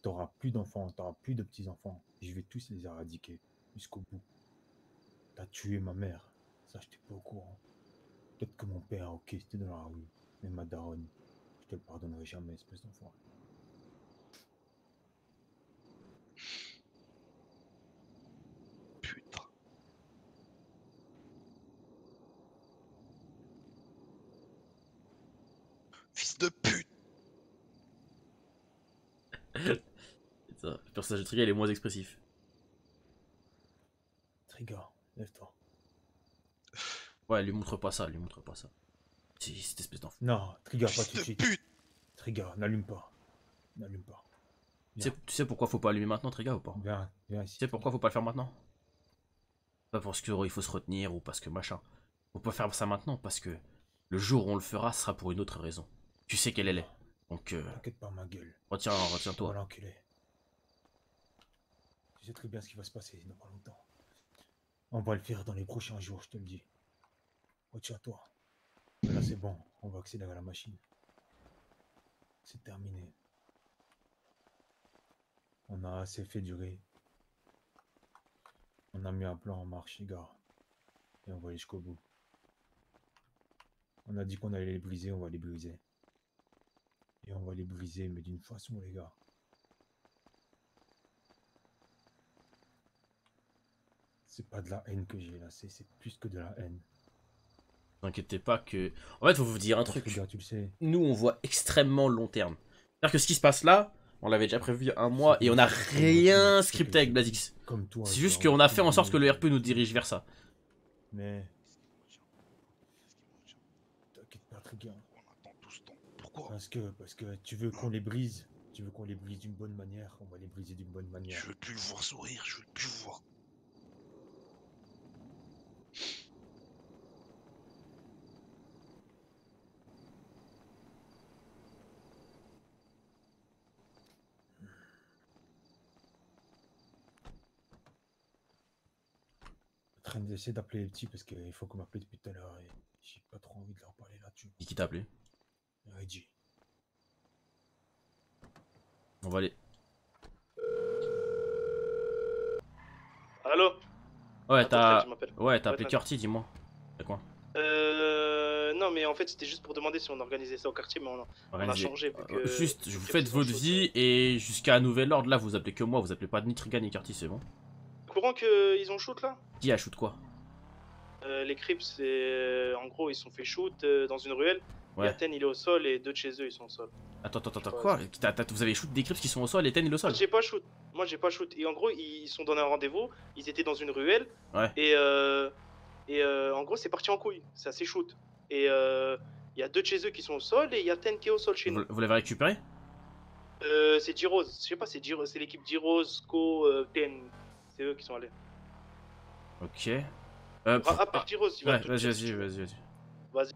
T'auras plus d'enfants, t'auras plus de petits-enfants. Et je vais tous les éradiquer. Jusqu'au bout. T'as tué ma mère. Ça, j'étais pas au courant. Peut-être que mon père, ok, c'était dans la rue. Mais ma daronne, je te le pardonnerai jamais, espèce d'enfoiré. Fils de pute Ça, Le personnage de Trigger, il est moins expressif. Trigger, lève-toi. Ouais, lui montre pas ça, lui montre pas ça. C'est cette espèce d'enfant. Non, Trigger, pas tout de suite. Trigger, n'allume pas. N'allume pas. Tu sais, tu sais pourquoi faut pas allumer maintenant, Trigger, ou pas? Viens, viens ici. Tu sais pourquoi faut pas le faire maintenant? Pas parce que oh, faut se retenir ou parce que machin. Faut pas faire ça maintenant parce que le jour où on le fera, ce sera pour une autre raison. Tu sais quelle elle est. Donc, euh, T'inquiète pas, ma gueule. retiens, retiens-toi. Voilà, enculé. Tu sais très bien ce qui va se passer dans pas longtemps. On va le faire dans les prochains jours, je te le dis. Retire-toi. Là, c'est bon. On va accélérer la machine. C'est terminé. On a assez fait durer. On a mis un plan en marche, les gars. Et on va aller jusqu'au bout. On a dit qu'on allait les briser, on va les briser. Et on va les briser, mais d'une façon, les gars. C'est pas de la haine que j'ai là, c'est plus que de la haine. Ne vous inquiétez pas que. En fait, faut vous dire un truc. gars, tu le sais. Nous, on voit extrêmement long terme. C'est-à-dire que ce qui se passe là, on l'avait déjà prévu il y a un mois et on n'a rien scripté avec Blazix. Comme toi, C'est juste qu'on a fait en sorte que le RP nous dirige vers ça. Mais. T'inquiète pas, Trigger. Pourquoi? Parce que, parce que tu veux qu'on les brise. Tu veux qu'on les brise d'une bonne manière. On va les briser d'une bonne manière. Je veux plus le voir sourire, je veux plus le voir. D'essayer d'appeler les petits parce qu'il faut qu'on m'appelle depuis tout à l'heure et j'ai pas trop envie de leur parler là-dessus. Qui qui t'a appelé? Reggie. On va aller. Allô? Ouais, t'as. Ouais, t'as appelé Curti, dis-moi. C'est quoi? Euh. Non, mais en fait, c'était juste pour demander si on organisait ça au quartier, mais on a, on a Organisé. changé. Vu Euh, que, Juste, vous que faites votre vie et jusqu'à nouvel ordre, là, vous appelez que moi, vous appelez pas ni Trigan ni Curti, c'est bon? Courant qu'ils ont shoot là Qui a shoot quoi Euh, Les Crips, c'est. En gros, ils se sont fait shoot euh, dans une ruelle. Ouais. Et Athènes, il est au sol et deux de chez eux, ils sont au sol. Attends, attends, attends, quoi Vous avez shoot des crips qui sont au sol et Ten il est au sol Moi, j'ai pas shoot. Moi, j'ai pas shoot. Et en gros, ils sont dans un rendez-vous. Ils étaient dans une ruelle. Ouais. Et, euh, et euh, en gros, c'est parti en couille. C'est assez shoot. Et euh, il y a deux de chez eux qui sont au sol et il y a Ten qui est au sol chez nous. Vous, vous l'avez récupéré Euh, c'est Giros. Je sais pas, c'est Giros. C'est l'équipe Giros, Co, euh, Ten. C'est eux qui sont allés. Ok. Euh, À- à part Giros, il va Ouais, tout vas-y, si vas-y, vas-y, vas-y. Vas-y.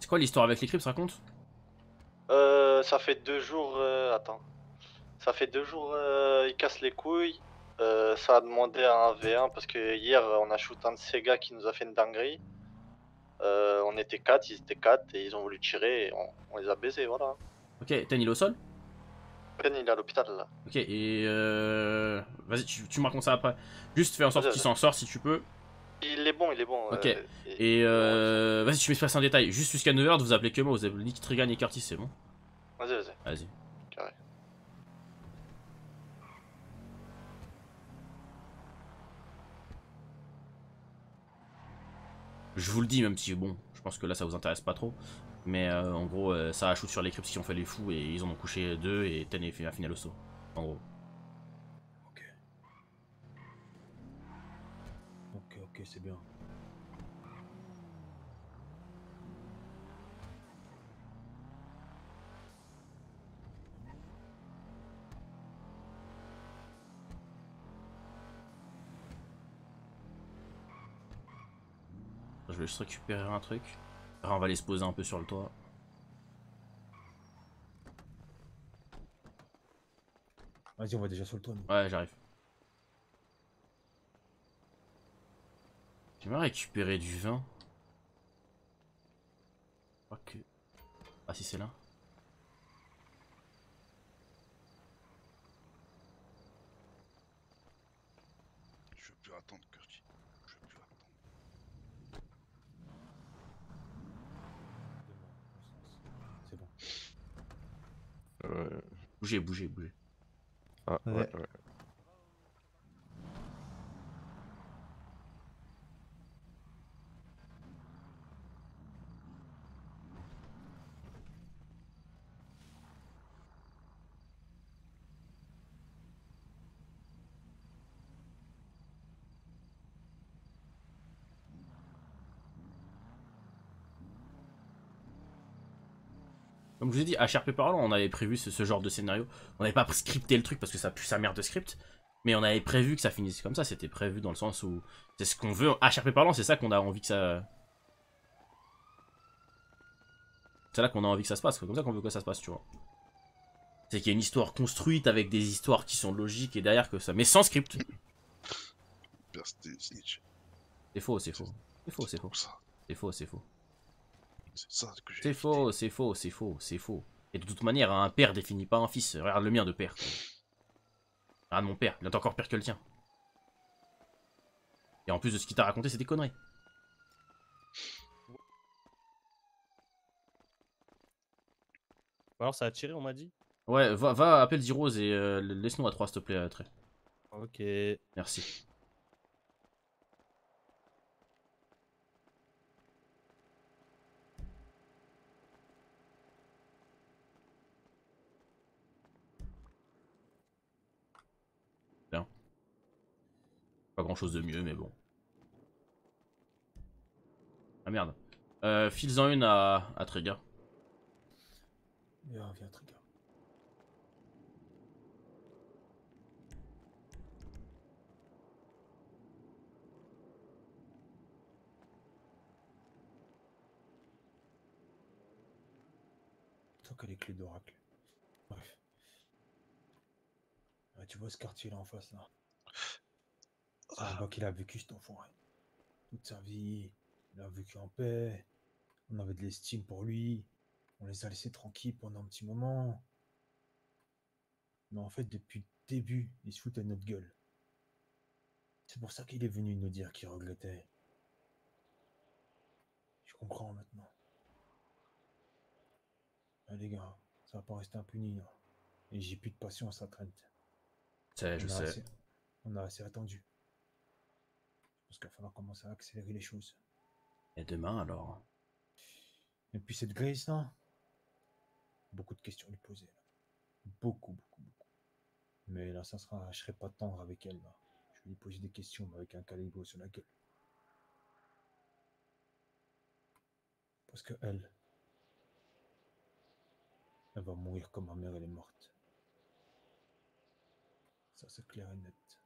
C'est quoi l'histoire avec les crips, raconte? Euh, ça fait deux jours. euh, attends. Ça fait deux jours, euh, ils cassent les couilles. Euh, ça a demandé un V1 parce que hier on a shoot un de ces gars qui nous a fait une dinguerie. Euh, on était quatre, ils étaient quatre et ils ont voulu tirer et on, on les a baisés, voilà. Ok, Ten il est au sol? Ben il est à l'hôpital là. Ok, et euh... Vas-y, tu, tu me racontes ça après. Juste fais en sorte qu'il s'en sort si tu peux. Il est bon, il est bon. Ok. euh, Et euh... Vas-y, tu m'expresses en détail. Juste jusqu'à 9h, vous appelez que moi, vous appelez ni Trigan ni Curtis, c'est bon? Vas-y, vas-y. Vas-y. Carré. Je vous le dis, même si bon, je pense que là ça vous intéresse pas trop. Mais euh, en gros, euh, ça a shoot sur les crips qui ont fait les fous et ils en ont couché deux et Ten est fait a fini au saut. En gros. Ok, ok, c'est bien. Vais juste récupérer un truc. Après, on va aller se poser un peu sur le toit. Vas-y, on va déjà sur le toit. nous. Ouais, j'arrive. J'aimerais récupérer du vin. Je crois que... Ah si c'est là. Je veux plus attendre, Curti. Je veux plus attendre. C'est bon. Ouais. Bougez, bougez, bougez. Ah, ouais, Ouais. ouais. Comme je vous ai dit, HRP parlant, on avait prévu ce, ce genre de scénario. On n'avait pas scripté le truc parce que ça pue sa merde de script. Mais on avait prévu que ça finisse comme ça. C'était prévu dans le sens où c'est ce qu'on veut. HRP parlant, c'est ça qu'on a envie que ça. C'est là qu'on a envie que ça se passe, c'est comme ça qu'on veut que ça se passe, tu vois. C'est qu'il y a une histoire construite avec des histoires qui sont logiques et derrière que ça. Mais sans script. C'est faux, c'est faux. C'est faux, c'est faux. C'est faux, c'est faux. C'est faux, c'est faux, c'est faux, c'est faux. Et de toute manière, un père définit pas un fils. Regarde le mien de père. Regarde mon père, il est encore pire que le tien. Et en plus de ce qu'il t'a raconté, c'est des conneries. Alors ça a tiré, on m'a dit Ouais, va, va appelle Dirose et euh, laisse-nous à 3 s'il te plaît, Trey. Ok. Merci. Bien. Grand chose de mieux, mais bon. Ah merde. Euh, Files-en une à, à Trigger. Viens, viens, Trigger. Tant les clés d'oracle. Bref. Tu vois ce quartier là en face là C'est là qu'il a vécu cet enfoiré. Toute sa vie, il a vécu en paix. On avait de l'estime pour lui. On les a laissés tranquilles pendant un petit moment. Mais en fait, depuis le début, il se fout à notre gueule. C'est pour ça qu'il est venu nous dire qu'il regrettait. Je comprends maintenant. Ah, les gars, ça va pas rester impuni. hein. Et j'ai plus de patience à Trent. C'est, je sais. assez- on a assez attendu. Parce qu'il va falloir commencer à accélérer les choses. Et demain alors? Et puis cette Grace là, beaucoup de questions à lui poser. Là. Beaucoup, beaucoup, beaucoup. Mais là, ça sera, je serai pas tendre avec elle. Là. Je vais lui poser des questions mais avec un calibre sur la gueule. Parce que elle, elle va mourir comme ma mère elle est morte. Ça c'est clair et net.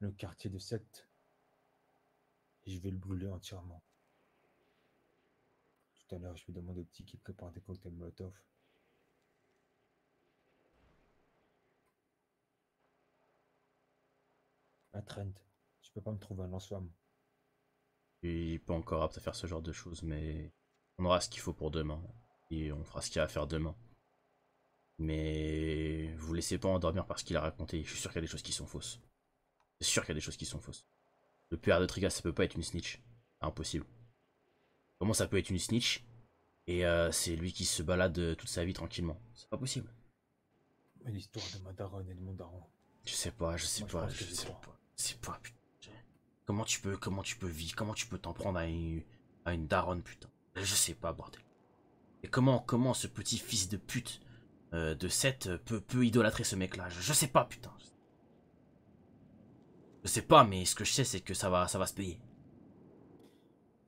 Le quartier de Sète, je vais le brûler entièrement. Tout à l'heure, je vais demander au petit qui prépare des cocktails Molotov. À Trent, tu peux pas me trouver un lance-flamme. Il est pas encore apte à faire ce genre de choses, mais on aura ce qu'il faut pour demain. Et on fera ce qu'il y a à faire demain. Mais vous laissez pas endormir par ce qu'il a raconté. Je suis sûr qu'il y a des choses qui sont fausses. C'est sûr qu'il y a des choses qui sont fausses. Le père de Trigas, ça peut pas être une snitch. Impossible. Comment ça peut être une snitch? Et euh, c'est lui qui se balade euh, toute sa vie tranquillement. C'est pas possible. Mais l'histoire de ma daronne et de mon daron. Je sais pas, je sais Moi, pas, je sais pas. Je sais pas, putain. Comment tu peux, comment tu peux vivre, comment tu peux t'en prendre à une, à une daronne, putain? Je sais pas, bordel. Et comment, comment ce petit fils de pute euh, de 7 peut, peut idolâtrer ce mec-là? Je, je sais pas, putain. Je sais pas, mais ce que je sais, c'est que ça va, ça va se payer.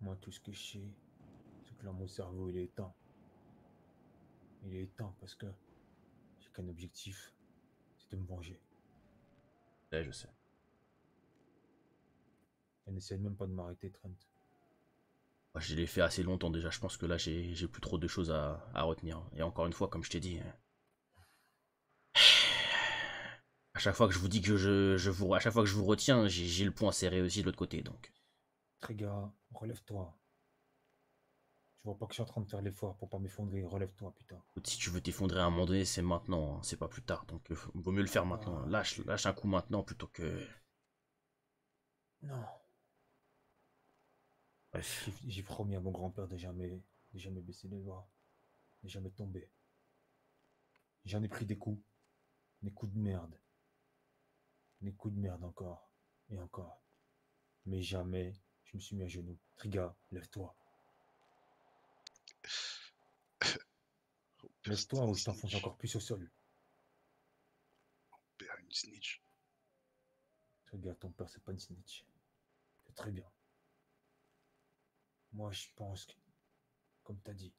Moi, tout ce que je sais, c'est que là, mon cerveau, il est éteint. Il est éteint parce que j'ai qu'un objectif, c'est de me venger. Ouais, je sais. Elle n'essaie même pas de m'arrêter, Trent. Je l'ai fait assez longtemps déjà. Je pense que là, j'ai j'ai plus trop de choses à, à retenir. Et encore une fois, comme je t'ai dit, hein. à chaque fois que je vous dis que je, je vous, à chaque fois que je vous retiens, j'ai le point serré aussi de l'autre côté. Donc, relève-toi. Je vois pas que je suis en train de faire l'effort pour pas m'effondrer. Relève-toi, putain. si tu veux t'effondrer à un moment donné, c'est maintenant, hein, c'est pas plus tard. Donc, euh, vaut mieux le faire maintenant. Lâche, lâche un coup maintenant plutôt que. Non. Bref. J'ai- J'ai promis à mon grand-père de jamais, de jamais baisser les bras, de jamais tomber. J'en ai pris des coups, des coups de merde, des coups de merde encore et encore. Mais jamais je me suis mis à genoux. Triga, lève-toi. Lève-toi ou je t'enfonce encore plus au sol. Père, une snitch. Triga, ton père, c'est pas une snitch. C'est très bien. Moi, je pense que, comme t'as dit,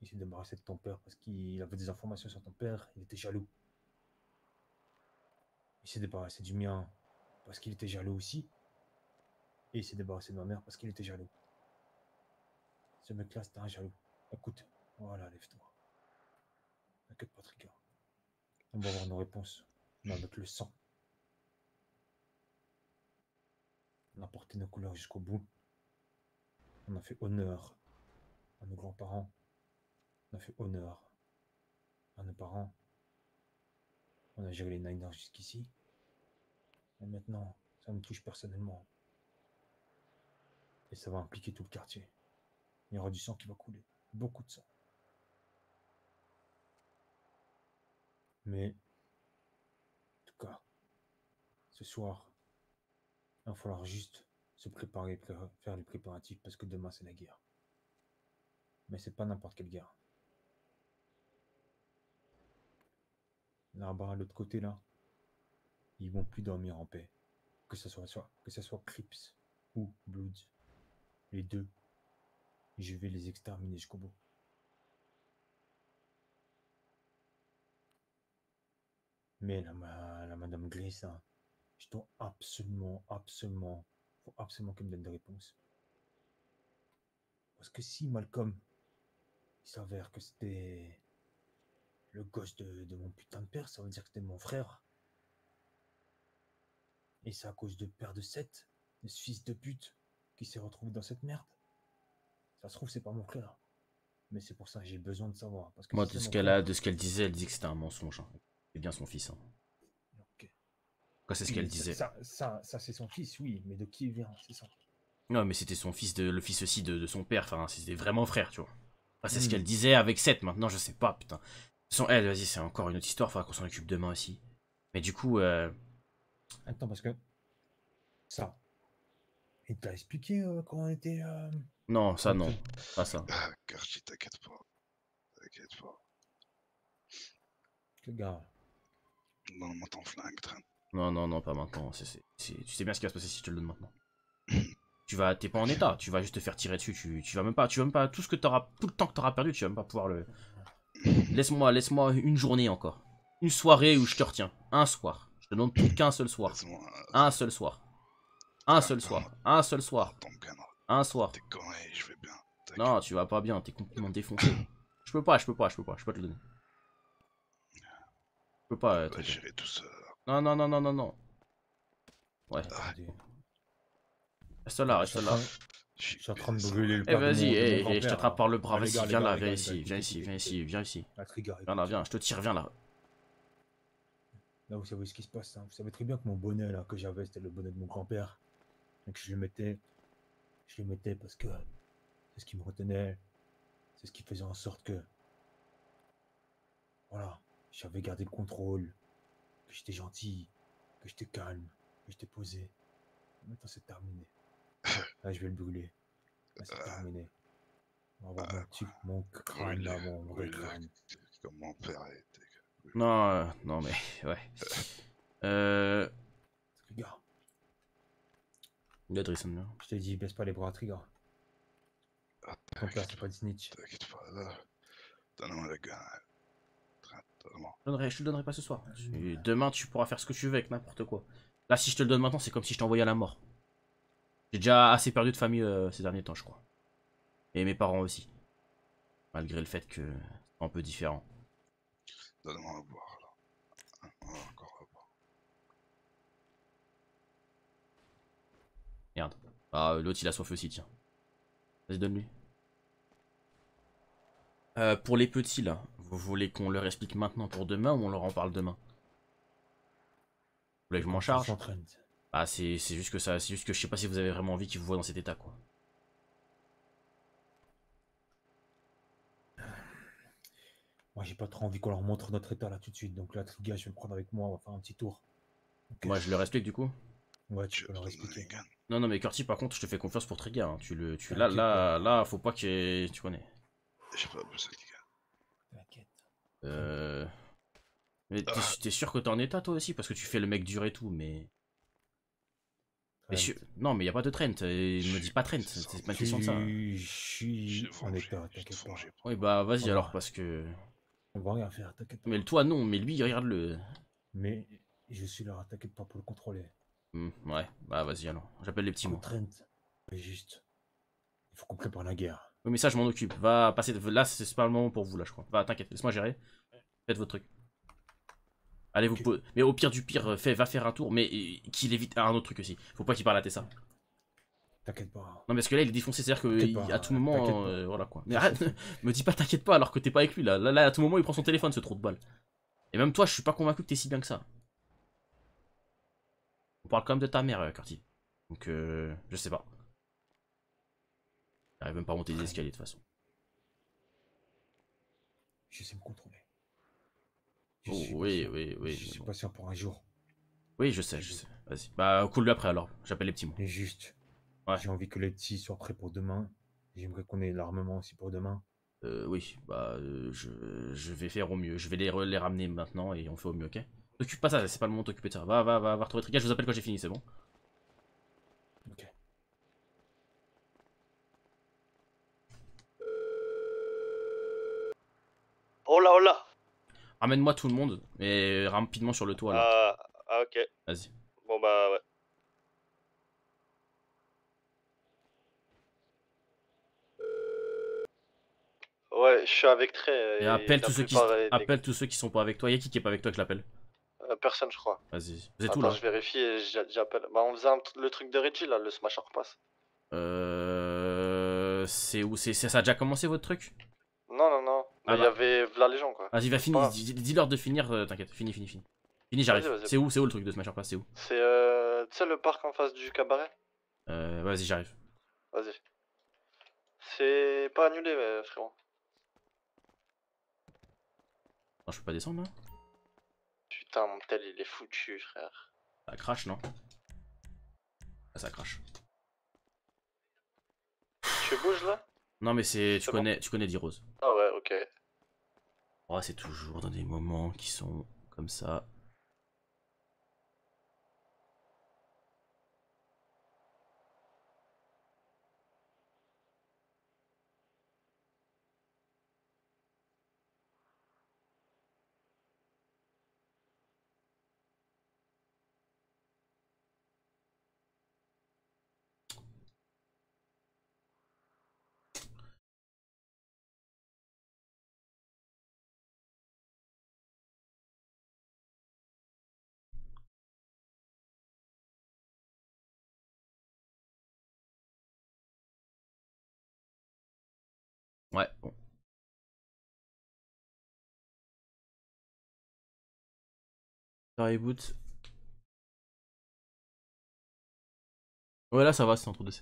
il s'est débarrassé de ton père parce qu'il avait des informations sur ton père, il était jaloux. Il s'est débarrassé du mien parce qu'il était jaloux aussi. Et il s'est débarrassé de ma mère parce qu'il était jaloux. Ce mec-là, c'était un jaloux. Écoute, voilà, lève-toi. T'inquiète pas, Trigger. On va avoir nos réponses. Mais avec le sang. On a porté nos couleurs jusqu'au bout. On a fait honneur à nos grands-parents. On a fait honneur à nos parents. On a géré les Niners jusqu'ici. Et maintenant, ça me touche personnellement. Et ça va impliquer tout le quartier. Il y aura du sang qui va couler. Beaucoup de sang. Mais, en tout cas, ce soir, il va falloir juste se préparer, pré- faire les préparatifs parce que demain c'est la guerre. Mais c'est pas n'importe quelle guerre. Là-bas, à l'autre côté, là, ils vont plus dormir en paix. Que ce soit, soit, que soit Crips ou Bloods. Les deux, je vais les exterminer jusqu'au bout. Mais la, ma- la Madame Grace, là, je dois absolument, absolument, faut absolument qu'elle me donne des réponses. Parce que si Malcolm, il s'avère que c'était le gosse de, de mon putain de père, ça veut dire que c'était mon frère. Et c'est à cause de père de Seth, de ce fils de pute, qui s'est retrouvé dans cette merde. Ça se trouve, c'est pas mon frère. Mais c'est pour ça que j'ai besoin de savoir. Parce que Moi, de ce qu'elle a, de ce qu'elle disait, elle disait que c'était un mensonge. hein. C'est bien son fils. Hein. Quoi, c'est ce qu'elle disait. Ça, ça, ça, c'est son fils, oui, mais de qui il vient, c'est ça. Non, mais c'était son fils, de, le fils aussi de, de son père. Enfin, c'était vraiment frère, tu vois. Enfin, c'est ce Hmm. qu'elle disait avec Seth. Maintenant, je sais pas, putain. Façon, elle, vas-y, c'est encore une autre histoire. Faudra qu'on s'en occupe demain aussi. Mais du coup, euh, Attends, parce que ça, il t'a expliqué euh, comment on était. euh, non, ça, non. Pas ça. Ah, Karchi, t'inquiète pas. T'inquiète pas. Le gars. Donne-moi ton flingue. Non, non, non, pas maintenant. Tu sais bien ce qui va se passer si te le donne maintenant. tu vas, t'es pas en état. Tu vas juste te faire tirer dessus. Tu, tu vas même pas, tu vas même pas tout ce que t'auras, tout le temps que t'auras perdu, tu vas même pas pouvoir le. Laisse-moi, laisse-moi une journée encore. Une soirée où je te retiens. Un soir. Je te demande plus qu'un seul soir. Un seul soir. Un seul soir. Un seul soir. Un soir. je vais bien. Non, tu vas pas bien. T'es complètement défoncé. Je peux pas, je peux pas, je peux pas. Je peux pas te le donner. Je peux pas. euh, gérer tout seul. Non, non, non, non, non, non. Ouais. Reste là, reste là. Je suis en train de brûler le Eh vas-y, eh, eh, je t'attrape par le bras, vas-y, viens là, viens ici, viens ici, viens ici, viens ici. Viens là, viens, je te tire, viens là. Là, vous savez ce qui se passe. hein. Vous savez très bien que mon bonnet là, que j'avais, c'était le bonnet de mon grand-père. Et que je le mettais. Je le mettais parce que c'est ce qui me retenait. C'est ce qui faisait en sorte que. Voilà. J'avais gardé le contrôle. Que j'étais gentil. Que j'étais calme. Que j'étais posé. Maintenant, c'est terminé. Là, je vais le brûler. Là, c'est terminé. On va voir mon, petit- mon crâne là, mon vrai brûle-le, crâne. Comme mon père était. Non, euh, non, mais ouais. Euh. Là. Je t'ai dit, baisse pas les bras, Trigger. Père, c'est pas. T'inquiète pas, là. Donne-moi le gars. Je, te donnerai- je te le donnerai pas ce soir. Tu- Demain, tu pourras faire ce que tu veux avec n'importe quoi. Là, si je te le donne maintenant, c'est comme si je t'envoyais à la mort. J'ai déjà assez perdu de famille euh, ces derniers temps, je crois. Et mes parents aussi. Malgré le fait que c'est un peu différent. Donne-moi à boire, là. Encore à boire. Merde. Ah, l'autre, il a soif aussi, tiens. Vas-y, donne-lui. Euh, pour les petits, là, vous voulez qu'on leur explique maintenant pour demain ou on leur en parle demain? Vous voulez que je m'en charge? Ah, c'est c'est juste que ça, c'est juste que je sais pas si vous avez vraiment envie qu'ils vous voient dans cet état, quoi. Moi, j'ai pas trop envie qu'on leur montre notre état là tout de suite. Donc là, Trigger, je vais le prendre avec moi. On va faire un petit tour. Moi, je leur explique du coup Ouais, tu peux leur expliquer. Non, non, mais Curti, par contre, je te fais confiance pour Trigger. hein. Tu le, tu, là, là, là, faut pas que tu connais. J'ai pas besoin de gars. T'inquiète. Euh... Mais t'es t'es sûr que t'es en état toi aussi? Parce que tu fais le mec dur et tout, mais. Mais Trent. je- Non, mais y a pas de Trent. euh, Il me dit pas Trent. C'est pas une question de ça. Je suis en état, t'inquiète pas. Oui, bah vas-y alors parce que. On va rien faire, t'inquiète pas. Mais le toi non, mais lui regarde-le. Mais je suis là, t'inquiète pas pour le contrôler. Hmm, ouais, bah vas-y alors. J'appelle les petits mots. Contrainte. Mais juste. Il faut qu'on prépare la guerre. Oui, mais ça, je m'en occupe. Va passer. Là, c'est c'est pas le moment pour vous, là, je crois. Va, t'inquiète, laisse-moi gérer. Faites votre truc. Allez, vous pouvez. Mais au pire du pire, euh, fais, va faire un tour, mais euh, qu'il évite un autre truc aussi. Faut pas qu'il parle à Tessa. T'inquiète pas. Non, parce que là, il est défoncé, c'est-à-dire qu'à tout moment. euh, voilà quoi. Mais arrête, me dis pas t'inquiète pas alors que t'es pas avec lui là. là. Là, à tout moment, il prend son téléphone, ce trou de balle. Et même toi, je suis pas convaincu que t'es si bien que ça. On parle quand même de ta mère, Curtis. Donc, euh, je sais pas. Il arrive même pas à monter les escaliers de toute façon. Je sais me contrôler. Je Oh, suis oui, patient. oui, oui. Je suis bon. patient pour un jour. Oui, je sais, je sais. Vas-y. Bah, cool lui après alors. J'appelle les petits mots. Mais juste. Ouais. J'ai envie que les petits soient prêts pour demain. J'aimerais qu'on ait l'armement aussi pour demain. Euh, oui, bah, euh, je, je vais faire au mieux. Je vais les, les ramener maintenant et on fait au mieux, ok? T'occupe pas ça, c'est pas le moment de t'occuper de ça. Va, va, va, va retrouver Trigger, je vous appelle quand j'ai fini, c'est bon? Oh là, oh là Ramène-moi tout le monde, et rapidement sur le toit là. Ah, ah, ok. Vas-y. Bon bah ouais. Ouais, je suis avec Trey. Et et appelle tous, ceux qui, appelle tous ceux qui sont pas avec toi. Y'a qui qui est pas avec toi que je l'appelle Euh, personne, je crois. Vas-y. Vous êtes Attends, où là je vérifie et j'a- j'appelle. Bah, on faisait un le truc de Reggie là, le Smasher Pass. Euh. C'est où? C'est Ça a déjà commencé votre truc? Ah il y bah. avait là les gens quoi. Vas-y, va finir. Dis-leur de finir, euh, t'inquiète. Fini, fini, fini. Fini, j'arrive. C'est où C'est où le truc de Smasher Pass C'est où? C'est euh. Tu sais le parc en face du cabaret? Euh, Vas-y, j'arrive. Vas-y. C'est pas annulé, mais, frérot. Non, je peux pas descendre là? Putain, mon tel il est foutu, frère. Ça crache, non? Ah, ça crache. Tu bouges là? Non, mais c'est. Tu connais, tu connais D-Rose. Ah ouais, ok. Oh, c'est toujours dans des moments qui sont comme ça. Ouais, bon. Ça reboot. Ouais, là ça va, c'est entre deux.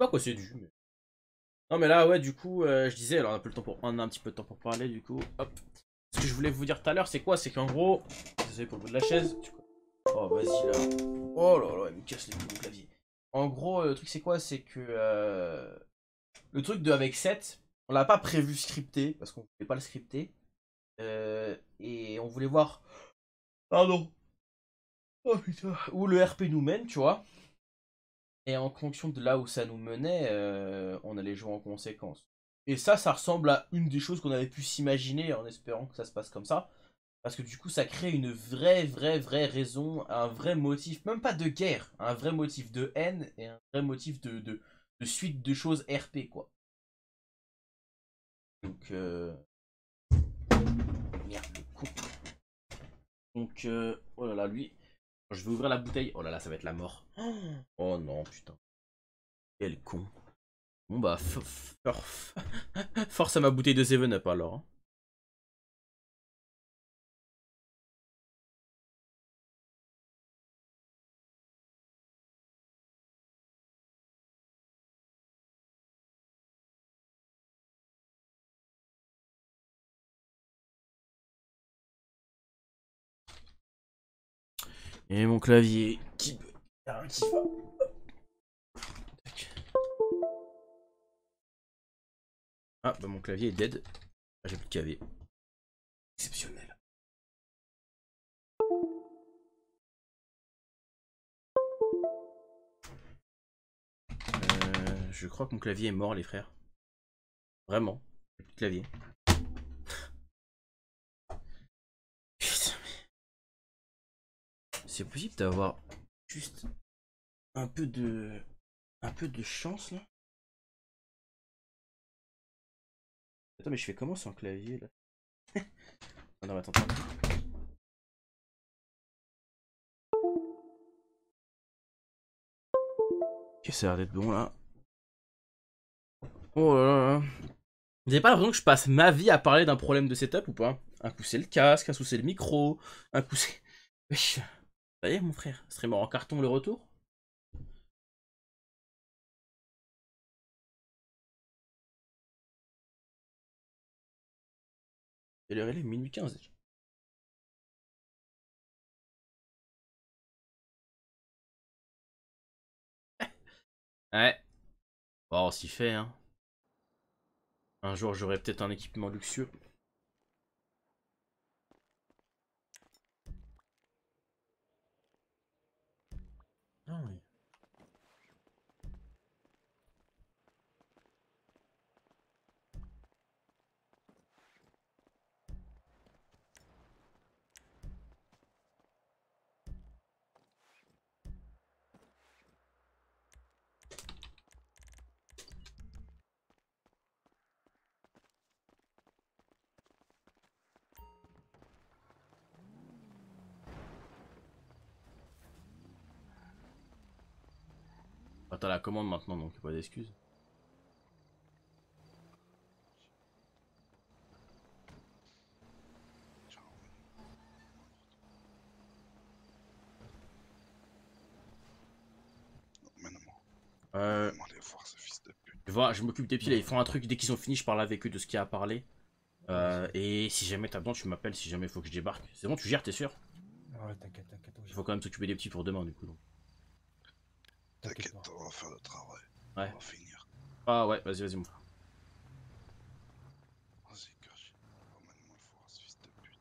Pas quoi c'est dû, mais. Non, mais là, ouais, du coup, euh, je disais, alors on a, un peu le temps pour... on a un petit peu de temps pour parler, du coup. Hop. Ce que je voulais vous dire tout à l'heure, c'est quoi? C'est qu'en gros. Désolé pour le bout de la chaise. Oh, vas-y là. Oh là là, il me casse les couilles le clavier. En gros, le truc, c'est quoi? C'est que. euh, Le truc de avec 7, on l'a pas prévu scripté, parce qu'on voulait pas le scripter. Euh, et on voulait voir. Pardon. Oh putain. Où le RP nous mène, tu vois? Et en fonction de là où ça nous menait, euh, on allait jouer en conséquence. Et ça, ça ressemble à une des choses qu'on avait pu s'imaginer en espérant que ça se passe comme ça. Parce que du coup, ça crée une vraie, vraie, vraie raison, un vrai motif, même pas de guerre, un vrai motif de haine et un vrai motif de, suite de choses RP, quoi. Donc, euh... Merde, le. Donc, euh... oh là là, lui, je vais ouvrir la bouteille, oh là là, ça va être la mort. Oh non, putain. Quel con. Bon bah, force à ma bouteille de 7-Up alors. Et mon clavier qui y a un qui. Ah bah mon clavier est dead. Ah, J'ai plus de clavier. Exceptionnel. Euh, je crois que mon clavier est mort les frères. Vraiment. J'ai plus de clavier. C'est possible d'avoir juste un peu de un peu de chance là? Attends mais je fais comment sans clavier là? Ah Non mais attends. Ok ça a l'air d'être bon là. Oh là là là. Vous avez pas l'impression que je passe ma vie à parler d'un problème de setup ou pas? Un coup c'est le casque, un coup c'est le micro, un coup c'est... Est mon frère, serait mort en carton le retour? Et l'heure est minuit 15 déjà. Ouais. Bon, on s'y fait, hein. Un jour, j'aurai peut-être un équipement luxueux. Ah oui. T'as la commande maintenant, donc pas d'excuses. Euh... Je vois, je m'occupe des là, ils font un truc, dès qu'ils ont fini, je parle avec eux de ce qu'il y a à parler. Euh, et si jamais t'as besoin, tu m'appelles si jamais il faut que je débarque. C'est bon, tu gères, t'es sûr? Ouais, t'inquiète, t'inquiète. Il faut quand même s'occuper des petits pour demain, du coup. donc. T'inquiète, on va faire le travail. Ouais. On va finir. Ah ouais, vas-y, vas-y, mon frère. Vas-y, cache. Emmène-moi voir ce fils de pute.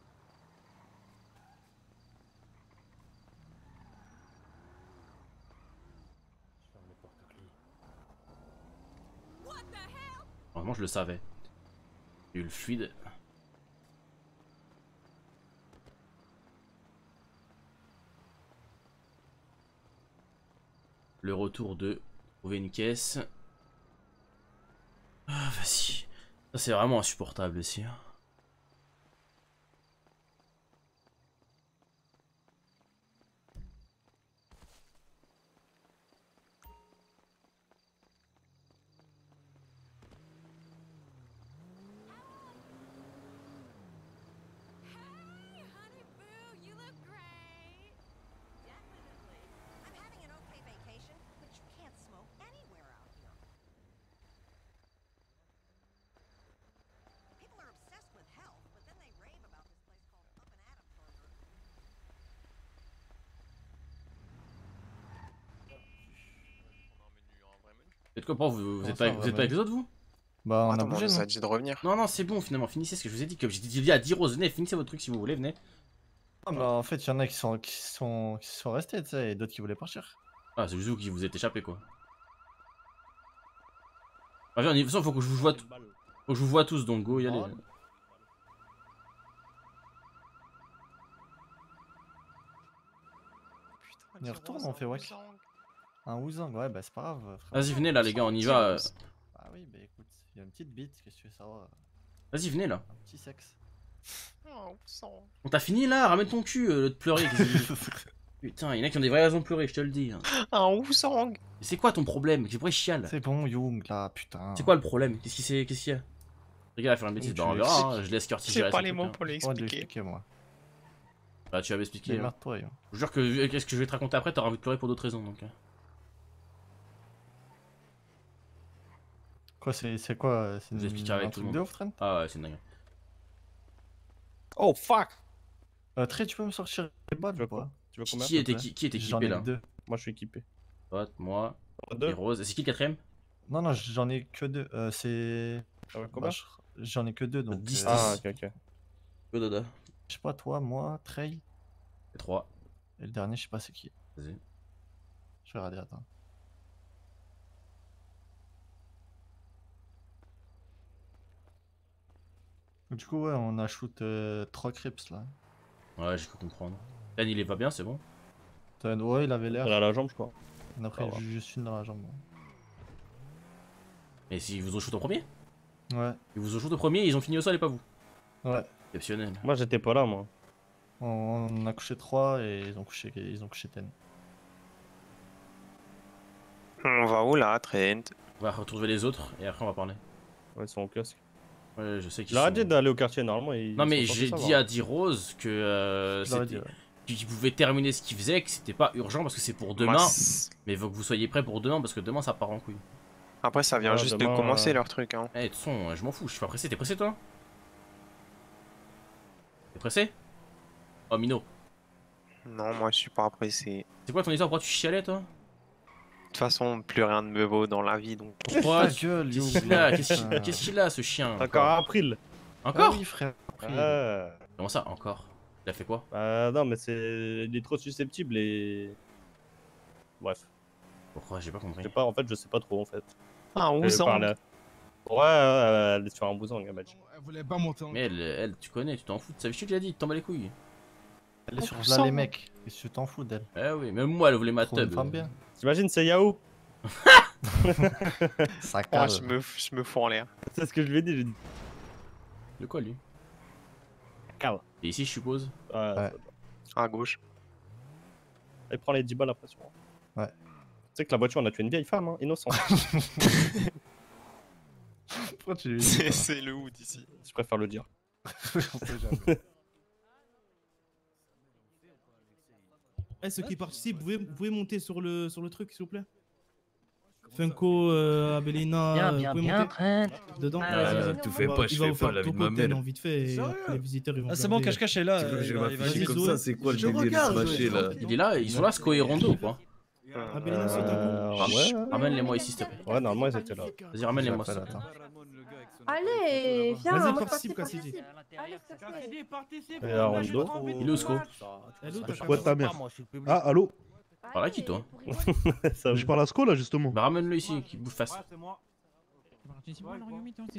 Je ferme les portes à clé. Normalement, je le savais. J'ai eu le fluide. Le retour de trouver une caisse. Ah, vas-y. Ça, c'est vraiment insupportable ici. Vous êtes pas, on vous va êtes pas avec les autres, vous? Bah, on Attends, a bougé, on vous non a dit de revenir. Non, non, c'est bon, finalement, finissez ce que je vous ai dit. Comme j'ai dit à 10 roses, venez, finissez votre truc si vous voulez, venez. Ah, bah, en fait, il y en a qui sont, qui sont, qui sont restés, tu sais, et d'autres qui voulaient partir. Ah, c'est juste vous qui vous êtes échappé, quoi. Ah, viens, de toute façon, faut que je vous vois. tout- Faut que je vous vois tous, donc go, y aller. On y retourne, on fait wack. Un Ouzang, ouais, bah c'est pas grave. frère. Vas-y, venez là, les gars, on y va. euh. Ah oui, bah écoute, il y a une petite bite, qu'est-ce que tu veux savoir Vas-y, venez là. Un petit sexe. On t'a fini là, ramène ton cul, euh, de pleurer. qu'est-ce que- Putain, y'en a qui ont des vraies raisons de pleurer, je te le dis. hein. Un Ouzang Mais C'est quoi ton problème Pourquoi il chiale C'est bon, Young, là, putain. C'est quoi le problème Qu'est-ce qu'il s'est- qu'est-ce qu'il y a Les gars, à faire une bêtise, Oui, bah on le verra, hein, je laisse Curtis J'ai gérer pas son les truc, mots hein. pour Moi, de l'expliquer. l'expliquer, moi. Bah tu vas m'expliquer. hein. Démerde-toi, yo. Je jure que qu'est-ce que je vais te raconter après, t'auras envie de pleurer pour d'autres raisons donc. hein. Quoi, c'est c'est quoi C'est une- avec un tout le truc monde. de ouf, Trent? Ah ouais, c'est une dingue. Oh fuck euh, Trent, tu peux me sortir les balles Tu veux ou quoi? Pas Tu veux combien qui était- qui- qui est équipé, là? deux. Moi je suis équipé. Pote, moi, Deux? et Rose. Et c'est qui le quatrième? Non, non, j'en ai que deux. Euh, c'est. Ah ouais, Bah, combien J'en ai que deux, donc. 10, euh, Ah ok ok. Go Dada. Je sais pas, toi, moi, Trey. Et 3. Et le dernier, je sais pas c'est qui. Vas-y. Je vais regarder, attends. Du coup, ouais, on a shoot 3 crips là. Ouais, j'ai cru comprendre. Dan, il est pas bien, c'est bon Ouais, il avait l'air. Elle a la jambe je crois. On a pris Ça va. juste une dans la jambe. Et s'ils vous ont shoot au premier? Ouais. Ils vous ont shoot au premier, ils ont fini au sol et pas vous Ouais. Exceptionnel. Moi j'étais pas là moi. On, on a couché 3 et ils ont couché, ils ont couché 10. On va où là, Trent? On va retrouver les autres et après on va parler. Ouais, ils sont au kiosque. Ouais, je sais qu'ils Il aurait sont- dit d'aller au quartier normalement. Ils Non mais j'ai dit à D-Rose que euh, ouais. qu'ils pouvaient terminer ce qu'ils faisaient, que c'était pas urgent parce que c'est pour demain. Mais il faut que vous soyez prêts pour demain parce que demain ça part en couille. Après, ça vient Ouais, juste demain, de commencer euh, leur truc. Hein. Eh, de toute façon, je m'en fous, je suis pas pressé. T'es pressé toi? T'es pressé? Oh Mino, Non, moi je suis pas pressé. c'est quoi ton histoire? Pourquoi tu chialais toi? Toute façon, plus rien ne me vaut dans la vie donc. Pourquoi Ta gueule, Qu'est-ce qu'il a là, Qu'est-ce qu'il- a ce chien Encore un April. Encore Ah oui, frère. Comment ça encore Il a fait quoi Bah non mais c'est. Il est trop susceptible et. Bref. Pourquoi J'ai pas Je compris. sais pas, en fait, je sais pas trop en fait. Ah, Ouzang parler à- Ouais, ouais, elle est sur un bousang, elle m'a dit. Elle voulait pas monter en Mais elle, elle, tu connais, tu t'en fous de sa vie. Je t'ai déjà dit, t'en bats les couilles. Elle est sur On là, les sent. mecs. Que tu t'en fous d'elle Eh oui, même moi elle voulait ma femme bien. T'imagines, c'est Yahoo Ça Ah, je, me, je me fous en l'air. C'est ce que je lui ai dit, j'ai dit. De quoi lui? Cale. Et ici je suppose? Ouais. Ouais. À gauche. Elle prend les 10 balles après sur. Ouais. Tu sais que la voiture, on a tué une vieille femme, hein, innocente. Pourquoi tu lui C'est c'est le hood ici. je préfère le dire. On sait jamais. Eh, ceux qui participent, vous pouvez, vous pouvez monter sur le, sur le truc, s'il vous plaît Funko, euh, Abelina, Bien, euh, bien, vous pouvez bien, monter Trent. dedans Ah, vas-y, vas-y. Tu fais pas, je fais pas la vie de ma mère. vite fait, et après, les visiteurs, ils vont Ah, c'est bon, cache-cache est là. Euh, je il vais comme ça C'est quoi le Je délire de regarde, se mâcher là Il est là, ils sont là, Sco et Rondo ou pas Abelina, saute un ouais. Ramène-les-moi ici s'il te plaît. Ouais, normalement, ils étaient là. Vas-y, ramène-les-moi Allez, viens, Vas-y, on va participe, Cassidy. Cassidy, participe, Et de Il est Sco. Hello, t'as Quoi de ta mère Ah, allô Parle à qui toi Je parle à Sko là justement. Bah ramène-le ici, qui bouffe face. Ouais, c'est moi.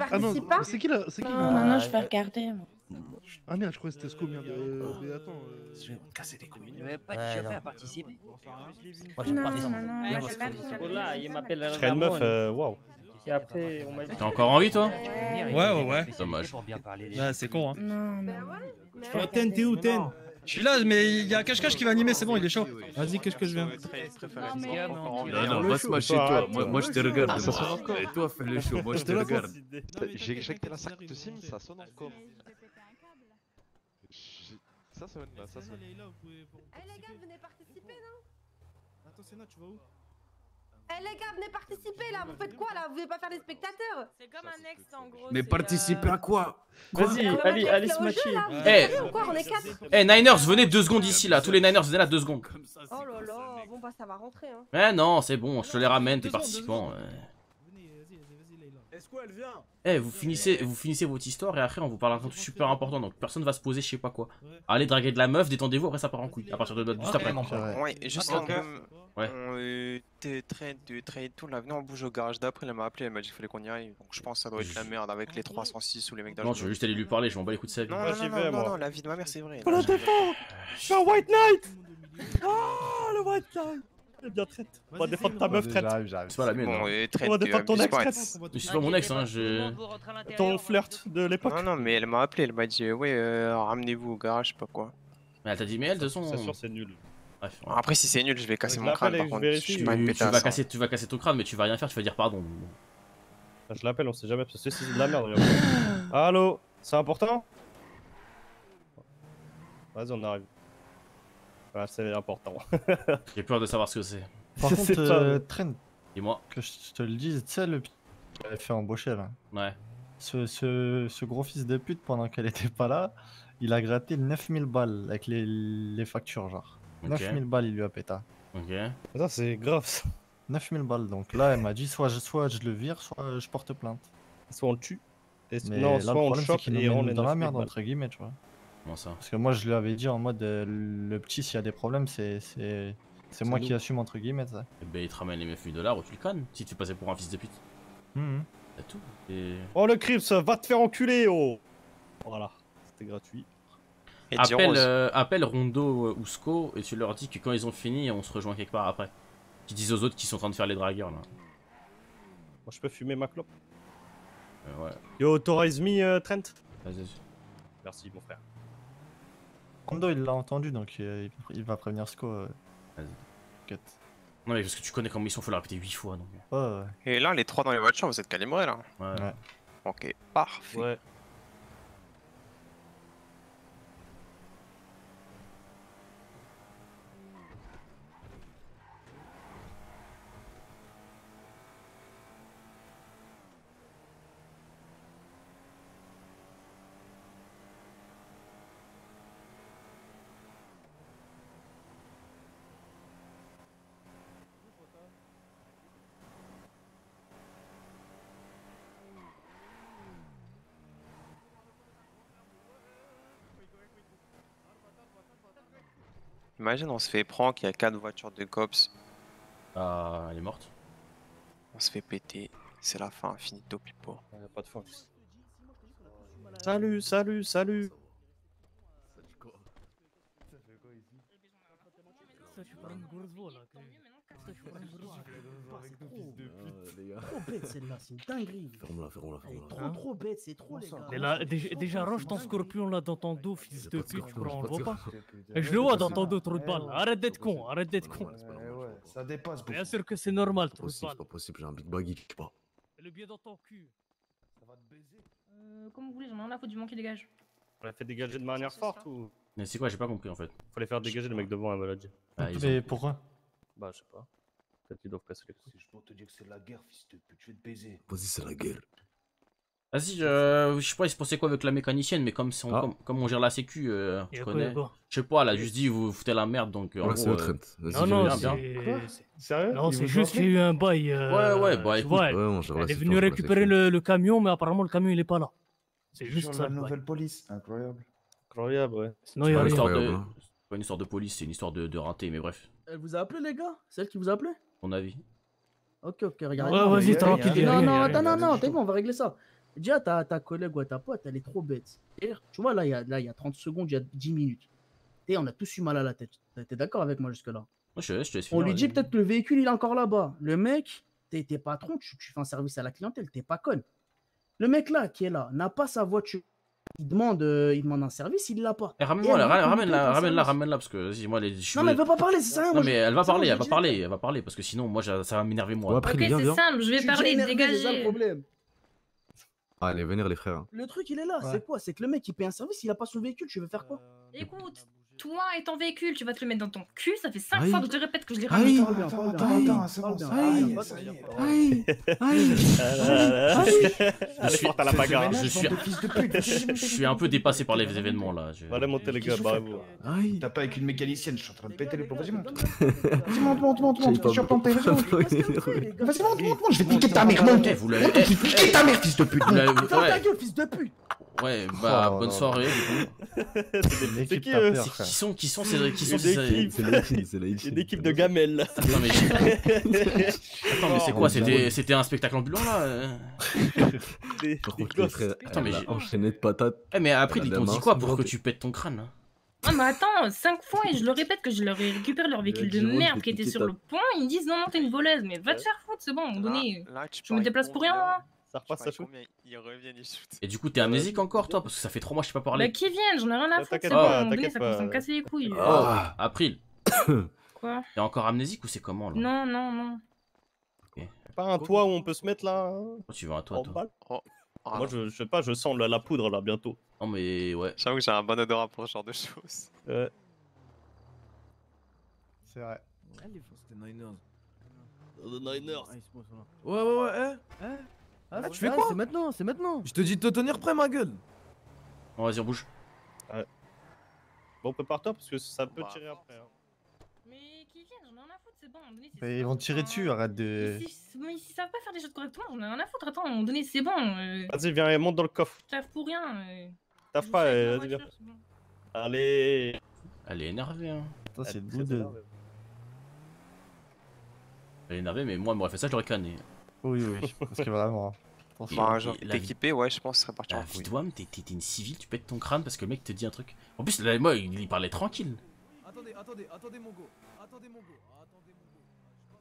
Ah non, Participe pas c'est qui là C'est qui Non, non, non, je vais regarder. moi. Ah merde, je croyais que c'était Sko, merde. Euh, mais attends. euh, Je vais me casser les couilles. Je vais pas Ouais, te non. à participer. Moi, Non, je pas vais pas fait- descendre. Il Je serais une meuf, euh, waouh. Et après, on m'a dit. T'as encore envie toi Ouais, ouais, ouais. Dommage. Ouais, c'est con, hein. Non, non. Oh, Ten, t'es où, Ten Je suis là, mais il y a Cache-Cache qui va animer, c'est bon, il est chaud. Vas-y, qu'est-ce que je viens Non, non, va se mâcher toi. Moi, moi je te regarde. Ah, ça sonne moi. encore. Et toi, fais le show. Moi, je te regarde. J'ai checké la sac de Sim, ça sonne encore. Ça sonne là, ça sonne. Eh les gars, venez participer, non? Attends, Sénat, tu vas où? Eh les gars, venez participer là, vous faites quoi là? Vous voulez pas faire des spectateurs? C'est comme un ex en gros. Mais participer à quoi? Vas-y, allez, allez se matcher. Eh. Eh Niners, venez deux secondes ici là, tous les Niners, venez là deux secondes. Oh là là, bon bah ça va rentrer hein. Eh non, c'est bon, je te les ramène, tes participants. ouais. Venez, vas-y, vas-y, vas-y, Leïla. Est-ce qu'elle vient? Eh, vous finissez, vous finissez votre histoire et après on vous parle d'un truc super important donc personne va se poser je sais pas quoi. Allez draguer de la meuf, détendez-vous, après ça part en couille. À partir de juste après. Ouais, juste Ouais. On était train de train et tout, là, venez on bouge au garage d'après, elle m'a appelé, elle m'a dit qu'il fallait qu'on y aille. Donc je pense que ça doit être la merde avec les 306 ou les mecs Non, tu veux juste aller lui parler, je m'en bats les coups de sa vie. Non, Moi, non, j'y non, vais, non, moi. non, la vie de ma mère, c'est vrai. Faut là, la défendre Je suis un White Knight Ah, le White Knight Eh bien, traite. On va défendre ta meuf, traite. C'est pas la mienne. Bon, hein. On va défendre ton euh, ex, traite. Mais c'est pas mon ex, hein, je. Ton flirt de l'époque. Non, non, mais elle m'a appelé, elle m'a dit, ouais, euh, ramenez-vous au garage, je sais pas quoi. Mais elle t'a dit, mais elle, de toute façon. C'est sûr, c'est nul. Bref. Après, si c'est nul, je vais casser Je mon crâne, l'appelle et par je contre. vérifie. Je suis pas une Tu, tu pétasse. vas hein. casser, tu vas casser ton crâne, mais tu vas rien faire, tu vas dire pardon. Je l'appelle, on sait jamais, parce que c'est de la merde. regarde. Allô C'est important? Vas-y, on arrive. Ouais, c'est important. J'ai peur de savoir ce que c'est. Par C'est contre, pas euh. Train, Dis-moi. que je te le dise, tu sais, le petit qui avait fait embaucher là. Ouais. Ce, ce, ce gros fils de pute, pendant qu'elle était pas là, il a gratté 9000 balles avec les, les factures, genre. Ok. 9000 balles, il lui a pété. Ok. Ça, c'est grave ça. 9000 balles, donc là, elle m'a dit soit je, soit je le vire, soit je porte plainte. Soit on le tue. Et Mais non, là, soit le on le chope et on met les dans la 9000 merde, balles. entre guillemets, tu vois. Comment ça Parce que moi, je lui avais dit en mode, euh, le petit, s'il y a des problèmes, c'est c'est- c'est moi qui assume, entre guillemets, ça. Eh ben, il te ramène les 9000 dollars ou tu le cannes si tu passais pour un fils de pute. Mhm. C'est tout. Et... Oh le Crips, va te faire enculer, oh Voilà, c'était gratuit. Appelle, euh, appelle Rondo euh, ou Sco et tu leur dis que quand ils ont fini, on se rejoint quelque part après. Tu dis aux autres qui sont en train de faire les dragueurs là. Moi, je peux fumer ma clope. Euh, ouais. You authorize me, euh, Trent Vas-y. Merci, mon frère. Rondo, il l'a entendu, donc euh, il, il va prévenir Sco. euh. Vas-y. T'inquiète. Non mais parce que tu connais comment ils sont, faut leur répéter 8 fois donc. Ouais, ouais. Et là, les trois dans les voitures, vous êtes calibrés là Ouais. Ouais. Ok, parfait. Ouais. Imagine, on se fait prank, il y a quatre voitures de cops. Ah, elle est morte. On se fait péter. C'est la fin, finito pipo. Y a pas de fin. Salut, salut, salut Trop bête celle-là, c'est une dinguerie. Ferme-la, ferme-la, ferme-la. trop trop bête, c'est trop les gars. Là, déjà, déjà, range ton scorpion là dans ton dos, fils de pute, tu crois, on le pas voit pas. Et Je le vois dans ton pas dos, trou de balle. Arrête d'être con, arrête d'être con. Ça dépasse, Bien sûr que c'est normal, trou de balle. c'est pas possible, j'ai un big baggy quelque part. Mets le pied dans ton cul. Euh, comme vous voulez, j'en ai rien à foutre du manque qui dégage. On l'a fait dégager de manière forte ou? Mais c'est quoi, j'ai pas compris en fait. Fallait faire dégager le mec devant, elle me l'a dit. Ah, Mais pourquoi Bah, je sais pas. Peut-être qu'ils doivent casser les couilles. Je peux te dire que c'est la guerre, fils de pute, je vais te baiser. Vas-y, c'est la guerre. Vas-y, euh, je sais pas, il se passait quoi avec la mécanicienne, mais comme, si on, Ah. comme, comme on gère la sécu, euh, quoi, connais. Je sais pas, elle a juste dit vous foutez la merde donc. euh, en Ouais, gros, euh, Non, non, c'est. Sérieux Non, c'est juste qu'il y a eu un bail. euh, Ouais, ouais, bah, écoute. Ouais, on gère la Elle est sécu, venue la récupérer le, le camion, mais apparemment le camion il est pas là. C'est juste ça. la nouvelle police, incroyable. Incroyable, ouais. Sinon, il y a une rien. histoire de. Hein. c'est Pas une histoire de police, c'est une histoire de, de raté, mais bref, Elle vous a appelé les gars? C'est elle qui vous a appelé? Ton avis. Ok, ok, regarde. Ouais, vas-y, a Non, non, attends, non, non, t'es bon, on va régler ça. Déjà, ta, ta collègue ou ta pote, elle est trop bête. Tu vois, là, il y a, là, il y a 30 secondes, il y a 10 minutes. Et on a tous eu mal à la tête. T'es d'accord avec moi jusque-là? Moi, je te On lui dit peut-être que le véhicule, il est encore là-bas. Le mec, t'es t'es patron, tu, tu fais un service à la clientèle, t'es pas conne. Le mec là, qui est là, n'a pas sa voiture. Il demande, euh, il demande un service, il l'a pas. Eh, ramène-la, ramène-la, service. ramène-la, parce que vas-y, moi, les. je suis- Non, mais elle veut pas parler, c'est ça. Non, mais elle va parler, elle va parler, elle va parler, parce que sinon, moi, ça va m'énerver moi. Ouais, après, Ok, c'est simple, je vais parler, c'est ça le problème. Allez, venez les frères. Le truc, il est là. C'est quoi? C'est que le mec, il paye un service, il a pas son véhicule. Tu veux faire quoi? Écoute, toi et ton véhicule, tu vas te le mettre dans ton cul. Ça fait 5 Aïe. fois que je te répète que je l'ai Aïe. ramené. Bien, Attends, parle attends, bien, c'est bon, bien, ça aïe. Aïe. La bagarre. Je suis, un peu dépassé par les événements là. Allez, montez les gars, barrez-vous. T'as pas avec une mécanicienne, je suis en train de péter les plombs. Vas-y, monte. Vas-y, monte, monte, monte, monte. Je suis planté, vas-y, monte. Vas-y, monte, monte, monte. Je vais te niquer ta mère, monte. Je vais ta mère, fils de pute. Ta gueule, fils de pute Ouais, bah Oh, bonne non, soirée non. du coup. Une C'est équipe qui, eux. Qui sont, qui sont ces, qui sont Une ces... équipe. C'est Laichi, c'est Laichi. Une équipe de gamelles. Attends mais, Attends, mais c'est Oh, quoi? C'était un spectacle ambulant là euh? Des, des Attends, mais j'ai- enchaîné de patates. Eh mais après ils t'ont dit quoi pour que tu pètes ton crâne hein? Ah, mais attends, 5 fois et je le répète que je leur ai récupéré leur véhicule de Giron, merde qui était sur le pont. Ils me disent non, non, t'es une voleuse. Mais va te faire foutre, c'est bon, à un moment donné. Je me déplace pour rien, moi. Ça repasse, shoot. Combien Ils reviennent, ils shootent. Et du coup t'es amnésique encore toi? Parce que ça fait 3 mois que je t'ai pas Bah, parlé. qui viennent, j'en ai rien à foutre, c'est bon, à ça commence à me casser les couilles. Oh April Quoi? T'es encore amnésique ou c'est comment là? Non, non, non. Pas un toit où on peut se mettre là hein, Oh, Tu veux un toit en toi? Oh. Ah, Moi, je, je sais pas, je sens la, la poudre là bientôt. Non mais ouais. J'avoue que j'ai un bon odorat pour ce genre de choses. Ouais. C'est vrai. C'était Niners. The Niners. Ouais, ouais, ouais, hein? Hein? Ah, Ah, tu fais quoi C'est maintenant, c'est maintenant. Je te dis de te tenir prêt, ma gueule. Bon vas-y on bouge. Bon, prépare-toi parce que ça peut Bah. tirer après. hein. Mais qui viennent, j'en ai rien à foutre, c'est bon, Mais ils vont tirer dessus, arrête de. Mais si- mais s'ils savent pas faire des choses correctement, j'en ai rien à foutre. Attends, moment donné, c'est bon. Euh, Vas-y, viens, monte dans le coffre. Taf pour rien. euh. T'as Je pas, euh, vas-y, viens. Allez. Elle est énervée hein. Putain, c'est de. Elle est énervée mais moi elle m'aurait fait ça je l'aurais canné. Oui, oui, parce que vraiment. Genre, la vie- t'équipé, ouais, je pense que ça serait parti en t'es t'es une civile, tu pètes ton crâne parce que le mec te dit un truc. En plus, là, moi, il, il parlait tranquille. Attendez, attendez, attendez, mon go. Attendez, mon go. Attendez, mon go.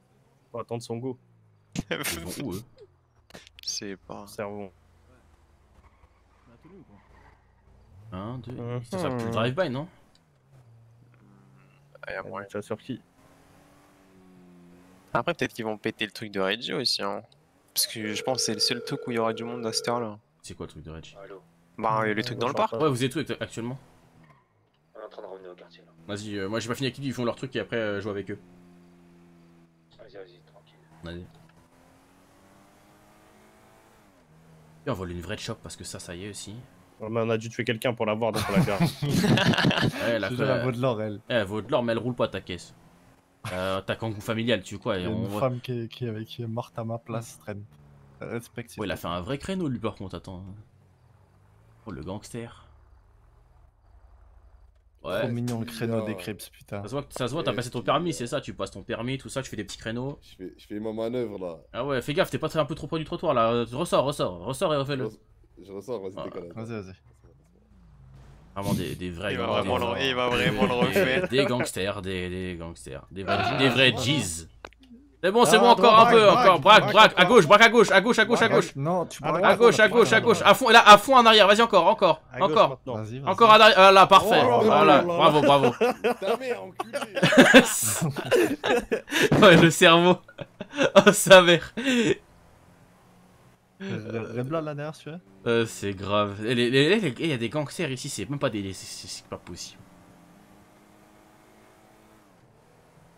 Faut attendre son go. Ils vont où eux? Je sais pas. Cerveau. Un, deux. Mhm. Ça s'appelle plus le drive-by, non? Ah, y a moyen. As sur qui? Après, peut-être qu'ils vont péter le truc de Reggie aussi. Hein. Parce que je pense que c'est le seul truc où il y aura du monde à cette heure-là. C'est quoi le truc de Reggie Bah, il y a les trucs dans le parc. Ouais, vous êtes où act- actuellement On est en train de revenir au quartier là. Vas-y, euh, moi j'ai pas fini avec ils font leur truc et après euh, je joue avec eux. Vas-y, vas-y, tranquille. Vas-y. Et on vole une vraie shop parce que ça, ça y est aussi. Ouais, mais on a dû tuer quelqu'un pour l'avoir, donc on la garde. Ouais, la, C'est de la vaut de l'or, elle. Eh, elle vaut de l'or, mais elle roule pas ta caisse. Euh, ta kangou familiale, tu veux quoi Il et y a on une voit- femme qui est, qui, est, qui est morte à ma place, Trent. Respecte. Ouais, il a fait un vrai créneau lui par contre, attends. Oh, le gangster. Trop mignon le créneau des Crips, putain. Ça se voit, que- ça se voit, t'as passé ton permis, c'est ça, tu passes ton permis, tout ça, tu fais des petits créneaux. Je fais, je fais ma manœuvre là. Ah ouais, fais gaffe, t'es pas très un peu trop près du trottoir là. Euh, Ressors, ressors, ressors et refais-le. Je ressors, vas-y, Ah. décolle. Vas-y, vas-y. Vraiment des, des vrais Il va gangsters. vraiment le- il va vraiment le Des- refaire. Des gangsters, des, des gangsters. Des vrais, des vrais G's. C'est bon, c'est Ah, bon, encore un peu, encore. braque, Braque, braque, braque, à gauche, braque à gauche, à gauche, à gauche, à Braque, gauche. non, tu braques À gauche, à gauche, à gauche, à fond, là, à fond en arrière, vas-y encore, encore, encore. Encore en arrière, ah là, parfait. Oh là là Voilà, là là. bravo, bravo. Ta mère, enculé Ouais, le cerveau. Oh, sa mère. Euh, Rebla là derrière, tu vois Euh, c'est grave. Il y a des gangsters ici, c'est même pas des. c'est- pas possible.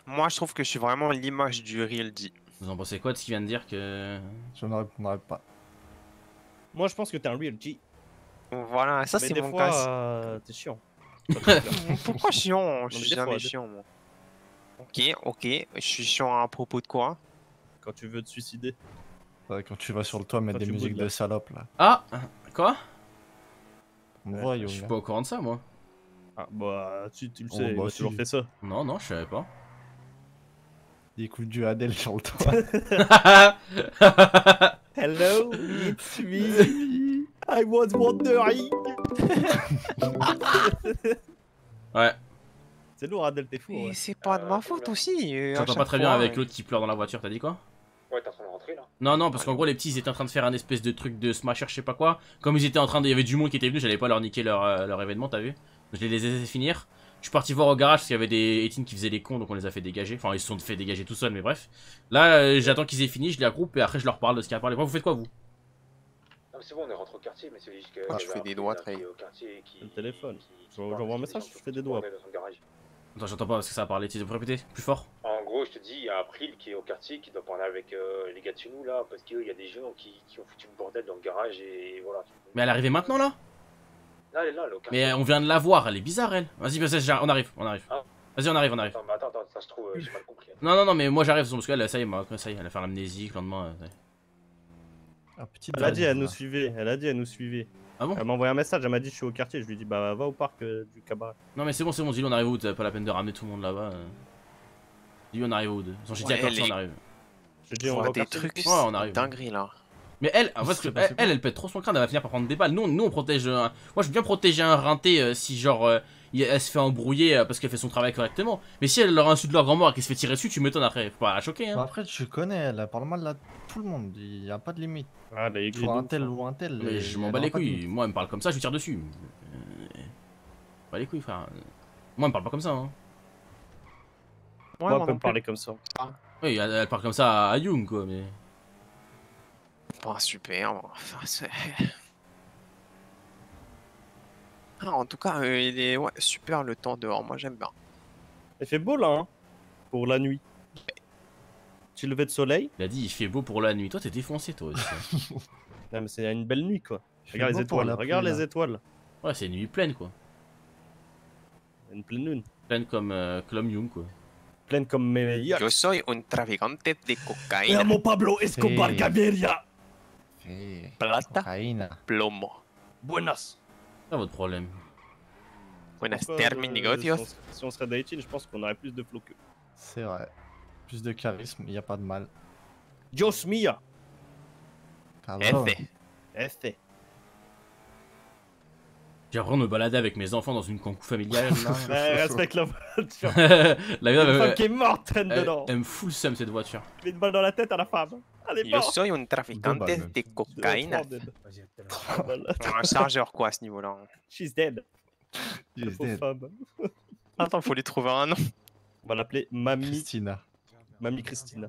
Moi, je trouve que je suis vraiment l'image du Real D. Vous en pensez quoi de ce qu'il vient de dire que. Je ne répondrai pas. Moi, je pense que t'es un real G. Voilà, ça c'est des mon fois, cas. euh, t'es chiant. Pourquoi chiant? Je suis jamais fois, chiant, moi. Ok, ok. Je suis chiant à propos de quoi? Quand tu veux te suicider. Quand tu vas sur le toit mettre des tu musiques de salope là. Ah Quoi? On me voit, Je suis pas au courant de ça, moi. Ah, bah, tu, tu le Oh, sais, bah, a si. toujours fait ça. Non, non, je savais pas. Il écoute du Adèle sur le toit. Hello, it's me. I was wondering. Ouais. C'est lourd, Adèle, t'es fou. Mais Ouais. c'est pas de ma faute aussi. euh, J'entends chaque pas très bien avec euh. l'autre qui pleure dans la voiture, t'as dit quoi? Ouais, t'es en train de rentrer là. Non, non, parce qu'en gros, les petits ils étaient en train de faire un espèce de truc de smasher, je sais pas quoi. Comme ils étaient en train de. Il y avait du monde qui était venu, j'allais pas leur niquer leur, euh, leur événement, t'as vu je les laissais finir. Je suis parti voir au garage parce qu'il y avait des Etienne qui faisaient les cons, donc on les a fait dégager. Enfin, ils se sont fait dégager tout seuls, mais bref. Là, euh, j'attends qu'ils aient fini, je les regroupe et après je leur parle de ce qu'il y a à parler. Vous faites quoi, vous? Non, mais c'est bon, on est rentré au quartier, mais c'est juste que. Ah, je fais des doigts, est au quartier qui- Le téléphone. J'envoie un message, je fais des doigts. Attends, j'entends pas parce que ça a parlé. Tu peux répéter plus fort En gros, je te dis, il y a April qui est au quartier, qui doit parler avec euh, les gars de chez nous là, parce qu'il y a des gens qui, qui ont foutu le bordel dans le garage et voilà. Mais elle est arrivée maintenant là? Là, elle est là, elle est au quartier. Mais on vient de la voir, elle est bizarre elle. Vas-y, vas-y, j'arrive, on arrive, on arrive. Ah. Vas-y, on arrive, on arrive. Attends, mais attends, attends, ça se trouve, euh, j'ai mal compris. Non, non, non, mais moi j'arrive parce qu'elle, ça y est, moi, ça y est, elle a fait l'amnésie, le lendemain. euh, ça y est. Un petit Elle a dit, elle nous suivait. Elle a dit, elle nous suivait. Ah bon Elle m'a envoyé un message, elle m'a dit je suis au quartier. Je lui dit bah va au parc euh, du cabaret. Non mais c'est bon, c'est bon, dis-le, on arrive où T'as pas la peine de ramener tout le monde là-bas. euh. Dis-le, on arrive où de toute façon, j'ai dit à Ouais, quartier, les- on arrive. Je dis on va au des trucs, Ouais, on arrive. dinguerie là. Mais elle, en fait, que- elle, elle, elle pète trop son crâne, elle va finir par prendre des balles. Nous, on- nous on protège. un- Moi, je veux bien protéger un rinté euh, si, genre, euh, elle se fait embrouiller euh, parce qu'elle fait son travail correctement. Mais si elle leur insulte leur grand-mère et qu'elle se fait tirer dessus, tu m'étonnes après. Faut pas la choquer, hein. Bah après, tu connais, elle parle mal à tout le monde. Il y a pas de limite. Ah, Soit de un tel ou un tel. Mais je m'en bats les couilles. Moi, elle me parle comme ça, je lui tire dessus. Euh, Pas les couilles, frère. Moi, elle me parle pas comme ça, hein. Moi, moi elle peut me parler comme ça. Oui, elle, elle parle comme ça à, Young, quoi, mais. Pas super. Enfin, c'est. Ah, en tout cas, euh, il est ouais, super le temps dehors. Moi, j'aime bien. Il fait beau là, hein, pour la nuit. Petit lever de soleil? Il a dit, il fait beau pour la nuit. Toi, t'es défoncé, toi aussi. Non, mais c'est une belle nuit quoi. Regarde les étoiles, regarde pluie, les étoiles. ouais, c'est une nuit pleine, quoi. Une pleine lune. Pleine comme, euh, Young, quoi. Pleine comme mes Yo soy un traficante de cocaïna. Pablo Escobar. Gaviria. Plata, Cocaïna. plomo. Buenas. C'est pas votre problème. Buenas euh, negocios. Si on, si on serait dating, je pense qu'on aurait plus de flow que. C'est vrai. Plus de charisme, il y a pas de mal. Dios mia. Cabrón. F. F. J'ai l'impression de me balader avec mes enfants dans une cancou familiale. Ouais, respecte la voiture. la femme elle- qui est morte traîne elle, dedans. elle me fout le seum cette voiture. Il met une balle dans la tête à la femme. Est Yo soy un traficante même. de balles. Un chargeur quoi à ce niveau-là. She's dead. She's dead. femme. Attends, faut lui trouver un nom. On va l'appeler Mamie, Christina. Mamie Christina.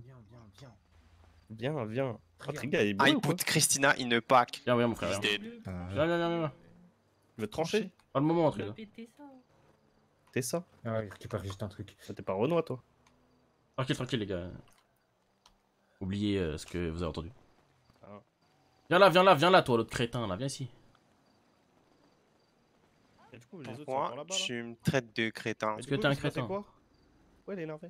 Viens, viens. Ah, il est I beau ou quoi put Christina in a pack. Viens, viens, mon frère. He's Viens, dead. Euh, viens, viens, viens. veux te trancher? Pas le moment, Triga. T'es ça? Ah ouais, récupère juste un truc. Ah, T'es pas Renoir, toi Tranquille, tranquille, les gars. Oubliez euh, ce que vous avez entendu. Ah. Viens là, viens là, viens là, toi, l'autre crétin, là, viens ici. Et du coup, les autres sont Pourquoi là-bas. là tu me traites de crétin Est-ce que t'es un il crétin quoi? Ouais, il est énervé.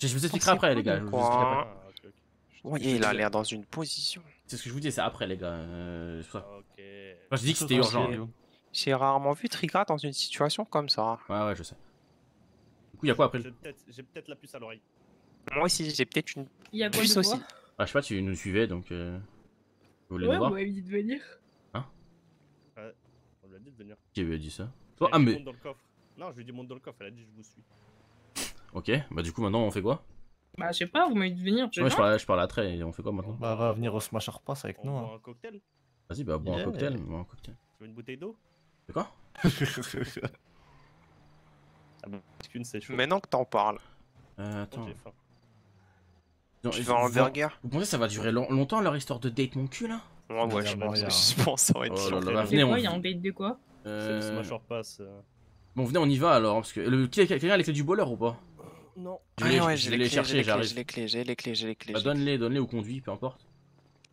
Je je vous expliquerai après, les gars. je vous Quoi expliquerai après. Ah. Ouais, il a l'air dans une position. C'est ce que je vous dis, c'est après, les gars. Euh. Moi, je dis que c'était urgent. J'ai- rarement vu Triga dans une situation comme ça. Ouais, ouais, je sais. Du coup, y'a quoi après J'ai peut-être j'ai peut-être la puce à l'oreille. Moi aussi, j'ai peut-être une Il y a quoi puce de aussi. Ah, je sais pas, tu nous suivais, donc... Euh... Vous voulez Ouais, nous voir dit de venir. Ouais, on lui a dit de venir. Qui lui a dit ça Toi, ah, mais... monte dans le coffre. Non, je lui ai dit monte dans le coffre, elle a dit je vous suis. Ok, bah du coup, maintenant, on fait quoi Bah, je sais pas, vous m'avez dit de venir. Ouais, je viens. parle, je parle à Trey, et on fait quoi maintenant Bah, va venir au Smash Pass avec On nous. boit hein. un cocktail Vas-y, bah, bois un cocktail, bois un cocktail. Tu veux une bouteille d'eau C'est quoi Ah bah, parce qu'une c'est chaud. Maintenant que t'en parles, Euh, attends. Non, tu et veux un vous- burger Vous pensez que ça va durer long- longtemps leur histoire de date mon cul là? Ouais, ouais, je, y a moyen. je pense que ça va être Oh là là, venez, quoi on... Il y a un date de quoi? Euh... Smash Pass. euh. Bon, venez, on y va alors, parce que... Le... qui- Quelqu'un a les clés du boleur ou pas? Non. Je vais, ouais, je j'ai vais les les clés, chercher, j'ai les clés, j'arrive. j'ai les clés, j'ai les clés, j'ai les clés. Bah, donne-les, donne-les ou conduis, peu importe.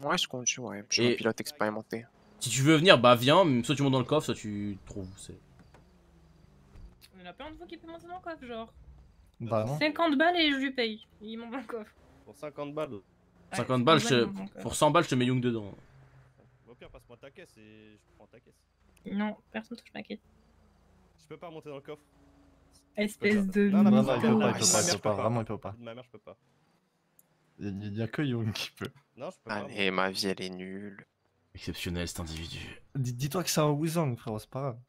Ouais, je conduis, ouais. Je suis Et- un pilote expérimenté. Si tu veux venir, bah viens, soit tu montes dans le coffre, soit tu trouves. c'est- Il y en a plein de fois qui peut monter dans le coffre, genre. Bah non. 50 balles et je lui paye. Il monte dans le coffre. Pour 50 balles. Ouais, 50 balles, je te- pour 100 balles, je te mets Young dedans. Au pire, passe-moi ta caisse et je prends ta caisse. Non, personne touche ma quête. Je peux pas monter dans le coffre. Espèce de. Non, non, Non, non, non, il peut non, pas, non, il peut non, pas, non, il je peut pas, vraiment, il peut pas. Ma mère, je peux pas. Il y, il y a que Young qui peut. Non, je peux pas. Allez, ma vie, elle est nulle. Exceptionnel cet individu. Dis- Dis-toi que c'est un Wuzong, frérot, c'est pas grave.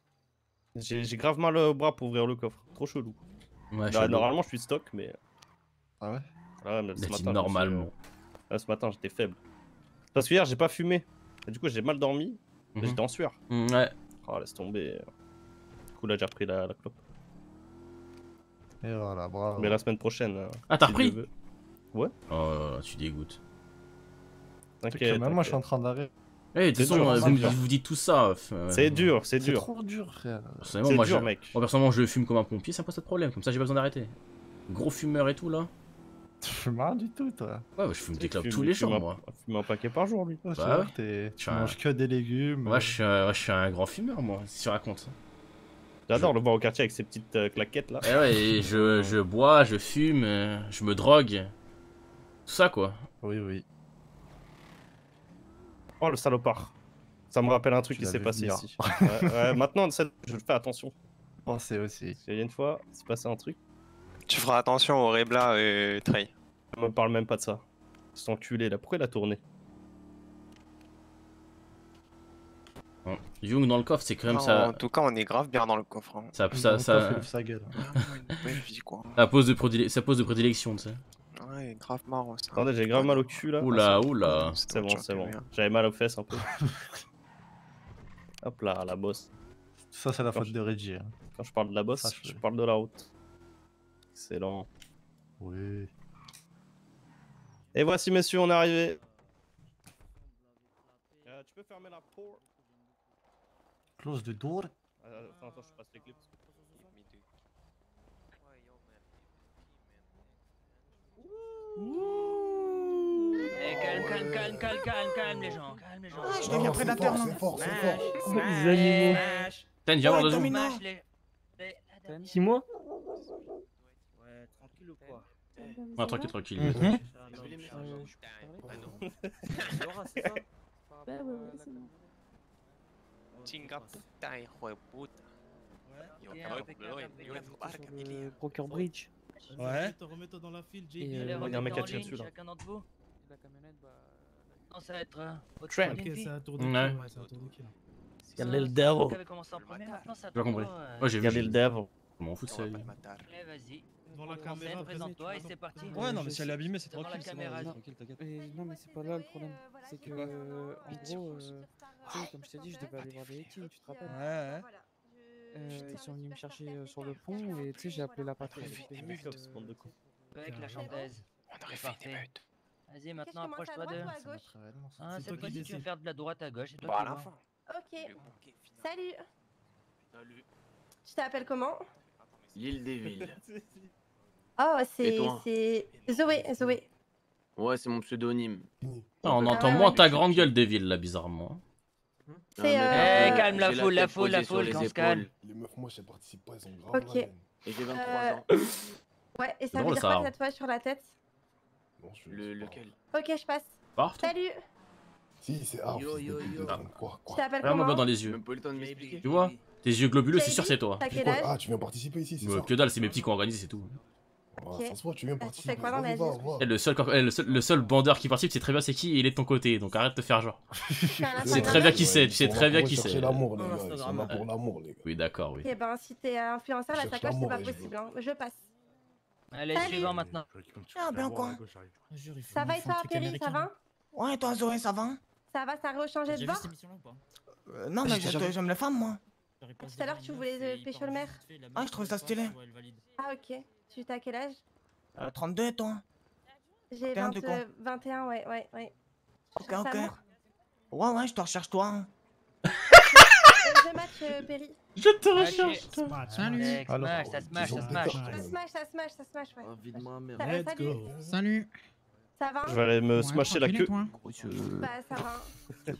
J'ai grave mal au bras pour ouvrir le coffre. Trop chelou. Ouais, Bah, chelou. normalement, je suis stock, mais. Ah ouais? Ah ce matin. suis, normalement. euh, ah, ce matin, j'étais faible. Parce que hier, j'ai pas fumé. Et du coup, j'ai mal dormi. mais Mhm. J'étais en sueur. Mm, Ouais. Oh, laisse tomber. Du coup, là, j'ai repris la, la clope. Et voilà, bravo. Mais la semaine prochaine. euh, Ah, t'as si repris. Ouais, Oh là là, tu dégoûtes. C'est t'inquiète. même moi, je suis en train d'arrêter. Eh, de toute C'est façon, dur, euh, c'est vous, vous dites tout ça. euh, C'est dur, c'est C'est dur. trop dur, frère. Personnellement, C'est moi, dur, je... mec. moi, personnellement, je fume comme un pompier, ça me pose pas de problème. Comme ça, j'ai pas besoin d'arrêter. Gros fumeur et tout là. Tu fumes rien du tout, toi. Ouais, ouais, je fume des Fume- tous les jours, moi. Fume un paquet par jour, lui. Ouais, tu Bah vois, ouais. Tu un- manges que des légumes. Moi, je suis, un... ouais, je suis un grand fumeur, moi, si tu racontes. J'adore le voir au quartier avec ses petites euh, claquettes là. Eh ouais, et je, je bois, je fume, euh, je me drogue. Tout ça, quoi. Oui, oui. Oh, le salopard. Ça me rappelle un truc Tu qui s'est passé venir. ici. Ouais, ouais, maintenant, je fais attention. Pensez aussi. Il y a une fois, il s'est passé un truc. Tu feras attention au Rebla et Trey. On me parle même pas de ça. Cet enculé là, pourquoi il a tourné Bon, Young dans le coffre, c'est quand même Non, ça. En tout cas, on est grave bien dans le coffre. hein. Ça, ça, ça, coffre, sa gueule. Ouais, je dis quoi. sa pose de, prédile- sa pose de prédilection, tu sais. Ouais, grave marrant ça. Attendez, j'ai grave mal au cul là. Oula, Ah, oula. C'est bon, c'est bon. J'avais mal aux fesses un peu. Hop là, la bosse. Ça, c'est la Quand faute je- de Reggie. hein. Quand je parle de la bosse, Sache-le. je parle de la route. Excellent. Oui. Et voici, messieurs, on est arrivé. Euh, tu peux fermer la porte Close the door. Euh, Attends, attends, je passe les Eh, calme, calme, calme, calme, calme, calme les gens, calme les gens. Ah, je deviens prédateur, là. C'est fort, c'est fort. Les animaux. deux secondes. non. Six mois tranquille ou quoi Ouais, tranquille, tranquille. Bah ouais, ouais, c'est bon. Chinga hijo de puta. Broker Bridge. Ouais. Remets-toi dans la file, euh, Allez, Il y a un mec tiré ligne, dessus, là. Chacun d'entre vous. La camionnette, bah. Non, ça va être euh, Ok, c'est un tour de Ouais. kill. Ouais, c'est un tour de kill. Il y a Ça, le ça J'ai pas compris. tombe, Ouais, j'ai vu. Regardez le dev. Je m'en fous de ça. vas-y. Devant la caméra, présente-toi et c'est parti. Ouais, non, mais si elle est abîmée, c'est tranquille. Mais non, mais c'est pas là le problème. C'est que, euh, en gros, euh, comme je t'ai dit, je devais aller voir des teams, tu te rappelles Ouais, ouais. Euh, Ils sont venus me chercher euh, sur le pont et tu sais, j'ai appelé la patrouille. De. Avec la chanteuse. On aurait fait des parfait. meutes. Vas-y, maintenant approche-toi ça. Ah, C'est cette toi qui fois-ci, tu vas faire de la droite à gauche. C'est toi Bah, à la fin. Ok. Salut. Tu t'appelles comment? L'île des villes. Oh, c'est Zoé, Zoé. Ouais, c'est mon pseudonyme. Ah, on Ah entend moins ouais. ta grande gueule, Devil, là, bizarrement. C'est, mec euh, Eh, calme la foule, la foule, la foule, les qu'on se calme. Les meufs, moi, je participe pas, ils ont grave Ok. Et j'ai 23 Euh, ans. Ouais, et ça drôle, veut dire ça, quoi le tatouage sur la tête? Non, je Le, lequel? Ok, je passe. Part Salut. Si, c'est Arf. Yo, yo, yo. Quoi, Tu quoi t'appelles Vraiment comment? pas dans les yeux. Même pas eu le temps de m'expliquer. Tu vois? Tes yeux globuleux, c'est sûr, c'est toi. Ah, tu viens participer ici, c'est ça? Que dalle, c'est mes petits qui ont organisé, c'est tout. Ah, Ok. Ça se voit, tu viens Ah, tu fais quoi dans la vie. Eh, le, seul, cor- eh, le, seul, le seul bandeur qui participe, c'est très bien c'est qui? Et il est de ton côté, donc arrête de faire genre. C'est très bien qui Ouais, c'est, tu sais très bien qui c'est. l'amour, les Non, gars. Ils sont là Instagram. pour l'amour, les gars. Oui, d'accord, oui. Ok, ben si t'es influenceur, la sacoche, c'est pas possible. hein. Je passe. Allez, suivant maintenant. Ah, bien quoi? Ça va et toi, Perry? Ça va? Ouais, toi, Zoé, ça va? Ça va, ça a rechangé de bord? Euh, Non, mais je- j'aime les femmes, moi. Tout à l'heure, tu voulais pécho le maire. Ah, je trouve ça stylé. Ah, ok. Tu t'as quel âge? Euh, 32, toi J'ai T'es un 20, de con. euh, 21, ouais, ouais, ouais. Ok, ok. Ouais, ouais, je te recherche, toi. hein. Je match, euh, Perry. Je te recherche, toi. Salut. Smash, ça smash, ça smash. Ça smash, ça smash, ça smash, ouais. Oh, vide ma mère. Ça- euh, salut. Salut. Ça va? Je vais aller me smasher la queue. Bah, ça va.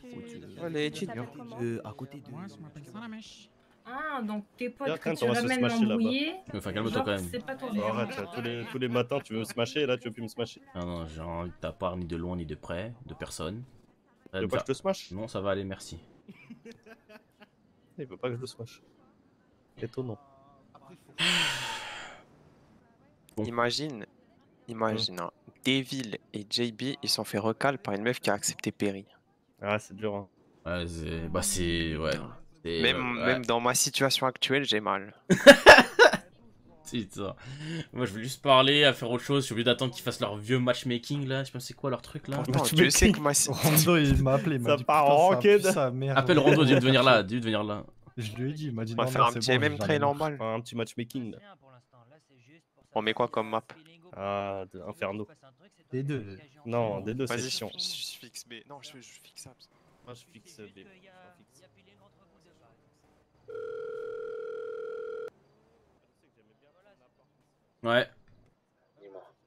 Tu- Allez, tu comment? à côté de. Moi, je m'appelle Salamèche. Ah, donc tes potes Regarde, que quand tu on va se ramènes smasher là-bas. m'embrouiller. Enfin, calme-toi genre, quand même. C'est pas ton Bon, arrête, tous les, tous les matins tu veux me smasher et là tu veux plus me smasher. Non, non, j'ai envie de ta part, ni de loin, ni de près, de personne. Tu veux pas faire- que je te smash? Non, ça va aller, merci. Il veut pas que je le smash. Étonnant. Imagine, imagine, hein, Devil et JB, ils sont fait recal par une meuf qui a accepté Perry. Ah, c'est dur. Hein. Ouais, c'est. Bah, c'est. Ouais. C'est- Même, ouais. même dans ma situation actuelle, j'ai mal. C'est ça. Moi, je veux juste parler, à faire autre chose. Je suis obligé d'attendre qu'ils fassent leur vieux matchmaking là. Je sais pas c'est quoi leur truc là? Pourtant, Dieu sait que ma Rondo, il m'a appelé. il m'a Ça dit, part putain, en mère. Appelle Rondo, dis de venir là, dis de venir là. Je lui ai dit, il m'a dit On va faire un c'est petit bon, MM marre. normal. Un petit matchmaking. là. On met quoi comme map? Ah, de Inferno. Les deux. Non, des deux Vas-y, sessions. je, fixe B. Non, je, je fixe ça. Moi je fixe B. Ouais.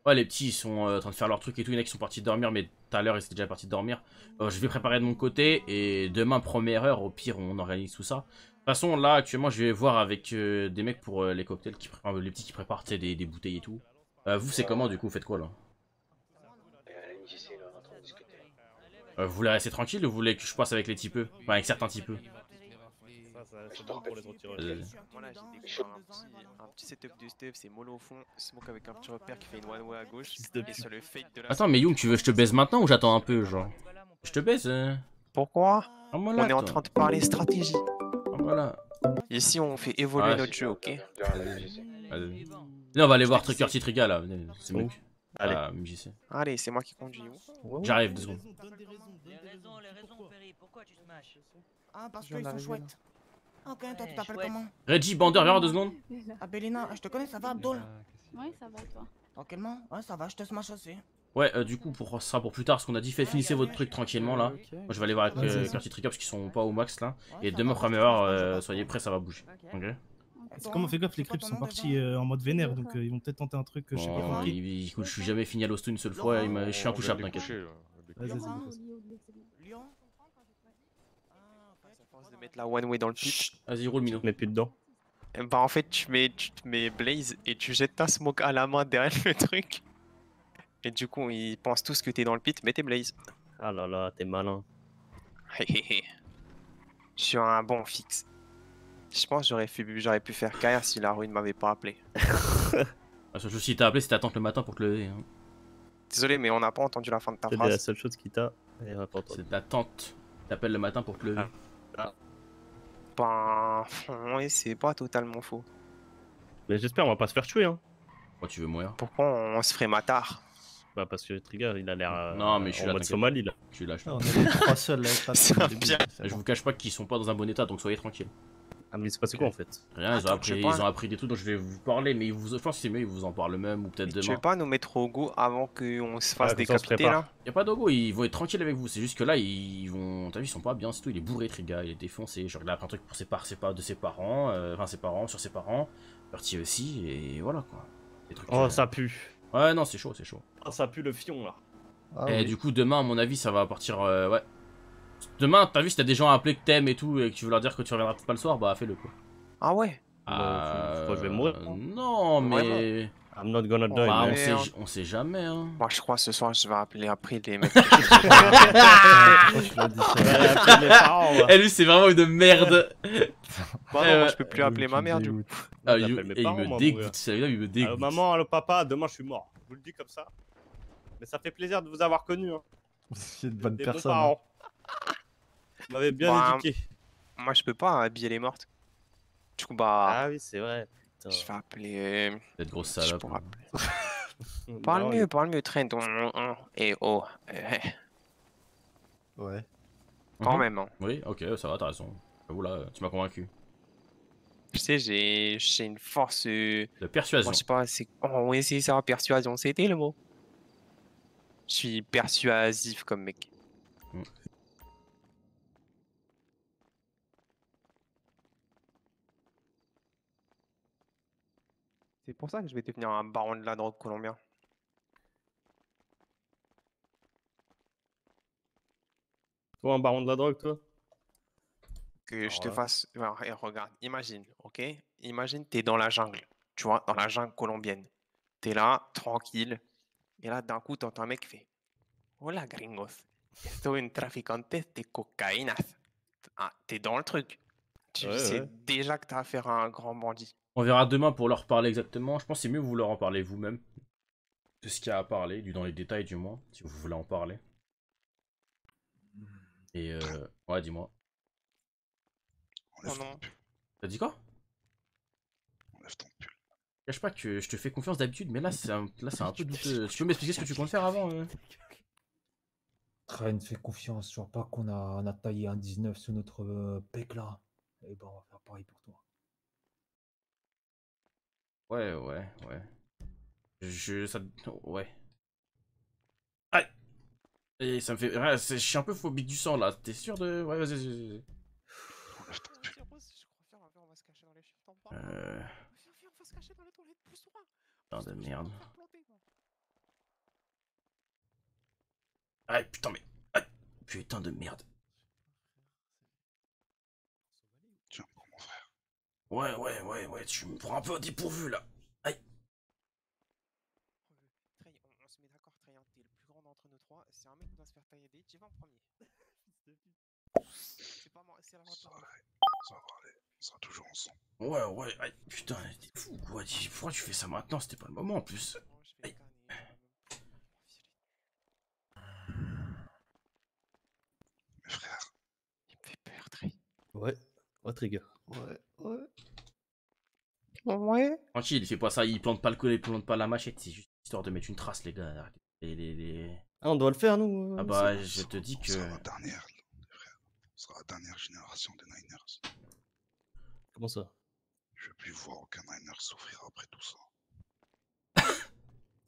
Ouais, les petits, ils sont euh, en train de faire leur truc et tout. Il y en a qui sont partis dormir, mais tout à l'heure, ils étaient déjà partis dormir. Euh, je vais préparer de mon côté et demain, première heure, au pire, on organise tout ça. De toute façon, là, actuellement, je vais voir avec euh, des mecs pour les cocktails, qui préparent, les petits qui préparent des, des bouteilles et tout. Vous, c'est comment du coup Vous faites quoi là? Euh, vous voulez rester tranquille ou vous voulez que je passe avec les typeux? Enfin, avec certains typeux Ça, ça, c'est bon pour les autres tireurs. Euh, Voilà, j'ai découvert un petit, un petit setup de stuff, c'est mollo au fond, smoke avec un petit repère qui fait une one way à gauche, et sur le fake de la Attends, mais Young, tu veux que je te baise maintenant ou j'attends un peu, genre Je te baise euh... Pourquoi Ah, voilà, On est en train de parler stratégie. Ah, voilà. Ici, on fait évoluer Ouais. notre jeu, ok. Là, on va aller voir Trucker Triga là, venez, c'est mieux. Allez. Ah. Allez, c'est moi qui conduis. J'arrive, deux secondes. Ah, parce Je viens qu'ils sont d'arriver, chouettes. Ok, toi tu t'appelles comment Reggie, Bander, viens voir deux secondes. Ah, Bélina, je te connais, ça va, Abdul Oui, ça va, toi. Tranquillement Ouais, ça va, je te smash aussi. Ouais, euh, du coup, pour ça pour plus tard, ce qu'on a dit, fait finissez votre truc tranquillement là. Moi, je vais aller voir avec Ouais, euh, Curtis Trigger parce qu'ils sont pas au max là. Et demain, première heure, euh, soyez prêts, ça va bouger. Ok C'est comme on fait gaffe, les creeps sont partis euh, en mode vénère, donc euh, ils vont peut-être tenter un truc que je sais pas écoute, je suis jamais fini à l'hosto une seule fois, m'a- je suis intouchable, t'inquiète. Vas-y, vas-y. de mettre la one way dans le pit. Vas-y, roule Mino. Mais plus dedans. Bah en fait tu mets, tu te mets Blaze et tu jettes ta smoke à la main derrière le truc. Et du coup ils pensent tous que t'es dans le pit, mais t'es Blaze. Ah là là, t'es malin. Hé hé hé. Je suis un bon fixe. Je pense que j'aurais pu, j'aurais pu faire carrière si la rue ne m'avait pas appelé. La seule chose, si t'as appelé, c'est d'attendre le matin pour te lever. hein. Désolé mais on n'a pas entendu la fin de ta C'est la phrase. seule chose qui t'a. C'est d'attente. T'appelles le matin pour te lever. Ben ouais c'est pas totalement faux. Mais j'espère, on va pas se faire tuer, hein. Pourquoi tu veux mourir Pourquoi on se ferait matard Bah, parce que Trigger, il a l'air. euh, Non, mais je suis en là. mode t'inquiète. Somalie, là. Je suis là, je suis On là. est les trois seuls à être là C'est un Je vous cache pas qu'ils sont pas dans un bon état, donc soyez tranquilles. Ah, mais c'est passé quoi en fait? Rien, ils ont, appris, je sais pas. ils ont appris des trucs dont je vais vous parler, mais ils vous, que c'est mieux, ils vous en parlent même, ou peut-être Tu demain. veux pas nous mettre au go avant qu'on se fasse Ah, se décapiter là Y a pas de go, ils vont être tranquilles avec vous. C'est juste que là, ils vont. T'as vu, ils sont pas bien, c'est tout. Il est bourré, Triga, il est défoncé. Genre, il a appris un truc pour ses par... ses par- de ses parents, euh, enfin ses parents, sur ses parents. Parti aussi, et voilà quoi. Des trucs, Oh, euh, ça pue. Ouais, non, c'est chaud, c'est chaud. Oh, ça pue le fion là. Ah, et oui. du coup, demain, à mon avis, ça va partir. euh, ouais. Demain, t'as vu, si t'as des gens à appeler que t'aimes et tout, et que tu veux leur dire que tu reviendras pas le soir, bah fais-le quoi. Ah ouais? Bah, que je vais mourir. Euh, Non, mais. I'm not gonna die. Bah, on, sait, on sait jamais, hein. Moi je crois ce soir je vais appeler après les mecs. Et lui, c'est vraiment une merde. Bah Eh non, moi je peux plus appeler ma mère du coup. Ah, il, me dégoûte, sérieux, il me dégoûte. maman, allô papa, demain je suis mort. Je vous le dis comme ça. Mais ça fait plaisir de vous avoir connu. Hein. C'est une bonne personne. Hein. Vous m'avez bien Bah, éduqué. Moi je peux pas habiller les mortes. Du coup bah Ah oui, c'est vrai. Putain. je vais appeler. Cette grosse Je salope. pourrais appeler. Parle mieux, parle mieux, Trent. Et oh, Ouais. quand Mhm. même. hein. Oui, ok, ça va, t'as raison. Là, tu m'as convaincu. Tu sais, j'ai j'ai une force. euh, De persuasion. Moi, je sais pas, c'est. Oh, oui, c'est ça, persuasion, c'était le mot. Je suis persuasif comme mec. Mm. C'est pour ça que je vais devenir un baron de la drogue colombien. Toi, un baron de la drogue, toi? Que je te fasse. Alors, et regarde, imagine, ok? Imagine, t'es dans la jungle, tu vois, dans la jungle colombienne. T'es là, tranquille, et là, d'un coup, t'entends un mec qui fait Hola, gringos. Estoy un traficante de cocaïna. Ah, t'es dans le truc. Tu Ouais, sais ouais. déjà que t'as affaire à un grand bandit. On verra demain pour leur parler exactement. Je pense que c'est mieux que vous leur en parlez vous-même. De ce qu'il y a à parler, du dans les détails du moins, si vous voulez en parler. Et euh... Ouais, dis-moi. Oh non. T'as dit quoi? Cache pas que je te fais confiance d'habitude, mais là c'est un... là c'est un peu douteux. Tu peux m'expliquer ce que tu comptes faire avant euh? Train, fais confiance. Je vois pas qu'on a, on a taillé un 19 sur notre euh, pec là. Et ben, on va faire pareil pour toi. Ouais, ouais, ouais. Je. Ça. Ouais. Aïe Et ça me fait. ouais, c'est- je suis un peu phobique du sang là. T'es sûr de. Ouais, vas-y, vas-y. vas-y. Euh. Putain de merde. Aïe, putain, mais. Aïe, putain de merde. Ouais, ouais, ouais, ouais, tu me prends un peu dépourvu là. Aïe. Trey, on, on se met d'accord, Trey, hein, t'es le plus grand d'entre nous trois. Si un mec doit se faire tailler des J'y vais en premier. C'est pas moi, c'est la Ça va aller, ça va aller, on sera toujours ensemble. Ouais, ouais, aïe, putain, t'es fou quoi. dis- Pourquoi tu fais ça maintenant C'était pas le moment en plus. Aïe. Mes frères, Ouais, ouais, Trigger. Ouais, ouais. Ouais. Tranquille, il fait pas ça, il plante pas le collet, il plante pas la machette, c'est juste histoire de mettre une trace, les gars. Les, les, les- Ah, on doit le faire, nous. Ah euh, bah, je te dis on que. sera la dernière. On sera la dernière génération des Niners. Comment ça? Je veux plus voir aucun Niner souffrir après tout ça.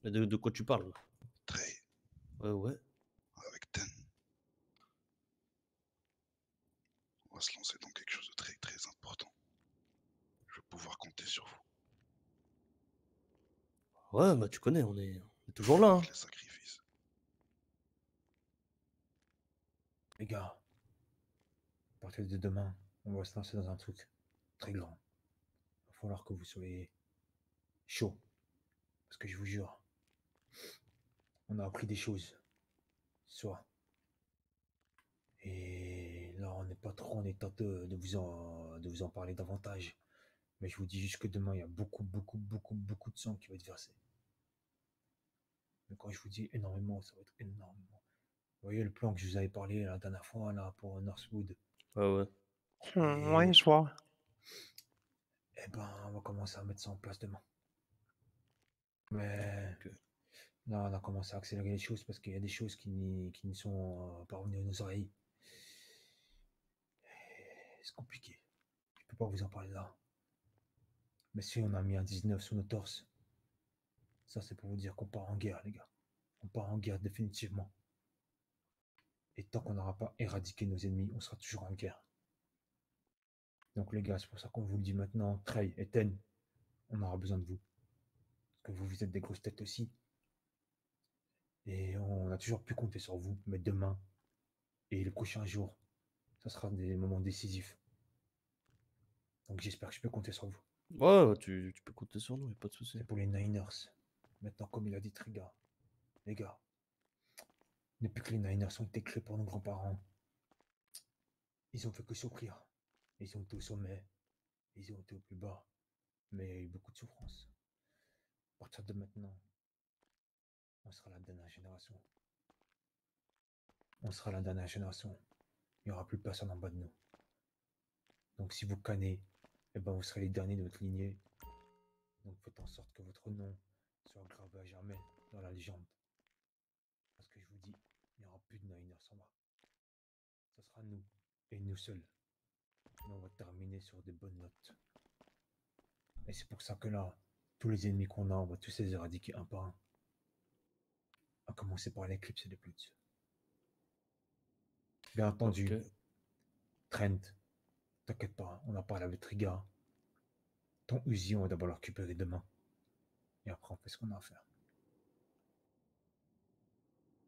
Mais de, de quoi tu parles? Là Trey, Ouais, ouais. avec Ten. On va se lancer dans quelque chose de très très important. Pouvoir compter sur vous. Ouais, bah tu connais, on est, on est toujours là. hein. Les sacrifices. Les gars, à partir de demain, on va se lancer dans un truc très grand. Il va falloir que vous soyez chaud. Parce que je vous jure, on a appris des choses. Soit. Et là, on n'est pas trop en état de, de vous en, de vous en parler davantage. Mais je vous dis juste que demain, il y a beaucoup, beaucoup, beaucoup, beaucoup de sang qui va être versé. Mais quand je vous dis énormément, ça va être énormément. Vous voyez le plan que je vous avais parlé la dernière fois là pour Northwood? Ouais, ouais. Hmm, ouais, je vois. Eh ben, on va commencer à mettre ça en place demain. Mais là, on a commencé à accélérer les choses parce qu'il y a des choses qui n'y qui n'y sont euh, pas revenues à nos oreilles. C'est compliqué. Je peux pas vous en parler là. Mais si on a mis un 19 sous nos torses, ça c'est pour vous dire qu'on part en guerre, les gars. On part en guerre définitivement. Et tant qu'on n'aura pas éradiqué nos ennemis, on sera toujours en guerre. Donc les gars, c'est pour ça qu'on vous le dit maintenant, Trey et Ten, on aura besoin de vous. Parce que vous, vous êtes des grosses têtes aussi. Et on a toujours pu compter sur vous, mais demain et les prochains jours, ça sera des moments décisifs. Donc j'espère que je peux compter sur vous. Ouais, tu, peux compter sur nous, y a pas de souci. C'est pour les Niners. Maintenant, comme il a dit Triga, les gars, depuis que les Niners ont été créés pour nos grands-parents, ils ont fait que souffrir. Ils ont été au sommet, ils ont été au plus bas, mais il y a eu beaucoup de souffrance. À partir de maintenant, on sera la dernière génération. On sera la dernière génération. Il n'y aura plus personne en bas de nous. Donc si vous cannez, eh ben vous serez les derniers de votre lignée. Donc faites en sorte que votre nom soit gravé à jamais dans la légende. Parce que je vous dis, il n'y aura plus de Niners en bas. Ce sera nous, et nous seuls. Mais on va terminer sur des bonnes notes. Et c'est pour ça que là, tous les ennemis qu'on a, on va tous les éradiquer un par un. À commencer par l'éclipse et les Bloods. Bien entendu. Trent, t'inquiète pas, on a parlé avec Triga. Ton Uzi, on va d'abord le récupérer demain. Et après, on fait ce qu'on a à faire.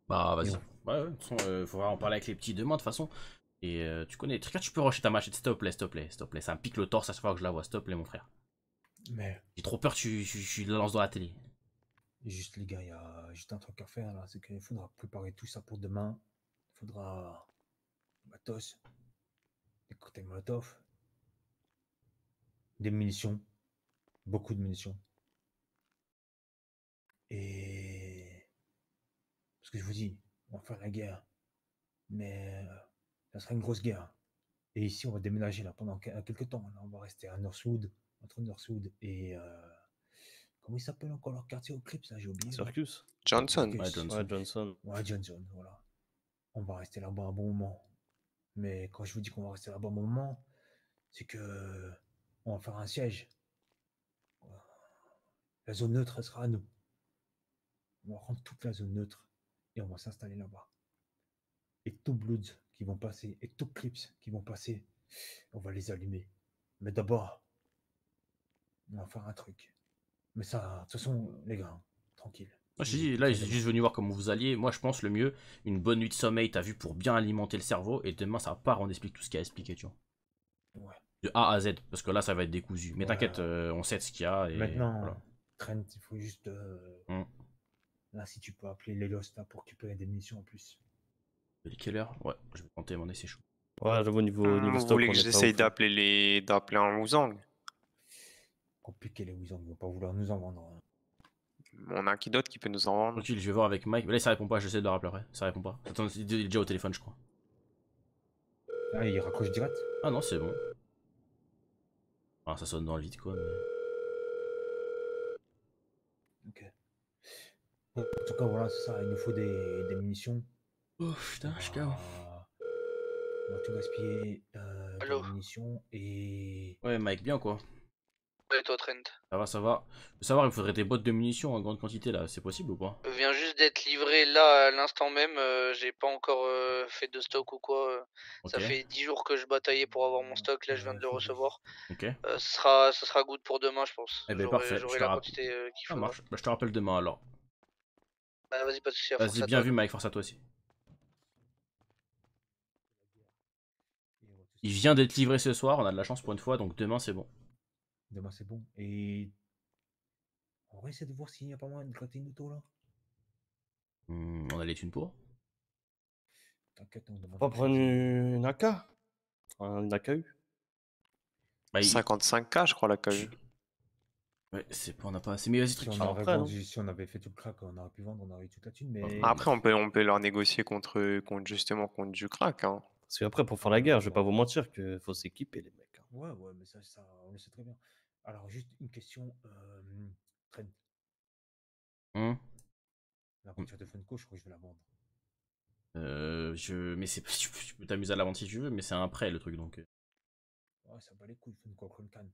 Bah vas-y. Ouais, ouais, de toute façon, euh, faudra en parler avec les petits demain de toute façon. Et euh, tu connais, Trigger, tu peux rusher ta machette, s'il te plaît, s'il te plaît, s'il te plaît. Ça me pique le torse à chaque fois que je la vois, s'il te plaît, mon frère. Mais J'ai trop peur tu, tu, tu la lances dans la télé. juste, les gars, il y a juste un truc à faire là. C'est qu'il faudra préparer tout ça pour demain. Il faudra matos, molotov, des munitions, beaucoup de munitions. Et. Parce que je vous dis, on va faire la guerre. Mais euh, ça sera une grosse guerre. Et ici, on va déménager là pendant que- quelques temps. Là, on va rester à Northwood, entre Northwood et. euh, comment il s'appelle encore leur quartier au Clips là J'ai oublié. Circus Johnson. Circus. Ouais, Johnson. Ouais, Johnson. Ouais, Johnson, voilà. On va rester là-bas un bon moment. Mais quand je vous dis qu'on va rester là-bas un bon moment, c'est que on va faire un siège. La zone neutre elle sera à nous. On va prendre toute la zone neutre et on va s'installer là-bas. Et tout Bloods qui vont passer, et tout Crips qui vont passer, on va les allumer. Mais d'abord, on va faire un truc. Mais ça, de toute façon, les gars, tranquille. Moi, je dis, là, ils sont juste venus voir comment vous alliez. Moi, je pense le mieux, une bonne nuit de sommeil, t'as vu, pour bien alimenter le cerveau. Et demain, ça part, on explique tout ce qu'il y a à expliquer, tu vois. Ouais. De A à Z, parce que là, ça va être décousu. Mais Ouais. t'inquiète, euh, on sait ce qu'il y a. Et Maintenant, voilà. Trent, il faut juste. euh, Mm. Là, si tu peux appeler les Lost là, pour récupérer des munitions en plus. Quelle heure? Ouais, je vais tenter mon essai chaud. Ouais, j'avoue, niveau, Hum, niveau Vous stock, voulez on que j'essaye ouf. d'appeler les... d'appeler un Wuzang? Compliqué les Wizards, ils vont pas vouloir nous en vendre. hein. On a qui d'autre qui peut nous en vendre? Tranquille, je vais voir avec Mike. Mais là, ça répond pas, j'essaie de le rappeler après. Ça répond pas. Attends, il est déjà au téléphone, je crois. Ah, il raccroche direct Ah non, c'est bon. Ah, ça sonne dans le vide, quoi. mais- Ok. En tout cas, voilà, c'est ça, il nous faut des, des munitions. Oh putain, je KO. On va tout gaspiller euh, des munitions et. Ouais, Mike, bien quoi. Et toi, Trent Ça va, ça va. Savoir, il faudrait des boîtes de munitions en grande quantité là, c'est possible ou pas? Je viens juste d'être livré là à l'instant même. euh, J'ai pas encore euh, fait de stock ou quoi. euh. Ça fait 10 jours que je bataillais pour avoir mon stock. Là, je viens de le recevoir. Ok. Euh, ce sera, ce sera good pour demain, je pense. Eh ben parfait, je te la rappelle. quantité Ça marche. Bah, je te rappelle demain alors. Bah, Vas-y, pas de soucis. Vas-y, bien vu Mike, force à toi aussi. Il vient d'être livré ce soir, on a de la chance pour une fois, donc demain c'est bon. Demain, c'est bon. Et. On va essayer de voir s'il n'y a pas moyen de gratter une auto là. Hmm, on a les thunes pour T'inquiète, on demande. Pas prendre une AK Un AKU Bah, il- 55k, je crois, la KU. Ouais, c'est pas, on a pas assez. Mais vas-y, Si on, vendu- si on avait fait tout le crack, on aurait pu vendre, on aurait eu toute la thune. Mais. Après, on peut, on peut leur négocier contre, contre justement contre du crack. Hein. Parce qu'après, pour faire la guerre, je vais pas vous mentir qu'il faut s'équiper, les mecs. hein. Ouais, ouais, mais ça, ça, on le sait très bien. Alors, juste une question. Euh, Trent, Hmm. la voiture de Funko, je crois que je vais la vendre. Euh, je... Mais c'est tu peux- tu peux t'amuser à la vendre si tu veux, mais c'est un prêt le truc donc. Ouais, ça bat les couilles, Funko Croncan.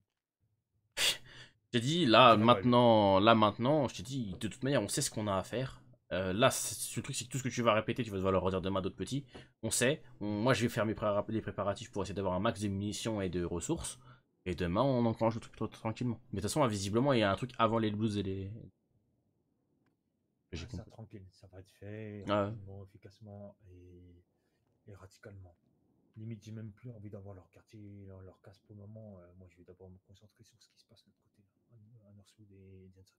J'ai dit là maintenant, là maintenant, je t'ai dit de toute manière on sait ce qu'on a à faire. Euh, là, le truc c'est que tout ce que tu vas répéter, tu vas devoir le redire demain d'autres petits. On sait. On- moi, je vais faire mes pré- les préparatifs pour essayer d'avoir un max de munitions et de ressources. Et demain, on enclenche le truc tra- tranquillement. Mais de toute façon, visiblement, il y a un truc avant les blues et les. J'ai ça, tranquille, ça va être fait ouais. efficacement et, et radicalement. Limite, j'ai même plus envie d'avoir leur quartier, leur, leur casse pour le moment. euh, moi, je vais d'abord me concentrer sur ce qui se passe de l'autre côté, à Northwood et Jensen.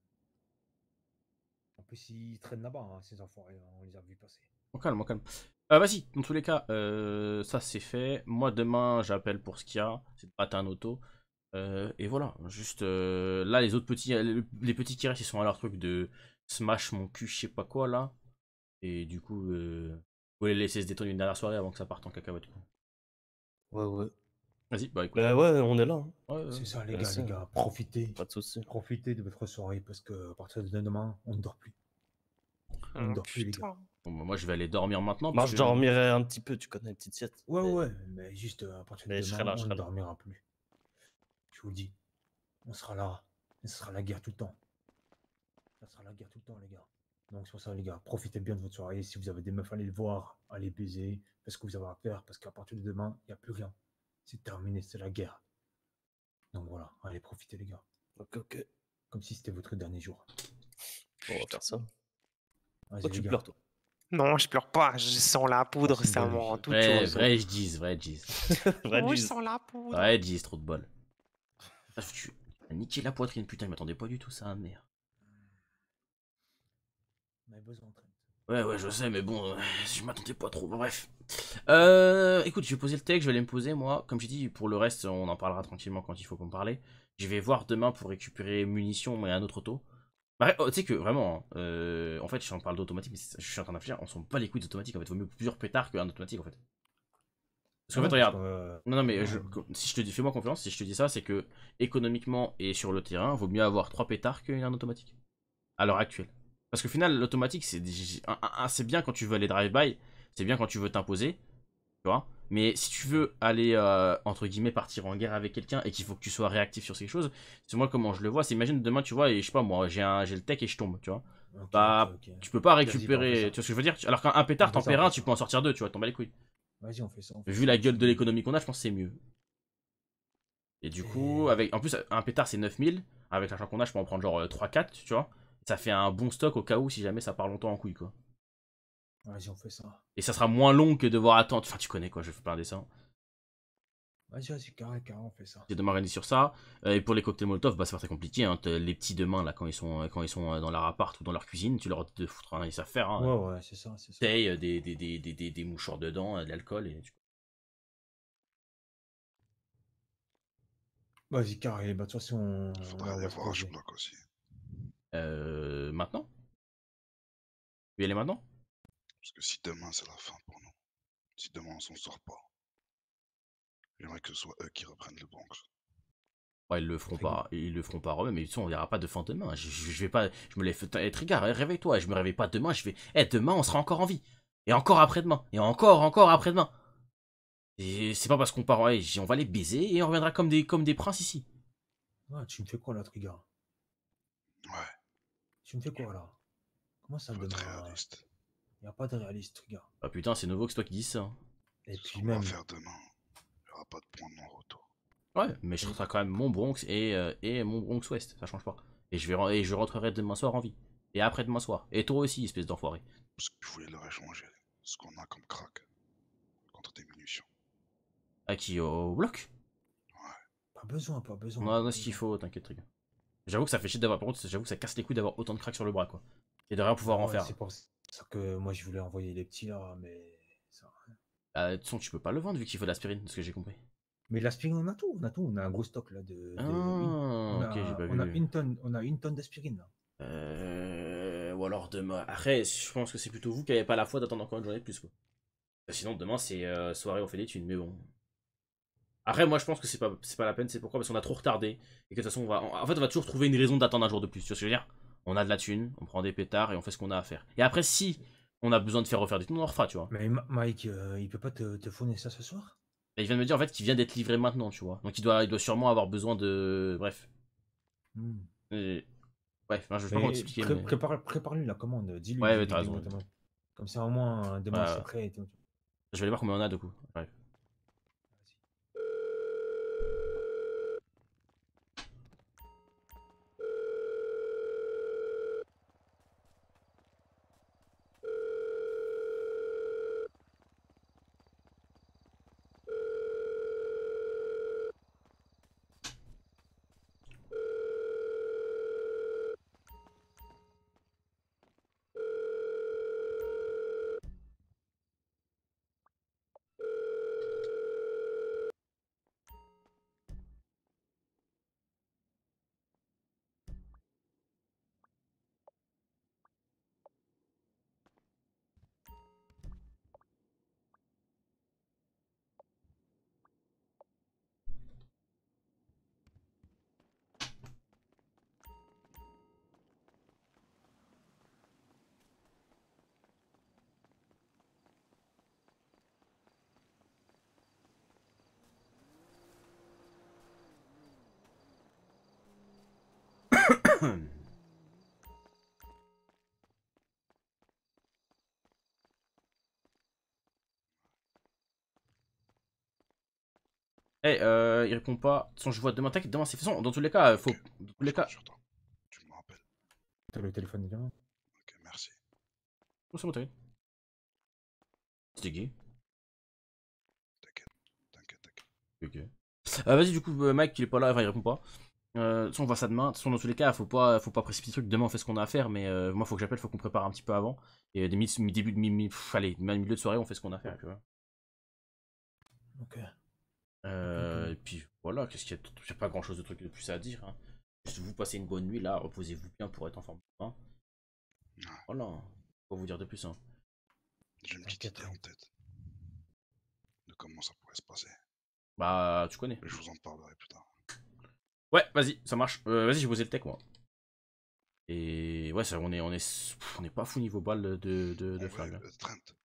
En plus, ils traînent là-bas, hein, ces enfoirés, on les a vus passer. Au calme, au calme. Euh, Vas-y, dans tous les cas, euh, ça c'est fait. Moi demain, j'appelle pour ce qu'il y a. C'est de battre un auto. Euh, et voilà, juste euh, là, les autres petits, les, petits qui restent, ils sont à leur truc de smash mon cul, je sais pas quoi là. Et du coup, euh, vous les laisser se détendre une dernière soirée avant que ça parte en cacahuète. quoi. Ouais, ouais. Vas-y, bah écoute. Bah ouais, on est là. hein. Ouais. C'est ça, les gars, ça. les gars, profitez. Pas de soucis. Profitez de votre soirée parce que à partir de demain, on ne dort plus. On ne Oh, dort plus, les gars. Bon, bah, moi je vais aller dormir maintenant. Moi, parce je dormirai un petit peu, tu connais, une petite sieste. Ouais, ouais, mais juste euh, à partir de Mais je demain, serai là, je on serai ne là. dormira plus. Je vous le dis. On sera là. Et ce sera la guerre tout le temps. Ça sera la guerre tout le temps, les gars. Donc c'est pour ça, les gars, profitez bien de votre soirée. Si vous avez des meufs, allez le voir, allez baiser, faites ce que vous avez à faire, parce qu'à partir de demain, il n'y a plus rien. C'est terminé, c'est la guerre. Donc voilà, allez, profitez, les gars. Ok, ok. Comme si c'était votre dernier jour. On va faire ça. Vas-y, Toi, tu gars. pleures, toi. Non, je pleure pas, je sens la poudre, c'est une ça me rend tout Vrai, chose. vrai, je dis, vrai, je dis. Vrai Oh, je Jeez. sens la poudre. Ouais, dis, trop de bol. Ah, tu as niqué la poitrine, putain, je m'attendais pas du tout ça, merde. On avait besoin. Ouais, ouais, je sais, mais bon, euh, je m'attendais pas trop. Bref. Euh, écoute, je vais poser le texte, je vais aller me poser, moi. Comme j'ai dit, pour le reste, on en parlera tranquillement quand il faut qu'on parler. Je vais voir demain pour récupérer munitions et un autre auto. Bah, oh, tu sais que vraiment, hein, euh, en fait, je parle d'automatique, mais je suis en train réfléchir, on s'en bat les couilles d'automatique. En fait, il vaut mieux plusieurs pétards qu'un automatique, en fait. Parce qu'en Ah fait, regarde. euh, Non, non, mais ouais. je- si je te dis, fais-moi confiance, si je te dis ça, c'est que économiquement et sur le terrain, vaut mieux avoir trois pétards qu'un automatique. À l'heure actuelle. Parce qu'au final, l'automatique, c'est bien quand tu veux aller drive-by, c'est bien quand tu veux t'imposer, tu vois. Mais si tu veux aller, euh, entre guillemets, partir en guerre avec quelqu'un et qu'il faut que tu sois réactif sur ces choses, c'est moi comment je le vois. C'est imagine demain, tu vois, et je sais pas, moi, j'ai un- j'ai le tech et je tombe, tu vois. Bah, tu peux pas récupérer, tu vois ce que je veux dire? Alors qu'un pétard, t'en perds un, tu peux en sortir deux, tu vois, t'en bats les couilles. Vas-y, on fait ça. on fait Vu ça. la gueule de l'économie qu'on a, je pense que c'est mieux. Et du coup, avec, en plus, un pétard c'est 9000. Avec l'argent qu'on a, je peux en prendre genre 3-4, tu vois. Ça fait un bon stock au cas où si jamais ça part longtemps en couille, quoi. Vas-y, on fait ça. Et ça sera moins long que devoir attendre. Enfin, tu connais quoi, je fais pas un dessin. Vas-y, vas-y, carré, carré, on fait ça. J'ai demain organisé sur ça. Euh, et pour les cocktails Molotov, bah, c'est pas très compliqué. Hein. Les petits demain, là, quand ils sont, quand ils sont euh, dans leur appart ou dans leur cuisine, tu leur dis de foutre un, ils savent faire. Hein. Ouais, ouais, c'est ça, c'est ça. Euh, des, des, des, des, des, des mouchoirs dedans, euh, de l'alcool. Et... tu- Vas-y, carré, bah de toute façon. on- Faudrait aller voir aussi. Euh, maintenant? Tu veux y aller maintenant? Parce que si demain c'est la fin pour nous, si demain on s'en sort pas, j'aimerais que ce soit eux qui reprennent le Bronx. Ouais, ils le feront pas, ils le feront pas eux-mêmes, mais de toute façon, on verra pas de fin demain. Je, je- je vais pas, je me lève, eh, Trigger, eh, réveille-toi, je me réveille pas demain, je vais, eh, demain on sera encore en vie. Et encore après-demain, et encore, encore après-demain. Et c'est pas parce qu'on part, ouais, on va les baiser et on reviendra comme des, comme des princes ici. Ouais, tu me fais quoi là, Trigger Ouais. Tu me fais quoi là Comment ça demain réaliste. Y a pas de réaliste, Trigger. Ah putain, c'est nouveau que c'est toi qui dis ça. hein. Et Ce puis qu'on va même. faire demain, il n'y aura pas de point de non-retour. Ouais, mais je serai quand même mon Bronx et, euh, et mon Bronx Ouest, ça change pas. Et je vais, et je rentrerai demain soir en vie. Et après demain soir. Et toi aussi, espèce d'enfoiré. Parce que je voulais leur échanger ce qu'on a comme crack contre des munitions. À qui Au bloc? Pas besoin, pas besoin. On a ce qu'il faut, t'inquiète, Trigger. J'avoue que ça fait chier d'avoir, par contre, j'avoue que ça casse les couilles d'avoir autant de cracks sur le bras, quoi. Et de rien pouvoir en faire. C'est pour ça que moi je voulais envoyer les petits là, mais. ça- Ah, de toute façon, tu peux pas le vendre vu qu'il faut de l'aspirine, de ce que j'ai compris. Mais l'aspirine, on a tout, on a tout, on a un gros stock là de. de- Ah, on a, ok, j'ai pas on a une tonne, on a une tonne d'aspirine là. Euh, ou alors demain. Après, je pense que c'est plutôt vous qui avez pas la foi d'attendre encore une journée de plus, quoi. Bah, Sinon, demain, c'est euh, soirée, on fait des thunes, mais bon. Après, moi, je pense que c'est pas, pas la peine, c'est pourquoi? Parce qu'on a trop retardé. Et que de toute façon, on va, en fait, on va toujours trouver une raison d'attendre un jour de plus. Tu vois ce que je veux dire? On a de la thune, on prend des pétards et on fait ce qu'on a à faire. Et après, si on a besoin de faire refaire des thunes, on en refera, tu vois. Mais Ma- Mike, euh, il peut pas te, te fournir ça ce soir? Et il vient de me dire en fait qu'il vient d'être livré maintenant, tu vois. Donc il doit, il doit sûrement avoir besoin de. Bref. Et- enfin, je sais pas Mais comment t'expliquer. pré- mais- prépare, prépare-lui la commande, dis-lui. Ouais, t'as raison. Comme ça, au moins, demain, Ouais, c'est prêt. et tout. Je vais aller voir combien on a de coup. Eh, euh, il répond pas. De toute façon, je vois demain. T'inquiète, demain, c'est de toute façon, Dans tous les cas, faut. Dans tous les cas. T'as le téléphone également Ok, merci. Oh, c'est bon, t'inquiète. C'était gay. Ok. Euh, Vas-y, du coup, euh, Mike, il est pas là, enfin, il répond pas. Euh, de toute façon, on voit ça demain. De toute façon, dans tous les cas, faut pas, faut pas précipiter le truc. Demain, on fait ce qu'on a à faire, mais euh, moi, faut que j'appelle, faut qu'on prépare un petit peu avant. Et des mi- mi- début de mi, mi- pff, allez, milieu de soirée, on fait ce qu'on a à faire, tu vois. Ok. Euh, Et puis voilà, qu'est-ce qu'il y a J'ai pas grand chose de truc de plus à dire. Hein. Juste vous passez une bonne nuit là, reposez-vous bien pour être en forme. Hein. Voilà, quoi vous dire de plus hein? J'ai une petite idée en tête de comment ça pourrait se passer. Bah, tu connais. Mais je vous en parlerai plus tard. Ouais, vas-y, ça marche. Euh, vas-y, j'ai posé le tech moi. Et ouais, ça, on est, on est, pff, on est pas fou niveau balle de, de, de euh,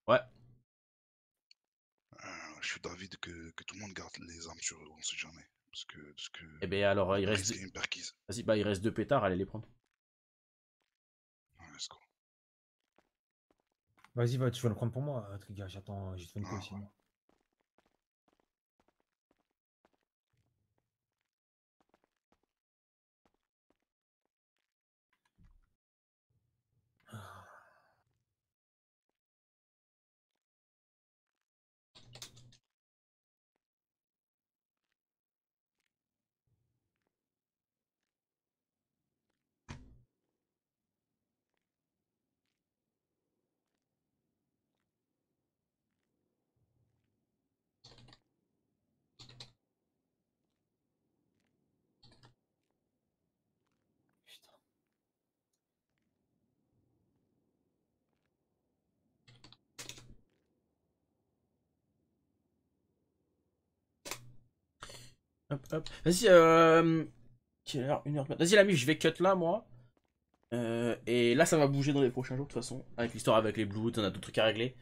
Ouais. Je suis d'avis de que, que tout le monde garde les armes sur eux, on sait jamais. Parce que. Parce que Et ben alors, il reste. perquise. Vas-y, bah il reste deux pétards, allez les prendre. Ouais, let's go. Vas-y, va, tu vas le prendre pour moi, euh, Trigger. J'attends, j'ai fait une Ah, aussi, Hop, hop. Vas-y, euh... Quelle heure? Une heure. Vas-y, l'ami, je vais cut là, moi. Euh, et là, ça va bouger dans les prochains jours, de toute façon. Avec l'histoire avec les Bloods, on a d'autres trucs à régler.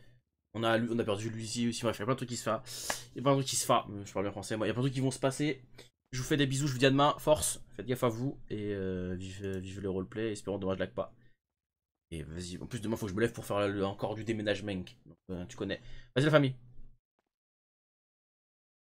On a, on a perdu Luigi aussi. Bref, il y a plein de trucs qui se font. Il y a plein de trucs qui se font. Je parle bien français, moi. Il y a plein de trucs qui vont se passer. Je vous fais des bisous, je vous dis à demain. Force, faites gaffe à vous. Et euh, vive, vive le roleplay. Espérons dommage lag pas. Et vas-y, en plus demain, faut que je me lève pour faire encore du déménagement. Donc, euh, tu connais. Vas-y, la famille.